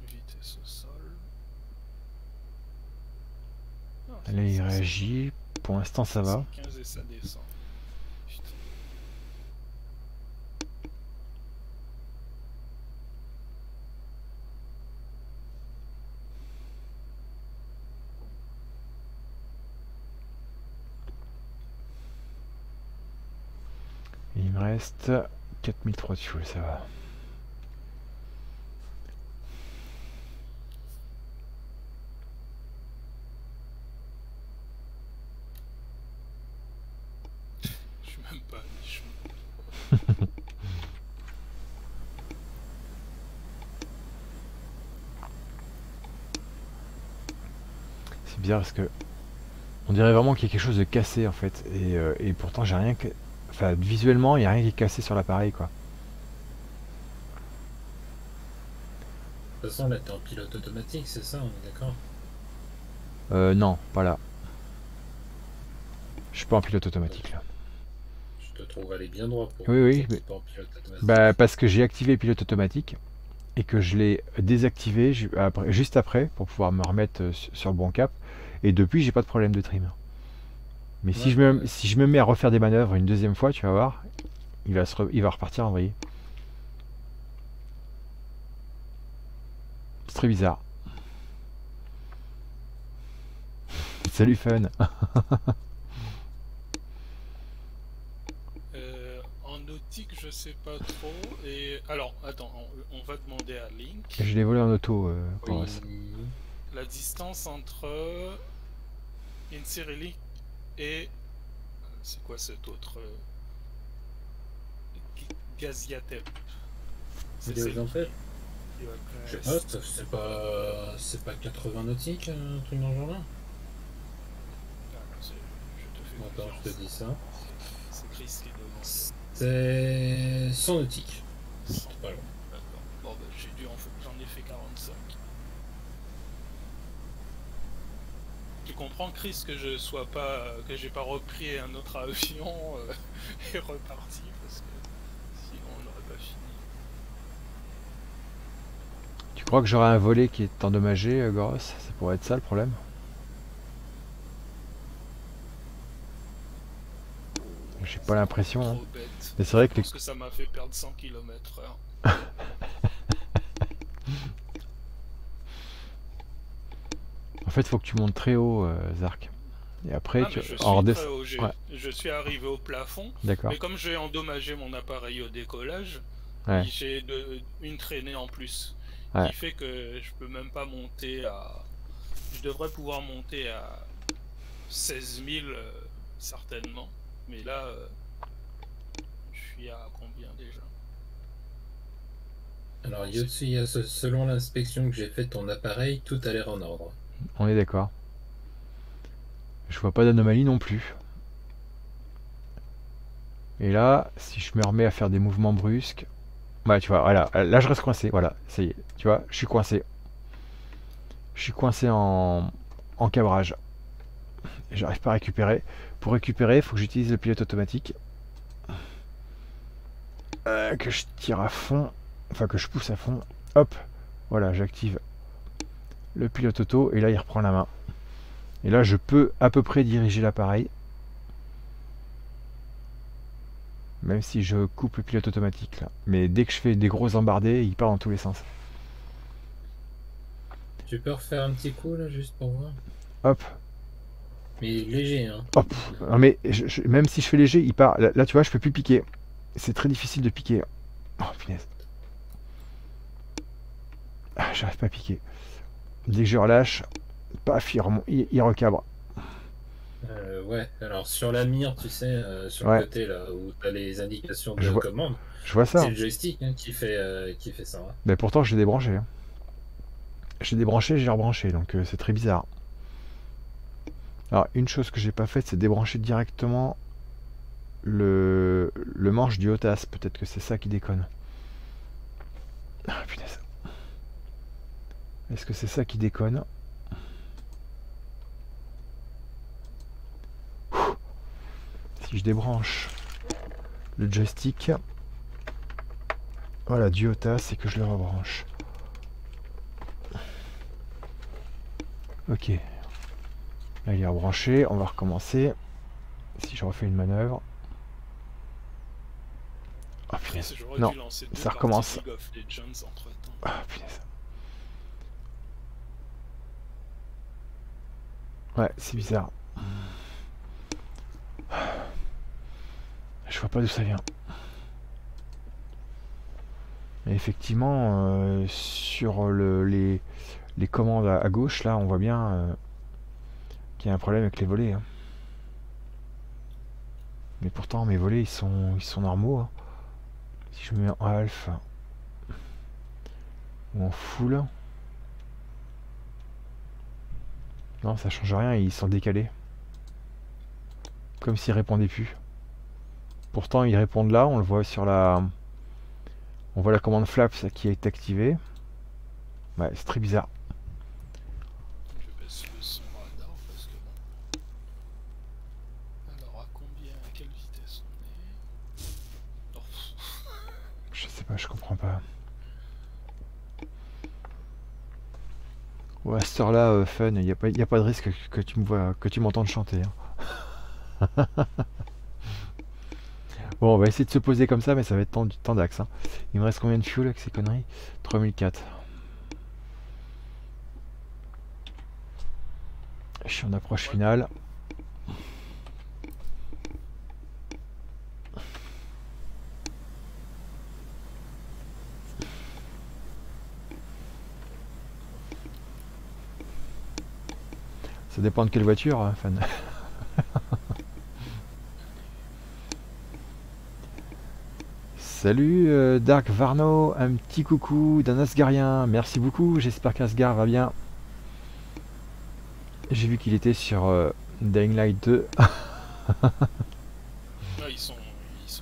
Vitesse au sol. Non, Là, Pour l'instant, ça va. c'est 15 et ça descend. Il me reste 4003 de fuel, ça va. Je suis même pas à mi-chemin. C'est bizarre parce que on dirait vraiment qu'il y a quelque chose de cassé en fait. Et, euh, et pourtant, j'ai rien que. Enfin, visuellement, il n'y a rien qui est cassé sur l'appareil quoi. De toute façon, là t'es en pilote automatique, c'est ça, on est d'accord? Euh, non, pas là. Je suis pas en pilote automatique là. Je te trouve aller bien droit pour Oui, oui, mais- pas en pilote automatique. Bah, parce que j'ai activé pilote automatique et que je l'ai désactivé juste après pour pouvoir me remettre euh, su- sur le bon cap. Et depuis, j'ai pas de problème de trim. Mais si, je me, si je me mets à refaire des manœuvres une deuxième fois, tu vas voir, il va, se re- il va repartir en vrille. C'est très bizarre. Salut Fun. Euh, en nautique, je sais pas trop. Et alors, attends, on, on va demander à Link Je l'ai volé en auto, euh, Oui. La distance entre Incirili et c'est quoi cet autre euh, G- Gaziantep. C'est celle en fait, je sais pas, c'est pas c'est pas 80 nautiques, un truc dans ce Ah, je te fais Bon, attends, je te dis ça. C'est Chris qui demande. C'est 100 nautiques. C'est pas loin. D'accord. Bon, bah, j'ai dû en fa- j'en ai fait 45. Tu comprends, Chris, que je sois pas, que j'ai pas repris un autre avion euh, et reparti parce que sinon on n'aurait pas fini. Tu crois que j'aurai un volet qui est endommagé, euh, Goros? Ça pourrait être ça le problème? J'ai pas l'impression. hein. Mais c'est vrai Je que les- que ça m'a fait perdre 100 km/h. fait, faut que tu montes très haut, euh, Zark. Et après, Ah, tu... je, suis haut, ouais. je suis arrivé au plafond, D'accord. mais comme j'ai endommagé mon appareil au décollage, Ouais. j'ai de- une traînée en plus. Ouais. Qui fait que je peux même pas monter à. Je devrais pouvoir monter à 16 000 euh, certainement. Mais là, euh, je suis à combien déjà? Alors Yotsu, il y a ce- selon l'inspection que j'ai faite ton appareil, tout a l'air en ordre. On est d'accord. Je vois pas d'anomalie non plus. Et là, si je me remets à faire des mouvements brusques, bah tu vois, voilà, là je reste coincé, voilà, ça y est, tu vois, je suis coincé. Je suis coincé en, cabrage. J'arrive pas à récupérer. Pour récupérer, il faut que j'utilise le pilote automatique. Euh, que je tire à fond, enfin que je pousse à fond. Hop, voilà, j'active le pilote auto et là il reprend la main. Et là je peux à peu près diriger l'appareil. Même si je coupe le pilote automatique là. Mais dès que je fais des gros embardés, il part dans tous les sens. Tu peux refaire un petit coup là, juste pour voir? Hop, Mais léger, hein. hop. Non mais je- je- même si je fais léger, il part. Là, là, tu vois, je peux plus piquer. C'est très difficile de piquer. Oh punaise. Ah, J'arrive pas à piquer. Dès que je relâche, paf, il, il- il recabre. Euh, ouais, alors sur la mire, tu sais, euh, sur le côté là où tu as les indications de commande, je vois ça. c'est le joystick hein, qui, fait, euh, qui fait ça. Hein. Mais pourtant, je l'ai débranché. Hein. J'ai débranché, j'ai rebranché, donc c'est très bizarre. Alors, une chose que j'ai pas faite, c'est débrancher directement le, le manche du HOTAS. Peut-être que c'est ça qui déconne. Ah, punaise. Est-ce que c'est ça qui déconne Si je débranche le joystick, voilà, du HOTAS et que je le rebranche. Ok. Là, il est rebranché. On va recommencer. Si je refais une manœuvre. Oh punaise. Non, ça recommence. Ah punaise. Ouais, c'est bizarre. Je vois pas d'où ça vient. Effectivement, euh, sur le, les, commandes à, gauche, là, on voit bien euh, qu'il y a un problème avec les volets. Hein. Mais pourtant, mes volets, ils sont, ils sont normaux. Hein. Si je mets en alpha ou en full, non, ça change rien, ils sont décalés. Comme s'ils répondaient plus. Pourtant, ils répondent là, on le voit sur la... On voit la commande flaps qui est activée. Ouais, c'est très bizarre. je comprends pas. Ouais, à cette heure-là, euh, fun, il n'y a, pas, a pas de risque que, tu me vois, que tu m'entendes chanter. Hein. bon, on va essayer de se poser comme ça, mais ça va être temps, temps d'axe. Hein. Il me reste combien de fuel avec ces conneries? 3004. Je suis en approche finale. Dépend de quelle voiture, hein, fan. Salut euh, Dark Varno, un petit coucou d'un Asgarien, merci beaucoup, j'espère qu'Asgar va bien. J'ai vu qu'il était sur euh, Dying Light 2. Ah, ils, sont,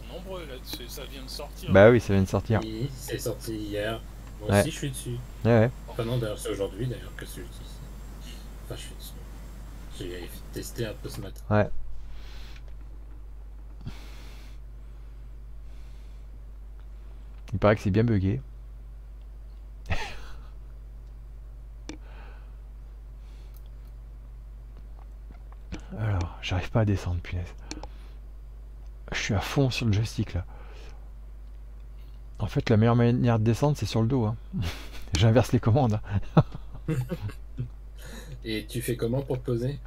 nombreux là, ça vient de sortir. Bah oui, ça vient de sortir. Oui, c'est sorti hier. Moi aussi je suis dessus. Ouais, ouais. Enfin non, d'ailleurs c'est aujourd'hui d'ailleurs que celui-ci. Enfin je suis dessus. J'ai testé un peu ce matin. Ouais. Il paraît que c'est bien bugué. Alors, j'arrive pas à descendre, punaise. Je suis à fond sur le joystick là. En fait, la meilleure manière de descendre, c'est sur le dos. Hein. J'inverse les commandes. Et tu fais comment pour te poser?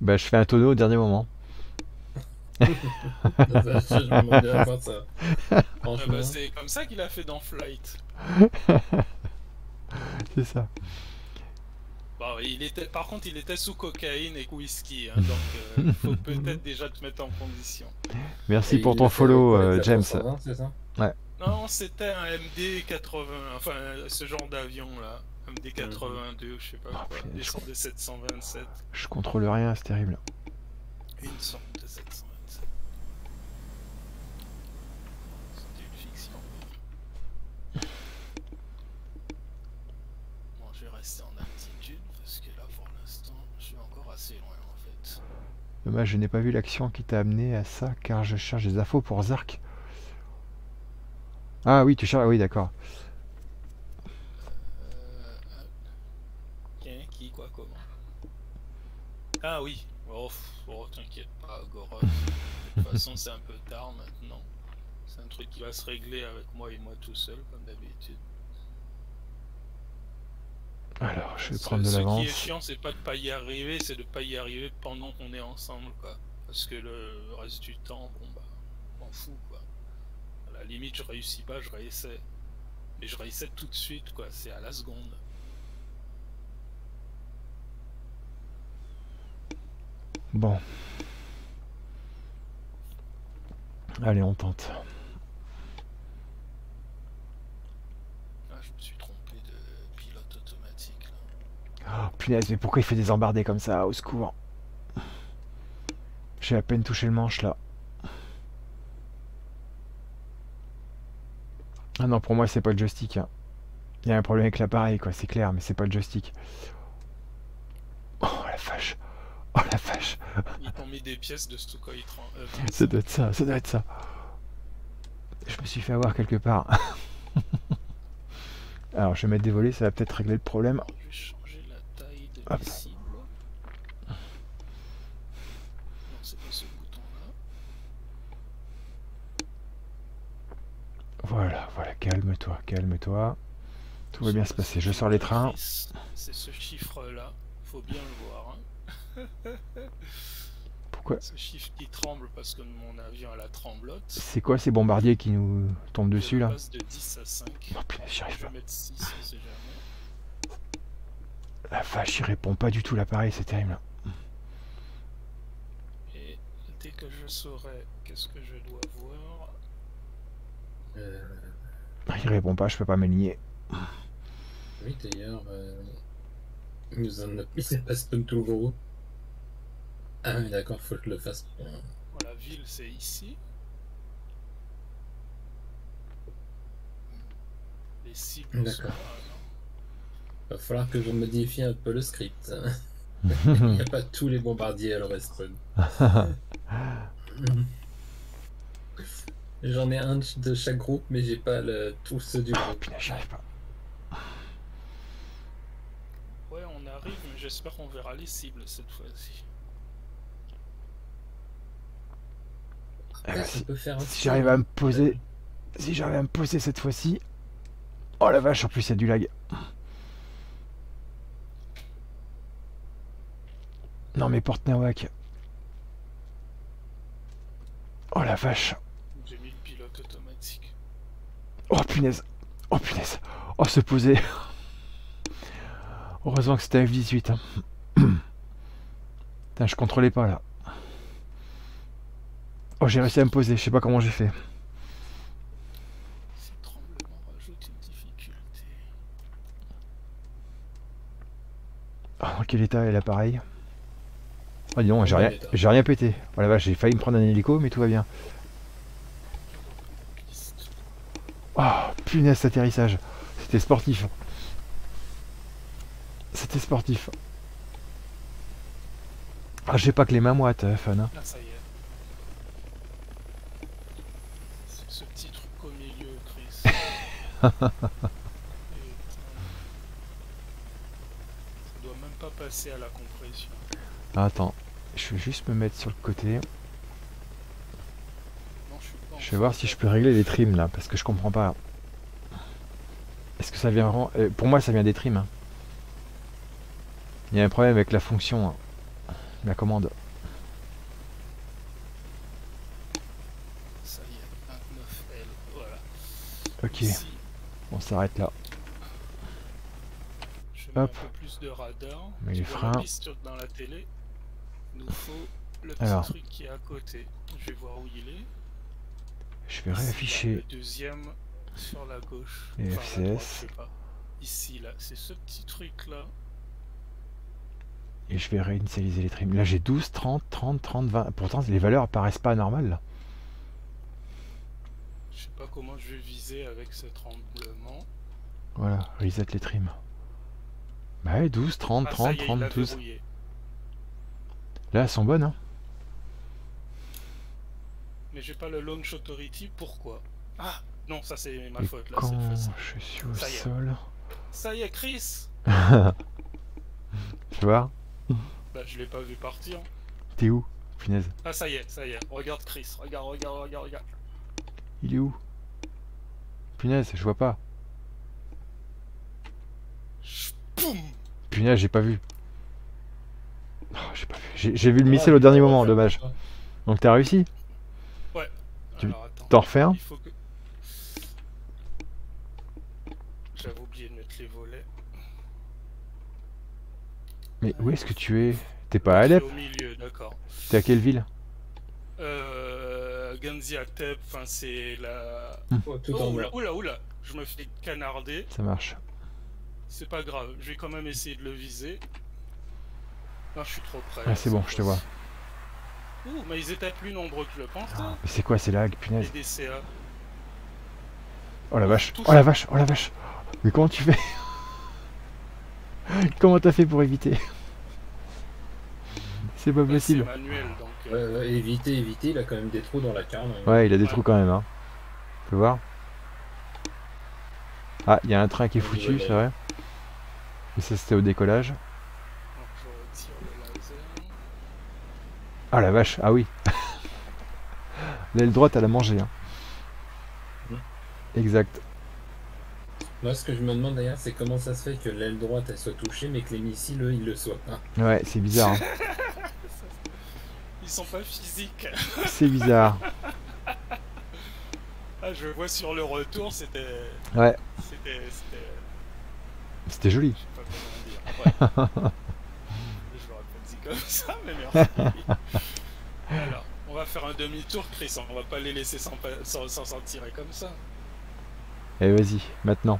Bah je fais un tonneau au dernier moment. c'est comme ça qu'il a fait dans Flight. c'est ça. Bon, il était, par contre, il était sous cocaïne et whisky, hein, donc il euh, faut peut-être déjà te mettre en condition. Merci pour ton follow, euh, James. ouais. Non, c'était un MD-80, enfin ce genre d'avion là. MD 82, je sais pas ah, quoi, des sortes de 727. Je contrôle rien, c'est terrible. Une sorte de 727. C'était une fiction. Bon, je vais rester en altitude parce que là pour l'instant, je suis encore assez loin en fait. Dommage, je n'ai pas vu l'action qui t'a amené à ça car je cherche des infos pour Zark. Ah oui, tu cherches. Ah oui, d'accord. Ah oui, oh, oh t'inquiète pas, Goros. de toute façon, c'est un peu tard maintenant. C'est un truc qui va se régler avec moi et moi tout seul, comme d'habitude. Alors, je vais prendre de l'avance. Ce qui est chiant, c'est pas de pas y arriver, c'est de pas y arriver pendant qu'on est ensemble, quoi. Parce que le reste du temps, bon bah, m'en fous, quoi. À la limite, je réussis pas, je réessaie. Mais je réessaie tout de suite, quoi. C'est à la seconde. Bon. Allez, on tente. Ah, je me suis trompé de pilote automatique. Oh, punaise, mais pourquoi il fait des embardés comme ça Au secours? J'ai à peine touché le manche là. Ah non, pour moi, c'est pas le joystick. hein. Il y a un problème avec l'appareil, quoi, c'est clair, mais c'est pas le joystick. Oh la vache. Oh la vache. Ils t'ont mis des pièces de 30. euh, Ça doit être ça, ça doit être ça. Je me suis fait avoir quelque part. Alors, je vais mettre des volets, ça va peut-être régler le problème. Je vais changer la taille de Hop. mes cibles. Non, c'est pas ce bouton-là. Voilà, voilà, calme-toi, calme-toi. Tout va bien se passer. Je sors les trains. C'est ce chiffre-là. Faut bien le voir. hein. Pourquoi Ce chiffre qui tremble parce que mon avion a la tremblote. C'est quoi ces bombardiers qui nous tombent dessus là passe de 10 à 5. Oh punaise, j'y Je arrive vais pas. mettre 6, on sait jamais. La vache, il répond pas du tout l'appareil, c'est terrible. Et dès que je saurai qu'est-ce que je dois voir, Euh, Il répond pas, je peux pas m'aligner. oui, d'ailleurs, euh, il nous en a mis, c'est pas spawn tout le gros. Ah oui, d'accord, faut que je le fasse. pour- la ville c'est ici. Les cibles D'accord. Va falloir que je modifie un peu le script. Il n'y a pas tous les bombardiers à leur respawn. J'en ai un de chaque groupe, mais j'ai pas le... tous ceux du groupe. punaise, j'y arrive pas. Ouais, on arrive, mais j'espère qu'on verra les cibles cette fois-ci. Si un si j'arrive à me poser. Si j'arrive à me poser cette fois-ci. Oh la vache, en plus il y a du lag. Non mais porte nawak. Oh la vache. J'ai mis le pilote automatique. Oh punaise. Oh punaise. Oh se poser. Heureusement que c'était F18. hein. Putain, je contrôlais pas là. Oh j'ai réussi à me poser, je sais pas comment j'ai fait. Oh, dans quel état est l'appareil? Oh dis donc, j'ai rien, j'ai rien pété. Oh la vache, j'ai failli me prendre un hélico, mais tout va bien. Oh punaise, cet atterrissage. C'était sportif. C'était sportif. Ah, j'ai pas que les mains moites, euh, fun. hein. Là, ça y est. C'est ce petit truc au milieu, Chris. Putain. Ça doit même pas passer à la compression. Ah, attends, je vais juste me mettre sur le côté. Non, je suis pas en Je vais voir si je peux régler les trims là, parce que je comprends pas. Est-ce que ça vient vraiment... euh, Pour moi, ça vient des trims. hein. Il y a un problème avec la fonction, hein. la commande. Ça y est, 29L, voilà. Ok, Ici, on s'arrête là. je mets Hop. un peu plus de radar. Tu les freins. la dans la télé. Nous faut le petit Alors. truc qui est à côté. Je vais voir où il est. Je vais réafficher. Le deuxième sur la gauche. Et Enfin, à droite, FCS. je sais pas. Ici, là, c'est ce petit truc là. Et je vais réinitialiser les trims. Là j'ai 12, 30, 30, 30, 20. Pourtant les valeurs paraissent pas anormales là. Je sais pas comment je vais viser avec ce tremblement. Voilà, reset les trims. Bah ouais, 12, 30, Ah, ça 30, y est, il 30, l'a 12. verrouillé. Là elles sont bonnes hein. Mais j'ai pas le launch authority, pourquoi? Ah Non, ça c'est ma Et faute là quand je suis au Ça sol. Ça y est, Chris Tu vois? Bah, je l'ai pas vu partir. T'es où Punaise? Ah, ça y est, ça y est. Regarde Chris, regarde, regarde, regarde, regarde. Il est où? Punaise, je vois pas. Punaise, j'ai pas vu. Oh, j'ai pas vu. J'ai j'ai vu le missile au dernier moment, dommage. Donc t'as réussi? Tu- Alors attends. T'en refais un? Que. J'avais oublié de mettre les volets. Mais où est-ce que tu es? T'es pas à Alep? au milieu, d'accord. T'es à quelle ville? Euh, Gaziantep, enfin c'est la... Oh, tout Oh, en oula, oula, oula, je me fais canarder. Ça marche. C'est pas grave, je vais quand même essayer de le viser. Non, je suis trop près. Ah, c'est bon, je te vois. Ouh, mais ils étaient plus nombreux que je le pensais. Mais c'est quoi ces lags, Les punaise DCA. Oh la vache, oh la vache, oh la vache Mais comment tu fais Comment t'as fait pour éviter? C'est pas C'est possible. manuel, donc... Ouais, ouais, évitez, évitez, il a quand même des trous dans la carne. Ouais, il a des Ouais. trous quand même, hein. Tu peux voir Ah, il y a un train qui est foutu, c'est vrai. Mais ça, c'était au décollage. Ah la vache, ah oui. L'aile droite, elle a mangé, hein. Exact. Moi, ce que je me demande d'ailleurs, c'est comment ça se fait que l'aile droite elle soit touchée, mais que les missiles, eux, ils le soient pas. Ouais, c'est bizarre. hein. Ils sont pas physiques. C'est bizarre. Ah, je vois sur le retour, c'était... Ouais, C'était... C'était... joli. Je sais pas comment dire. Ouais. je l'aurais pas dit comme ça, mais merci. Alors, on va faire un demi-tour, Chris. On va pas les laisser s'en s'en tirer comme ça. Allez, vas-y, maintenant.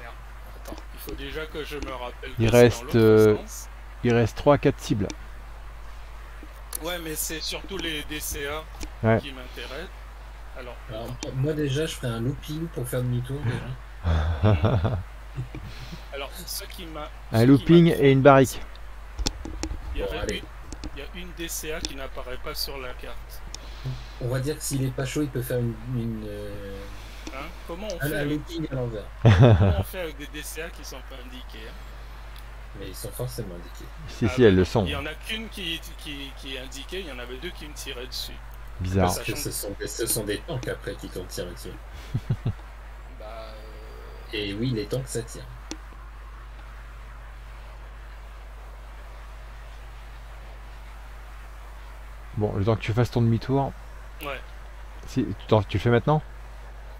Merde. Attends, il faut déjà que je me rappelle. Il dans reste, euh. Il reste 3-4 cibles. Ouais, mais c'est surtout les DCA Ouais. qui m'intéressent. Alors, Alors, moi, déjà, je ferais un looping pour faire demi-tour, déjà. alors ce qui m'a. Un looping et une barrique. Il y, Bon, avait allez. une, il y a une DCA qui n'apparaît pas sur la carte. On va dire que s'il est pas chaud, il peut faire une, une, euh, Hein Comment on un, fait un avec, looping à l'envers. comment on fait avec des DCA qui sont pas indiqués hein Mais ils sont forcément indiqués. Si, Ah si, elles le sont. Il y en a qu'une qui, qui, qui est indiquée, il y en avait deux qui me tiraient dessus. Bizarre. Parce que ce sont, des, ce sont des tanks après qui t'ont tiré dessus. Bah. euh, Et oui, les tanks, ça tire. Bon, le temps que tu fasses ton demi-tour. Ouais, Si, tu, t'en- tu le fais maintenant?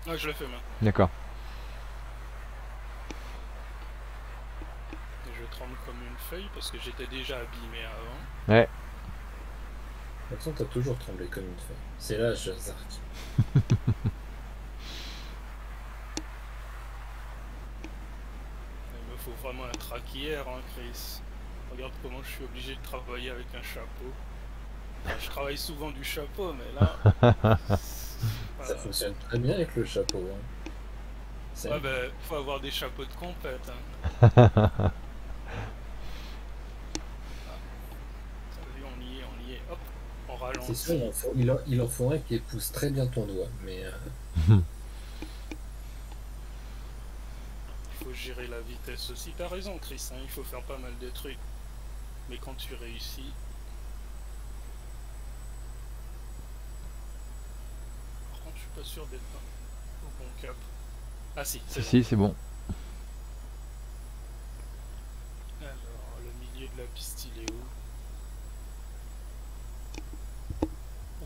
Ouais, je le fais maintenant. D'accord. Et je tremble comme une feuille parce que j'étais déjà abîmé avant. Ouais. De toute façon, t'as toujours tremblé comme une feuille. C'est l'âge, Zark. Il me faut vraiment un traquière, hein, Chris. Regarde comment je suis obligé de travailler avec un chapeau. Enfin, je travaille souvent du chapeau, mais là. Ça fonctionne très bien avec le chapeau. Hein. Ouais, bah, faut avoir des chapeaux de compète. Hein. Salut, on y est, on y est. Hop, C'est sûr, il en, faut, il, en, il en faut un qui épouse très bien ton doigt. Mais euh, Il faut gérer la vitesse aussi. T'as raison, Chris, hein, il faut faire pas mal de trucs. Mais quand tu réussis. Par contre, je suis pas sûr d'être au bon cap. Ah si, c'est Si, bon. si, c'est bon. Alors, le milieu de la piste, il est où?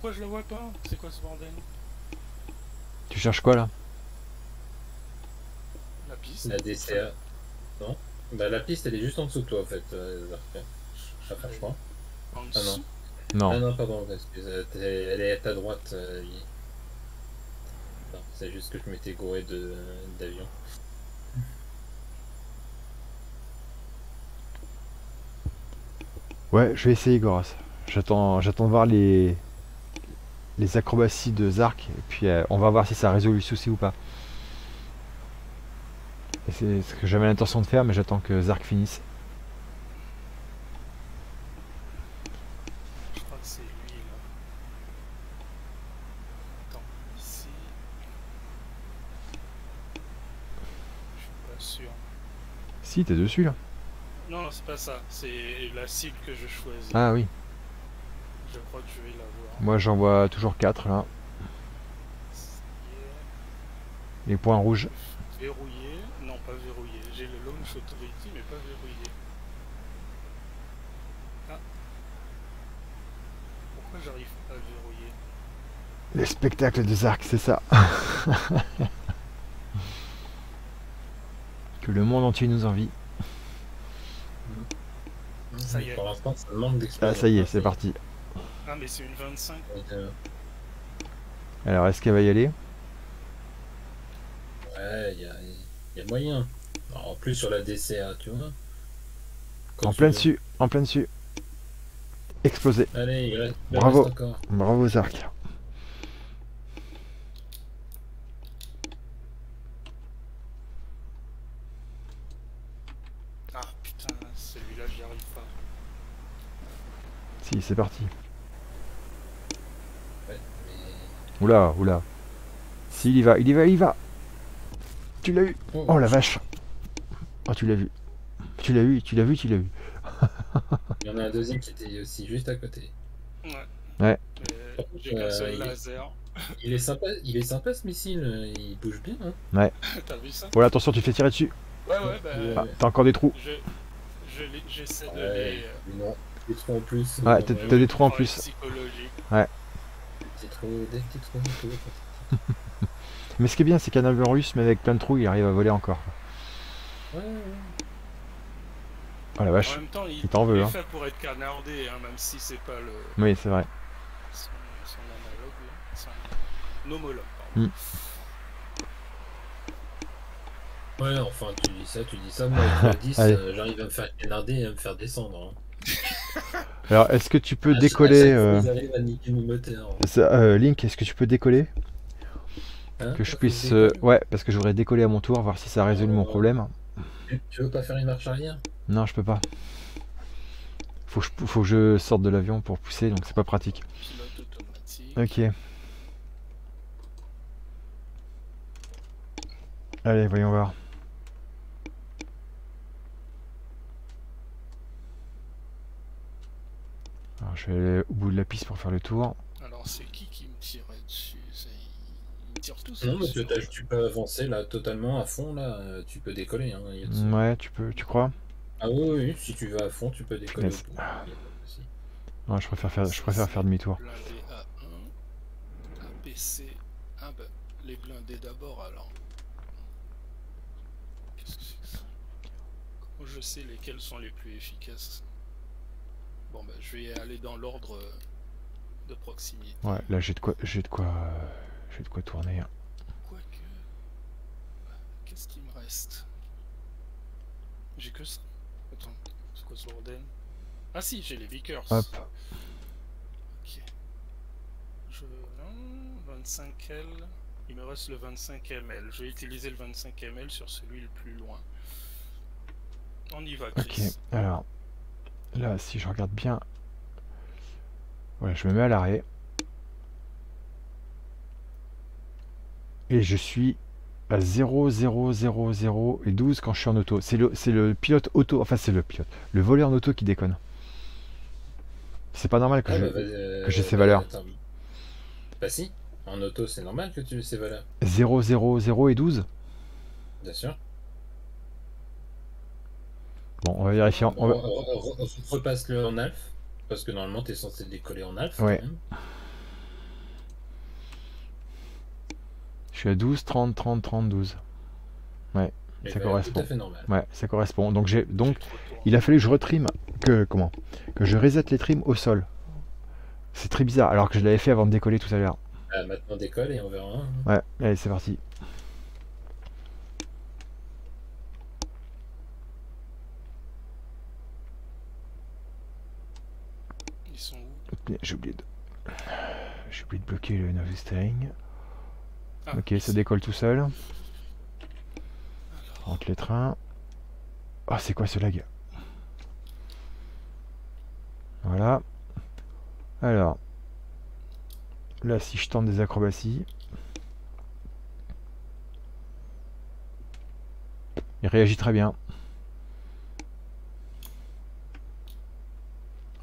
Pourquoi je le vois pas C'est quoi ce bordel Tu cherches quoi là La piste la DCA. Non Bah, la piste, elle est juste en dessous de toi, en fait, euh. Enfin, je crois. En Ah non. Non. Ah non, pardon, excuse, euh, elle est à ta droite. euh, c'est juste que je m'étais gouré de- d'avion. Ouais, je vais essayer, Goras. J'attends, j'attends de voir les les acrobaties de Zark et puis euh, on va voir si ça résout le souci ou pas. C'est ce que j'avais l'intention de faire, mais j'attends que Zark finisse. Je crois que c'est lui là. Attends, ici. Je suis pas sûr. Si, t'es dessus là. Non, non, c'est pas ça. C'est la cible que je choisis. Ah oui. Je crois que je vais voir. Moi j'en vois toujours 4 là. Les points rouges. Verrouillé. Non, pas verrouillé. J'ai le Launch Authority, mais pas verrouillé. Ah. Pourquoi j'arrive pas à verrouiller? Les spectacles de Zark, c'est ça. que le monde entier nous envie. Ça y est. Pour l'instant, ça manque Ah, d'expérience. ça y est, c'est parti. Ah, mais c'est une 25. Donc, euh, Alors, est-ce qu'elle va y aller? Ouais, il y a, y a moyen. Alors, en plus, sur la DCA, tu vois. Quand En tu plein veux. dessus, en plein dessus. Explosé. Allez, il reste, il Bravo. reste encore. Bravo Zark. Ah putain, celui-là, j'y arrive pas. Si, c'est parti. Ouais, mais... Oula, oula. Si, il y va, il y va, il y va. Tu l'as eu. Oh la vache. Oh, tu l'as vu. Tu l'as eu, tu l'as vu, tu l'as vu. Il y en a un deuxième qui était aussi juste à côté. Ouais. Ouais. Euh, J'ai qu'un Euh, seul il- laser. Il est sympa, il est sympa ce missile, euh, il bouge bien. Hein. T'as vu ça? Voilà, attention, tu fais tirer dessus. Ouais, ouais, bah. Ouais. Ah, t'as encore des trous. je- je J'essaie de Ouais, les. euh, non, des trous en plus. Ouais, t'as- ouais, des trous en plus. les Mais ce qui est bien, c'est qu'un avion russe, mais avec plein de trous, il arrive à voler encore. Ouais, ouais. Oh la En vache. même temps, il, Il t'en veut, il est hein. fait pour être canardé, hein, même si c'est pas le, Oui, c'est vrai. son, son analogue, là. son homologue. Pardon. Mm. Ouais, enfin, tu dis ça, tu dis ça. Moi, avec le 10, Allez. euh, j'arrive à me faire canarder et à me faire descendre. Hein. Alors, est-ce que tu peux à décoller euh, ça- euh, Link, est-ce que tu peux décoller Hein, Que je puisse... euh. Ouais, parce que je voudrais décoller à mon tour, voir si ça a résolu mon Euh, problème. Tu- veux pas faire une marche arrière? Non, je peux pas. Faut que je, faut que je sorte de l'avion pour pousser, donc c'est pas pratique. Pilote automatique. Ok. Allez, voyons voir. Alors, je vais aller au bout de la piste pour faire le tour. Alors, c'est qui qui me tirait dessus Ils me tirent tous hein. Non, dessus. tu, t'as- tu peux avancer là totalement à fond là, euh, tu peux décoller. Hein. Ouais, tu peux, tu crois? Ah oui, oui, si tu vas à fond, tu peux décoller. Punaise. au bout, y a pas de souci. Non, je préfère faire, je préfère faire demi-tour. Blindé A1, APC. Ah bah, les blindés d'abord alors. Qu'est-ce que c'est que ça? Comment je sais lesquels sont les plus efficaces Bon bah, je vais aller dans l'ordre euh, de proximité. Ouais, là j'ai de quoi, j'ai de quoi, euh, j'ai de quoi tourner. hein. Quoique. Qu'est-ce qu'il me reste? J'ai que ça. Attends, c'est quoi ce bordel? Ah si, j'ai les Vickers. Hop, Ok. Je. Non, 25L. Il me reste le 25 ml. Je vais utiliser le 25 ml sur celui le plus loin. On y va, ok. Chris. Alors, là, si je regarde bien, voilà, je me mets à l'arrêt. Et je suis à 0, 0, 0, 0 et 12 quand je suis en auto. C'est le, pilote auto, enfin c'est le pilote, le voleur en auto qui déconne. C'est pas normal que Ah, bah, vas-y, euh, j'ai ces valeurs. attends. Bah si, en auto c'est normal que tu aies ces valeurs, 0, 0, 0 et 12 bien sûr. Bon, on va vérifier. on va- Re- re- re- Repasse-le en alpha, parce que normalement tu es censé décoller en alpha. Ouais. Je suis à 12, 30, 30, 30, 12. Mais Ça bah, correspond. Tout à fait normal. Ouais, ça correspond. Donc j'ai donc il a fallu que je retrime que comment que je reset les trims au sol. C'est très bizarre alors que je l'avais fait avant de décoller tout à l'heure. Ah, maintenant décolle et on verra. hein. Ouais, allez, c'est parti. Ils sont où J'ai oublié de j'ai oublié de bloquer le nose steering. Ah, Ok, ça décolle tout seul. Alors, Entre les trains. Ah, c'est quoi ce lag? Voilà. Alors. Là, si je tente des acrobaties. Il réagit très bien.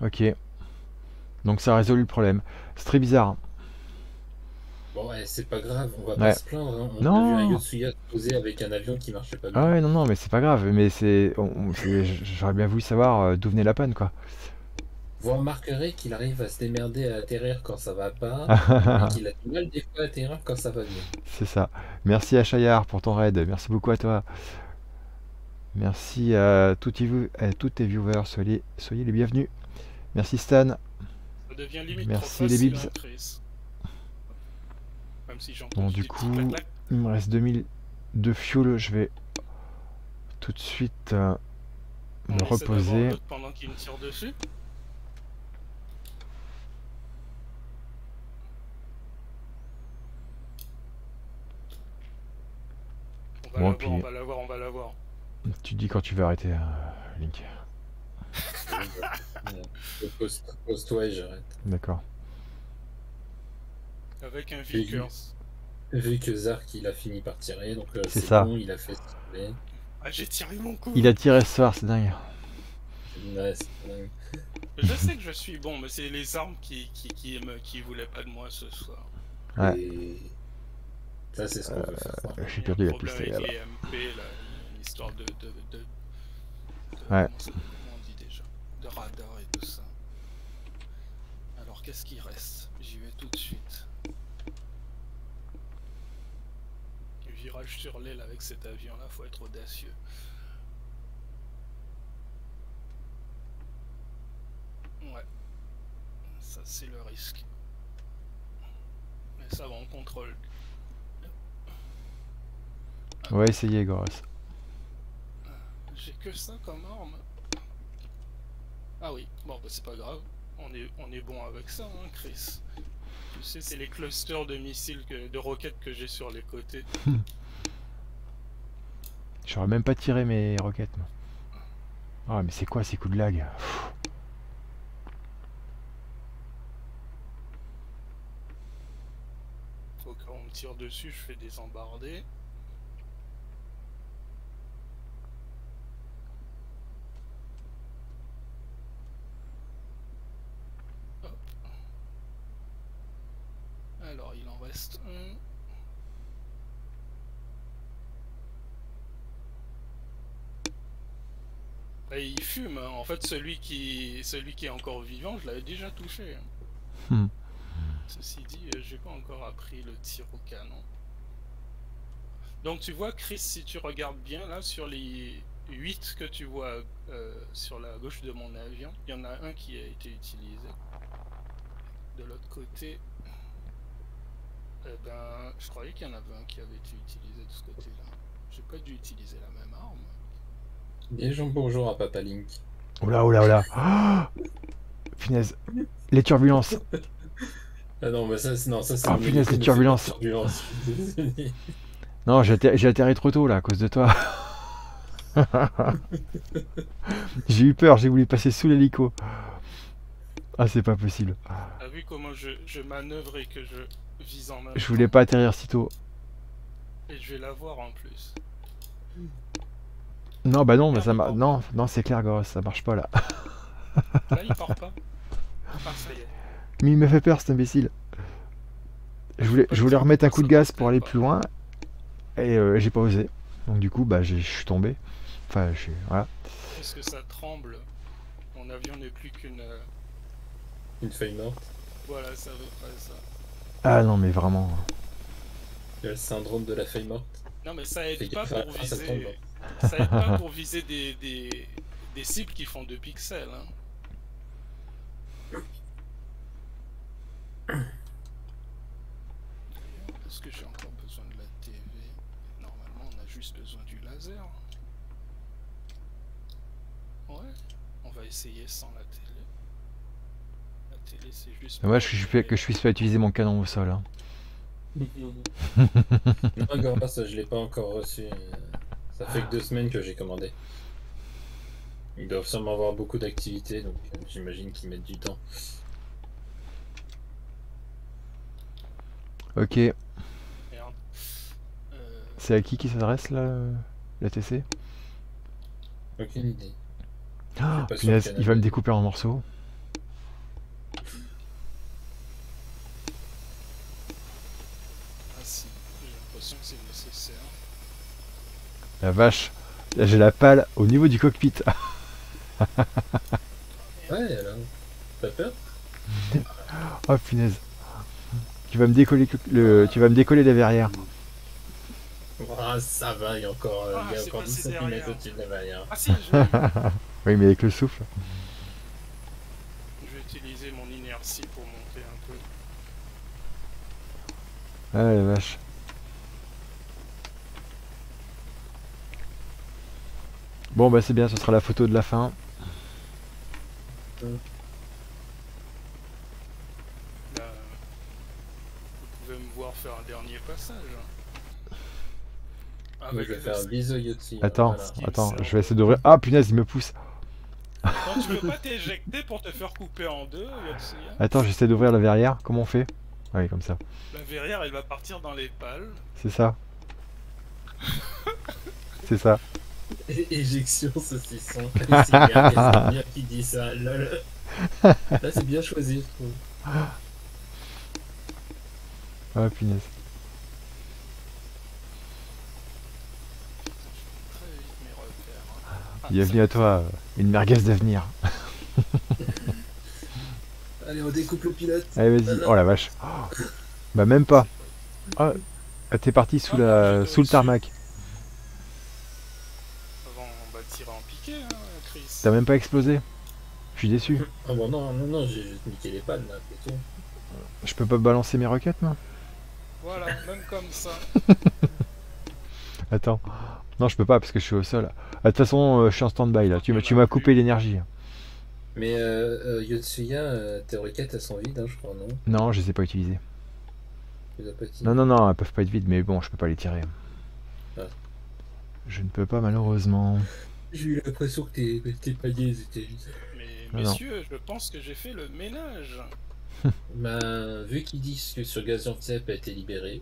Ok. Donc ça a résolu le problème. C'est très bizarre. hein. Bon, ouais, c'est pas grave, on va Ouais. pas se plaindre. hein. On Non. a vu un Yotsuya se poser avec un avion qui marchait pas bien. Ah ouais, non, non, mais c'est pas grave. Mais c'est. J'aurais bien voulu savoir euh, d'où venait la panne, quoi. Vous remarquerez qu'il arrive à se démerder à atterrir quand ça va pas, et qu'il a du mal des fois à atterrir quand ça va bien. C'est ça. Merci à Chayar pour ton raid. Merci beaucoup à toi. Merci à tous tes, à tous tes viewers, soyez, soyez les bienvenus. Merci Stan. Ça devient limite Merci trop les bibs. hein. Même si Bon, du coup, il me reste 2000 de fuel. Je vais tout de suite euh, me reposer. pendant qu'il me tire dessus. On va Bon, l'avoir, puis- on va l'avoir, on va l'avoir. Tu dis quand tu veux arrêter, euh, Link. Post- Post-toi et j'arrête. D'accord. Avec un Vickers. Vu que Zark il a fini par tirer, donc euh, C'est ça. bon, il a fait ce qu'il voulait. Ah, j'ai tiré mon coup. Il a tiré ce soir, c'est dingue. Ouais, c'est dingue. Je sais que je suis bon, mais c'est les armes qui, qui, qui, me- qui voulaient pas de moi ce soir. Ouais. Et ça, c'est ce qu'on veut faire. croire. J'ai perdu la piste avec les MP, là, une histoire de. de, de, de- Ouais. Comment, ça- comment on dit déjà De radar et tout ça. Alors qu'est-ce qui reste? J'y vais tout de suite. Virage sur l'aile avec cet avion là, faut être audacieux. Ouais. Ça c'est le risque. Mais ça va, on contrôle. On va essayer, Goros. J'ai que ça comme arme. Ah oui, bon bah c'est pas grave. On est, on est bon avec ça, hein, Chris. Tu sais, c'est les clusters de missiles, que, de roquettes que j'ai sur les côtés. J'aurais même pas tiré mes roquettes. moi. Ah, mais c'est quoi ces coups de lag Pff. Au cas où on me tire dessus, je fais des embardés. Hop. Alors, il en reste un. Et il fume, en fait celui qui celui qui est encore vivant, je l'avais déjà touché. Hmm. Ceci dit, euh, j'ai pas encore appris le tir au canon. Donc tu vois, Chris, si tu regardes bien là sur les 8 que tu vois euh, sur la gauche de mon avion, il y en a un qui a été utilisé. De l'autre côté, eh ben, je croyais qu'il y en avait un qui avait été utilisé de ce côté-là. J'ai pas dû utiliser la même arme. Bien bonjour à Papa Link. Oula, oula, oula. Ah Punaise. Les turbulences. Ah non, mais ça, c'est- non, ça c'est. Ah, un punaise, les turbulences. Non, j'ai atterri, j'ai atterri trop tôt là à cause de toi. j'ai eu peur, j'ai voulu passer sous l'hélico. Ah, c'est pas possible. T'as vu comment je, je manœuvre et que je vise en même Je voulais pas atterrir si tôt. Et je vais l'avoir en plus. Non, bah non, mais ça. Non, non, c'est clair, Goros, ça marche pas là. Là, il part pas. Ça y est. Mais il m'a fait peur cet imbécile. Je voulais, je voulais remettre un coup de gaz pour aller plus loin et euh, j'ai pas osé. Donc du coup, bah j'ai- je suis tombé. Enfin, je suis. Voilà. Parce que ça tremble. Mon avion n'est plus qu'une. euh, Une feuille morte. Voilà, c'est à peu près ça. Ah non, mais vraiment. Il y a le syndrome de la feuille morte. Non, mais ça aide pas pour ah, ça viser. Ça aide pas pour viser des, des, des cibles qui font 2 pixels. Hein. Est-ce que j'ai encore besoin de la TV Normalement, on a juste besoin du laser. Ouais, on va essayer sans la télé. La télé, c'est juste. Moi, je suis que je puisse pas utiliser mon canon au sol. hein. non, Goras, ça, je l'ai pas encore reçu. Ça fait que deux semaines que j'ai commandé. Ils doivent sûrement avoir beaucoup d'activités, donc j'imagine qu'ils mettent du temps. Ok, Merde. Euh, c'est à qui qui s'adresse là La TC Aucune idée. Ah, sûr punaise, il va me découper en morceaux. ah si, j'ai l'impression que c'est nécessaire. La vache, là j'ai la pale au niveau du cockpit. Ouais, alors. T'as peur Oh punaise. Tu vas me décoller le, tu vas me décoller la verrière. Ah, ça va, il y a encore, Ah, il y a c'est encore passé 10 cm au-dessus de la barrière. Ah si, je, Oui, mais avec le souffle. je vais utiliser mon inertie pour monter un peu. Ah la vache. Bon bah c'est bien, ce sera la photo de la fin. Là, vous pouvez me voir faire un dernier passage. Moi, Avec je vais le- faire un bisou Yotzi. Attends, voilà. Attends, je vais essayer d'ouvrir. Ah punaise, il me pousse. Non, tu peux pas t'éjecter pour te faire couper en deux, Yotsuya Attends, j'essaie d'ouvrir la verrière. Comment on fait? Ah Oui, comme ça. La verrière, elle va partir dans les pales. C'est ça. C'est ça. Éjection saucisson. C'est bien, c'est bien qui dit ça. Lol. Là, c'est bien choisi, je trouve. Ah punaise. Bienvenue à toi, une merguez d'avenir. Allez, on découpe le pilote. Allez, vas-y. Oh la vache. Oh. Bah même pas. Ah, t'es parti sous Ah, la sous le tarmac. Avant, on hein, Chris. T'as même pas explosé. Je suis déçu. Ah bon, non, non, non, j'ai juste niqué les pannes là, c'est tout. Je peux pas balancer mes roquettes, moi? Voilà, même comme ça. Attends. Non, je peux pas parce que je suis au sol. Ah, De toute façon, euh, je suis en stand-by là. Tu en tu m'as coupé l'énergie. Mais euh, euh, Yotsuya, euh, tes roquettes elles sont vides, hein, je crois, non? Non, je les ai pas utilisées. Tu les as pas dit Non, non, non, elles peuvent pas être vides, mais bon, je peux pas les tirer. Ah. Je ne peux pas malheureusement. J'ai eu l'impression que tes, tes paniers étaient vides. Mais Ah non. messieurs, je pense que j'ai fait le ménage. Bah, vu qu'ils disent que sur Gaziantep a été libéré,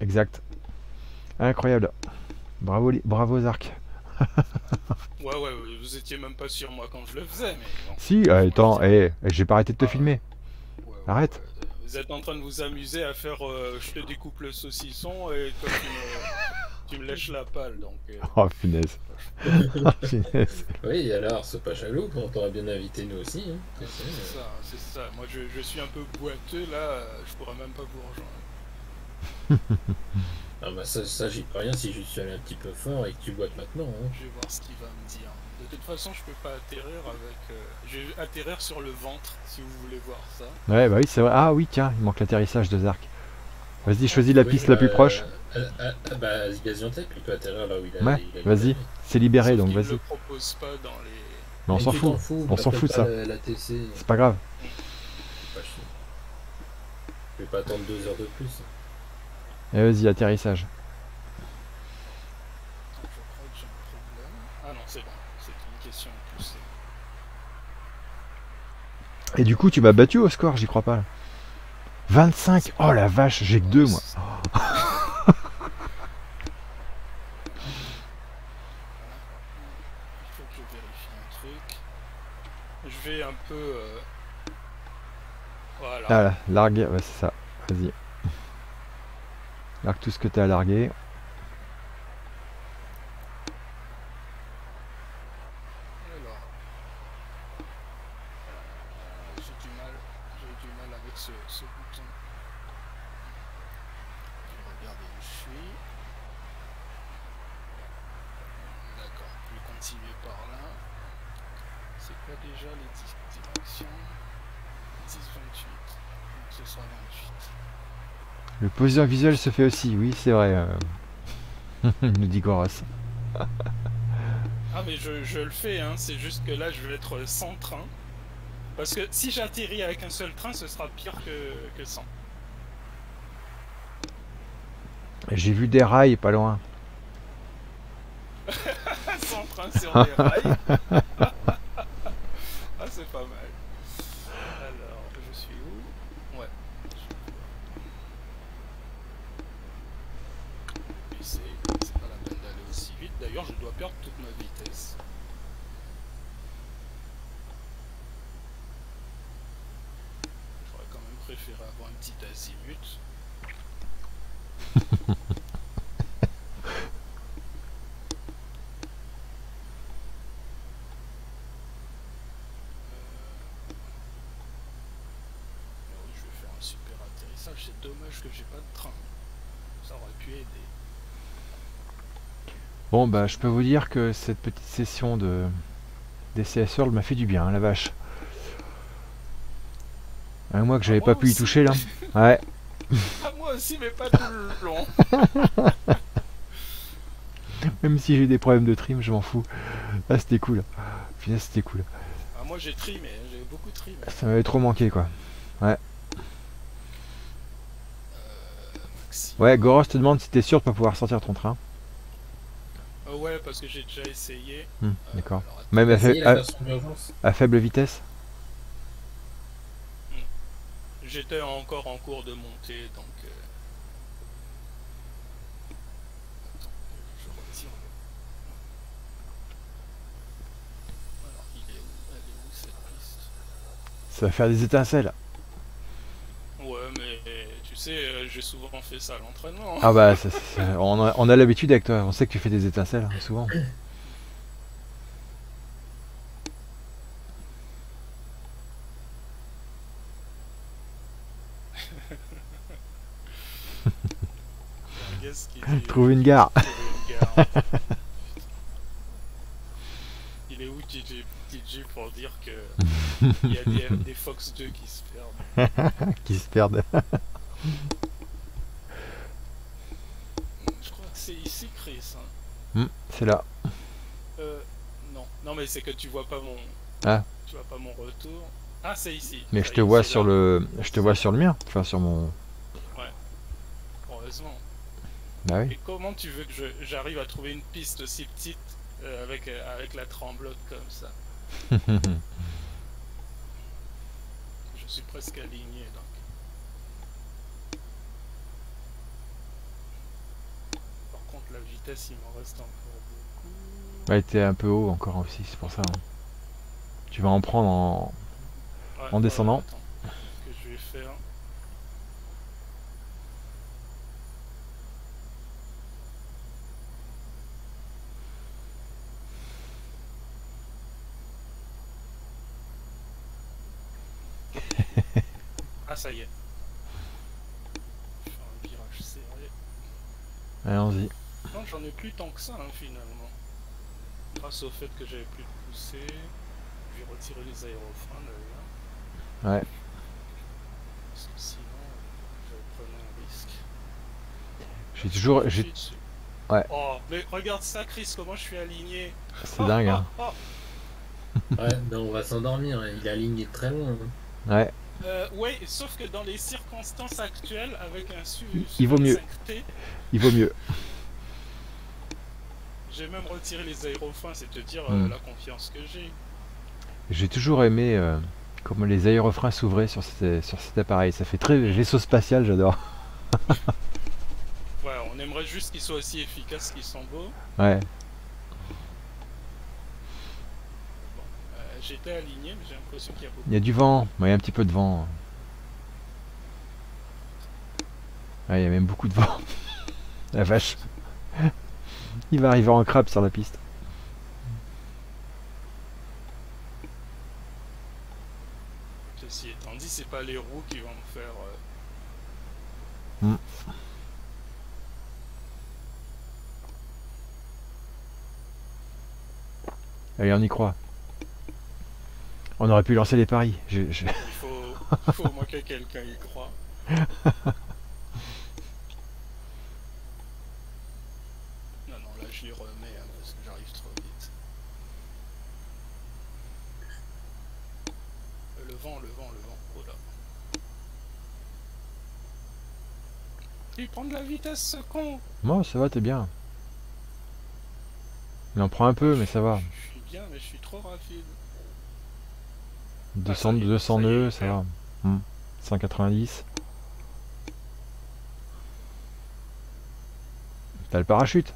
Exact. Incroyable. Bravo, li- bravo Zark. Ouais, ouais, ouais, vous étiez même pas sur moi quand je le faisais, mais bon. Si, euh, attends, eh, j'ai pas arrêté de te Ah. filmer. Ouais, ouais, Arrête. ouais. Vous êtes en train de vous amuser à faire euh, je te découpe le saucisson et toi tu me, tu me lèches la palle donc. euh, Oh punaise. Oh, punaise. oui, alors, c'est pas jaloux, on t'aurait bien invité nous aussi. Hein. C'est ça, c'est ça. Moi je, je suis un peu boiteux là, je pourrais même pas vous rejoindre. Ah bah ça, ça j'y peux rien si je suis allé un petit peu fort et que tu boites maintenant. Hein. Je vais voir ce qu'il va me dire. De toute façon, je peux pas atterrir avec. euh, Je vais atterrir sur le ventre si vous voulez voir ça. Ouais, bah oui, c'est vrai. Ah oui, tiens, il manque l'atterrissage de Zark. Vas-y, choisis la Oui, piste la plus bah, proche. ah, ah, ah, bah, Gaziantep, il peut atterrir là où il a. Ouais, vas-y. C'est libéré, Sauf donc vas-y. propose pas dans les. Mais on s'en fout. fous, On s'en fout de ça. C'est pas grave. pas. Je vais pas attendre deux heures de plus. Et vas-y, atterrissage. Je crois que j'ai un problème. Ah non, c'est bon. C'est une question de poussée. Et du coup, tu m'as battu au score, j'y crois pas. là. 25 Oh la vache, j'ai que deux moi. Il faut que je vérifie un truc. Je vais un peu. euh, Voilà. Ah là, largue, ouais, c'est ça. Vas-y. Largue tout ce que t'as à larguer. Alors. Euh, j'ai du mal. J'ai du mal avec ce, ce bouton. Je vais regarder où je suis. D'accord. Je vais continuer par là. C'est quoi déjà les di- directions 10, 28. Donc ce sera 28. Le poseur visuel se fait aussi, oui, c'est vrai. euh. nous dit Goros. Ah mais je, je le fais, hein. c'est juste que là je vais être sans train. Parce que si j'atterris avec un seul train, ce sera pire que, que sans. J'ai vu des rails pas loin. sans train sur les rails. ah c'est pas mal. Alors, je suis où Ouais. Et c'est c'est pas la peine d'aller aussi vite. D'ailleurs, je dois perdre toute ma vitesse. J'aurais quand même préféré avoir un petit azimut. Mais oui, je vais faire un super atterrissage. C'est dommage que j'ai pas de train. Ça aurait pu aider. Bon, bah, je peux vous dire que cette petite session de DCS World m'a fait du bien, hein, la vache. Un mois que j'avais Ah, pas pu y toucher là. Ouais. Ah, moi aussi, mais pas tout le long. Même si j'ai des problèmes de trim, je m'en fous. Ah, c'était cool. Finalement, c'était cool. Ah, moi, j'ai trimé, j'ai beaucoup trimé. Ça m'avait trop manqué quoi. Maxi. Ouais, Goros te demande si t'es sûr de pas pouvoir sortir ton train. Euh, ouais, parce que j'ai déjà essayé. Hmm, Euh, D'accord. Même à, faible vitesse J'étais encore en cours de montée, donc. euh, Attends, je. Alors, il est où? Elle est où cette piste? Ça va faire des étincelles. Sais, euh, j'ai souvent fait ça à l'entraînement. Ah bah, ça- ça- on a, on a l'habitude avec toi. On sait que tu fais des étincelles hein, souvent. Trouve une gare. trouver une gare. Il est où TJ, TJ pour dire que il y a des, des Fox 2 qui se perdent qui se perdent. Je crois que c'est ici, Chris. hein. Hmm, c'est là. Euh, non, non, mais c'est que tu vois pas mon. Ah. Tu vois pas mon retour. Ah, c'est ici. Mais je te vois sur là. le, je te vois sur le mien. Enfin sur mon. Heureusement. Bah oui. Et comment tu veux que je- j'arrive à trouver une piste aussi petite euh, avec, euh, avec la tremblote comme ça? Je suis presque aligné donc. Par contre, la vitesse, il m'en reste encore beaucoup. Ouais, t'es un peu haut encore aussi, c'est pour ça. hein. Tu vas en prendre en. Ouais, En descendant. Ce que je vais faire? ah, ça y est. Je vais faire un virage serré. Allons-y. Non, j'en ai plus tant que ça, hein, finalement. Grâce au fait que j'avais plus de poussée, j'ai retiré les aérofreins d'ailleurs. Ouais. Parce que sinon, je prenais un risque. J'ai toujours. J'ai-. Ouais. Oh, mais regarde ça, Chris, comment je suis aligné. C'est dingue, hein. Oh, oh, Ouais, mais on va s'endormir. hein. Il est aligné très loin. hein. Ouais. Euh, ouais, sauf que dans les circonstances actuelles, avec un su Il vaut mieux. 5T, Il vaut mieux. J'ai même retiré les aérofreins, c'est te dire Hmm. euh, la confiance que j'ai. J'ai toujours aimé euh, comment les aérofreins s'ouvraient sur, cet- sur cet appareil. Ça fait très vaisseau spatial, j'adore. Ouais, on aimerait juste qu'ils soient aussi efficaces qu'ils sont beaux. Ouais. Euh, J'étais aligné, mais j'ai l'impression qu'il y a beaucoup. Il y a du vent. Ouais, il y a un petit peu de vent. Ouais, il y a même beaucoup de vent. La vache. Il va arriver en crabe sur la piste. Ceci étant dit, c'est pas les roues qui vont me faire. euh, Allez, on y croit. On aurait pu lancer les paris. Je- je- Il faut, il faut au moins que quelqu'un y croit. Non, non, là je les remets hein, parce que j'arrive trop vite. Euh, Le vent, le vent, le vent. Oh là. Il prend de la vitesse ce con Bon, ça va, t'es bien. Il en prend un peu, mais ça va. Je suis bien, mais je suis trop rapide. 200, ça y est, 200 ça y est, nœuds, ça va. Hmm. 190. T'as le parachute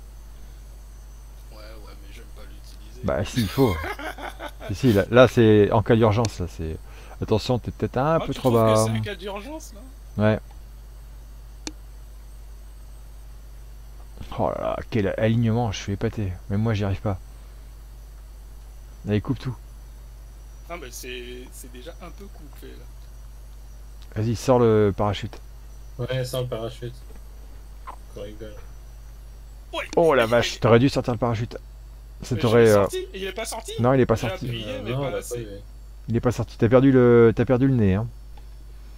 Ouais, ouais, mais j'aime pas l'utiliser. Bah si, il faut. si, si, là, là, c'est en cas d'urgence. Là, c'est. Attention, t'es peut-être un Ah, peu tu trop bas. C'est un cas d'urgence là? Ouais. Oh là là, quel alignement, je suis épaté. Même moi, j'y arrive pas. Allez, coupe tout. Ah, mais c'est déjà un peu coupé là. Vas-y, sors le parachute. Ouais, sans le parachute. Qu'on rigole. Ouais. Oh la vache, t'aurais dû sortir le parachute. Ça Mais t'aurait. euh. Il est pas sorti Non, il est pas sorti. appuyé, mais non, pas elle a assez. pas eu. Il est pas sorti. T'as perdu le, t'as perdu le nez. Hein.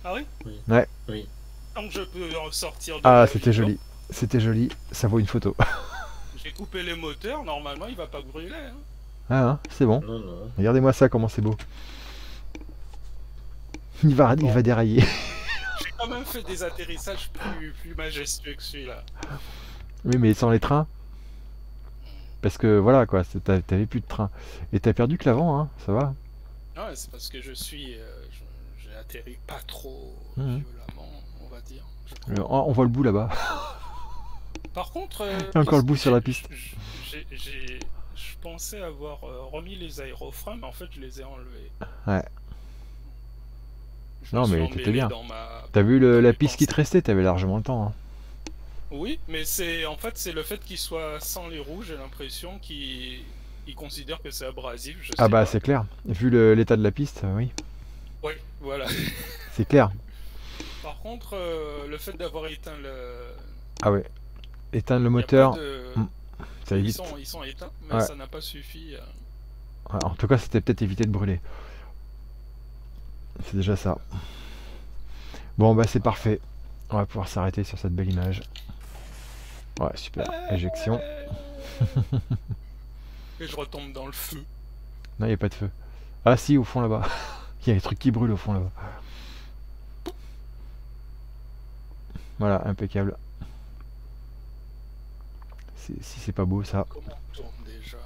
Ah oui? Ouais. Oui. Donc je peux en sortir de Ah, c'était vidéo. joli. C'était joli. Ça vaut une photo. J'ai coupé les moteurs, normalement il va pas brûler. Hein. Ah, hein, c'est bon. Non, non. Regardez-moi ça, comment c'est beau. Il va, il va dérailler. J'ai quand même fait des atterrissages plus, plus majestueux que celui-là. Oui, mais sans les trains. Parce que voilà quoi, t'avais plus de train. Et t'as perdu que l'avant, hein, ça va. Ouais, c'est parce que je suis. euh, je- J'ai atterri pas trop Mhm. violemment, on va dire. oh, on voit le bout là-bas. Par contre. euh, encore le bout sur la piste. j'ai- Je pensais avoir euh, remis les aérofreins, mais en fait je les ai enlevés. Ouais. Je Non, mais t'étais bien. ma- T'as vu le- la piste qui te restait, t'avais largement le temps. hein. Oui, mais c'est en fait c'est le fait qu'il soit sans les roues, j'ai l'impression qu'il il considère que c'est abrasif. Je Ah bah c'est clair. Vu l'état de la piste, euh, oui, Ouais, voilà. c'est clair. Par contre, euh, le fait d'avoir éteint le. Ah ouais. Éteindre le moteur, de- Mm. ça Ils sont, ils sont éteints, mais Ouais. ça n'a pas suffi. euh. Ouais, En tout cas, c'était peut-être éviter de brûler. C'est déjà ça. Bon bah c'est parfait. On va pouvoir s'arrêter sur cette belle image. Ouais, super. Éjection. Et je retombe dans le feu. Non, il n'y a pas de feu. Ah si, au fond là-bas. Il y a des trucs qui brûlent au fond là-bas. Voilà, impeccable. Si c'est pas beau ça. Comment on tourne déjà?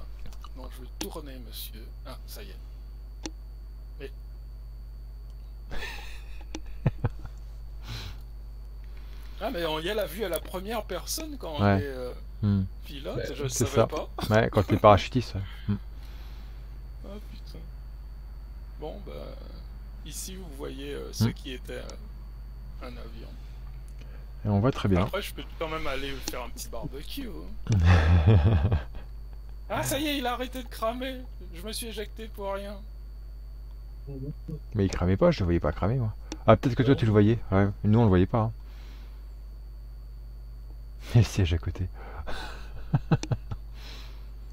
Non, je veux tourner, monsieur. Ah, ça y est. Mais... ah, mais on y a la vue à la première personne quand on Ouais. est euh, Hmm. pilote, Bah, je c'est savais ça. pas. Ouais, quand t'es parachutiste. Hmm. Ah putain. Bon, bah. Ici, vous voyez euh, ce Hmm. qui était euh, un avion. Et on voit très bien. Après, je peux quand même aller faire un petit barbecue. hein. Ah, ça y est, il a arrêté de cramer. Je me suis éjecté pour rien. Mais il cramait pas, je le voyais pas cramer moi. Ah peut-être que toi tu le voyais. Ouais, nous on le voyait pas. hein. Et le siège à côté.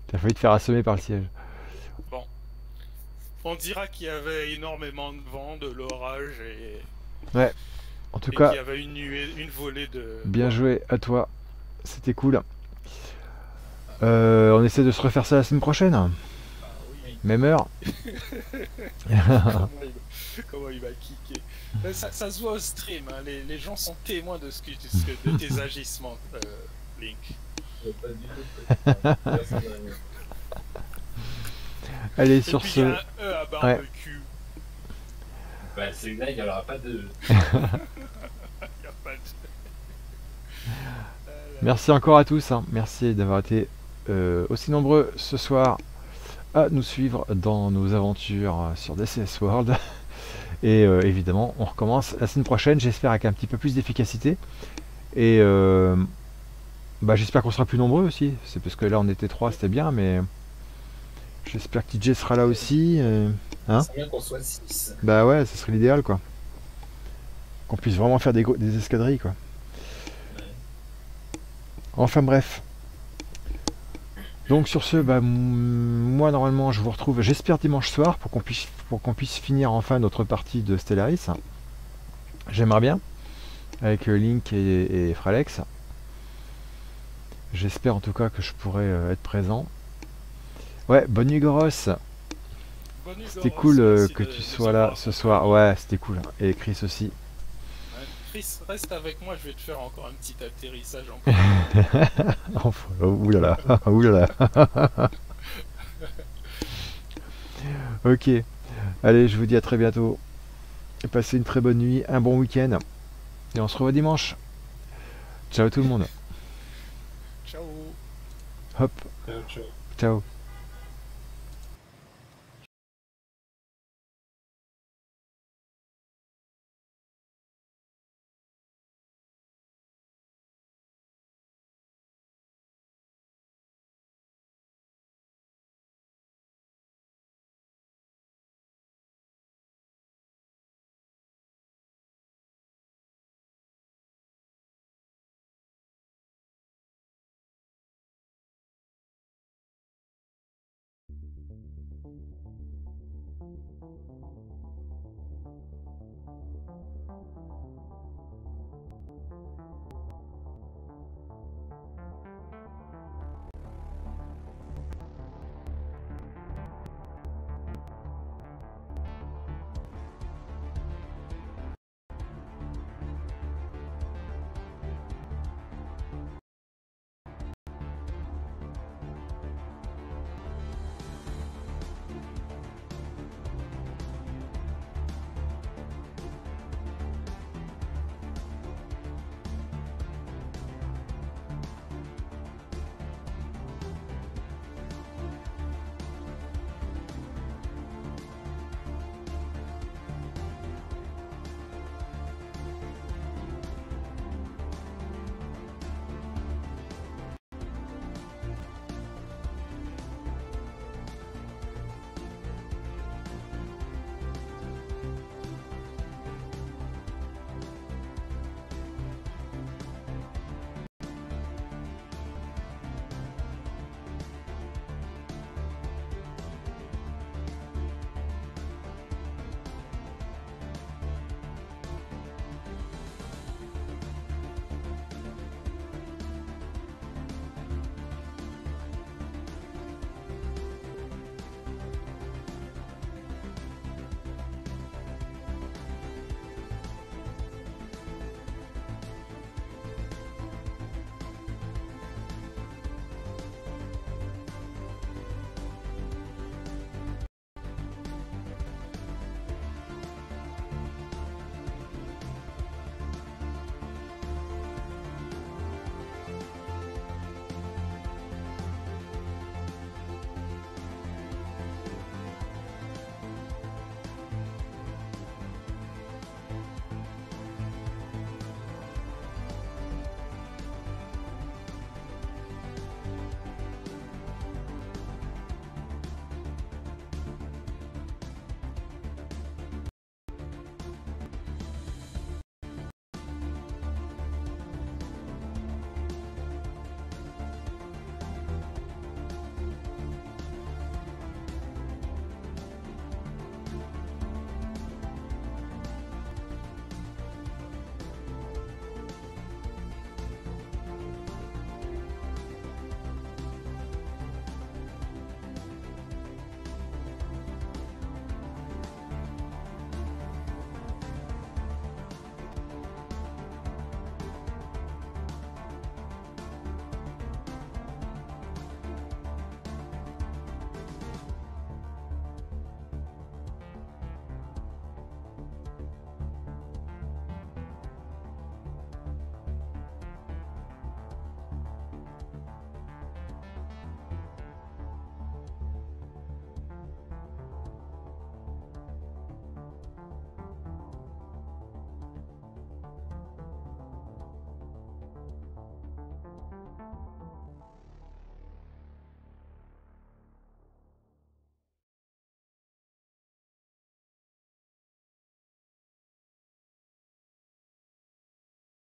T'as failli te faire assommer par le siège. On dira qu'il y avait énormément de vent, de l'orage et, En tout et cas, qu'il y avait une, volée de. bien joué à toi. C'était cool. Euh, on essaie de se refaire ça la semaine prochaine. Ah oui. Même heure. comment, il, comment il va kicker. Ça, ça se voit au stream, hein, les, les gens sont témoins de, ce que, de, de tes agissements, euh, Link. Allez, sur il ce. un E à barbecue. Bah, c'est là, il n'y aura pas de. Il y a pas de. Là. Merci encore à tous. hein. Merci d'avoir été euh, aussi nombreux ce soir à nous suivre dans nos aventures euh, sur DCS World. Et euh, évidemment, on recommence la semaine prochaine, j'espère avec un petit peu plus d'efficacité. Et euh, bah, j'espère qu'on sera plus nombreux aussi. C'est parce que là on était trois, c'était bien, mais j'espère que TJ sera là aussi. euh, Hein C'est bien qu'on soit 6. bah ouais, ce serait l'idéal quoi. Qu'on puisse vraiment faire des, escadrilles quoi. Enfin bref. Donc sur ce, bah, moi normalement je vous retrouve, j'espère dimanche soir pour qu'on puisse, pour qu'on puisse finir enfin notre partie de Stellaris. J'aimerais bien avec euh, Link et, et Fralex. J'espère en tout cas que je pourrai euh, être présent. Ouais, bonne nuit Goros. C'était cool euh, que de- tu sois là ce soir. Ouais, c'était cool. Et Chris aussi. Chris, reste avec moi, je vais te faire encore un petit atterrissage en Enfin, oh, oulala, oulala. ok. Allez, je vous dis à très bientôt. Passez une très bonne nuit, un bon week-end. Et on se revoit dimanche. Ciao tout le monde. Ciao Hop, Ciao, ciao. ciao.